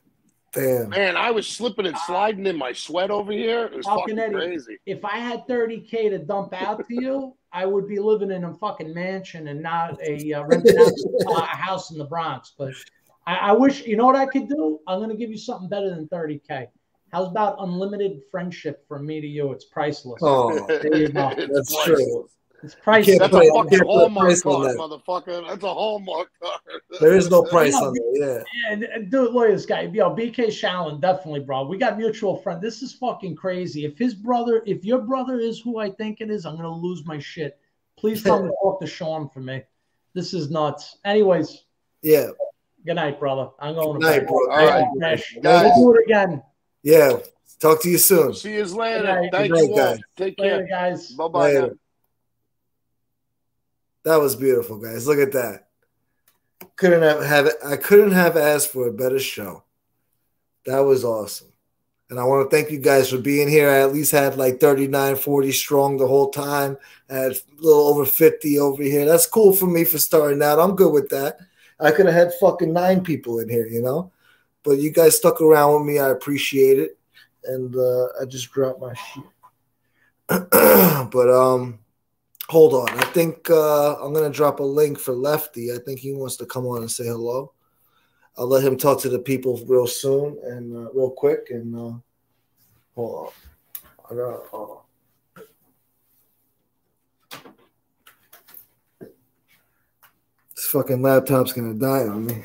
Damn. Man, I was slipping and sliding in my sweat over here. It was Falcon fucking Eddie. crazy. If I had 30k to dump out to you, I would be living in a fucking mansion and not a uh, renting out a house in the Bronx. But I, I wish you know what I could do. I'm gonna give you something better than 30k. How's about unlimited friendship from me to you? It's priceless. Oh, There you go. It's That's priceless. true. It's priceless. That's put a fucking can't put a Hallmark price card, that. motherfucker. That's a Hallmark card. there is no price on it. Yeah. Yeah, and- dude, look at this guy. Yo, BK Shaolin, definitely, bro. We got mutual friend. This is fucking crazy. If his brother, if your brother is who I think it is, I'm gonna lose my shit. Please tell him to talk to Sean for me. This is nuts. Anyways, Yeah. good night, brother. I'm going to Good night, bro. All right. Crash. Guys. We'll do it again. Yeah. Talk to you soon. See you later. Good night. Thank Good you night, all. guys. Take Later, care. guys. Bye bye. That was beautiful, guys. Look at that. Couldn't have, have I couldn't have asked for a better show. That was awesome. And I want to thank you guys for being here. I at least had like 39, 40 strong the whole time. I had a little over 50 over here. That's cool for me for starting out. I'm good with that. I could have had fucking nine people in here, you know? But you guys stuck around with me. I appreciate it. And uh, I just dropped my shit. but um hold on. I think uh I'm gonna drop a link for Lefty. I think he wants to come on and say hello. I'll let him talk to the people real soon and uh, real quick. And uh, hold on, I got. Uh, this fucking laptop's gonna die on me.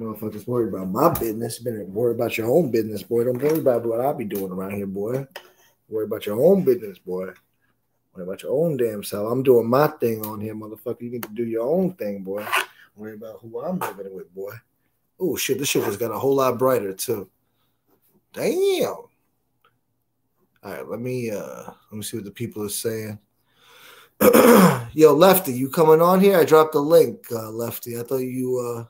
Motherfuckers worry about my business. Better worry about your own business, boy. Don't worry about what I be doing around here, boy. Worry about your own business, boy. Worry about your own damn self. I'm doing my thing on here, motherfucker. You need to do your own thing, boy. Worry about who I'm living with, boy. Oh shit, this shit has got a whole lot brighter too. Damn. All right, let me uh let me see what the people are saying. Yo, Lefty, you coming on here? I dropped the link, uh, Lefty. I thought you uh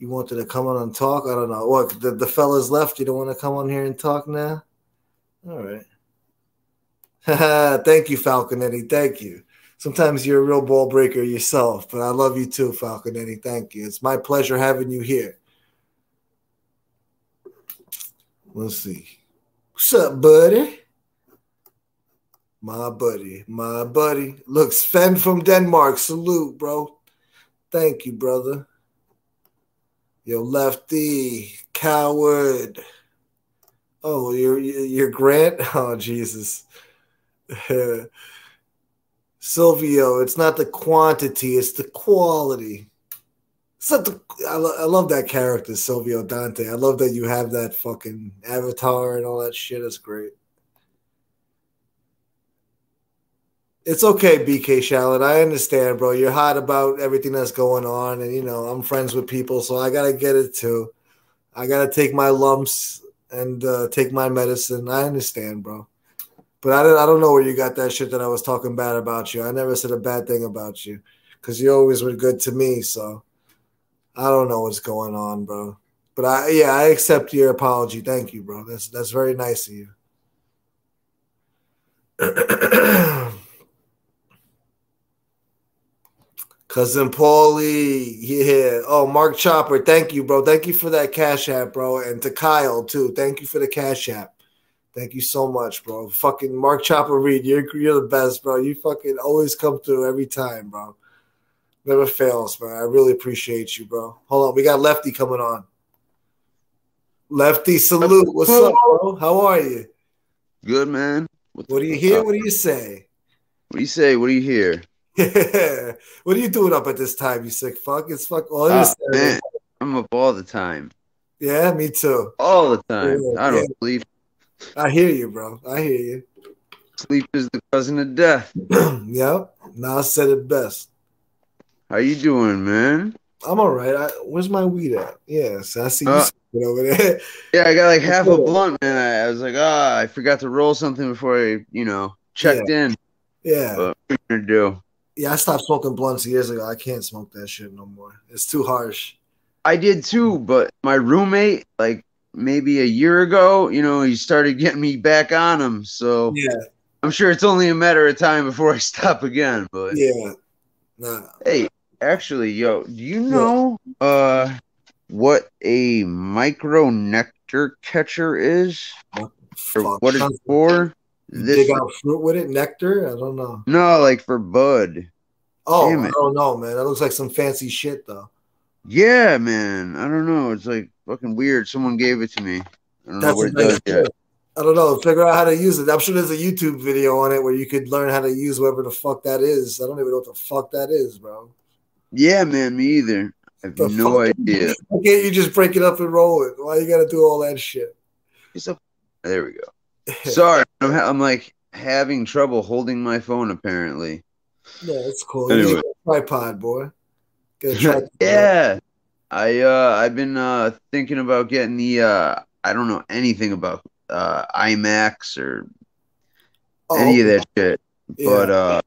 you wanted to come on and talk. I don't know. What the, the fellas left? You don't want to come on here and talk now? All right. Thank you, Falconetti. Thank you. Sometimes you're a real ball breaker yourself, but I love you too, Falconetti. Thank you. It's my pleasure having you here. Let's see. What's up, buddy? My buddy, my buddy. Look, Sven from Denmark. Salute, bro. Thank you, brother. Yo, lefty, coward. Oh, you're you're Grant. Oh, Jesus. Silvio, it's not the quantity, it's the quality. It's not the, I, lo- I love that character, Silvio Dante. I love that you have that fucking avatar and all that shit. It's great. It's okay, BK Shaolin. I understand, bro. You're hot about everything that's going on, and you know I'm friends with people, so I gotta get it too. I gotta take my lumps and uh, take my medicine. I understand, bro. But I don't, I don't know where you got that shit that I was talking bad about you. I never said a bad thing about you because you always were good to me. So I don't know what's going on, bro. But I, yeah, I accept your apology. Thank you, bro. That's that's very nice of you. Cousin Paulie, yeah. Oh, Mark Chopper, thank you, bro. Thank you for that cash app, bro. And to Kyle, too. Thank you for the cash app. Thank you so much, bro. Fucking Mark Chopper Reed, you're, you're the best, bro. You fucking always come through every time, bro. Never fails, man. I really appreciate you, bro. Hold on, we got Lefty coming on. Lefty, salute. What's up, bro? How are you? Good, man. What do you hear? What do you say? What do you say? What do you hear? what are you doing up at this time, you sick fuck? It's fuck. Oh, it Ah, man, I'm up all the time. Yeah, me too. All the time. Yeah, I don't yeah. sleep. I hear you, bro. I hear you. Sleep is the cousin of death. yep. Nas said it best. How you doing, man? I'm all right. I, where's my weed at? Yes, I see you Uh, smoking over there. Yeah, I got like half a blunt, man. I, I was like, ah, I forgot to roll something before I, you know, checked in. yeah. But what are you gonna do? Yeah, I stopped smoking blunts years ago. I can't smoke that shit no more. It's too harsh. I did too, but my roommate, like maybe a year ago, you know, he started getting me back on him. So Yeah, I'm sure it's only a matter of time before I stop again. But yeah. Nah. Hey, actually, yo, do you know uh what a micro nectar catcher is? What it's Sounds- for? This dig out fruit with it, nectar. I don't know. no, like for bud. Oh, Damn I don't know, man. That looks like some fancy shit, though. Yeah, man. I don't know. It's like fucking weird. Someone gave it to me. I don't know That's what it does yet. I don't know. Figure out how to use it. I'm sure there's a YouTube video on it where you could learn how to use whatever the fuck that is. I don't even know what the fuck that is, bro. Yeah, man. Me either. I have The no idea. Why can't you just break it up and roll it? Why you gotta do all that shit? It's a- There we go. Sorry, I'm, ha- I'm like having trouble holding my phone. Apparently. Yeah, it's cool. Anyway. You need a tripod, boy. Tripod. yeah. I uh I've been uh thinking about getting the uh I don't know anything about uh iMacs or Oh, any of that shit. yeah. But uh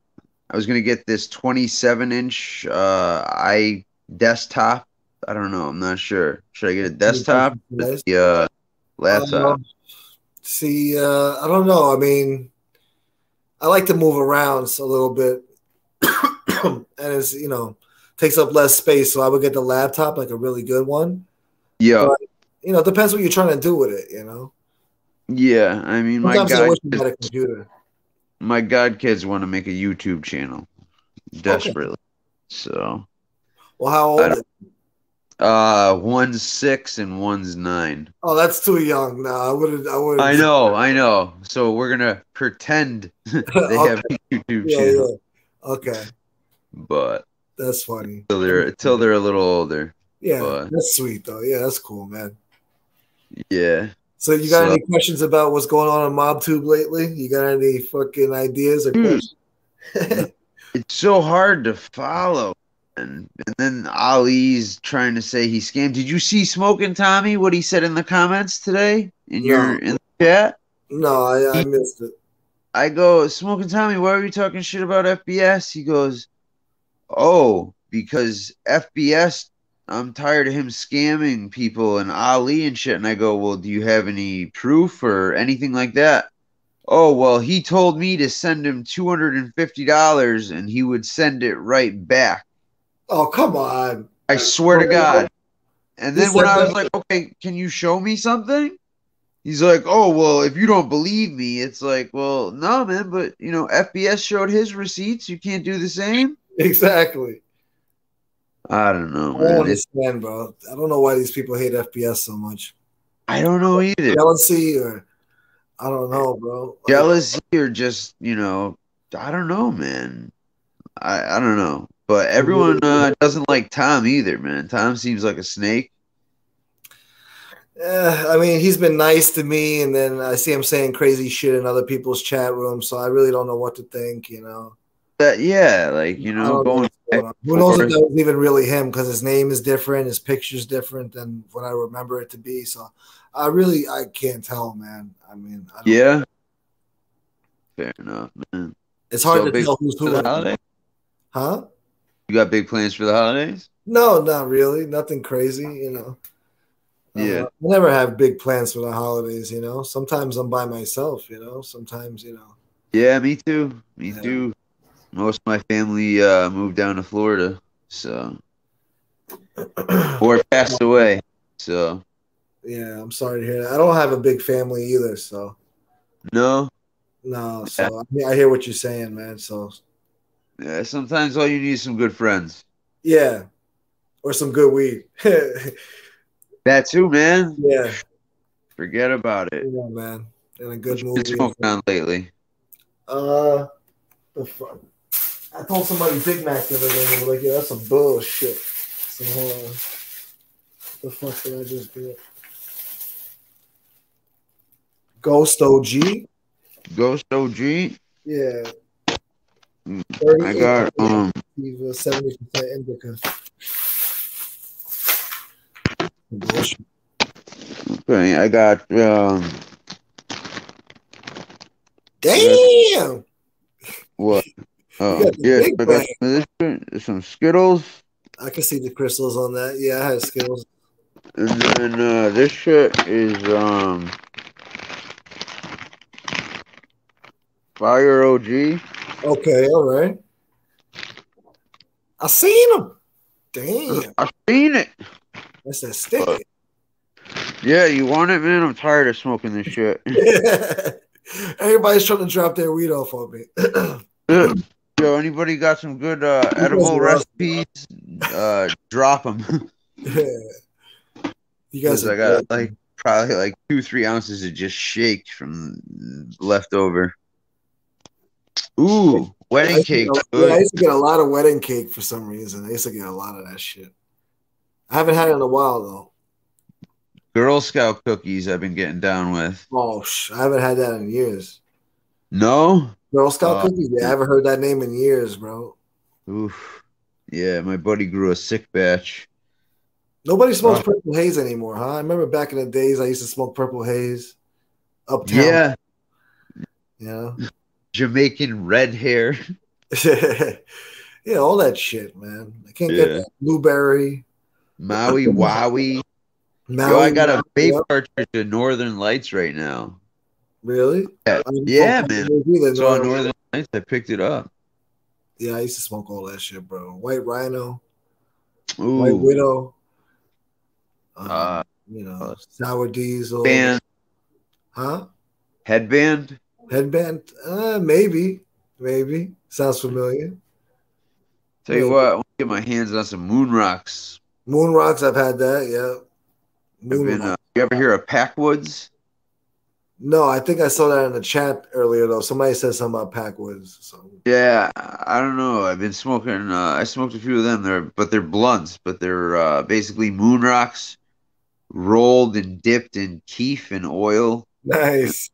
I was gonna get this 27 inch uh i desktop. I don't know, I'm not sure. Should I get a desktop? Yeah, uh laptop. Um, see, uh, I don't know. I mean, I like to move around a little bit, and it's you know takes up less space. So I would get the laptop, like a really good one. Yo, You know, it depends what you're trying to do with it. You know, yeah, I mean my sometimes I guy wish a computer. my god kids want to make a YouTube channel desperately. So Well, how old? Uh one's six and one's nine. Oh, that's too young. No, I wouldn't. I wouldn't. I know, I know. So we're gonna pretend they have a YouTube Yeah, channel, yeah. Okay, but that's funny. till they're till they're a little older. Yeah, But- that's sweet though. Yeah, that's cool, man. Yeah. So you got So- any questions about what's going on in MobTube lately? You got any fucking ideas or Hmm. questions? It's so hard to follow. And, and then Ali's trying to say he scammed. Did you see Smoking Tommy? What he said in the comments today in your in the chat? no, I, I missed it. I go, Smoking Tommy, why are you talking shit about FBS? He goes, Oh, because FBS, I'm tired of him scamming people and Ali and shit. And I go, Well, do you have any proof or anything like that? Oh, well, he told me to send him $250 and he would send it right back. Oh, come on. I swear to God. And then when I was like, okay, can you show me something? He's like, oh, well, if you don't believe me, it's like, well, no, man, but, you know, FBS showed his receipts. You can't do the same? Exactly. I don't know, I don't understand, bro. I don't know why these people hate FBS so much. I don't know either. Jealousy or I don't know, bro. Jealousy or just, you know, I don't know, man. I, I don't know. But everyone uh, doesn't like Tom either, man. Tom seems like a snake. eh, I mean, he's been nice to me, and then I see him saying crazy shit in other people's chat rooms, so I really don't know what to think, you know. That, yeah, like, you know, know going what's going on. Who knows if that was even really him because his name is different, his picture's different than what I remember it to be. So I really I can't tell, man. I mean, I don't- Yeah. Fair enough, man. it's hard So to tell who's who. Huh? You got big plans for the holidays? No, not really. Nothing crazy, you know. Yeah. Uh, I never have big plans for the holidays, you know. Sometimes I'm by myself, you know. Sometimes, you know. Yeah, me too. Me Yeah. too. Most of my family uh, moved down to Florida, so or passed away. So yeah, I'm sorry to hear that. I don't have a big family either, so no, no. So I, mean, I hear what you're saying, man. So yeah, sometimes all you need is some good friends. yeah, or some good weed. That too, man. yeah, Forget about it. yeah, man. And a good been movie. smoking on lately? Uh, the fuck. I told somebody Big Mac the other day. They were like, "Yeah, that's some bullshit." So on. The fuck did I just get? Ghost OG. Ghost OG. Yeah. 30 I got um seventy percent indica. Okay, I got um Damn. what? Oh yeah, I got some, of this shit, some Skittles. I can see the crystals on that. Yeah, I had Skittles. And then uh, this shit is um Fire OG. Okay, all right. I seen them. Damn, I've seen it. that's that stick. Yeah, you want it, man? I'm tired of smoking this shit. Everybody's trying to drop their weed off on me. Yo, anybody got some good uh, edible recipes? Uh, drop them. you guys, I got good. like probably like two, three ounces of just shake from leftover. Ooh, wedding cake. get- yeah, I used to get a lot of wedding cake for some reason. I used to get a lot of that shit. I haven't had it in a while though. Girl Scout cookies. I've been getting down with. Oh, sh- I haven't had that in years. No. Girl Scout Oh. cookies. Yeah, I haven't heard that name in years, bro. Oof. Yeah, my buddy grew a sick batch. Nobody uh, smokes Oh. purple haze anymore, huh? I remember back in the days I used to smoke purple haze. Uptown. Yeah, know? Jamaican red hair. yeah, all that shit, man. I can't get that blueberry. Maui Wowie. Maui, Yo, I got a Yep. vape cartridge of Northern Lights right now. Really? Yeah, I yeah, man. haze either, So. Northern Lights, I picked it up. Yeah, I used to smoke all that shit, bro. White Rhino, White Widow, um, uh, you know, uh, Sour Diesel. band Huh? headband. Headband? Uh, maybe, maybe. Sounds familiar. Tell you Yeah. what, I want to get my hands on some moon rocks. Moon rocks, I've had that. Yeah. Moon been, uh, you ever hear of Packwoods? No, I think I saw that in the chat earlier though. Somebody said something about Packwoods. So Yeah, I don't know. I've been smoking. Uh, I smoked a few of them. They're but they're blunts, but they're uh, basically moon rocks rolled and dipped in keef and oil, nice.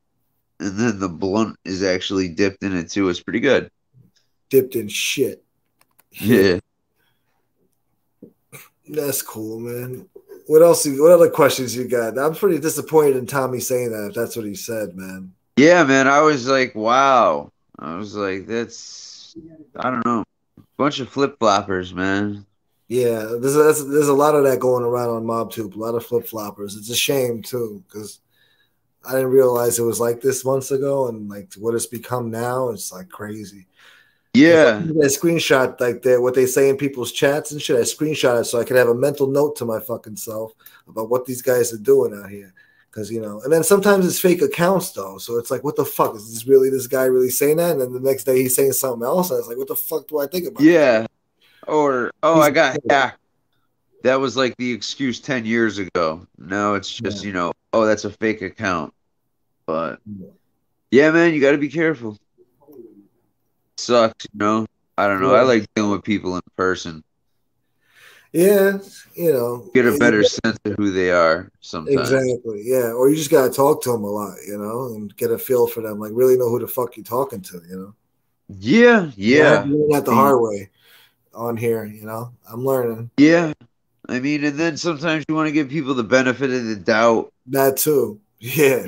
And then the blunt is actually dipped in it too. It's pretty good. Dipped in shit. Yeah. That's cool, man. What else? you- What other questions you got? I'm pretty disappointed in Tommy saying that. If that's what he said, man. Yeah, man. I was like, wow. I was like, that's I don't know, bunch of flip floppers, man. Yeah, there's a, there's, there's a lot of that going around on MobTube. A lot of flip floppers. It's a shame too, because I didn't realize it was like this months ago, and like what it's become now. It's like crazy. Yeah, I screenshot like they what they say in people's chats and shit. I screenshot it so I could have a mental note to my fucking self about what these guys are doing out here. Because you know, and then sometimes it's fake accounts though. So it's like, what the fuck is this really? This guy really saying that? And then the next day he's saying something else, and it's like, what the fuck do I think about? yeah. Or oh, He's- I got hacked. That was like the excuse ten years ago. Now it's just Yeah. you know, oh, that's a fake account. But yeah, man, you got to be careful. Sucks, you know. I don't know. I like dealing with people in person. Yeah, you know, Get a it- better sense of who they are sometimes. Exactly. Yeah. Or you just gotta talk to them a lot, you know, and get a feel for them. Like really know who the fuck you're talking to, you know. Yeah, yeah, I'm learning that the hard way on here, you know. I'm learning yeah. I mean, and then sometimes you want to give people the benefit of the doubt. that too. Yeah.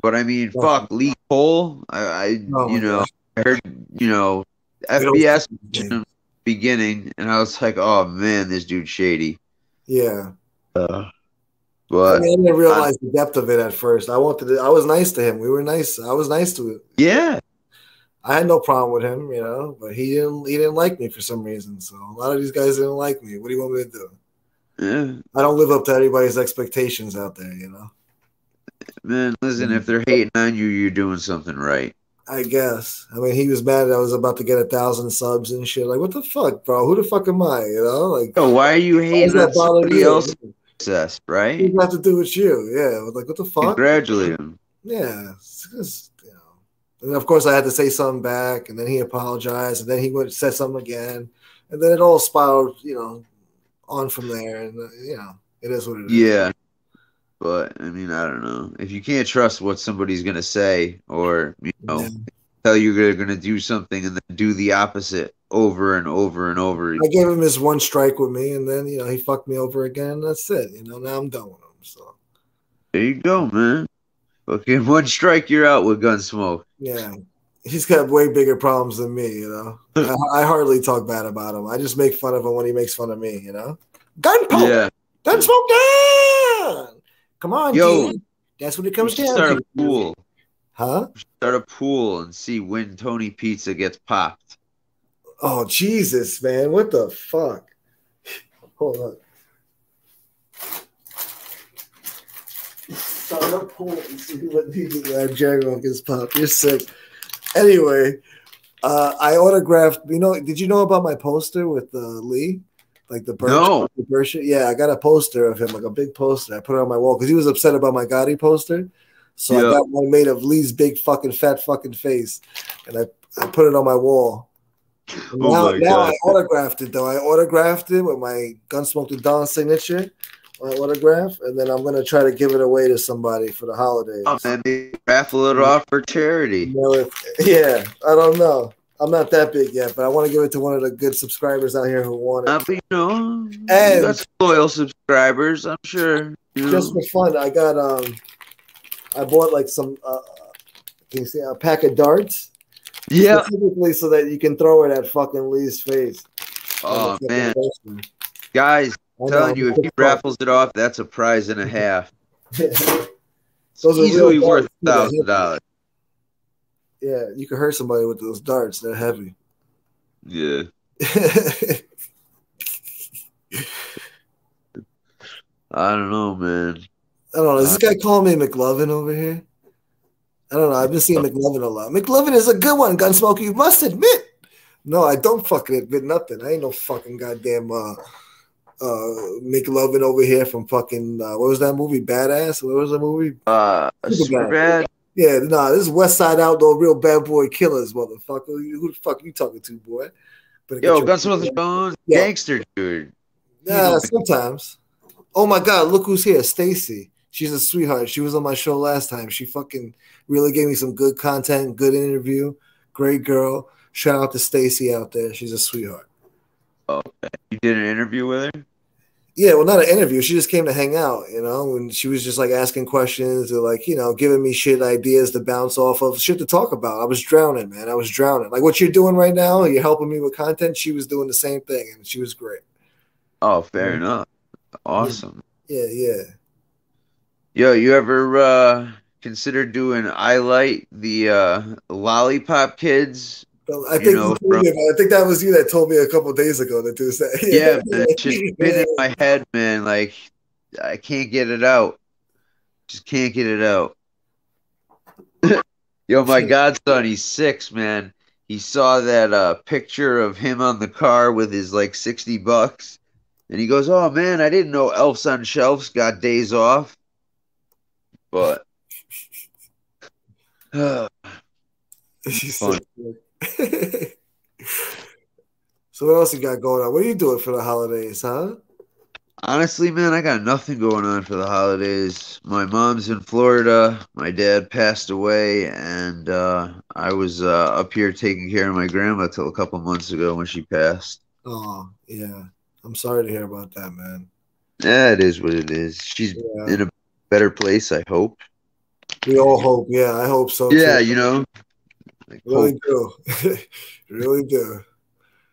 But I mean, fuck, Lee Cole. I, I Oh, you know, gosh. I heard, you know, FBS say his name. in the beginning, and I was like, oh man, this dude's shady. Yeah. Uh, I, but mean, I didn't realize the depth of it at first. I wanted to I was nice to him. We were nice. I was nice to him. yeah, I had no problem with him, you know, but he didn't he didn't like me for some reason. So a lot of these guys didn't like me. What do you want me to do? Yeah, I don't live up to anybody's expectations out there, you know. man. Listen, if they're hating on you, you're doing something right. I guess. I mean, he was mad that I was about to get a thousand subs and shit. Like, what the fuck, bro? Who the fuck am I? You know, like, why are you hating on somebody else's success, right? that have to do with you? Yeah, like, what the fuck? Congratulate him. Yeah, just, you know. And of course, I had to say something back, and then he apologized, and then he went and said something again, and then it all spiraled, you know, on from there. And uh, you know, it is what it is. Yeah. But I mean, I don't know. If you can't trust what somebody's gonna say, or you know, Yeah. tell you they're gonna do something and then do the opposite over and over and over. I gave him his one strike with me, and then you know he fucked me over again. And that's it. You know, now I'm done with him. So There you go, man. Fucking one strike, you're out with Gunsmoke. yeah, he's got way bigger problems than me. You know, I, I hardly talk bad about him. I just make fun of him when he makes fun of me. You know, gun poke, Yeah. gun smoke down. Come on, Yo. dude. That's what it comes down start to. a pool. Huh? Start a pool and see when Tony Pizza gets popped. Oh Jesus, man! What the fuck? Hold on. Start a pool and see what people that Jaguar gets popped. You're sick. Anyway, uh, I autographed. You know, did you know about my poster with uh, Lee? Like the bird, No. the? Yeah, I got a poster of him, like a big poster. I put it on my wall because he was upset about my Gotti poster. So I got one made of Lee's big fucking fat fucking face, and I, I put it on my wall. Oh now, now. I autographed it though. I autographed it with my Gunsmoke the Don signature, my autograph, and then I'm gonna try to give it away to somebody for the holidays. Oh man, raffle it off for charity. You know, if- yeah, I don't know. I'm not that big yet, but I want to give it to one of the good subscribers out here who want it. Uh, you know, And- some loyal subscribers, I'm sure. You know. Just for fun, I got um, I bought like some uh, can you see a pack of darts? yeah. specifically so that you can throw it at fucking Lee's face. Oh man, guys, I'm telling you, if he raffles it off, that's a prize and a half. Those Easily worth a darts, too, they're thousand dollars. Yeah, you can hurt somebody with those darts. They're heavy. Yeah. I don't know, man. I don't know. Is this guy calling me McLovin over here? I don't know. I've been seeing McLovin a lot. McLovin is a good one, Gunsmoke. You must admit. No, I don't fucking admit nothing. I ain't no fucking goddamn uh uh McLovin over here from fucking uh, what was that movie? Badass? What was the movie? Uh, super bad. Yeah, nah, this is West Side Outlaw, real bad boy killers, motherfucker. Who the fuck are you talking to, boy? Get Yo, Gunsmoke Bones, Yeah. gangster dude. Yeah, sometimes. Oh my god, look who's here, Stacy. She's a sweetheart. She was on my show last time. She fucking really gave me some good content, good interview. Great girl. Shout out to Stacy out there. She's a sweetheart. You did an interview with her. Yeah, well, not an interview. She just came to hang out, you know, and she was just like asking questions or like, you know, giving me shit ideas to bounce off of, shit to talk about. I was drowning, man. I was drowning. Like what you're doing right now, you're helping me with content. She was doing the same thing and she was great. Oh, fair Yeah. enough. Awesome. Yeah, yeah. Yo, you ever uh consider doing I Light the uh Lollipop Kids? I think you me about- I think that was you that told me a couple days ago to do that. Yeah, man, it's just been in my head, man. Like I can't get it out. Just can't get it out. Yo, my godson, he's six, man. He saw that uh picture of him on the car with his like 60 bucks. And he goes, Oh man, I didn't know Elves on Shelves got days off. But Fun. So, what else you got going on? What are you doing for the holidays, huh? Honestly, man, I got nothing going on for the holidays. My mom's in Florida. My dad passed away, and uh, I was uh, up here taking care of my grandma till a couple months ago when she passed. Oh, yeah. I'm sorry to hear about that, man. Yeah, it is what it is. She's Yeah. in a better place, I hope. We all hope. Yeah, I hope so. too. Yeah, you know. Like, really do. really do.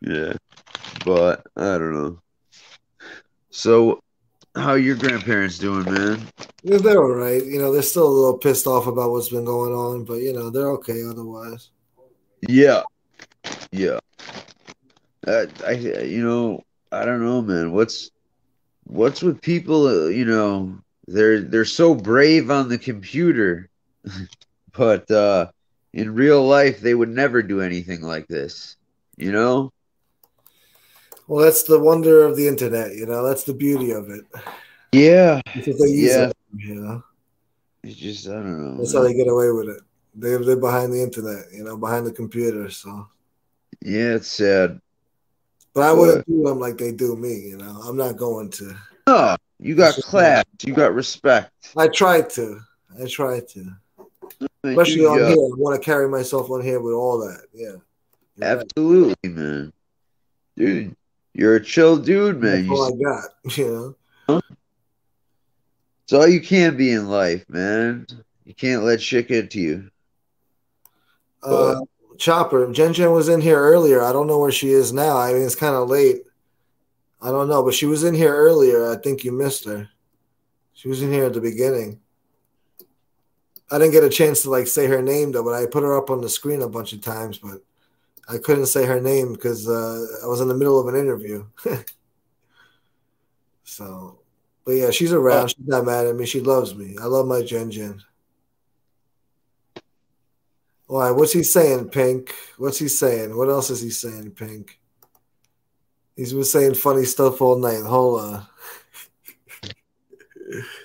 Yeah, but I don't know. So, how your grandparents doing, man? Yeah, they're all right. You know, they're still a little pissed off about what's been going on, but you know, they're okay otherwise. Yeah, yeah. Uh, I, you know, I don't know, man. What's what's with people? uh, You know, they're they're so brave on the computer, but uh, in real life, they would never do anything like this. You know? Well, that's the wonder of the internet, you know. That's the beauty of it. Yeah. That's they use Yeah. it, you know. It's just I don't know. That's man. how they get away with it. They they're behind the internet, you know, behind the computer. So, Yeah, it's sad. but I wouldn't do them like they do me. You know, I'm not going to. Oh, you got class. You got respect. I tried to. I tried to, especially you on here. I want to carry myself on here with all that. Yeah. You're right. Absolutely, man. Dude, you're a chill dude, man. That's all You, I got. You know. it's all you can be in life, man. You can't let shit get to you. Uh, Chopper, Jen Jen was in here earlier. I don't know where she is now. I mean, it's kind of late. I don't know, but she was in here earlier. I think you missed her. She was in here at the beginning. I didn't get a chance to like say her name though, but I put her up on the screen a bunch of times, but I couldn't say her name because uh, I was in the middle of an interview. so, but yeah, she's around. She's not mad at me. She loves me. I love my Jen Jen. All right, what's he saying, Pink? What's he saying? What else is he saying, Pink? He's been saying funny stuff all night. Hold on.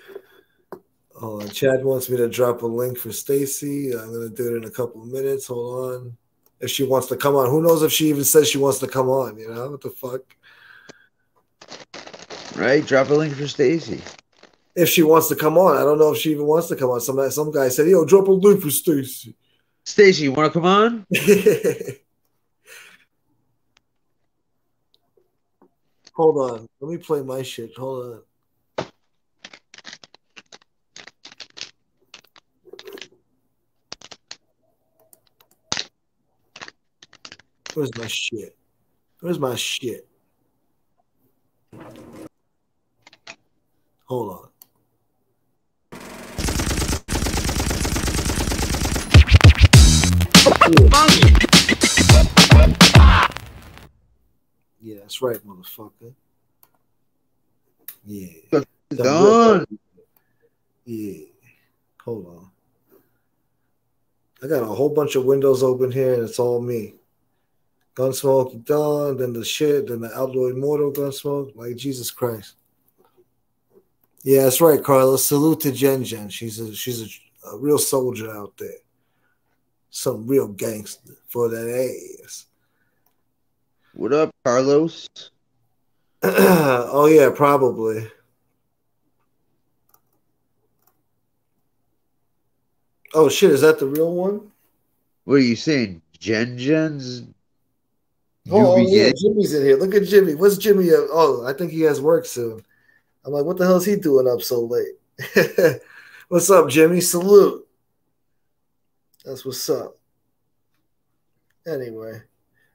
Hold on. Chad wants me to drop a link for Stacy. I'm gonna do it in a couple of minutes. Hold on. If she wants to come on. Who knows if she even says she wants to come on, you know? What the fuck? Right? Drop a link for Stacy. If she wants to come on. I don't know if she even wants to come on. Some some guy said, yo, drop a link for Stacy. Stacy, you want to come on? Hold on. Let me play my shit. Hold on. Where's my shit? Where's my shit? Hold on. Yeah, that's right, motherfucker. Yeah. Done. Yeah. Hold on. I got a whole bunch of windows open here, and it's all me. Gunsmoke done, then the shit, then the Outlaw Immortal Gunsmoke. Like Jesus Christ. Yeah, that's right, Carlos. Salute to Jen Jen. She's a she's a, a real soldier out there. Some real gangster for that ass. What up, Carlos? oh yeah, probably. Oh shit, is that the real one? What are you saying? Jen Jen's Oh, oh, yeah, Jimmy's in here. Look at Jimmy. What's Jimmy? uh, Oh, I think he has work soon. I'm like, what the hell is he doing up so late? what's up, Jimmy? Salute. That's what's up. Anyway,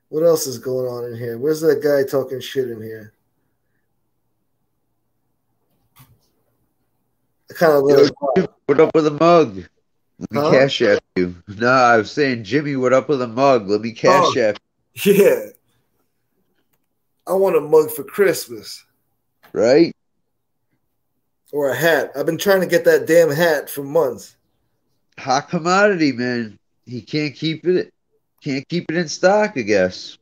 what else is going on in here? Where's that guy talking shit in here? I kind of Yo. What up with a mug? Let me Huh? cash app you. Nah, I was saying, Jimmy, what up with a mug? Let me cash Oh. app, Yeah. I want a mug for Christmas right? or a hat. I've been trying to get that damn hat for months. Hot commodity, man. He can't keep it. Can't keep it in stock, I guess.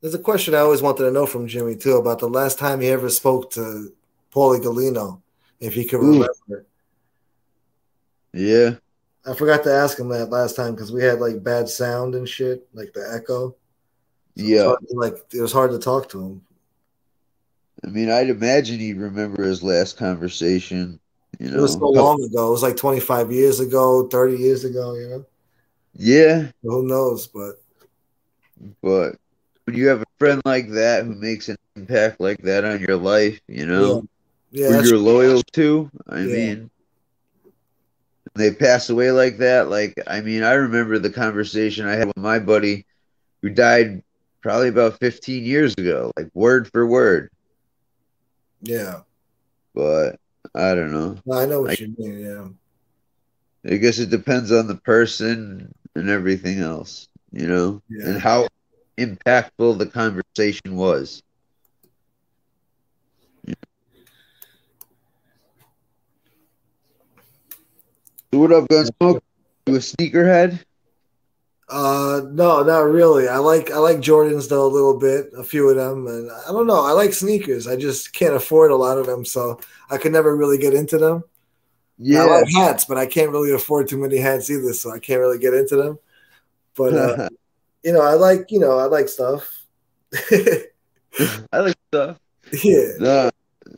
There's a question I always wanted to know from Jimmy too about the last time he ever spoke to Paulie Galino, if he could Ooh. remember. Yeah. I forgot to ask him that last time because we had like bad sound and shit, like the echo. So Yeah. hard to, like it was hard to talk to him. I mean, I'd imagine he'd remember his last conversation. You know, It was so long ago. It was like 25 years ago, 30 years ago. You know, Yeah, who knows? But but when you have a friend like that who makes an impact like that on your life, you know, yeah, who you're loyal to, I Yeah. mean, they pass away like that. Like, I mean, I remember the conversation I had with my buddy who died probably about 15 years ago, like word for word. yeah. But I don't know. I know what I- you mean. Yeah, I guess it depends on the person and everything else, you know, Yeah. and how impactful the conversation was. So what up, Gunsmoke? You a sneakerhead? Uh, no, not really. I like I like Jordans though a little bit, a few of them, and I don't know. I like sneakers. I just can't afford a lot of them, so I could never really get into them. Yeah, I like hats, but I can't really afford too many hats either, so I can't really get into them. But uh, you know, I like you know I like stuff. I like stuff. yeah, No,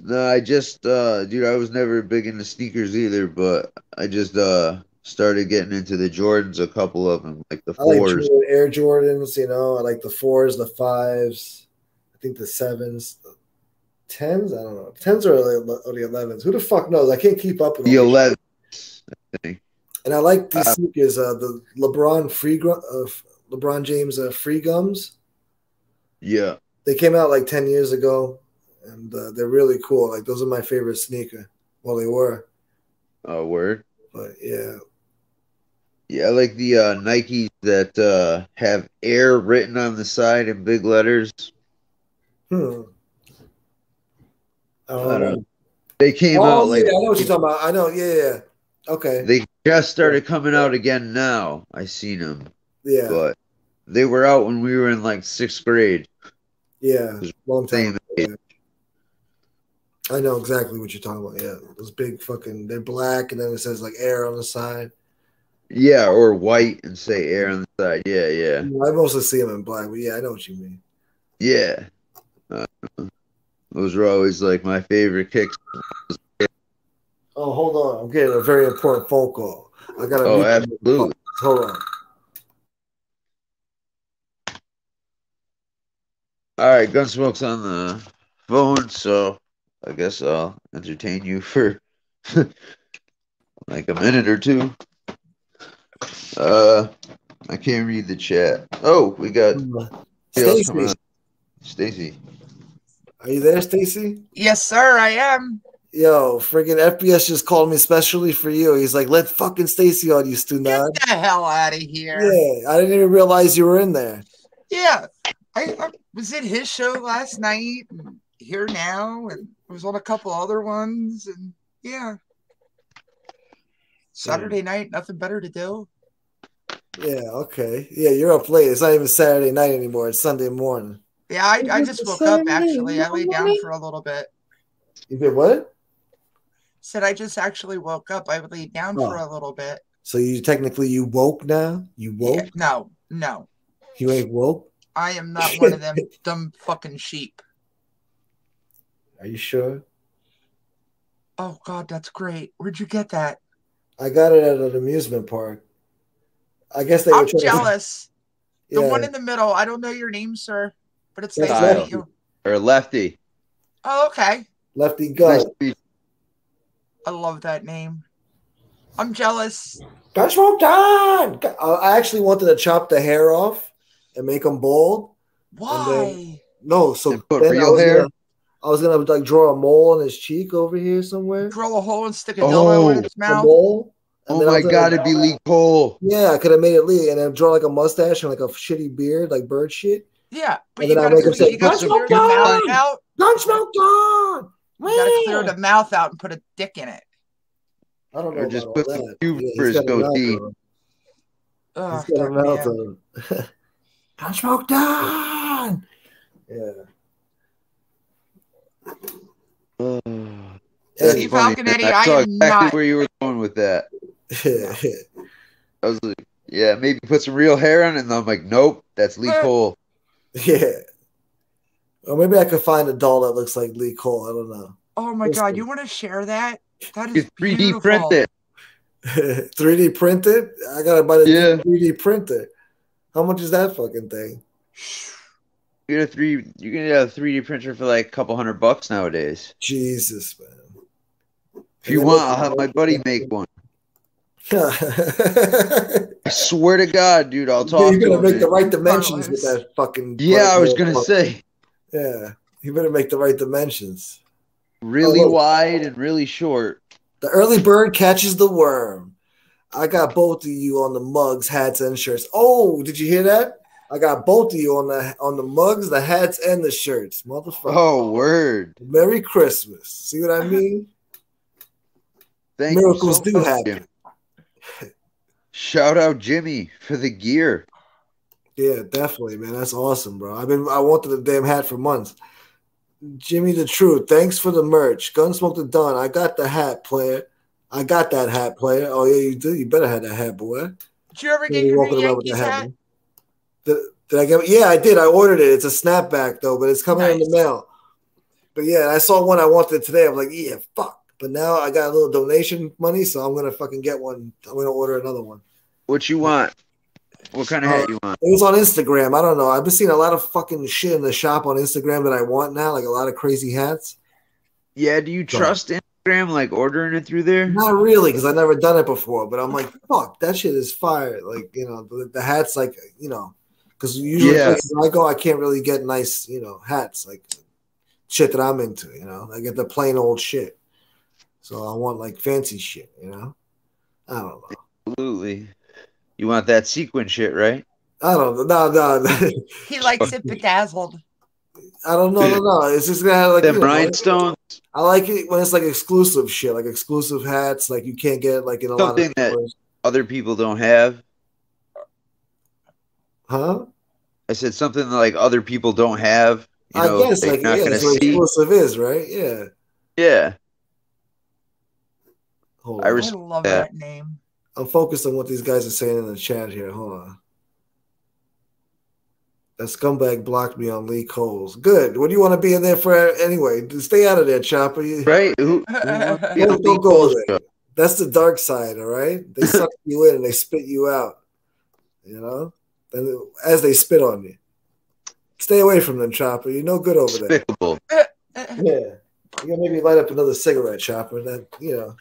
no, I just, uh, dude, I was never big into sneakers either, but I just uh started getting into the Jordans, a couple of them, like the I like fours. Jordan, Air Jordans. You know, I like the fours, the fives. I think the sevens, the tens. I don't know. Tens or the elevens. Who the fuck knows? I can't keep up with The elevens. this 11. And I like these Uh, sneakers, uh, the LeBron free gr- uh, LeBron James uh, free gums. Yeah. They came out like ten years ago, and uh, they're really cool. Like those are my favorite sneaker. Well, they were, Oh, word. but yeah, Yeah, I like the uh, Nikes that uh, have air written on the side in big letters. hmm. I don't, know. They came Oh, out like yeah, I know what you're talking about. I know. Yeah, yeah. Okay. they just started coming out again now. I seen them, Yeah, but they were out when we were in like sixth grade. yeah. Long time. Yeah. I know exactly what you're talking about. Yeah, those big fucking. They're black, and then it says like air on the side. Yeah, or white and say air on the side. Yeah, yeah, I mostly see them in black, but yeah, I know what you mean. yeah. Uh, those were always like my favorite kicks. Oh, hold on. I'm getting a very important phone call. I gotta. Oh, mute the absolutely. Hold on. All right, Gunsmoke's on the phone, so I guess I'll entertain you for like a minute or two. Uh, I can't read the chat. Oh, we got somebody else Stacy. Stacy. are you there, Stacy? Yes, sir, I am. Yo, friggin' FBS just called me specially for you. He's like, let fucking Stacy on, you student. Get the hell out of here. Yeah, I didn't even realize you were in there. Yeah. I, I was at his show last night and here now and was on a couple other ones and yeah. Saturday hmm. night, nothing better to do. Yeah, okay. Yeah, you're up late. It's not even Saturday night anymore. It's Sunday morning. Yeah, I, I just woke up actually. I laid down for a little bit. You did what? Said I just actually woke up. I laid down for oh. a little bit. So you technically you woke now? You woke? Yeah, no, no. You ain't woke? I am not one of them dumb fucking sheep. Are you sure? Oh God, that's great. Where'd you get that? I got it at an amusement park. I guess they were I'm trying to- jealous. The one in the middle. I don't know your name, sir, but it's That's nice to Lefty. meet you. Or lefty. Oh, okay. Lefty Nice Gun. I love that name. I'm jealous. Gun smoke done. I actually wanted to chop the hair off and make them bald. Why? No, so And put real hair? Gonna, I was gonna like draw a mole on his cheek over here somewhere. Drill a hole and stick a dildo oh, in Oh, its A mouth. mole. and Oh my was gonna- god, it'd be Lee Cole. Yeah, I could have made it Lee and then draw like a mustache and like a shitty beard, like bird shit. Yeah, but And you then I'll gotta, make him say, you gotta "Gunsmoke Don." out. Gunsmoke Don. You gotta clear the mouth out and put a dick in it. I don't know. Or just put all some that. cube he's for his got a mouth goatee. on. Oh, He's got a mouth on him. Gunsmoke Don. Yeah. Uh, That's Steve funny, Falconetti, man. I I saw am exactly not- where you were going with that. Yeah. I was like, yeah, maybe put some real hair on it. And I'm like, nope, that's Lee Eh. Cole. Yeah. Or maybe I could find a doll that looks like Lee Cole. I don't know. Oh my Listen. God, you want to share that? That You is 3D beautiful. print it. 3D printed? I gotta buy the Yeah. 3D printer. How much is that fucking thing? You get a three. You can get a 3D printer for like a couple hundred bucks nowadays. Jesus, man. If you want, I'll have my buddy make one. I swear to God, dude, I'll talk You're gonna him. make the right dimensions with that fucking. Yeah, I was gonna say Yeah, you better make the right dimensions. really Oh, wide and really short. The early bird catches the worm. I got both of you on the mugs, hats, and shirts. Oh, did you hear that? I got both of you on the on the mugs, the hats, and the shirts, motherfucker. Oh, word! Merry Christmas. See what I mean? Thank Miracles you do much, happen. Jimmy. Shout out Jimmy for the gear. Yeah, definitely, man. That's awesome, bro. I've been I wanted the damn hat for months. Jimmy the Truth, thanks for the merch. Gunsmoke the Don. I got the hat, player. I got that hat, player. Oh yeah, you do. You better have that hat, boy. Did you ever get You're your walking new around with Yankees the hat, hat? Man. Did, did I get? Yeah, I did. I ordered it. It's a snapback though, but it's coming in the mail. But yeah, I saw one I wanted today. I'm like, yeah, fuck. But now I got a little donation money, so I'm gonna fucking get one. I'm gonna order another one. What you want? What kind of hat uh, you want? It was on Instagram. I don't know. I've been seeing a lot of fucking shit in the shop on Instagram that I want now, like a lot of crazy hats. Yeah, do you trust Instagram like ordering it through there? Not really, because I've never done it before. But I'm like, fuck, that shit is fire. Like, you know, the, the hats, like, you know, because usually Yeah. I go, I can't really get nice, you know, hats like shit that I'm into. You know, I get the plain old shit. So I want like fancy shit. You know, I don't know. Absolutely. You want that sequin shit, right? I don't know. No, no, He likes it bedazzled. I don't know. No, no. It's just gonna have like Them you know, rhinestones. I like it when it's like exclusive shit, like exclusive hats, like you can't get like in a Something lot of that- stores. Other people don't have. Huh? I said something like other people don't have. You know, I guess they're like not yeah, gonna that's what see. exclusive is, right? Yeah. Yeah, Hold I on. I res- love that. that name. I'm focused on what these guys are saying in the chat here. Hold on. That scumbag blocked me on Lee Coles. Good. What do you want to be in there for anyway? Stay out of there, Chopper. Right. Who, who wants to be on Don't, don't go there. That's the dark side, all right? They suck you in and they spit you out. You know? And as they spit on you. Stay away from them, Chopper. You're no good over there. Despicable. Yeah. You gotta maybe light up another cigarette, Chopper. That you know.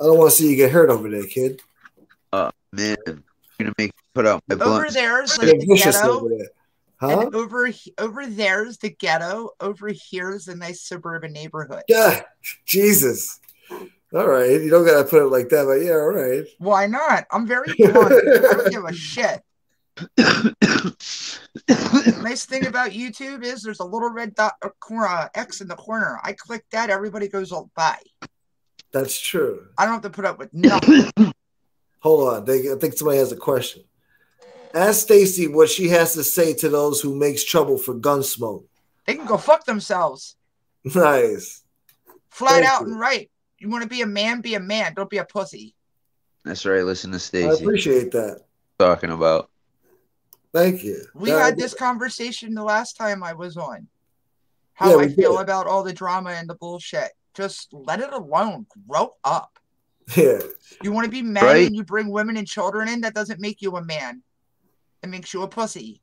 I don't want to see you get hurt over there, kid. Oh Man, I'm gonna make put out my blunt. over there's like the ghetto, over there. Huh? and over over there's the ghetto. Over here's a nice suburban neighborhood. Yeah. Jesus. All right. You don't gotta put it like that, but yeah, all right. Why not? I'm very blunt. I don't give a shit. Nice thing about YouTube is there's a little red dot or uh, X in the corner. I click that, everybody goes all by. That's true. I don't have to put up with nothing. Hold on. They, I think somebody has a question. Ask Stacy what she has to say to those who makes trouble for Gunsmoke. They can go fuck themselves. Nice. Flat Thank out you. and right. You want to be a man, be a man. Don't be a pussy. That's right. Listen to Stacy. I appreciate that. talking about. Thank you. We That- had this conversation the last time I was on. How Yeah, I feel did. about all the drama and the bullshit. Just let it alone. Grow up. Yeah. You want to be men Right. and you bring women and children in, that doesn't make you a man. It makes you a pussy.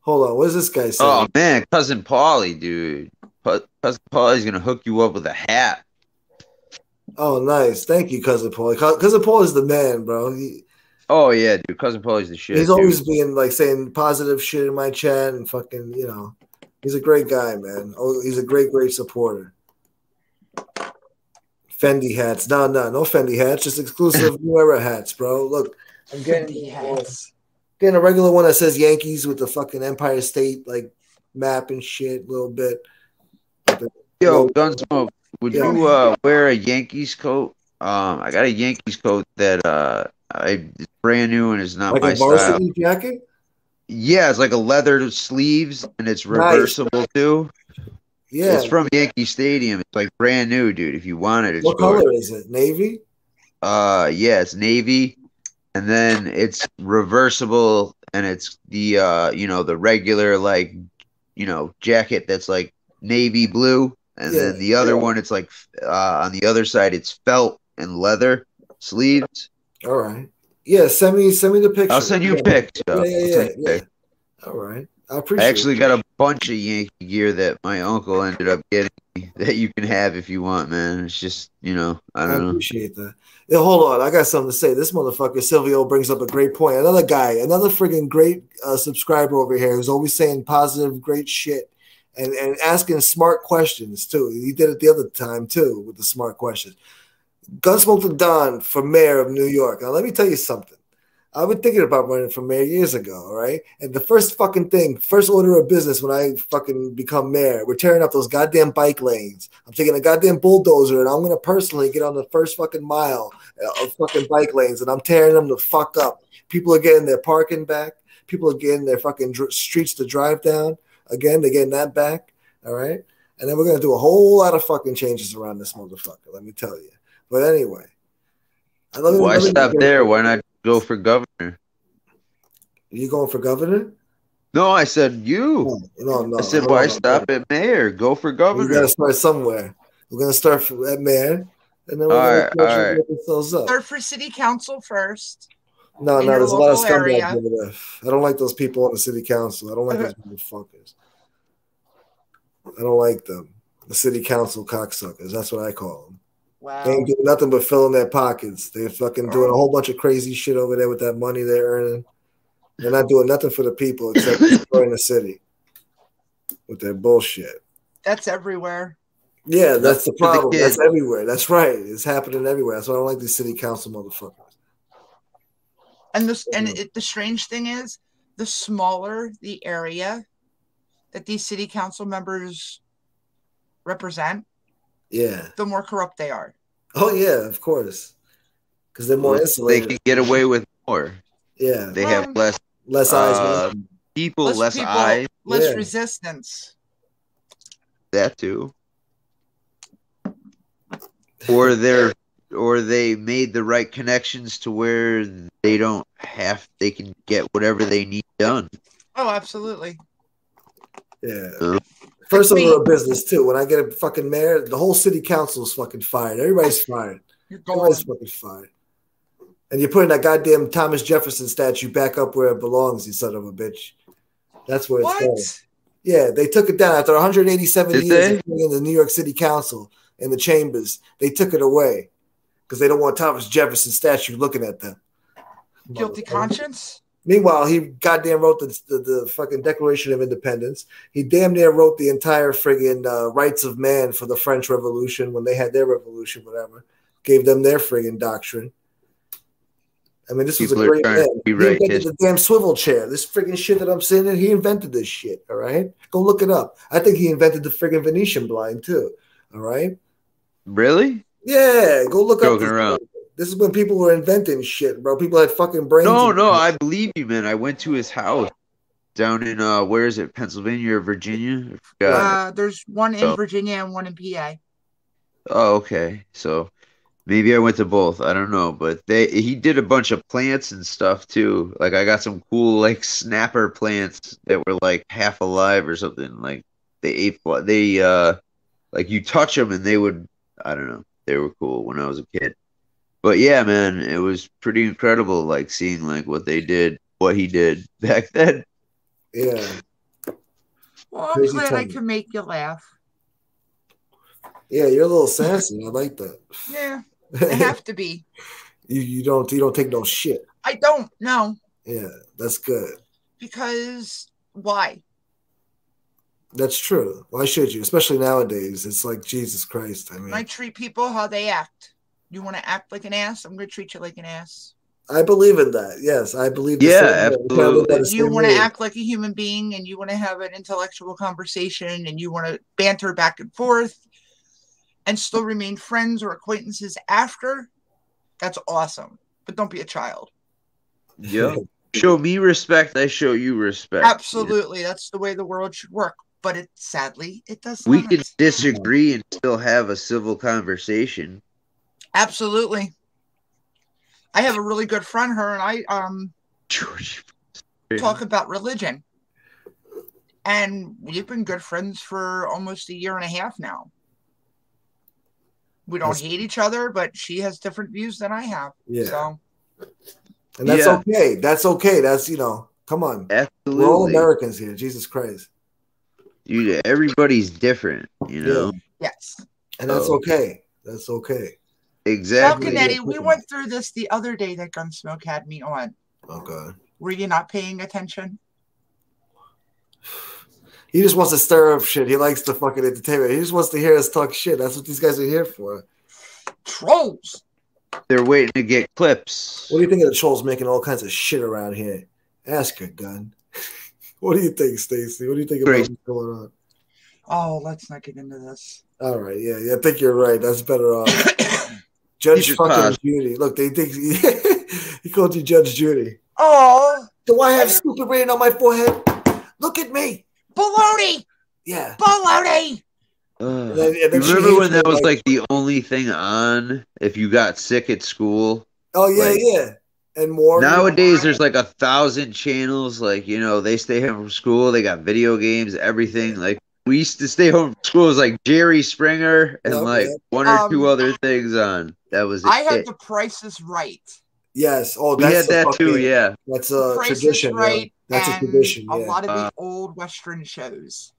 Hold on. What is this guy say? Oh man, cousin Paulie, dude. Pu- Cousin Paulie's gonna hook you up with a hat. Oh, nice. Thank you, cousin Paul. Cou- Cousin Paul is the man, bro. He, Oh yeah, dude. Cousin Paulie's the shit. he's dude. always being like saying positive shit in my chat and fucking, you know, he's a great guy, man. Oh, he's a great, great supporter. Fendi hats. No, no, no Fendi hats. Just exclusive New Era hats, bro. Look, I'm getting, Fendi hats. getting a regular one that says Yankees with the fucking Empire State like map and shit, a little bit. Yo, Gunsmoke, would Yeah. you uh, wear a Yankees coat? Um, I got a Yankees coat that uh, I it's brand new and it's not Like my a style. varsity jacket. Yeah, it's like a leather sleeves and it's Nice. reversible too. Yeah. It's from Yankee Stadium. It's like brand new, dude. If you want it, it's what gorgeous. color is it? Navy. Uh, yeah, it's navy, and then it's reversible, and it's the uh, you know, the regular like, you know, jacket that's like navy blue, and Yeah. then the other one, it's like uh, on the other side, it's felt and leather sleeves. All right. Yeah, send me send me the picture. I'll send you yeah. pics. Yeah, yeah, yeah. All right. I appreciate I actually it. got a bunch of Yankee gear that my uncle ended up getting that you can have if you want, man. It's just, you know, I I don't know. appreciate that. Yeah, hold on. I got something to say. This motherfucker Silvio brings up a great point. Another guy, another friggin' great uh, subscriber over here who's always saying positive, great shit and, and asking smart questions too. He did it the other time too with the smart questions. Gunsmoke the Don for mayor of New York. Now, let me tell you something. I've been thinking about running for mayor years ago, right? And the first fucking thing, first order of business when I fucking become mayor, we're tearing up those goddamn bike lanes. I'm taking a goddamn bulldozer and I'm gonna personally get on the first fucking mile uh, of fucking bike lanes and I'm tearing them the fuck up. People are getting their parking back. People are getting their fucking streets to drive down. Again, they're getting that back, all right? And then we're gonna do a whole lot of fucking changes around this motherfucker. Let me tell you. But anyway, I love Why let stop there? Why not go for governor? You going for governor? No, I said you. No, no, no. I said, why on. stop at mayor? Go for governor. We governor. gotta start somewhere. We're gonna start f- at mayor, and then we're gonna right, push right. work ourselves up. Start for city council first. No, no, there's a lot of scumbags over there. I don't like those people on the city council. I don't like those motherfuckers. I don't like them. The city council cocksuckers. That's what I call them. Wow. They ain't doing nothing but filling their pockets. They're fucking doing a whole bunch of crazy shit over there with that money they're earning. They're not doing nothing for the people except destroying the city with their bullshit. That's everywhere. Yeah, that's the Nothing for the problem. That's everywhere. That's right. It's happening everywhere. That's why I don't like these city council motherfuckers. And this and it, the strange thing is, the smaller the area that these city council members represent, Yeah. the more corrupt they are. Oh yeah, of course. Because they're more They insulated. They can get away with more. yeah. They have Um, less Less eyes. uh, people, Less less people, eyes. less Yeah. resistance. That too. Or they're or they made the right connections to where they don't have they can get whatever they need done. Oh, absolutely. Yeah. Uh, First Like me. order of business too. When I get a fucking mayor, the whole city council is fucking fired. Everybody's fired. You're going. Everybody's fucking fired. And you're putting that goddamn Thomas Jefferson statue back up where it belongs, you son of a bitch. That's where it's going. What? Yeah, they took it down after 187 Did years they? in the New York City Council in the chambers. They took it away because they don't want Thomas Jefferson statue looking at them. Guilty conscience? Meanwhile, he goddamn wrote the, the, the fucking Declaration of Independence. He damn near wrote the entire friggin' uh, rights of man for the French Revolution when they had their revolution, whatever. Gave them their friggin' doctrine. I mean, this People was a great man. He invented history. the damn swivel chair. This friggin' shit that I'm sitting in, he invented this shit, all right? Go look it up. I think he invented the friggin' Venetian blind, too, all right? Really? Yeah, go look up. Joking this around. Motherfucker. This is when people were inventing shit, bro. People had fucking brains. No, and- no, I believe you, man. I went to his house down in uh, where is it, Pennsylvania or Virginia? I forgot. Uh, there's one in Oh. Virginia and one in PA. Oh, okay. So maybe I went to both. I don't know, but they he did a bunch of plants and stuff too. Like I got some cool like snapper plants that were like half alive or something. Like they ate they uh like you touch them and they would I don't know. They were cool when I was a kid. But yeah, man, it was pretty incredible like seeing like what they did, what he did back then. Yeah. Well, I'm Crazy glad I can make you laugh. Yeah, you're a little sassy. I like that. Yeah, I have to be. you you don't you don't take no shit. I don't know Yeah, that's good. because why? That's true. Why should you? Especially nowadays. It's like Jesus Christ. I mean, I treat people how they act. You want to act like an ass? I'm going to treat you like an ass. I believe in that. Yes, I believe. the Yeah, same way. We kinda live by the If you want to act like a human being and you want to have an intellectual conversation and you want to banter back and forth and still remain friends or acquaintances after, that's awesome. But don't be a child. Yeah. Show me respect, I show you respect. Absolutely. That's the way the world should work. But it sadly, it doesn't. We not. can disagree and still have a civil conversation. Absolutely. I have a really good friend, her and I um George. talk about religion. And we've been good friends for almost a year and a half now. We don't That's- hate each other, but she has different views than I have. Yeah, So and that's Yeah. okay. That's okay. That's you know, come on. We're all Americans here. Jesus Christ, Dude, everybody's different, you know? yes. and that's Oh. okay. That's okay. Exactly. Falconetti, yeah, we went through this the other day that Gunsmoke had me on. Oh, okay. Were you not paying attention? He just wants to stir up shit. He likes the fucking entertainment. He just wants to hear us talk shit. That's what these guys are here for. Trolls. They're waiting to get clips. What do you think of the trolls making all kinds of shit around here? Ask her, gun. what do you think, Stacy? What do you think about Great. what's going on? Oh, let's not get into this. All right, yeah, yeah. I think you're right. That's better off. Judge Keep fucking positive. Judy. Look, they think he called you Judge Judy. Oh, Do I have stupid rain on my forehead? Look at me. baloney! Yeah. Baloney! Ugh. And then- and then You remember when that was like the only thing on if you got sick at school? oh yeah, like- yeah, and more Nowadays, there's like a thousand channels. Like you know, they stay home from school. They got video games, everything. Like we used to stay home from school. It was like Jerry Springer and Yep, like one or two Um, other things on. That was I had it. the prices right. Yes. Oh, we had a that too. Yeah. That's a Price is tradition. yeah. right. That's a and tradition. A lot of Uh, the old Western shows.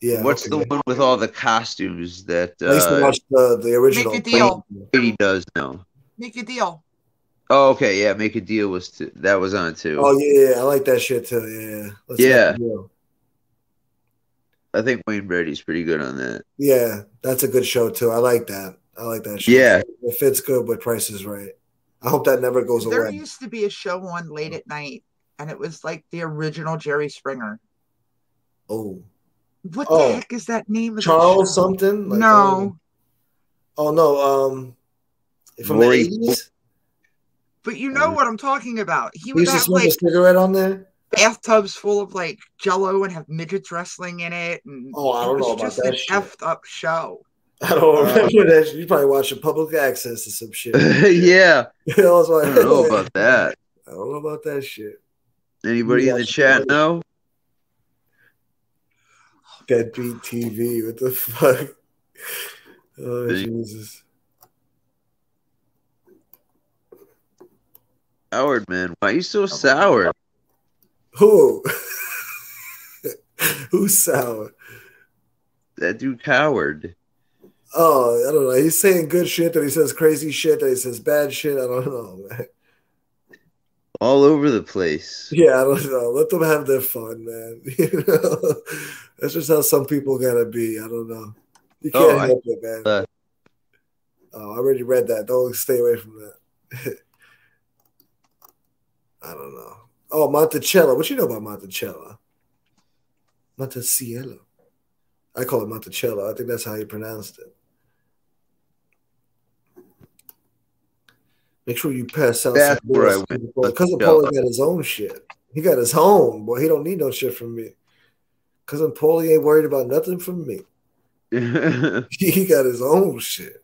yeah. What's okay. the one with all the costumes that I used to uh, watch the the original. Make a deal. Brady does now? Make a deal. Oh, okay. Yeah, make a deal was t- that was on too. Oh yeah, yeah, I like that shit too. Yeah. Let's make Yeah. A deal. I think Wayne Brady's pretty good on that. Yeah, that's a good show too. I like that. I like that show. Yeah. It fits good, with Price is Right. I hope that never goes There away. There used to be a show on late at night, and it was like the original Jerry Springer. Oh, What Oh. the heck is that name of the Charles show? something? Like, no, Oh, oh, no. Um, from Maury- the eighties. but you know what I'm talking about. He He would used to smoke like a cigarette on there. Bathtubs full of like Jello and have midgets wrestling in it, and Oh, I it don't was know about just that an shit. effed up show. I don't Uh, remember that. shit. You probably watching public access or some shit. yeah, I was I don't know about that. I don't know about that shit. Anybody in the chat it. know? Deadbeat TV. What the fuck? Oh Big. Jesus. Howard, man, why are you so sour? Who? Who's sour? That dude coward. Oh, I don't know. He's saying good shit, then he says crazy shit, then he says bad shit. I don't know, man. All over the place. Yeah, I don't know. Let them have their fun, man. You know, that's just how some people gotta be. I don't know. You Oh, can't I- help it, man. uh, oh, I already read that. Don't stay away from that. I don't know. Oh, Monticello. What you know about Monticello? Monticello. I call it Monticello. I think that's how you pronounced it. Make sure you pass out. That's some where I went. Cousin. Paulie got his own shit. He got his home, boy. He don't need no shit from me. Cousin Paulie ain't worried about nothing from me. He got his own shit.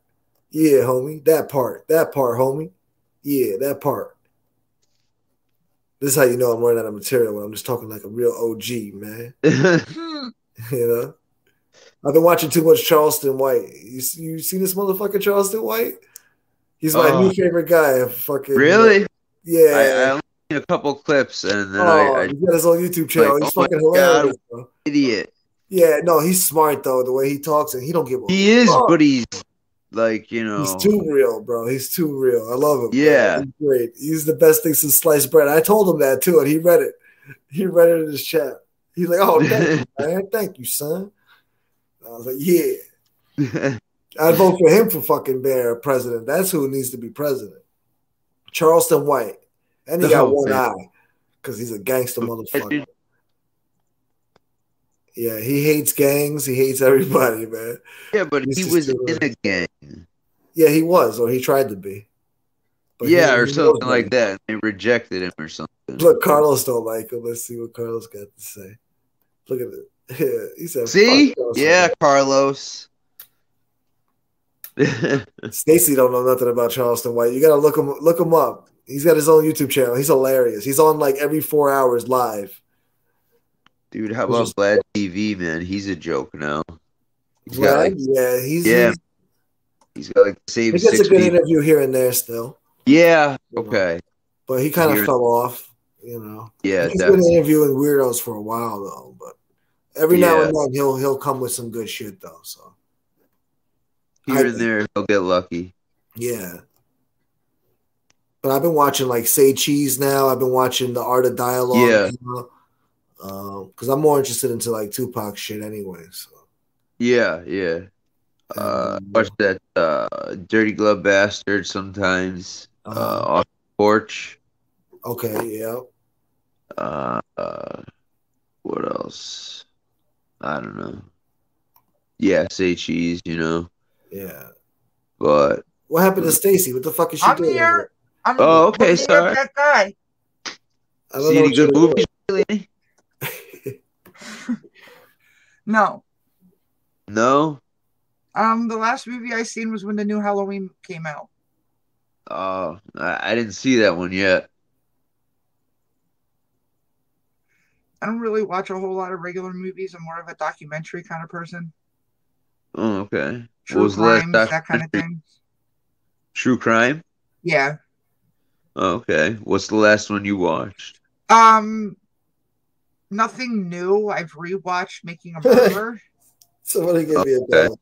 Yeah, homie. That part. That part, homie. Yeah, that part. This is how you know I'm running out of material when I'm just talking like a real OG, man. You know? I've been watching too much Charleston White. You see, you see this motherfucker Charleston White? He's my Oh. new favorite guy. Fucking really? Yeah. I only seen a couple clips and then oh, I, I he's got his own YouTube channel. like, he's oh fucking hilarious, bro. idiot. Yeah, no, he's smart though. The way he talks, and he don't give a He is, fuck. but he's like you know. He's too real, bro. He's too real. I love him. Yeah. He's great. He's the best thing since sliced bread. I told him that too, and he read it. He read it in his chat. He's like, "Oh, thank you, man. Thank you, son." I was like, "Yeah." I'd vote for him for fucking bear president. That's who needs to be president. Charleston White, and he got one man. eye because he's a gangster motherfucker. Yeah, he hates gangs. He hates everybody, man. yeah, but He's he was in it. a gang. Yeah, he was, or he tried to be. But yeah, or something like that. They rejected him or something. Look, Carlos don't like him. Let's see what Carlos got to say. Look at it. Yeah, he said, See? "Fuck Yeah, White." Carlos. Stacy don't know nothing about Charleston White. You gotta look him look him up. He's got his own YouTube channel. He's hilarious. He's on like every four hours live. Dude, how about is- Vlad TV, man? He's a joke now. He's got Vlad, like, yeah, he's yeah, he's- he's got like the he same gets six a good people. interview here and there still, Yeah, okay. but he kind of fell off. You know, Yeah, he's been interviewing weirdos for a while though. But every now Yeah. and then he'll he'll come with some good shit though. So Here I- and there, he'll get lucky. Yeah. But I've been watching like Say Cheese now. I've been watching The Art of Dialogue. Yeah. Because I'm more interested into like Tupac shit anyway. So Yeah, yeah. Uh, Um, watch that uh, Dirty Glove Bastard sometimes. Uh, Uh-huh. off the porch. okay, yeah. Uh, uh, what else? I don't know. Yeah, say cheese, you know. Yeah. But What happened to Stacy? What the fuck is she I'm doing? here. I'm Oh, okay, sorry. That guy. I don't see know any good movies lately? No. No. Um, the last movie I seen was when the new Halloween came out. Oh, I, I didn't see that one yet. I don't really watch a whole lot of regular movies. I'm more of a documentary kind of person. Oh, okay. True what was the last crimes, that kind of thing. True crime. Yeah. Oh, okay. What's the last one you watched? Um, nothing new. I've rewatched Making a Murderer. Somebody give me a bell.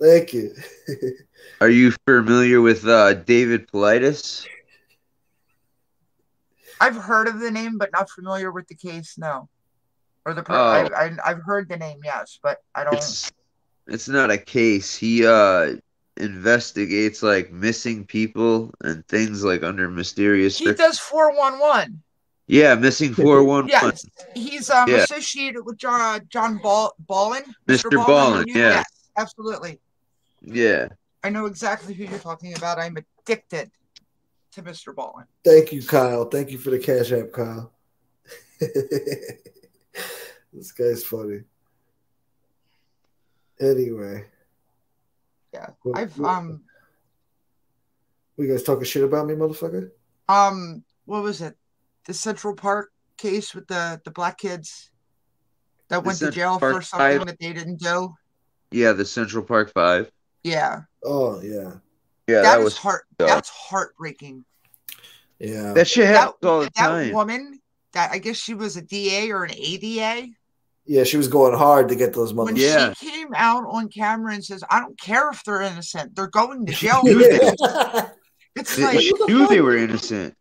Thank you. Are you familiar with uh, David Paulides? I've heard of the name, but not familiar with the case. No, or the per- Oh. I, I, I've heard the name, yes, but I don't. It's it's not a case. He uh investigates like missing people and things like under mysterious. he does four one one. Yeah, missing four one one. Yes, he's um Yeah. associated with John John Ball Ballen. Mr. Ballen, you- yeah. Yes, absolutely. Yeah. I know exactly who you're talking about. I'm addicted to Mr. Ballen. Thank you, Kyle. Thank you for the cash app, Kyle. this guy's funny. Anyway. Yeah, What- I've what- um You guys talking shit about me, motherfucker? um what was it? The Central Park case with the the black kids that The went to jail Park for something Five? that they didn't do. Yeah, the Central Park Five. Yeah, Oh yeah. Yeah, that that is was heart. dope. That's heartbreaking. Yeah. that shit That, happens all the that time. woman, that I guess she was a DA or an ADA. yeah, she was going hard to get those When. Yeah. she came out on camera and says, "I don't care if they're innocent; they're going to jail." Yeah. It's like she knew they were innocent.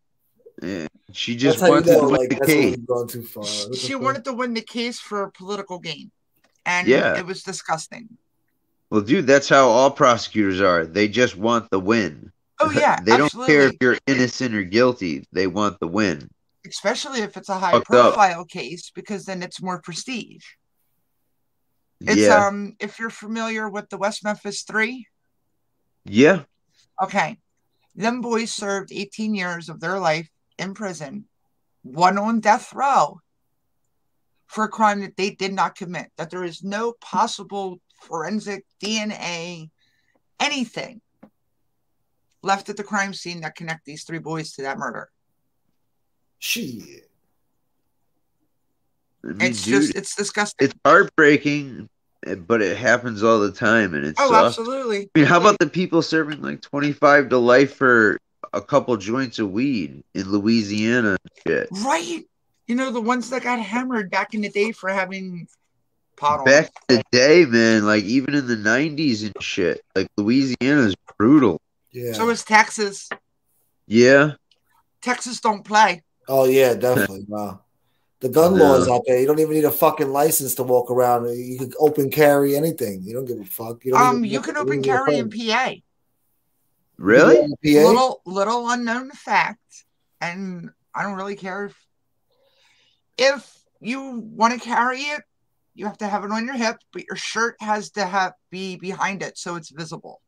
Yeah, she just That's how you wanted know, to win like, the case. you've gone too far. She wanted to win the case for a political gain, and Yeah. it was disgusting. Well, dude, that's how all prosecutors are. They just want the win. Oh yeah, they don't absolutely. care if you're innocent or guilty. They want the win. especially if it's a high Fucked up. profile case because then it's more prestige. It's yeah, um if you're familiar with the West Memphis 3, yeah. okay. them boys served 18 years of their life in prison, one on death row for a crime that they did not commit, that there is no possible forensic DNA, anything left at the crime scene that connect these three boys to that murder. Shit. I mean, It's dude, just, it's disgusting. it's heartbreaking, but it happens all the time, and it's oh, sucks. absolutely. I mean, how about the people serving like 25 to life for a couple joints of weed in Louisiana shit? Right. You know, the ones that got hammered back in the day for having pot on. Back in the day, man, like even in the 90s and shit, like Louisiana's brutal. Yeah. So is Texas. Yeah. Texas don't play. oh yeah, definitely. Wow. The gun Yeah. laws out there, you don't even need a fucking license to walk around. You can open carry anything. You don't give a fuck. You don't Um, even- you can don't open even get a carry in. PA. Really? In Little little unknown fact, and I don't really care if if you want to carry it, you have to have it on your hip, but your shirt has to have be behind it so it's visible.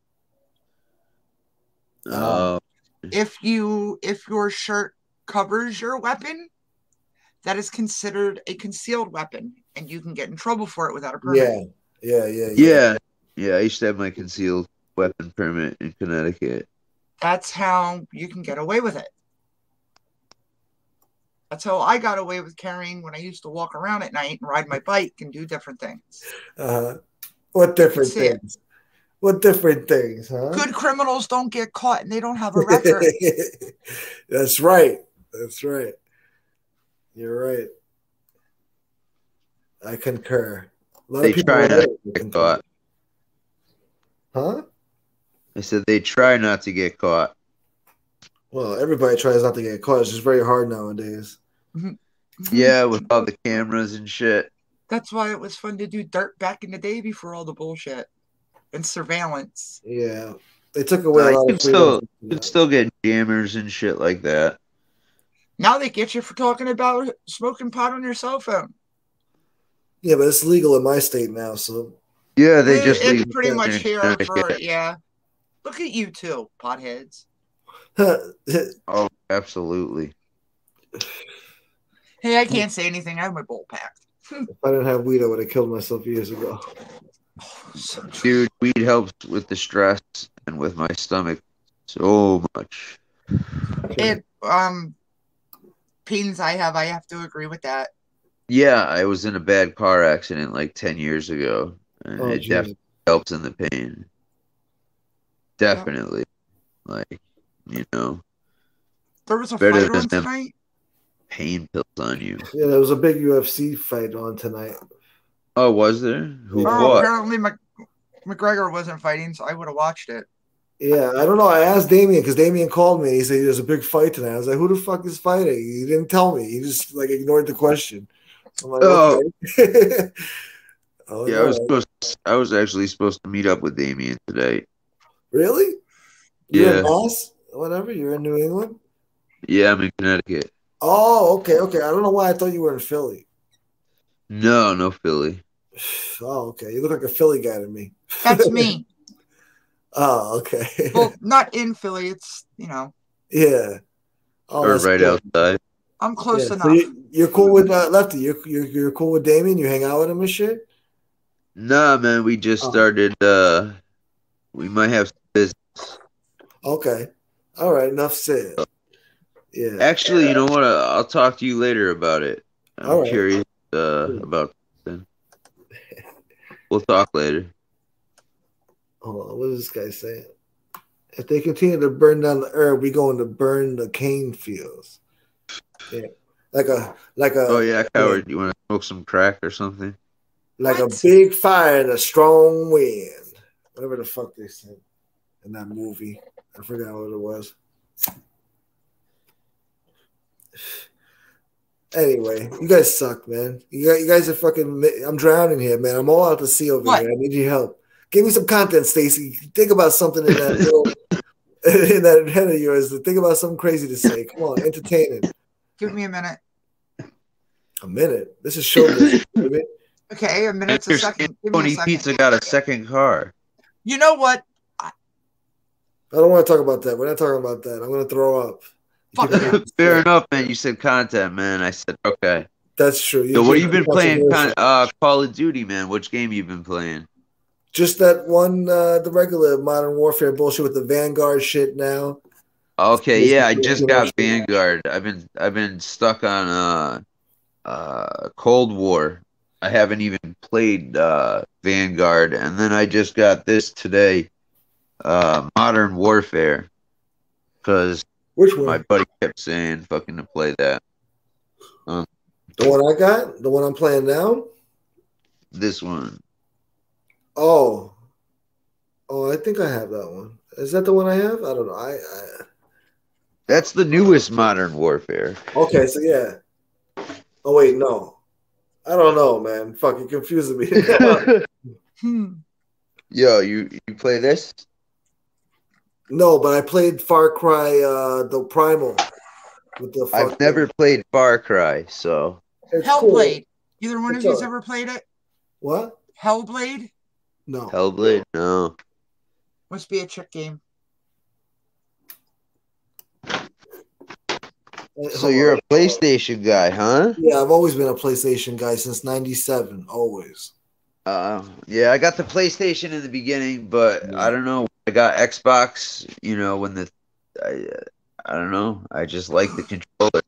Oh, If you if your shirt covers your weapon, that is considered a concealed weapon, and you can get in trouble for it without a permit. Yeah. Yeah, yeah, yeah. Yeah, I used to have my concealed weapon permit in Connecticut. That's how you can get away with it. That's how I got away with carrying when I used to walk around at night and ride my bike and do different things. Uh-huh. What different That's it. things? What different things, huh? Good criminals don't get caught and they don't have a record. That's right. That's right. You're right. I concur. A lot They of people try are not right. to get caught. Huh? I said they try not to get caught. Well, everybody tries not to get caught. It's just very hard nowadays. Yeah, with all the cameras and shit. That's why it was fun to do dirt back in the day before all the bullshit and surveillance. Yeah. They took away Uh, a you lot can of still you can still get jammers and shit like that. Now they get you for talking about smoking pot on your cell phone. Yeah, but it's legal in my state now, so Yeah, they It- just it's pretty much here Connecticut. for yeah. Look at you two, potheads. Oh, absolutely. Hey, I can't say anything. I have my bowl packed. I didn't have weed, I would have killed myself years ago. So. Dude, weed helps with the stress and with my stomach so much. It um pains I have, I have to agree with that. Yeah, I was in a bad car accident like 10 years ago, and Oh, it geez. definitely helps in the pain. Definitely. Like, you know, There was a Better fight than on them. tonight. pain pills on you. Yeah, there was a big UFC fight on tonight. Oh, was there? Who Yeah. Oh, fought? apparently Mc- McGregor wasn't fighting, so I would have watched it. Yeah, I don't know. I asked Damien because Damien called me. He said there's a big fight tonight. I was like, "Who the fuck is fighting?" He didn't tell me. He just like ignored the question. I'm like, Oh. okay. Oh, Yeah, I was no. supposed. I was actually supposed to meet up with Damien today. Really. You're Yeah. in Mass? Whatever. You're in New England. Yeah, I'm in Connecticut. Oh, okay, okay. I don't know why I thought you were in Philly. No, no Philly. Oh, okay. You look like a Philly guy to me. That's me. Oh, okay. well, not in Philly. It's you know, yeah. Oh, or right cool. outside. I'm close Yeah, enough. So you, you're cool with uh, Lefty. You're, you're you're cool with Damien. You hang out with him and shit. Nah, man, we just Oh. started. uh We might have business. Okay. All right. Enough said. Yeah. Actually, you know what? I- I'll talk to you later about it. I'm All right. curious uh, about something. We'll talk later. Hold on. What is this guy saying? If they continue to burn down the earth, we're going to burn the cane fields. Yeah. Like a like a Oh yeah, coward. You want to smoke some crack or something? like What? a big fire and a strong wind. Whatever the fuck they said in that movie. I forgot what it was. Anyway, you guys suck, man. You guys, you guys are fucking. I'm drowning here, man. I'm all out to sea over What? here. I need your help. Give me some content, Stacy. Think about something in that little, in that head of yours. Think about something crazy to say. Come on, entertain it. Give me a minute. A minute. This is showbiz. Okay, a minute's a second. Give me a Tony second. Pizza got a second car. You know what? I, I don't want to talk about that. We're not talking about that. I'm gonna throw up. Fuck Keep it- yeah. Fair enough, man. You said content, man. I said okay. That's true. So what have you been playing? Con- uh, Call of Duty, man. Which game you been playing? Just that one, uh, the regular Modern Warfare bullshit with the Vanguard shit now. Okay, Yes, yeah, I just got. Vanguard. I've been I've been stuck on uh uh Cold War. I haven't even played uh Vanguard and then I just got this today uh Modern Warfare Which one? my buddy kept saying fucking to play that. the one I got? The one I'm playing now? This one. Oh. Oh, I think I have that one. Is that the one I have? I don't know. I, I That's the newest Modern Warfare. okay, so yeah. Oh wait, no. I don't know, man. Fucking confusing me. Yo, you you play this? no, but I played Far Cry uh the Primal with the I've never played Far Cry, so It's cool. Hellblade. Either one of you's ever played it? What? Hellblade No. Hellblade, no. must be a trick game. So you're a PlayStation guy, huh? Yeah, I've always been a PlayStation guy since '97. Always. Uh, yeah, I got the PlayStation in the beginning, but I don't know. I got Xbox. You know, when the I, I don't know. I just like the controller.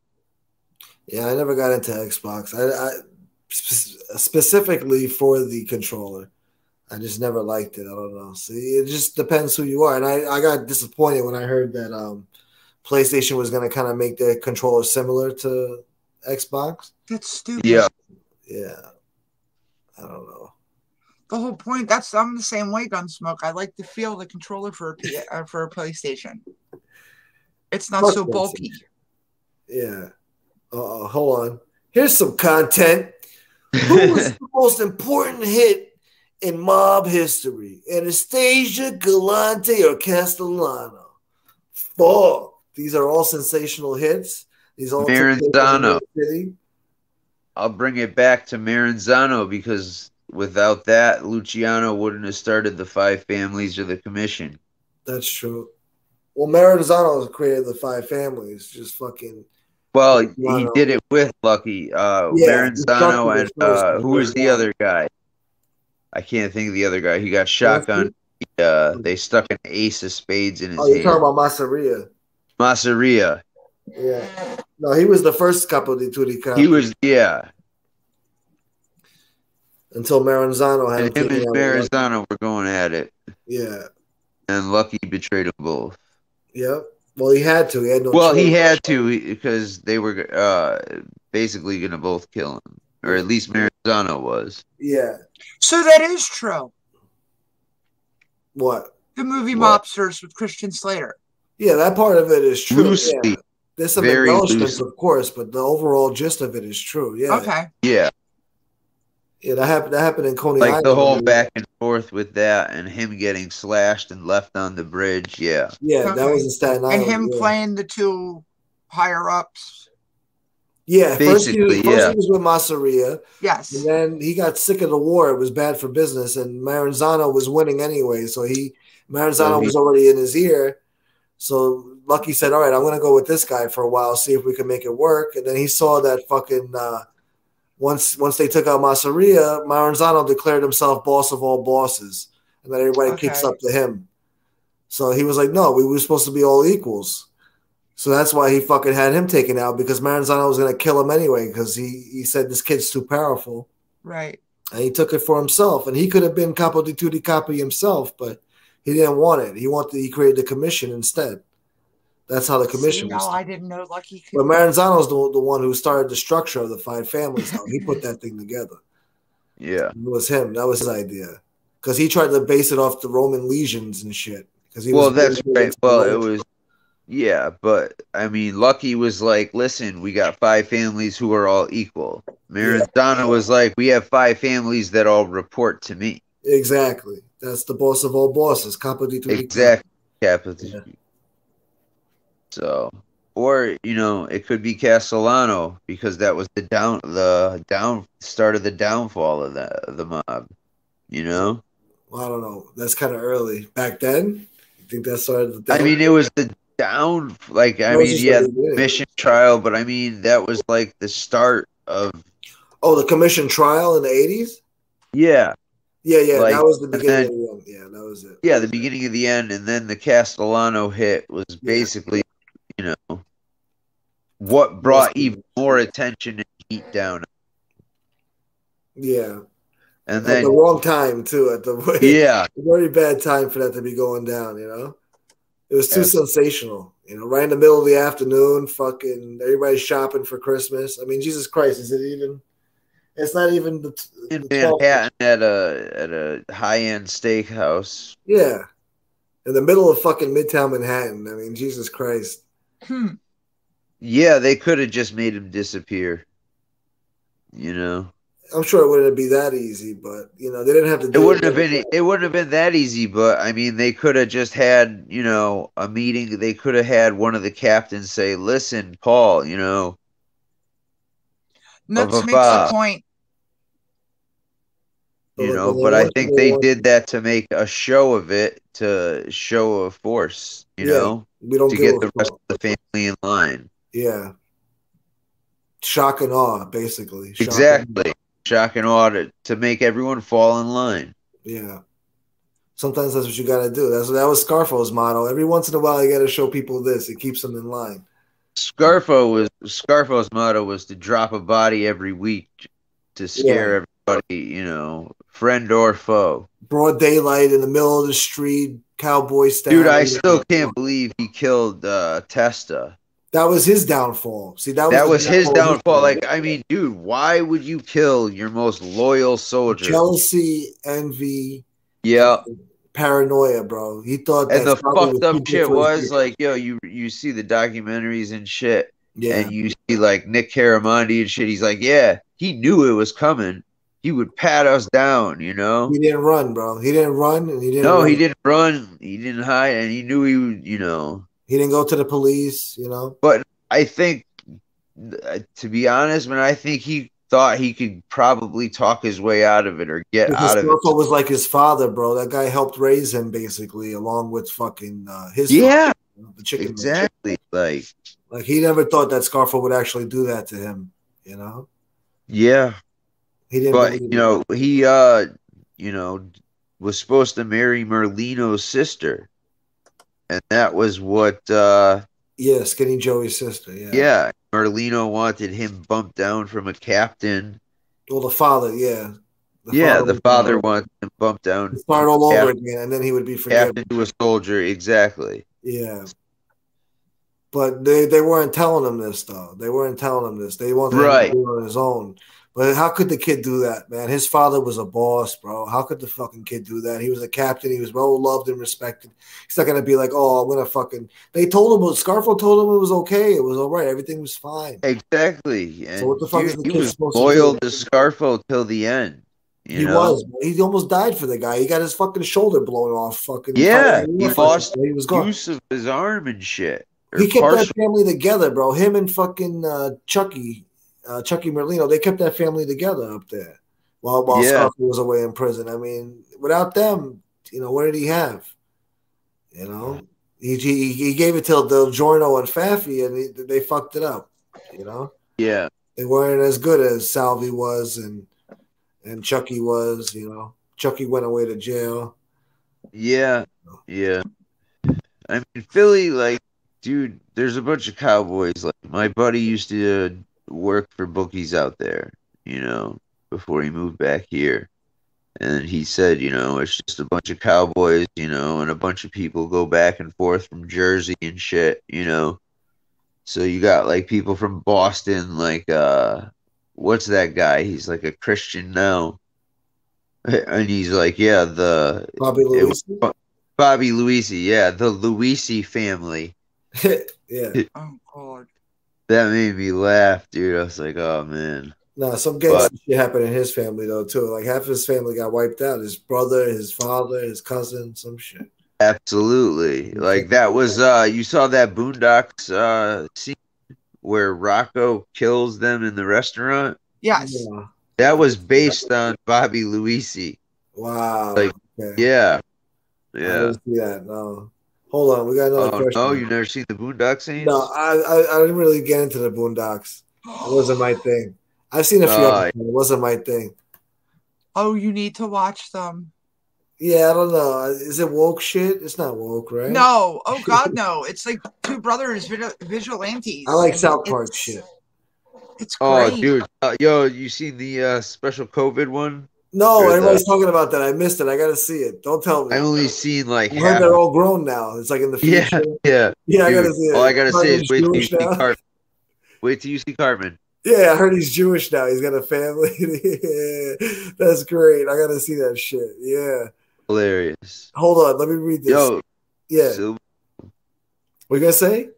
Yeah, I never got into Xbox. I, I specifically for the controller. I just never liked it. I don't know. See, it just depends who you are. And I, I got disappointed when I heard that um, PlayStation was going to kind of make their controller similar to Xbox. That's stupid. Yeah, Yeah, I don't know. The whole point. That's I'm the same way. Gunsmoke. I like to feel the controller for a P, uh, for a PlayStation. It's not Fuck so bulky. Yeah. Uh, hold on. Here's some content. Who was the most important hit in mob history? Anastasia, Galante, or Castellano? Fuck. These are all sensational hits. These all Maranzano. New York City. I'll bring it back to Maranzano because without that, Luciano wouldn't have started the Five Families or the Commission. That's true. Well, Maranzano created the five families. Just fucking. Well, he did it with Lucky uh, Yeah, Maranzano and uh, who was the other guy? I can't think of the other guy. He got shotgun. Uh, they stuck an ace of spades in his Oh, you're hand. talking about Masseria. Masseria. Yeah. No, he was the first Capo di Tutti Capi He was, yeah. until Maranzano had And him him and out. with Lucky. Maranzano were going at it, Yeah. and Lucky betrayed them both. Yep. Well, he had to. He had no. Well, he had to because they were uh, basically going to both kill him, or at least Maranzano was. Yeah. So that is true. What? The movie What? Mobsters with Christian Slater. Yeah, that part of it is true. Loosely. Yeah. There's some Very embellishments, loosely. of course, but the overall gist of it is true. Yeah. Okay. Yeah, Yeah, that happened. That happened in Coney like Island. the whole back and forth with that, and him getting slashed and left on the bridge. Yeah, Yeah, that was in Staten Island. And him yeah. playing the two higher ups. Yeah, first he, was, Basically, first yeah. he was with Masseria, Yes. and then he got sick of the war. It was bad for business, and Maranzano was winning anyway. So he Maranzano So he- was already in his ear. So Lucky said, "All right, I'm going to go with this guy for a while, see if we can make it work." And then he saw that fucking uh, once once they took out Masseria, Maranzano declared himself boss of all bosses, and then everybody kicks up to him. So he was like, "No, we were supposed to be all equals." So that's why he fucking had him taken out because Maranzano was going to kill him anyway because he he said this kid's too powerful Right. and he took it for himself. And he could have been Capo di Tutti Capi himself, but he didn't want it. He wanted he created the commission instead. That's how the commission See, was. no, I didn't know Lucky But could. Maranzano's the, the one who started the structure of the five families. Though he put that thing together. yeah. It was him. That was his idea because he tried to base it off the Roman legions and shit. Because he Well, was that's right. Well, it was. Yeah, but I mean, Lucky was like, "Listen, we got five families who are all equal." Maranzano was like, "We have five families that all report to me." Exactly. That's the boss of all bosses. Capo di Tutti. Exactly. Capital. Yeah. So, or you know, it could be Castellano because that was the down the down start of the downfall of the the mob. You know, Well, I don't know. That's kind of early back then. I think that started the I mean, it was the down. Like, I mean, yeah, mission trial, but I mean, that was like the start of. Oh, the commission trial in the eighties. Yeah, Yeah, yeah, Like, that was the beginning. then- of the end. Yeah, that was it. yeah, the beginning of the end, and then the Castellano hit was basically, you know, what brought even more attention and heat down. Yeah, And at then, the wrong time too. At the yeah, very bad time for that to be going down. You know, it was too Yeah. sensational. You know, right in the middle of the afternoon, fucking everybody's shopping for Christmas. I mean, Jesus Christ, is it even? It's not even the, in the Manhattan at a at a high end steakhouse. Yeah, in the middle of fucking Midtown Manhattan. I mean, Jesus Christ. Hmm. Yeah, they could have just made him disappear. You know, I'm sure it wouldn't be that easy, but you know, they didn't have to. it wouldn't have been it wouldn't have been that easy, but I mean, they could have just had you know a meeting. They could have had one of the captains say, "Listen, Paul, you know, Nuts Ba, ba, makes the point. You know." But I think they did that to make a show of it, to show a force, you Yeah, know, We don't to get the rest of the family in line. Yeah. Shock and awe, basically. Shock and- Exactly. Shock and awe to, to make everyone fall in line. Yeah. Sometimes that's what you got to do. That's that was Scarfo's motto. Every once in a while, you got to show people this. It keeps them in line. Scarfo was Scarfo's motto was to drop a body every week to scare everybody, you know, friend or foe. Broad daylight in the middle of the street, cowboy style. Dude, I still can't believe he killed uh, Testa. That was his downfall. See, that was That was his downfall. Like, I mean, dude, why would you kill your most loyal soldier? jealousy, envy, Yeah, paranoia, bro. He thought and the fucked up shit was like, yo, you you see the documentaries and shit, yeah, and you see like Nick Caramandi and shit. He's like, yeah, he knew it was coming. He would pat us down, you know. he didn't run, bro. He didn't run, and he didn't. No, run. he didn't run. He didn't hide, and he knew he would. You know, He didn't go to the police. You know. But I think, uh, to be honest, man, I think he thought he could probably talk his way out of it or get Because out of it. Scarfo was like his father, bro. That guy helped raise him basically, along with fucking uh, his Yeah, father, the chicken. exactly. Like, Like he never thought that Scarfo would actually do that to him. You know, yeah, he didn't. but you know, he, uh, you know, was supposed to marry Merlino's sister, and that was what. uh yeah, Skinny Joey's sister. Yeah. Yeah, Merlino wanted him bumped down from a captain. Well, the father. Yeah. yeah, the was- father wanted him bumped down. start all over again, and then he would be forgiven. captain to a soldier. Exactly. Yeah. But they, they weren't telling him this though. They weren't telling him this. They wanted him Right. to do it on his own. But how could the kid do that, man? His father was a boss, bro. How could the fucking kid do that? He was a captain. He was well loved and respected. He's not gonna be like, oh, I'm gonna fucking. They told him, Scarfo told him it was okay. It was all right. Everything was fine. Exactly. And what the fuck dude, is the he kid was supposed to loyal do? to Scarfo till the end. You he know? was. He almost died for the guy. He got his fucking shoulder blown off. Fucking Yeah, fighting he lost. He was gone. use of his arm and shit. He kept partial- that family together, bro. Him and fucking uh, Chucky, uh, Chucky Merlino, they kept that family together up there while while Yeah. Scarfo was away in prison. I mean, without them, you know, what did he have? You know, he he, he gave it to Del Giorno and Faffy, and he, they fucked it up. You know, yeah, they weren't as good as Salvi was and and Chucky was. You know, Chucky went away to jail. yeah, yeah. I mean, Philly, like, dude, there's a bunch of cowboys. Like, my buddy used to work for bookies out there, you know, before he moved back here. And he said, you know, it's just a bunch of cowboys, you know, and a bunch of people go back and forth from Jersey and shit, you know. So you got like people from Boston, like uh what's that guy? He's like a Christian now. And he's like, yeah, the Bobby it Lewis. was Bobby Luisi, yeah, the Luisi family. yeah. Oh God. That made me laugh, dude. I was like, oh man. No, some gangster shit happened in his family though too. Like half his family got wiped out. His brother, his father, his cousin, some shit. Absolutely. Like that was uh you saw that Boondocks uh scene where Rocco kills them in the restaurant? Yes. Yeah. That was based on Bobby Luisi. Wow. Like, okay. Yeah. I Yeah. didn't see that. No. Hold on, we got another Oh question. no, you never seen the Boondock Saints? No, I, I I didn't really get into the Boondocks. It wasn't my thing. I've seen a few. Uh, episodes. It wasn't my thing. Oh, you need to watch them. Yeah, I don't know. Is it woke shit? It's not woke, right? No, oh God, no! It's like two brothers vigil- vigilantes. I like and South Park it's- shit. It's Oh, dude, uh, yo, you seen the uh, special COVID one? No, everybody's talking about that. I missed it. I gotta see it. Don't tell me. I only seen like I heard half. they're all grown now. It's like in the Yeah, future. yeah. Yeah, I dude. gotta see it. All I gotta say is wait till you see now. Cartman. Wait till you see Cartman. Yeah, I heard he's Jewish now. He's got a family. yeah, that's great. I gotta see that shit. Yeah. Hilarious. Hold on, let me read this. Yo, yeah. Sil- What you gonna say?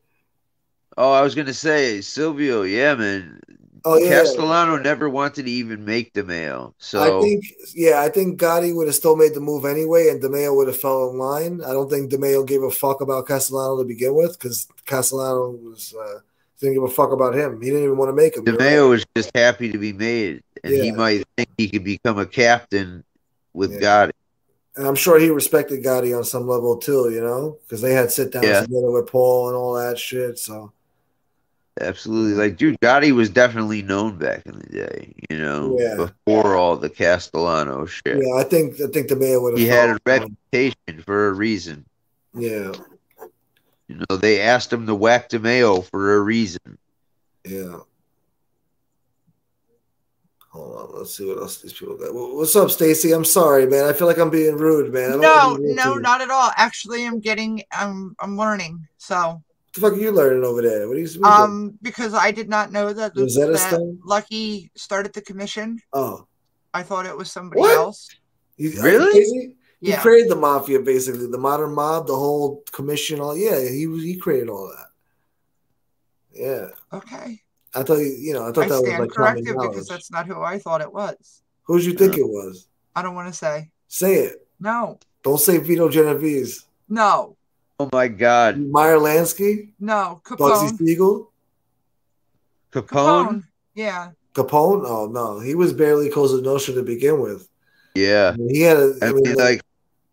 oh, I was gonna say Silvio. Yeah, man. Oh yeah. Castellano never wanted to even make the mail. So I think yeah, I think Gotti would have still made the move anyway, and DeMeo would have fell in line. I don't think DeMeo gave a fuck about Castellano to begin with, because Castellano was uh, didn't give a fuck about him. He didn't even want to make him. DeMeo was just happy to be made, and he might think he could become a captain with Yeah. Gotti. And I'm sure he respected Gotti on some level too, you know, because they had sit downs Yeah. together with Paul and all that shit. So Absolutely. Like, dude, Gotti was definitely known back in the day, you know, Yeah. before all the Castellano shit. yeah, I think I think DeMeo would have. He had a reputation for a reason. Yeah, You know, they asked him to whack DeMeo for a reason. yeah. Hold on, let's see what else these people got. What's up, Stacy? I'm sorry, man. I feel like I'm being rude, man. I don't No, rude no, not at all. Actually, I'm getting, I'm, I'm learning. So, What the fuck are you learning over there? What are you? What are you um, because I did not know that, Rosetta that Stone? Lucky started the commission. oh, I thought it was somebody What? else. you, are you Really? He Yeah. created the mafia, basically the modern mob, the whole commission. All yeah, he was he created all that. Yeah, Okay. I thought you, you know, I thought I that was like common corrected knowledge. because that's not who I thought it was. Who'd you think it was? I don't want to say. Say it. No, Don't say Vito Genovese. no, Oh my God. Meyer Lansky, no. Bugsy Capone. Siegel, Capone? Capone. Yeah. Capone. Oh no, he was barely Cosa Nostra to begin with. Yeah. I mean, he had a, I I mean, mean, like, like,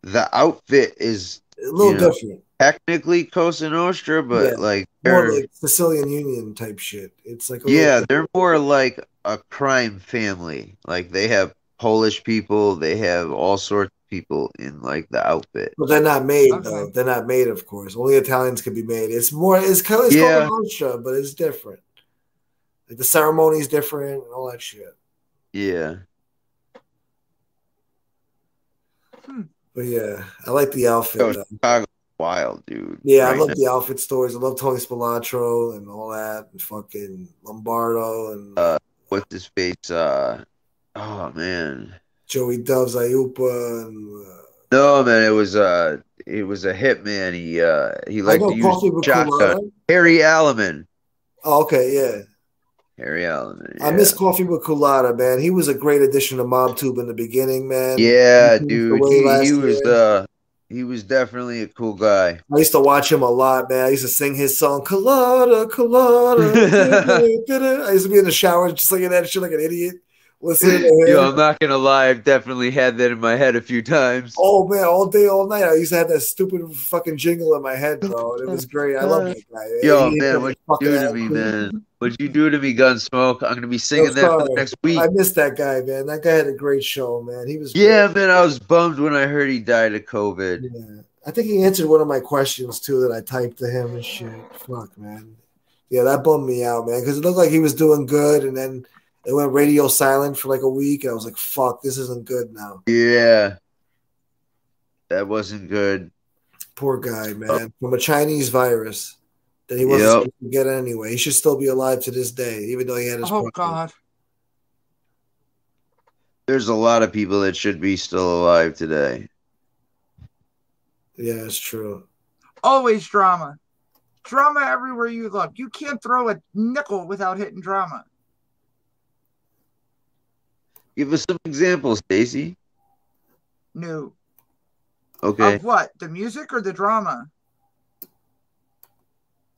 the outfit is a little you know, different, technically Cosa Nostra, but Yeah. like, more they're, like Sicilian Union type shit. It's like a yeah, they're more like a crime family. Like, they have Polish people, they have all sorts of people in like the outfit. But they're not made Okay. though. They're not made, of course. Only Italians can be made. It's more. It's kind of it's Yeah. called Nostra, but it's different. Like the is different and all that shit. Yeah. But yeah, I like the outfit. Yo, though. Chicago's wild, dude. Yeah, I love now. the outfit stories. I love Tony Spilotro and all that, and fucking Lombardo and Uh, What's his face? Uh, oh man. Joey Doves Aiuppa and uh, No, man, it was uh it was a hitman. He uh he liked to use shotgun. Harry Aleman. Oh, okay, yeah. Harry Aleman. I miss Coffee with Cullotta, man. He was a great addition to MobTube in the beginning, man. Yeah, He dude. He, he was uh he was definitely a cool guy. I used to watch him a lot, man. I used to sing his song, Cullotta, Cullotta. I used to be in the shower just singing that shit like an idiot. Listening to him. Yo, I'm not gonna lie, I've definitely had that in my head a few times. Oh man, all day, all night. I used to have that stupid fucking jingle in my head, bro. and It was great. I love that guy. Yo, He- man, what you do to ass me, man? What'd you do to me, Gunsmoke? I'm gonna be singing that for the next week. I missed that guy, man. That guy had a great show, man. He was Yeah, great. man, I was bummed when I heard he died of COVID. Yeah. I think he answered one of my questions too that I typed to him and shit. Fuck, man. Yeah, that bummed me out, man, because it looked like he was doing good, and then it went radio silent for like a week. And I was like, "Fuck, this isn't good now." Yeah. That wasn't good. Poor guy, oh. man, from a Chinese virus that he wasn't Yep. supposed to get anyway. He should still be alive to this day, even though he had his. Oh problem. God. There's a lot of people that should be still alive today. Yeah, it's true. Always drama. Drama everywhere you look. You can't throw a nickel without hitting drama. Give us some examples, Stacy. No. Okay, Of what? The music or the drama?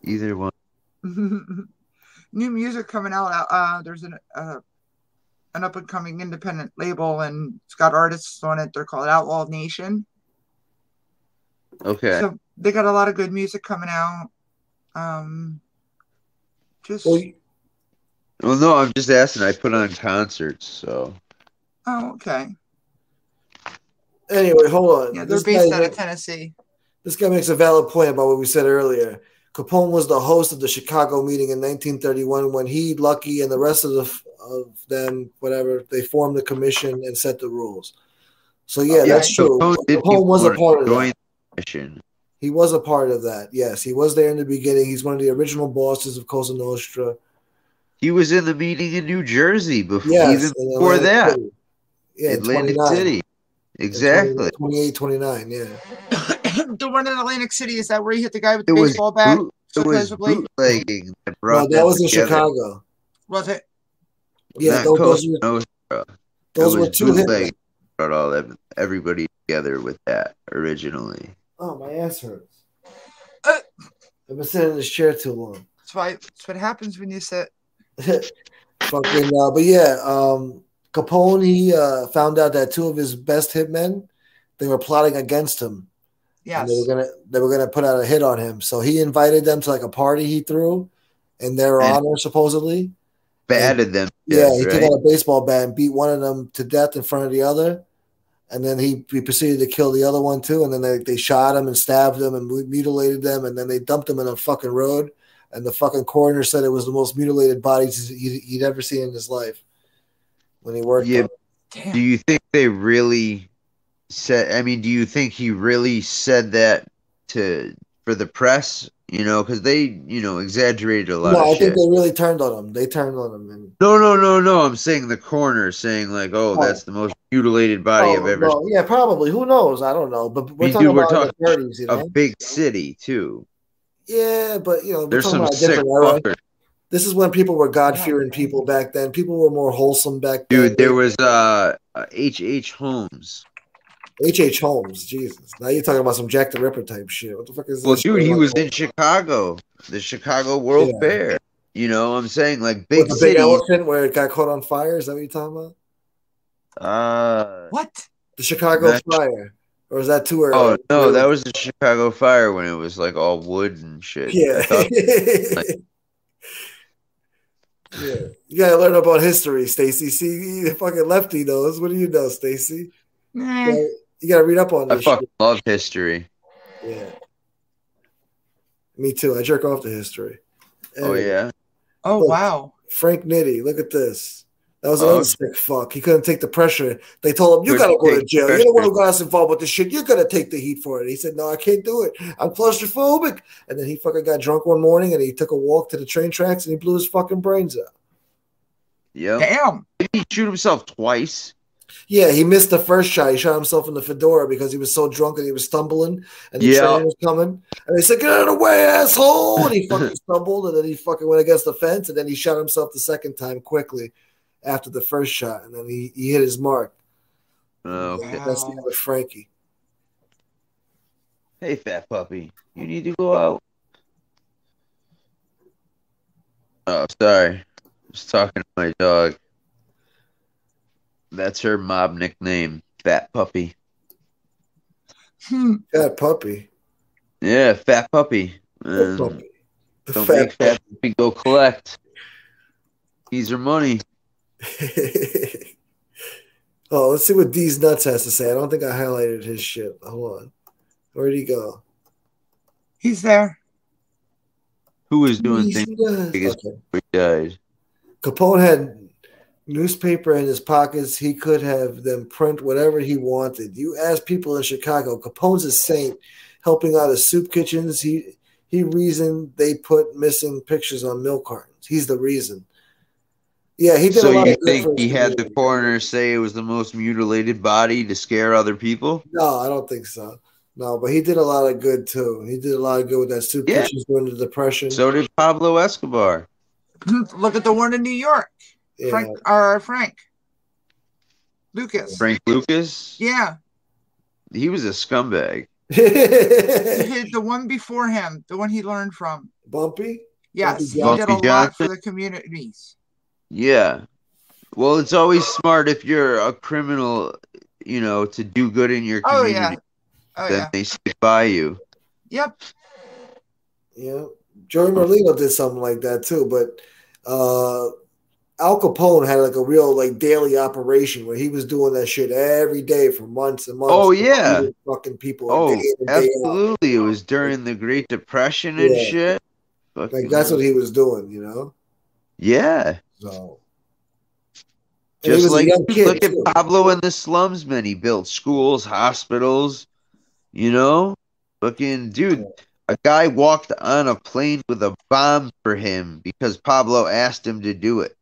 either one. New music coming out. Uh, there's an uh, an up and coming independent label, and it's got artists on it. They're called Outlaw Nation. Okay. So they got a lot of good music coming out. Um, just Well, Well, no, I'm just asking. I put on concerts, so oh, okay. anyway, hold on. Yeah, they're This based guy- out of Tennessee. This guy makes a valid point about what we said earlier. Capone was the host of the Chicago meeting in 1931 when he, Lucky, and the rest of the of them, whatever, they formed the commission and set the rules. So yeah, Okay. that's true. Capone Capone was a part of join that. the mission. He was a part of that. Yes, he was there in the beginning. He's one of the original bosses of Cosa Nostra. He was in the meeting in New Jersey before, Yes, even before that. City. Yeah, Atlantic 29. City. Exactly. 28, 29, yeah. the one in Atlantic City is that where he hit the guy with the It baseball bat? boot, it was bootlegging that No, brought that them was in together. Chicago. Was it? Yeah, Not those, Cosa those were, Nostra. those it were two hit. bootlegging brought all that, everybody together with that originally. Oh, my ass hurts. Uh. I've been sitting in this chair too long. That's why. That's what happens when you sit. Fucking, uh, but yeah, um, Capone, he uh, found out that two of his best hitmen, they were plotting against him. Yes. And they were gonna they were gonna put out a hit on him. So he invited them to like a party he threw in their And- honor, supposedly. Batted them. Yeah, death, he right? took out a baseball bat and beat one of them to death in front of the other. And then he, he proceeded to kill the other one too. And then they, they shot him and stabbed him and mutilated them. And then they dumped him in a fucking road. And the fucking coroner said it was the most mutilated bodies he'd, he'd ever seen in his life when he worked. Yeah. Damn. Do you think they really said? I mean, do you think he really said that to for the press? You know, because they, you know, exaggerated a lot No, of I shit. think they really turned on him. They turned on him. And, No, no, no, no. I'm saying the coroner saying like, oh, Oh. that's the most mutilated body I've Oh, ever no, yeah, probably. Who knows? I don't know. But we're We talking do, we're about talking 30s, you know? A big city too. Yeah, but you know, There's some sick different fuckers. This is when people were God fearing people back then. People were more wholesome back then. Dude, there was uh H. H. Holmes. H. H. Holmes, Jesus. Now you're talking about some Jack the Ripper type shit. What the fuck is Well, this? dude, shit he about? was in Chicago, the Chicago World Yeah. Fair. You know, what I'm saying like With big the big elephant where it got caught on fire. Is that what you're talking about? Uh, What? The Chicago That- fire, or is that too early? oh no, that was the Chicago Fire when it was like all wood and shit. Yeah. thought- yeah, you gotta learn about history, Stacy. See, the fucking lefty knows. What do you know, Stacy? Yeah, You gotta read up on I fucking shit. love history. Yeah. Me too. I jerk off to history. Oh yeah. Oh Look. wow. Frank Nitti, look at this. That was Oh, another okay. sick fuck. He couldn't take the pressure. They told him, "You gotta go to jail. You're the one who got us involved with this shit. You're gonna take the heat for it." He said, "No, I can't do it. I'm claustrophobic." And then he fucking got drunk one morning and he took a walk to the train tracks and he blew his fucking brains out. Yeah. Damn. Did he shoot himself twice? Yeah, he missed the first shot. He shot himself in the fedora because he was so drunk and he was stumbling and the Yeah. train was coming. And they said, Get out of the way, asshole. And he fucking stumbled and then he fucking went against the fence and then he shot himself the second time quickly after the first shot. And then he, he hit his mark. Oh, okay. Wow. That's the other Frankie. Hey, fat puppy, you need to go out. Oh, sorry. I was talking to my dog. That's her mob nickname, Fat Puppy. Hmm. Fat puppy. Yeah, Fat Puppy. Fat Um, puppy. Don't fat make Fat Puppy go collect. He's her money. oh, let's see what D's Nuts has to say. I don't think I highlighted his shit. Hold on. Where'd he go? He's there. Who was doing D's things Nuts. biggest- Okay. he died? Capone had newspaper in his pockets. He could have them print whatever he wanted. You ask people in Chicago, Capone's a saint, helping out of soup kitchens. He he reasoned they put missing pictures on milk cartons. He's the reason. Yeah, he did a So lot you of think for his he had the coroner say it was the most mutilated body to scare other people? No, I don't think so. No, but he did a lot of good too. He did a lot of good with that soup Yeah. kitchens during the depression. So did Pablo Escobar. Look at the one in New York. yeah. Frank or Frank. Lucas. Frank Lucas. Yeah. He was a scumbag. The one before him, the one he learned from. Bumpy. Yes, he did a lot for the communities. Yeah. Well, it's always smart if you're a criminal, you know, to do good in your community. Oh community. yeah. Oh then yeah. they stick by you. Yep. Yeah, Joey Merlino did something like that too, but uh, Al Capone had like a real like daily operation where he was doing that shit every day for months and months. Oh, yeah. fucking people. Oh, day in and day out. absolutely. It was during the Great Depression and Yeah. shit. Like that's what he was doing, you know. Yeah. So Just like look at too. Pablo in the slums, man. He built schools, hospitals, you know? Fucking dude, a guy walked on a plane with a bomb for him because Pablo asked him to do it.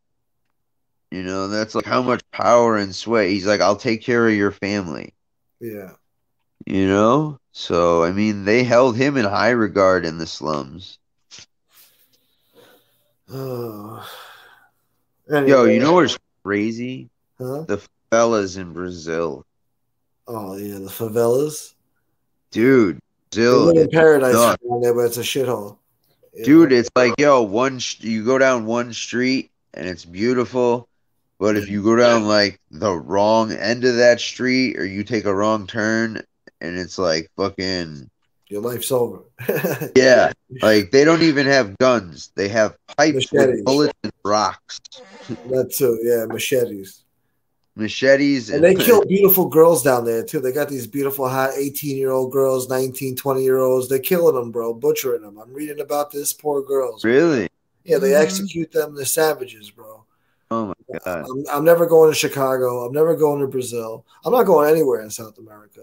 You know, that's like how much power and sway. He's like, I'll take care of your family. yeah. You know? So I mean they held him in high regard in the slums. Oh. Yo, you know what's crazy? Huh? The fellas in Brazil. Oh yeah, the favelas. Dude, Brazil in paradise down there, but it's a shithole. Dude, it's like yo, one sh- you go down one street and it's beautiful, but if you go down like the wrong end of that street or you take a wrong turn and it's like fucking your life's over. yeah, like they don't even have guns. They have pipes Machetes. with bullets and rocks, that too, yeah, machetes. machetes, And they kill beautiful girls down there too. They got these beautiful hot 18 year old girls, 19, 20 year olds. They're killing them, bro, butchering them. I'm reading about this poor girls. really. Yeah, they Mhm. execute them. They're savages, bro. Oh my god, I'm, I'm never going to Chicago. I'm never going to Brazil. I'm not going anywhere in South America.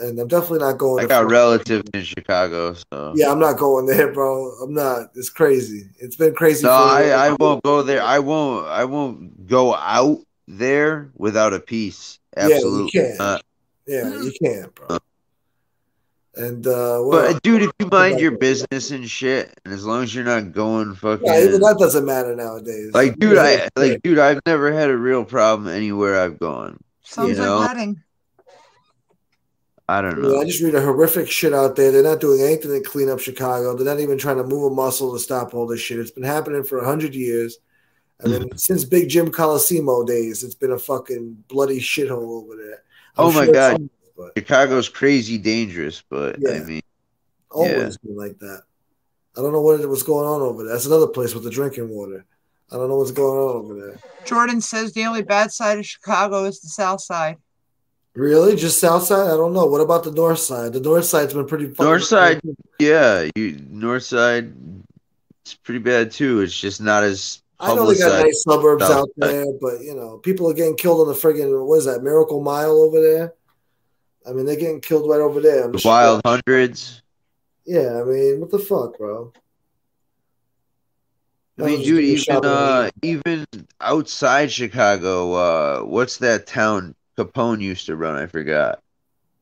And I'm definitely not going I to got Florida. relatives in Chicago, so Yeah, I'm not going there, bro. I'm not. It's crazy. It's been crazy. No, for I, I won't go there. I won't. I won't go out there without a piece. Absolutely Yeah, you can't. not. Yeah, you can't, bro. And uh, well, But dude, if you mind your business and shit, and as long as you're not going fucking yeah, even that doesn't matter nowadays. like, dude, Yeah, I like, dude, I've never had a real problem anywhere I've gone. Sounds You know? like wedding. I don't Yeah, I just read a horrific shit out there. They're not doing anything to clean up Chicago. They're not even trying to move a muscle to stop all this shit. It's been happening for a hundred years. I mean, mm-hmm. since Big Jim Colosimo days, it's been a fucking bloody shithole over there. Oh my it's God. always- But Chicago's crazy dangerous, but I Yeah. mean, always been like that. I don't know what it was going on over there. That's another place with the drinking water. I don't know what's going on over there. Jordan says the only bad side of Chicago is the south side. Really? Just south side? I don't know. What about the north side? The north side's been pretty North side- yeah, you north side, it's pretty bad too. It's just not as I know they got nice suburbs South out there, but you know, people are getting killed on the friggin' what is that, Miracle Mile over there? I mean, they're getting killed right over there. on the The wild hundreds. Yeah, I mean, what the fuck, bro? I mean, dude, even uh, even outside Chicago, uh, what's that town Capone used to run? I forgot.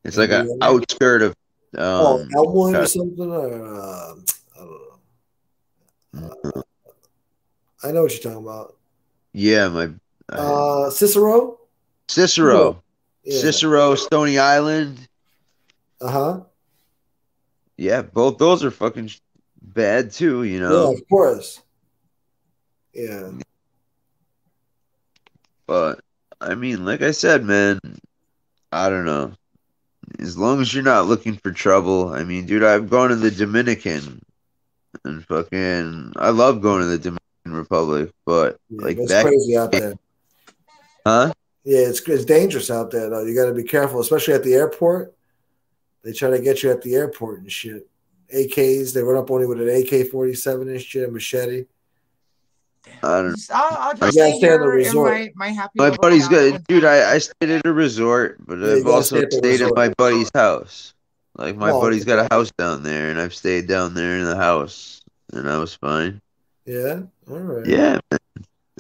It's like an outskirt of oh, um. Elmwood or something, or uh, I don't know. Uh, I know what you're talking about. yeah, my uh, Uh, Cicero. Cicero, Yeah. Cicero, Stony Island. Uh huh. Yeah, both those are fucking bad too. You Yeah, know, of course. Yeah. but I mean, like I said, man, I don't know. As long as you're not looking for trouble, I mean, dude, I've gone to the Dominican, and fucking, I love going to the Dominican Republic, but yeah like it's that, crazy out there. huh? Yeah, it's it's dangerous out there though. You got to be careful, especially at the airport. They try to get you at the airport and shit. AKs, they run up on you with an AK forty seven and shit, a machete. I don't. Just- I'll, I'll just You stay stay in the here in resort. my, my happy My buddy's good, dude. I, I stayed at a resort, but Yeah, I've also stay at stayed at my buddy's house. Like my Oh, buddy's okay. got a house down there, and I've stayed down there in the house, and I was fine. Yeah, all right. Yeah, man.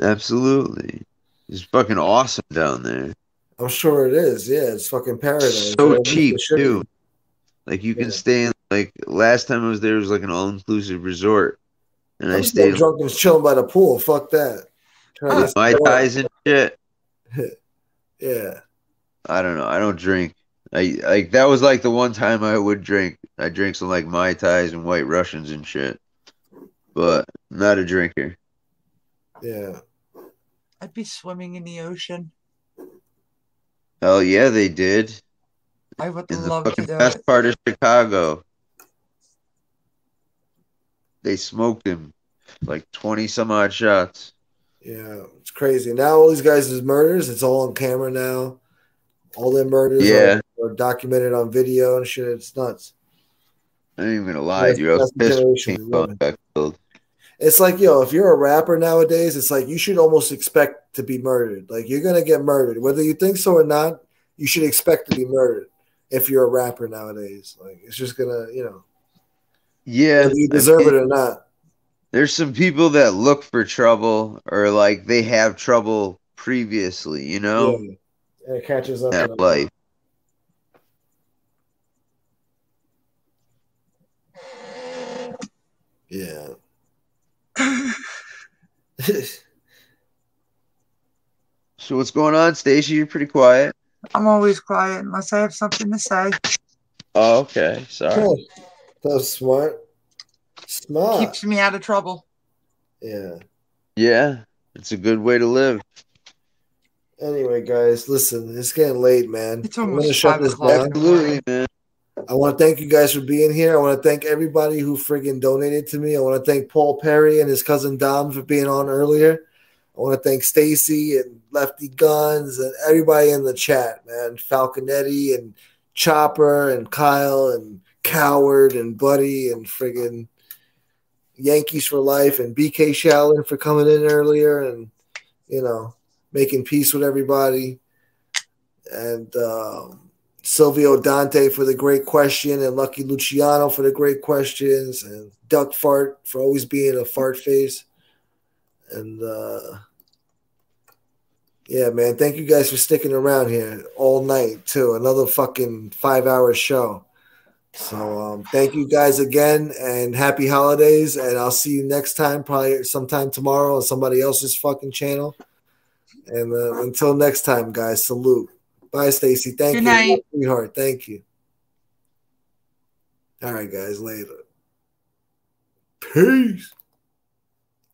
absolutely. It's fucking awesome down there. I'm sure it is. Yeah, it's fucking paradise. So At cheap it too. Like you can Yeah. stay in. Like last time I was there, it was like an all-inclusive resort, and I I'm stayed drunk and chilling by the pool. Fuck that. Trying to with my some- and shit. Yeah, I don't know. I don't drink. I like that was like the one time I would drink. I drink some like mai tais and white Russians and shit, but not a drinker. yeah. I'd be swimming in the ocean. Hell yeah, they did I would in the love to fucking do best it. part of Chicago. They smoked him like twenty some odd shots. Yeah, it's crazy. Now all these guys is murders. It's all on camera now. All their murders Yeah. are, are documented on video and shit. It's nuts. I ain't even gonna lie, That's- dude. I was that's the pissed when generation King we Kong live in. got killed. It's like, yo, if you're a rapper nowadays, it's like you should almost expect to be murdered. Like you're gonna get murdered, whether you think so or not. You should expect to be murdered if you're a rapper nowadays. Like it's just gonna, you know, Yeah, whether you deserve it or not. There's some people that look for trouble or like they have trouble previously, you know, Yeah. And it catches up. that to them. life. Yeah. So what's going on, Stacy? You're pretty quiet. I'm always quiet unless I have something to say. Oh, okay. Sorry. Cool. That was smart. Smart. Keeps me out of trouble. Yeah. Yeah, it's a good way to live. Anyway, guys, listen, it's getting late, man. It's I'm almost gonna shut five this o'clock. down. Absolutely, man. I want to thank you guys for being here. I want to thank everybody who friggin' donated to me. I want to thank Paul Perri and his cousin Dom for being on earlier. I want to thank Stacy and Lefty Guns and everybody in the chat, man. Falconetti and Chopper and Kyle and Coward and Buddy and friggin' Yankees for life and BK Shaolin for coming in earlier and you know making peace with everybody. And um, Silvio Dante for the great question and Lucky Luciano for the great questions and Duck Fart for always being a fart face. And uh, yeah man thank you guys for sticking around here all night too. Another fucking five hour show so um, thank you guys again and happy holidays. And I'll see you next time, probably sometime tomorrow on somebody else's fucking channel. And uh, until next time, guys, salute. Bye, Stacy. Thank Good you, night. sweetheart. Thank you. All right, guys, later. Peace.